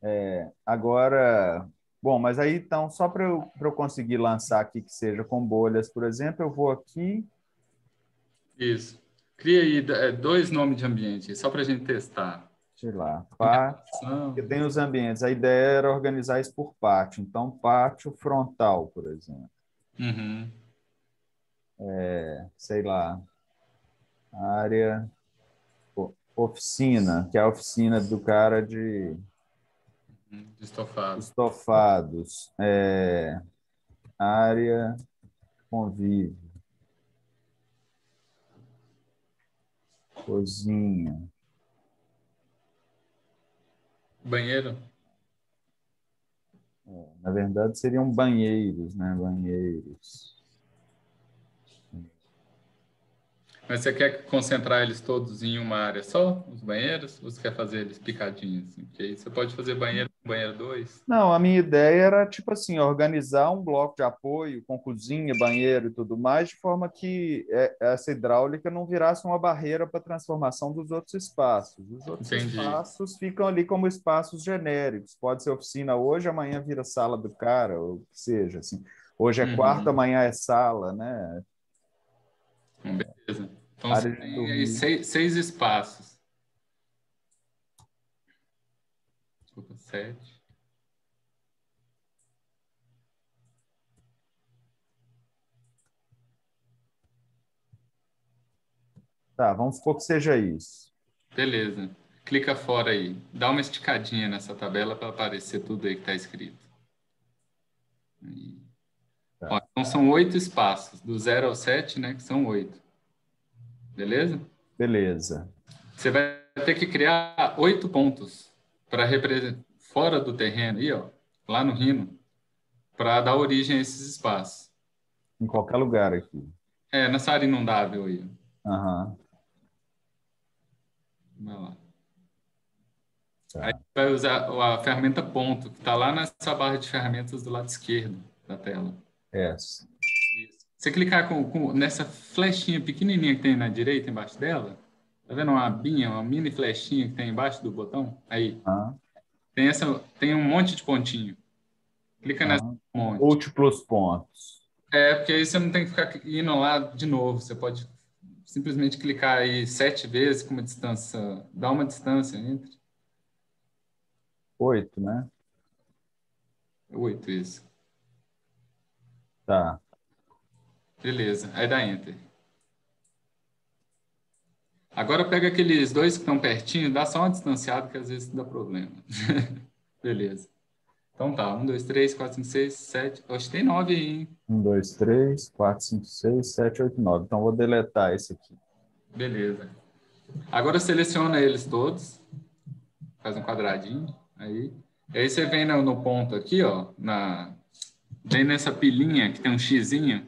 [SPEAKER 13] É, agora, Bom, mas aí então, só para eu, pra eu conseguir lançar aqui que seja com bolhas, por exemplo, eu vou aqui.
[SPEAKER 6] Isso. Cria aí é, dois nomes de ambiente, só para a gente testar.
[SPEAKER 13] Sei lá, pátio, tem os ambientes. A ideia era organizar isso por pátio. Então, pátio frontal, por exemplo.
[SPEAKER 6] Uhum.
[SPEAKER 13] É, sei lá, área oficina, que é a oficina do cara de
[SPEAKER 6] estofados.
[SPEAKER 13] Estofados. É, área convívio. Cozinha.
[SPEAKER 6] Banheiro?
[SPEAKER 13] É, na verdade, seriam banheiros, né? Banheiros.
[SPEAKER 6] Mas você quer concentrar eles todos em uma área só, os banheiros? Ou você quer fazer eles picadinhos? Assim? Porque aí você pode fazer banheiro banheiro dois.
[SPEAKER 13] Não, a minha ideia era, tipo assim, organizar um bloco de apoio com cozinha, banheiro e tudo mais, de forma que é, essa hidráulica não virasse uma barreira para a transformação dos outros espaços. Os outros Entendi. espaços ficam ali como espaços genéricos. Pode ser oficina hoje, amanhã vira sala do cara, ou que seja. Assim. Hoje é uhum. quarto, amanhã é sala, né?
[SPEAKER 6] Beleza. Então você tem aí seis, seis espaços. Desculpa, sete.
[SPEAKER 13] Tá, vamos supor que seja isso.
[SPEAKER 6] Beleza. Clica fora aí. Dá uma esticadinha nessa tabela para aparecer tudo aí que está escrito. Tá. Então são oito espaços, do zero ao sete, né? Que são oito. Beleza?
[SPEAKER 13] Beleza.
[SPEAKER 6] Você vai ter que criar oito pontos para representar fora do terreno, aí, ó, lá no rino, para dar origem a esses espaços.
[SPEAKER 13] Em qualquer lugar aqui.
[SPEAKER 6] É, nessa área inundável aí.
[SPEAKER 13] Aham.
[SPEAKER 6] Vai lá. Tá. Aí vai usar a ferramenta ponto, que está lá nessa barra de ferramentas do lado esquerdo da tela.
[SPEAKER 13] Essa.
[SPEAKER 6] Você clicar com, com, nessa flechinha pequenininha que tem na direita, embaixo dela, tá vendo uma abinha, uma mini flechinha que tem embaixo do botão? Aí.
[SPEAKER 13] Ah.
[SPEAKER 6] Tem, essa, tem um monte de pontinho. Clica ah. nessa monte.
[SPEAKER 13] Múltiplos pontos.
[SPEAKER 6] É, porque aí você não tem que ficar indo lá de novo. Você pode simplesmente clicar aí sete vezes com uma distância, dá uma distância entre.
[SPEAKER 13] Oito, né?
[SPEAKER 6] Oito, isso.
[SPEAKER 13] Tá.
[SPEAKER 6] Beleza, aí dá Enter. Agora pega aqueles dois que estão pertinho, dá só uma distanciada, que às vezes dá problema. [LAUGHS] Beleza. Então tá, um, dois, três, quatro, cinco, seis, sete. Oxe, tem nove aí, hein?
[SPEAKER 13] Um, dois, três, quatro, cinco, seis, sete, oito, nove. Então vou deletar esse aqui.
[SPEAKER 6] Beleza. Agora seleciona eles todos. Faz um quadradinho. Aí. Aí você vem no, no ponto aqui, ó. Na, vem nessa pilinha que tem um xizinho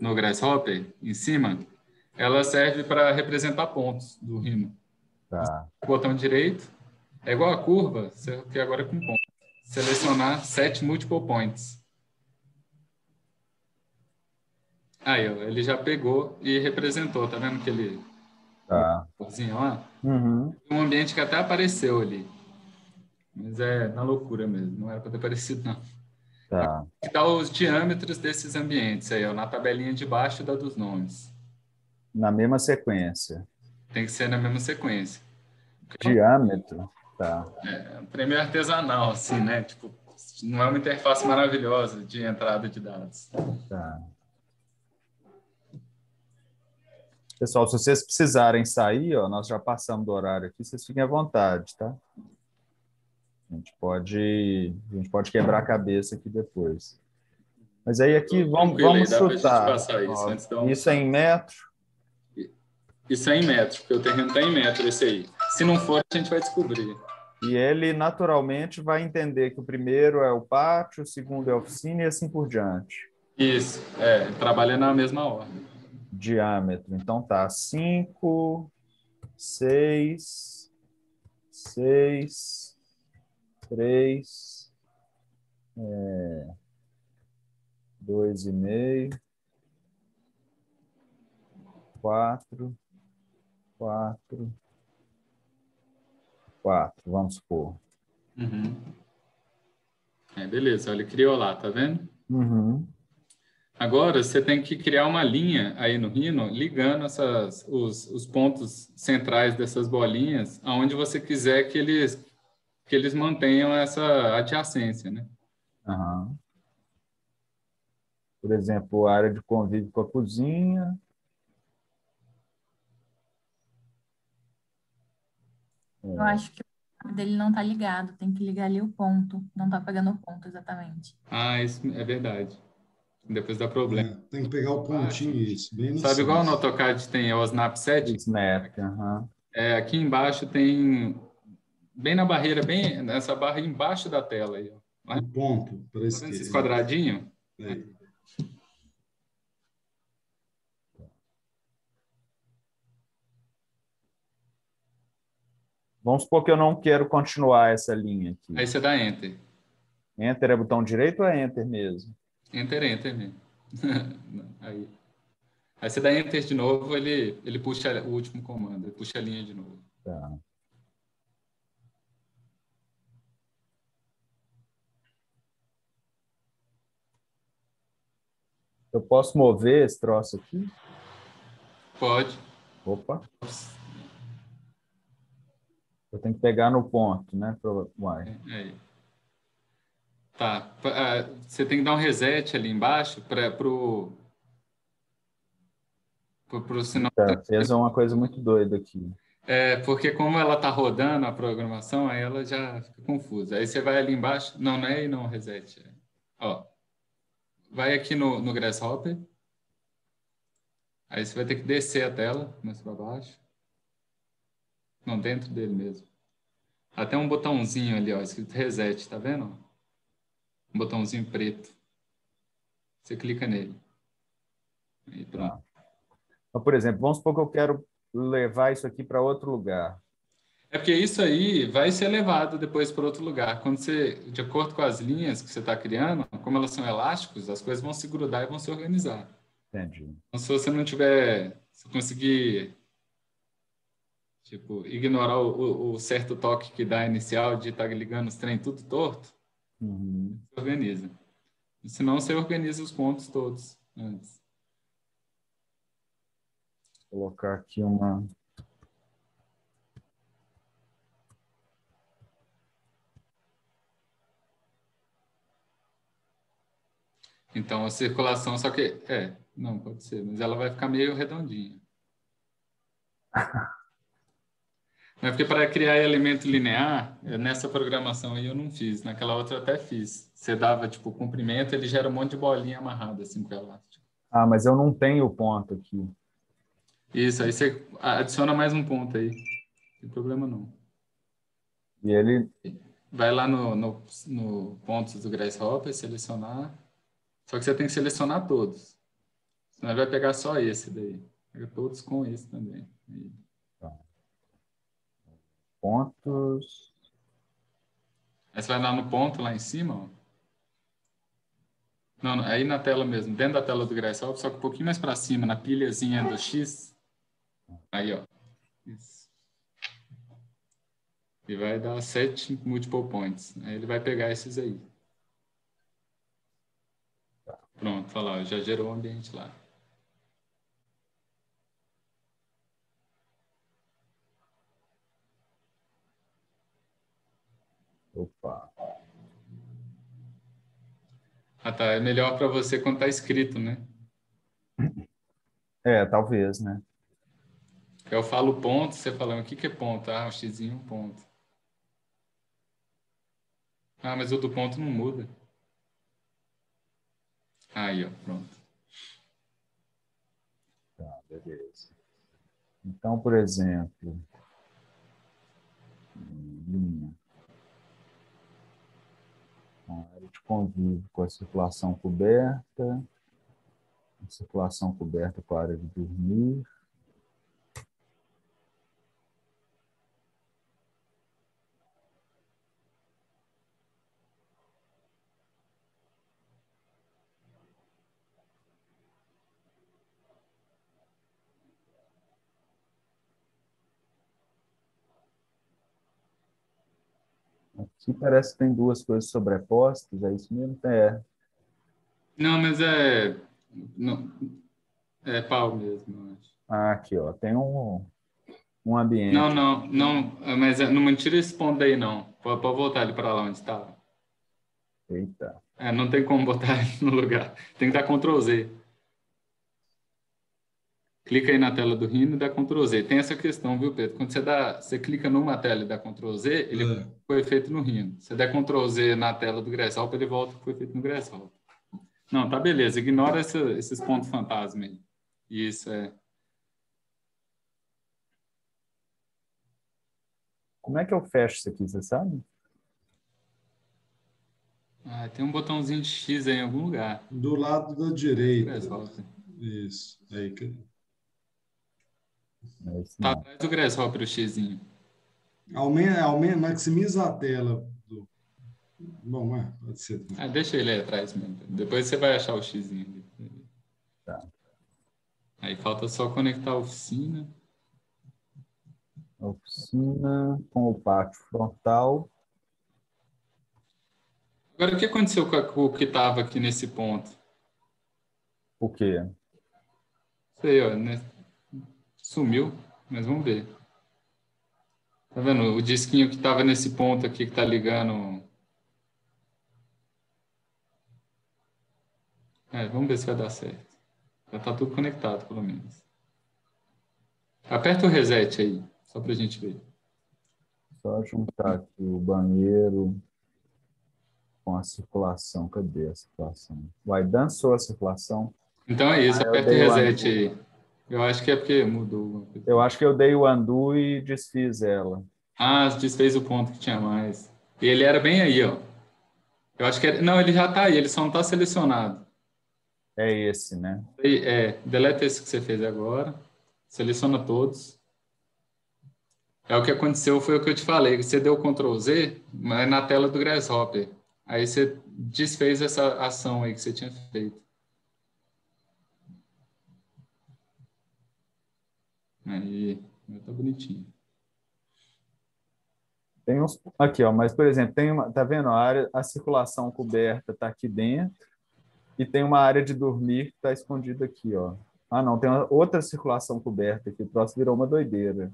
[SPEAKER 6] no Grasshopper, em cima, ela serve para representar pontos do rino.
[SPEAKER 13] Tá.
[SPEAKER 6] O botão direito é igual a curva, que agora é com pontos. Selecionar set multiple points. Aí, ó, ele já pegou e representou, tá vendo aquele
[SPEAKER 13] tá.
[SPEAKER 6] lá?
[SPEAKER 13] Uhum.
[SPEAKER 6] Um ambiente que até apareceu ali. Mas é na loucura mesmo, não era para ter aparecido, não.
[SPEAKER 13] Tá.
[SPEAKER 6] Dá os diâmetros desses ambientes aí, ó, na tabelinha de baixo da dos nomes.
[SPEAKER 13] Na mesma sequência.
[SPEAKER 6] Tem que ser na mesma sequência.
[SPEAKER 13] Diâmetro, tá.
[SPEAKER 6] É, um prêmio artesanal, assim, né? Tipo, não é uma interface maravilhosa de entrada de dados.
[SPEAKER 13] Tá. Pessoal, se vocês precisarem sair, ó, nós já passamos do horário aqui, vocês fiquem à vontade, tá? A gente pode, a gente pode quebrar a cabeça aqui depois. Mas aí aqui vamos, vamos chutar.
[SPEAKER 6] Isso,
[SPEAKER 13] Ó, isso é em metro?
[SPEAKER 6] Isso é em metro, porque o terreno está em metro, esse aí. Se não for, a gente vai descobrir.
[SPEAKER 13] E ele naturalmente vai entender que o primeiro é o pátio, o segundo é a oficina e assim por diante.
[SPEAKER 6] Isso, é, trabalha na mesma ordem.
[SPEAKER 13] Diâmetro, então tá 5, 6, 6, três, é, dois e meio, quatro, quatro, quatro, vamos supor.
[SPEAKER 6] Uhum. É, beleza, olha, criou lá, tá vendo?
[SPEAKER 13] Uhum.
[SPEAKER 6] Agora você tem que criar uma linha aí no Rhino, ligando essas, os, os pontos centrais dessas bolinhas, aonde você quiser que eles, que eles mantenham essa adjacência, né?
[SPEAKER 13] Aham. Por exemplo, a área de convívio com a cozinha.
[SPEAKER 15] Eu acho que o dele não tá ligado, tem que ligar ali o ponto, não tá pegando o ponto exatamente.
[SPEAKER 6] Ah, isso é verdade. Depois dá problema.
[SPEAKER 5] Tem que pegar o pontinho, isso, bem
[SPEAKER 6] Sabe igual no. AutoCAD tem o Snap Set?
[SPEAKER 13] Snap, aham.
[SPEAKER 6] É, aqui embaixo tem, bem na barreira, bem nessa barra embaixo da tela aí, ó.
[SPEAKER 5] O ponto, para
[SPEAKER 6] tá esses quadradinhos?
[SPEAKER 5] É.
[SPEAKER 13] Vamos supor que eu não quero continuar essa linha aqui.
[SPEAKER 6] Aí você dá Enter.
[SPEAKER 13] Enter é botão direito ou é Enter mesmo?
[SPEAKER 6] Enter, Enter mesmo. [LAUGHS] aí. Aí você dá Enter de novo, ele, ele puxa o último comando, ele puxa a linha de novo.
[SPEAKER 13] Tá. Eu posso mover esse troço aqui?
[SPEAKER 6] Pode.
[SPEAKER 13] Opa. Eu tenho que pegar no ponto, né? Pro... Uai.
[SPEAKER 6] Aí. Tá. Ah, Você tem que dar um reset ali embaixo para pro, pro, pro sinal.
[SPEAKER 13] Tá, fez uma coisa muito doida aqui.
[SPEAKER 6] É, porque como ela tá rodando a programação, aí ela já fica confusa. Aí você vai ali embaixo. Não, não é aí não, reset. É. Ó. Vai aqui no, no Grasshopper. Aí você vai ter que descer a tela, mais para baixo. Não, dentro dele mesmo. Até um botãozinho ali, ó, escrito reset, tá vendo? Um botãozinho preto. Você clica nele. Aí pronto.
[SPEAKER 13] Então, por exemplo, vamos supor que eu quero levar isso aqui para outro lugar.
[SPEAKER 6] É porque isso aí vai ser levado depois para outro lugar. Quando você, de acordo com as linhas que você está criando, como elas são elásticos, as coisas vão se grudar e vão se organizar.
[SPEAKER 13] Entendi.
[SPEAKER 6] Então, se você não tiver, se conseguir, tipo, ignorar o, o- certo toque que dá inicial de estar ligando os trem tudo torto,
[SPEAKER 13] Uhum.
[SPEAKER 6] você organiza. Senão você organiza os pontos todos antes.
[SPEAKER 13] Vou colocar aqui uma.
[SPEAKER 6] Então a circulação, só que é, não pode ser, mas ela vai ficar meio redondinha. [LAUGHS] É porque para criar elemento linear, é, nessa programação aí eu não fiz, naquela outra eu até fiz. Você dava tipo comprimento, ele gera um monte de bolinha amarrada assim com elástico.
[SPEAKER 13] Ah, mas eu não tenho ponto aqui.
[SPEAKER 6] Isso, aí você adiciona mais um ponto aí. Não tem problema não.
[SPEAKER 13] E ele.
[SPEAKER 6] Vai lá no, no, no pontos do Grasshopper, selecionar. Só que você tem que selecionar todos. Senão ele vai pegar só esse daí. Pega todos com esse também. Aí.
[SPEAKER 13] Pontos.
[SPEAKER 6] Aí você vai lá no ponto, lá em cima, ó. Não, não, aí na tela mesmo, dentro da tela do Grasshopper, só que um pouquinho mais para cima, na pilhazinha do X. Aí, ó. Isso. E vai dar set multiple points. Aí ele vai pegar esses aí. Pronto, olha lá, já gerou o ambiente lá.
[SPEAKER 13] Opa.
[SPEAKER 6] Ah, tá. É melhor para você quando tá escrito, né?
[SPEAKER 13] É, talvez, né?
[SPEAKER 6] Eu falo ponto, você fala, o que que é ponto? Ah, um xizinho, um ponto. Ah, mas o do ponto não muda. Aí, ó, pronto.
[SPEAKER 13] Tá, beleza. Então, por exemplo, linha. A área de convívio com a circulação coberta, a circulação coberta com a área de dormir. Aqui parece que tem duas coisas sobrepostas, é isso mesmo? É.
[SPEAKER 6] Não, mas é. Não, é pau mesmo, eu acho.
[SPEAKER 13] Ah, aqui, ó. Tem um, um ambiente.
[SPEAKER 6] Não, não, não. Mas é, não tira esse ponto aí, não. Pode, pode voltar ele para lá onde estava.
[SPEAKER 13] Eita.
[SPEAKER 6] É, não tem como botar [LAUGHS] ele no lugar. Tem que dar Ctrl Z. Clica aí na tela do Rhino e dá Ctrl Z. Tem essa questão, viu, Pedro? Quando você, dá, você clica numa tela e dá Ctrl Z, ele
[SPEAKER 5] É.
[SPEAKER 6] foi feito no Rhino. Se você der Ctrl Z na tela do Grasshopper, ele volta que foi feito no Grasshopper. Não, tá beleza. Ignora essa- esses pontos fantasma aí. Isso, é.
[SPEAKER 13] Como é que eu fecho isso aqui, você sabe?
[SPEAKER 6] Ah, tem um botãozinho de X aí em algum lugar.
[SPEAKER 5] Do lado da direita. Isso. Aí
[SPEAKER 13] É
[SPEAKER 6] Tá
[SPEAKER 13] não.
[SPEAKER 6] atrás do Grasshopper o Xzinho.
[SPEAKER 5] Aumenta, aumenta, maximiza a tela. Do... Bom, é, pode ser.
[SPEAKER 6] Ah, deixa ele aí atrás mesmo. Depois você vai achar o Xzinho.
[SPEAKER 13] Tá.
[SPEAKER 6] Aí falta só conectar a oficina.
[SPEAKER 13] Oficina com o pátio frontal.
[SPEAKER 6] Agora, o que aconteceu com a- com o que estava aqui nesse ponto?
[SPEAKER 13] O quê?
[SPEAKER 6] Sei, ó, né? Sumiu, mas vamos ver. Tá vendo? O disquinho que estava nesse ponto aqui que está ligando. É, vamos ver se vai dar certo. Já está tudo conectado, pelo menos. Aperta o reset aí, só para a gente ver.
[SPEAKER 13] Só juntar aqui o banheiro com a circulação. Cadê a circulação? Vai, dançou a circulação.
[SPEAKER 6] Então é isso,
[SPEAKER 13] Ah,
[SPEAKER 6] aperta o reset aí. Eu acho que é porque mudou.
[SPEAKER 13] Eu acho que eu dei o undo e desfiz ela.
[SPEAKER 6] Ah, desfez o ponto que tinha mais. E ele era bem aí, ó. Eu acho que era... Não, ele já está aí, ele só não está selecionado.
[SPEAKER 13] É esse, né?
[SPEAKER 6] E, É, deleta esse que você fez agora. Seleciona todos. É o que aconteceu, foi o que eu te falei. Você deu Ctrl Z, mas na tela do Grasshopper. Aí você desfez essa ação aí que você tinha feito. Aí, tá bonitinho.
[SPEAKER 13] Tem uns aqui, ó, mas por exemplo, tem uma, tá vendo? A área, a circulação coberta tá aqui dentro e tem uma área de dormir que tá escondida aqui, ó. Ah, não, tem outra circulação coberta aqui. O próximo virou uma doideira.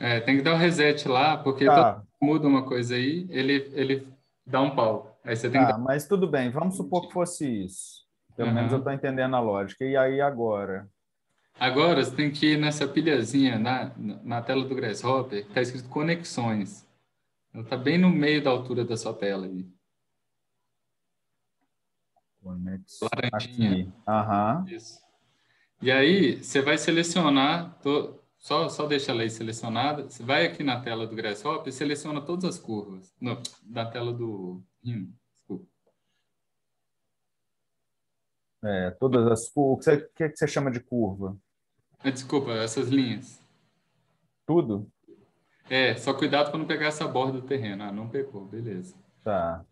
[SPEAKER 6] É, tem que dar o reset lá, porque
[SPEAKER 13] Tá.
[SPEAKER 6] muda uma coisa aí, ele, ele dá um pau. Aí você tem que
[SPEAKER 13] Tá,
[SPEAKER 6] dar...
[SPEAKER 13] mas tudo bem. Vamos supor que fosse isso. Pelo
[SPEAKER 6] Aham.
[SPEAKER 13] menos eu tô entendendo a lógica. E aí agora?
[SPEAKER 6] Agora você tem que ir nessa pilhazinha na, na tela do Grasshopper, está escrito conexões. Ela está bem no meio da altura da sua tela aí.
[SPEAKER 13] Conexão.
[SPEAKER 6] Laranjinha.
[SPEAKER 13] Aham.
[SPEAKER 6] Isso. E aí você vai selecionar, to- só, só deixa ela aí selecionada. Você vai aqui na tela do Grasshopper e seleciona todas as curvas. No, na tela do Rhino, desculpa.
[SPEAKER 13] É, todas as curvas. O que você- que é que você chama de curva?
[SPEAKER 6] Ah, Desculpa, essas linhas.
[SPEAKER 13] Tudo?
[SPEAKER 6] É, só cuidado para não pegar essa borda do terreno. Ah, não pegou, beleza.
[SPEAKER 13] Tá.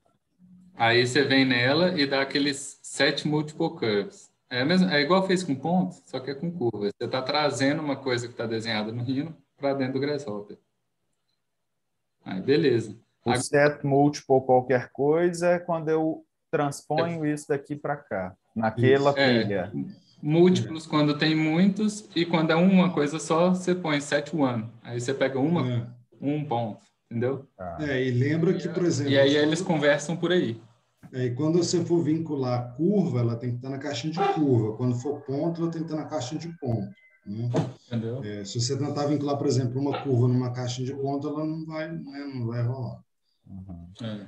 [SPEAKER 6] Aí você vem nela e dá aqueles set multiple curves. É, mesmo, é igual fez com ponto, só que é com curvas. Você está trazendo uma coisa que está desenhada no Rhino para dentro do Grasshopper. Aí, beleza.
[SPEAKER 13] O set múltiplo qualquer coisa é quando eu transponho isso daqui para cá, naquela
[SPEAKER 6] É,
[SPEAKER 13] pilha.
[SPEAKER 6] Múltiplos quando tem muitos e quando é uma coisa só, você põe set one. Aí você pega uma, um ponto, entendeu?
[SPEAKER 5] É, e lembra que, por exemplo,
[SPEAKER 6] E aí eles conversam por aí.
[SPEAKER 5] É, e quando você for vincular a curva, ela tem que estar na caixinha de curva. Quando for ponto, ela tem que estar na caixinha de ponto. né?
[SPEAKER 6] Entendeu?
[SPEAKER 5] É, se você tentar vincular, por exemplo, uma curva numa caixinha de ponto, ela não vai, né, não vai rolar.
[SPEAKER 6] É.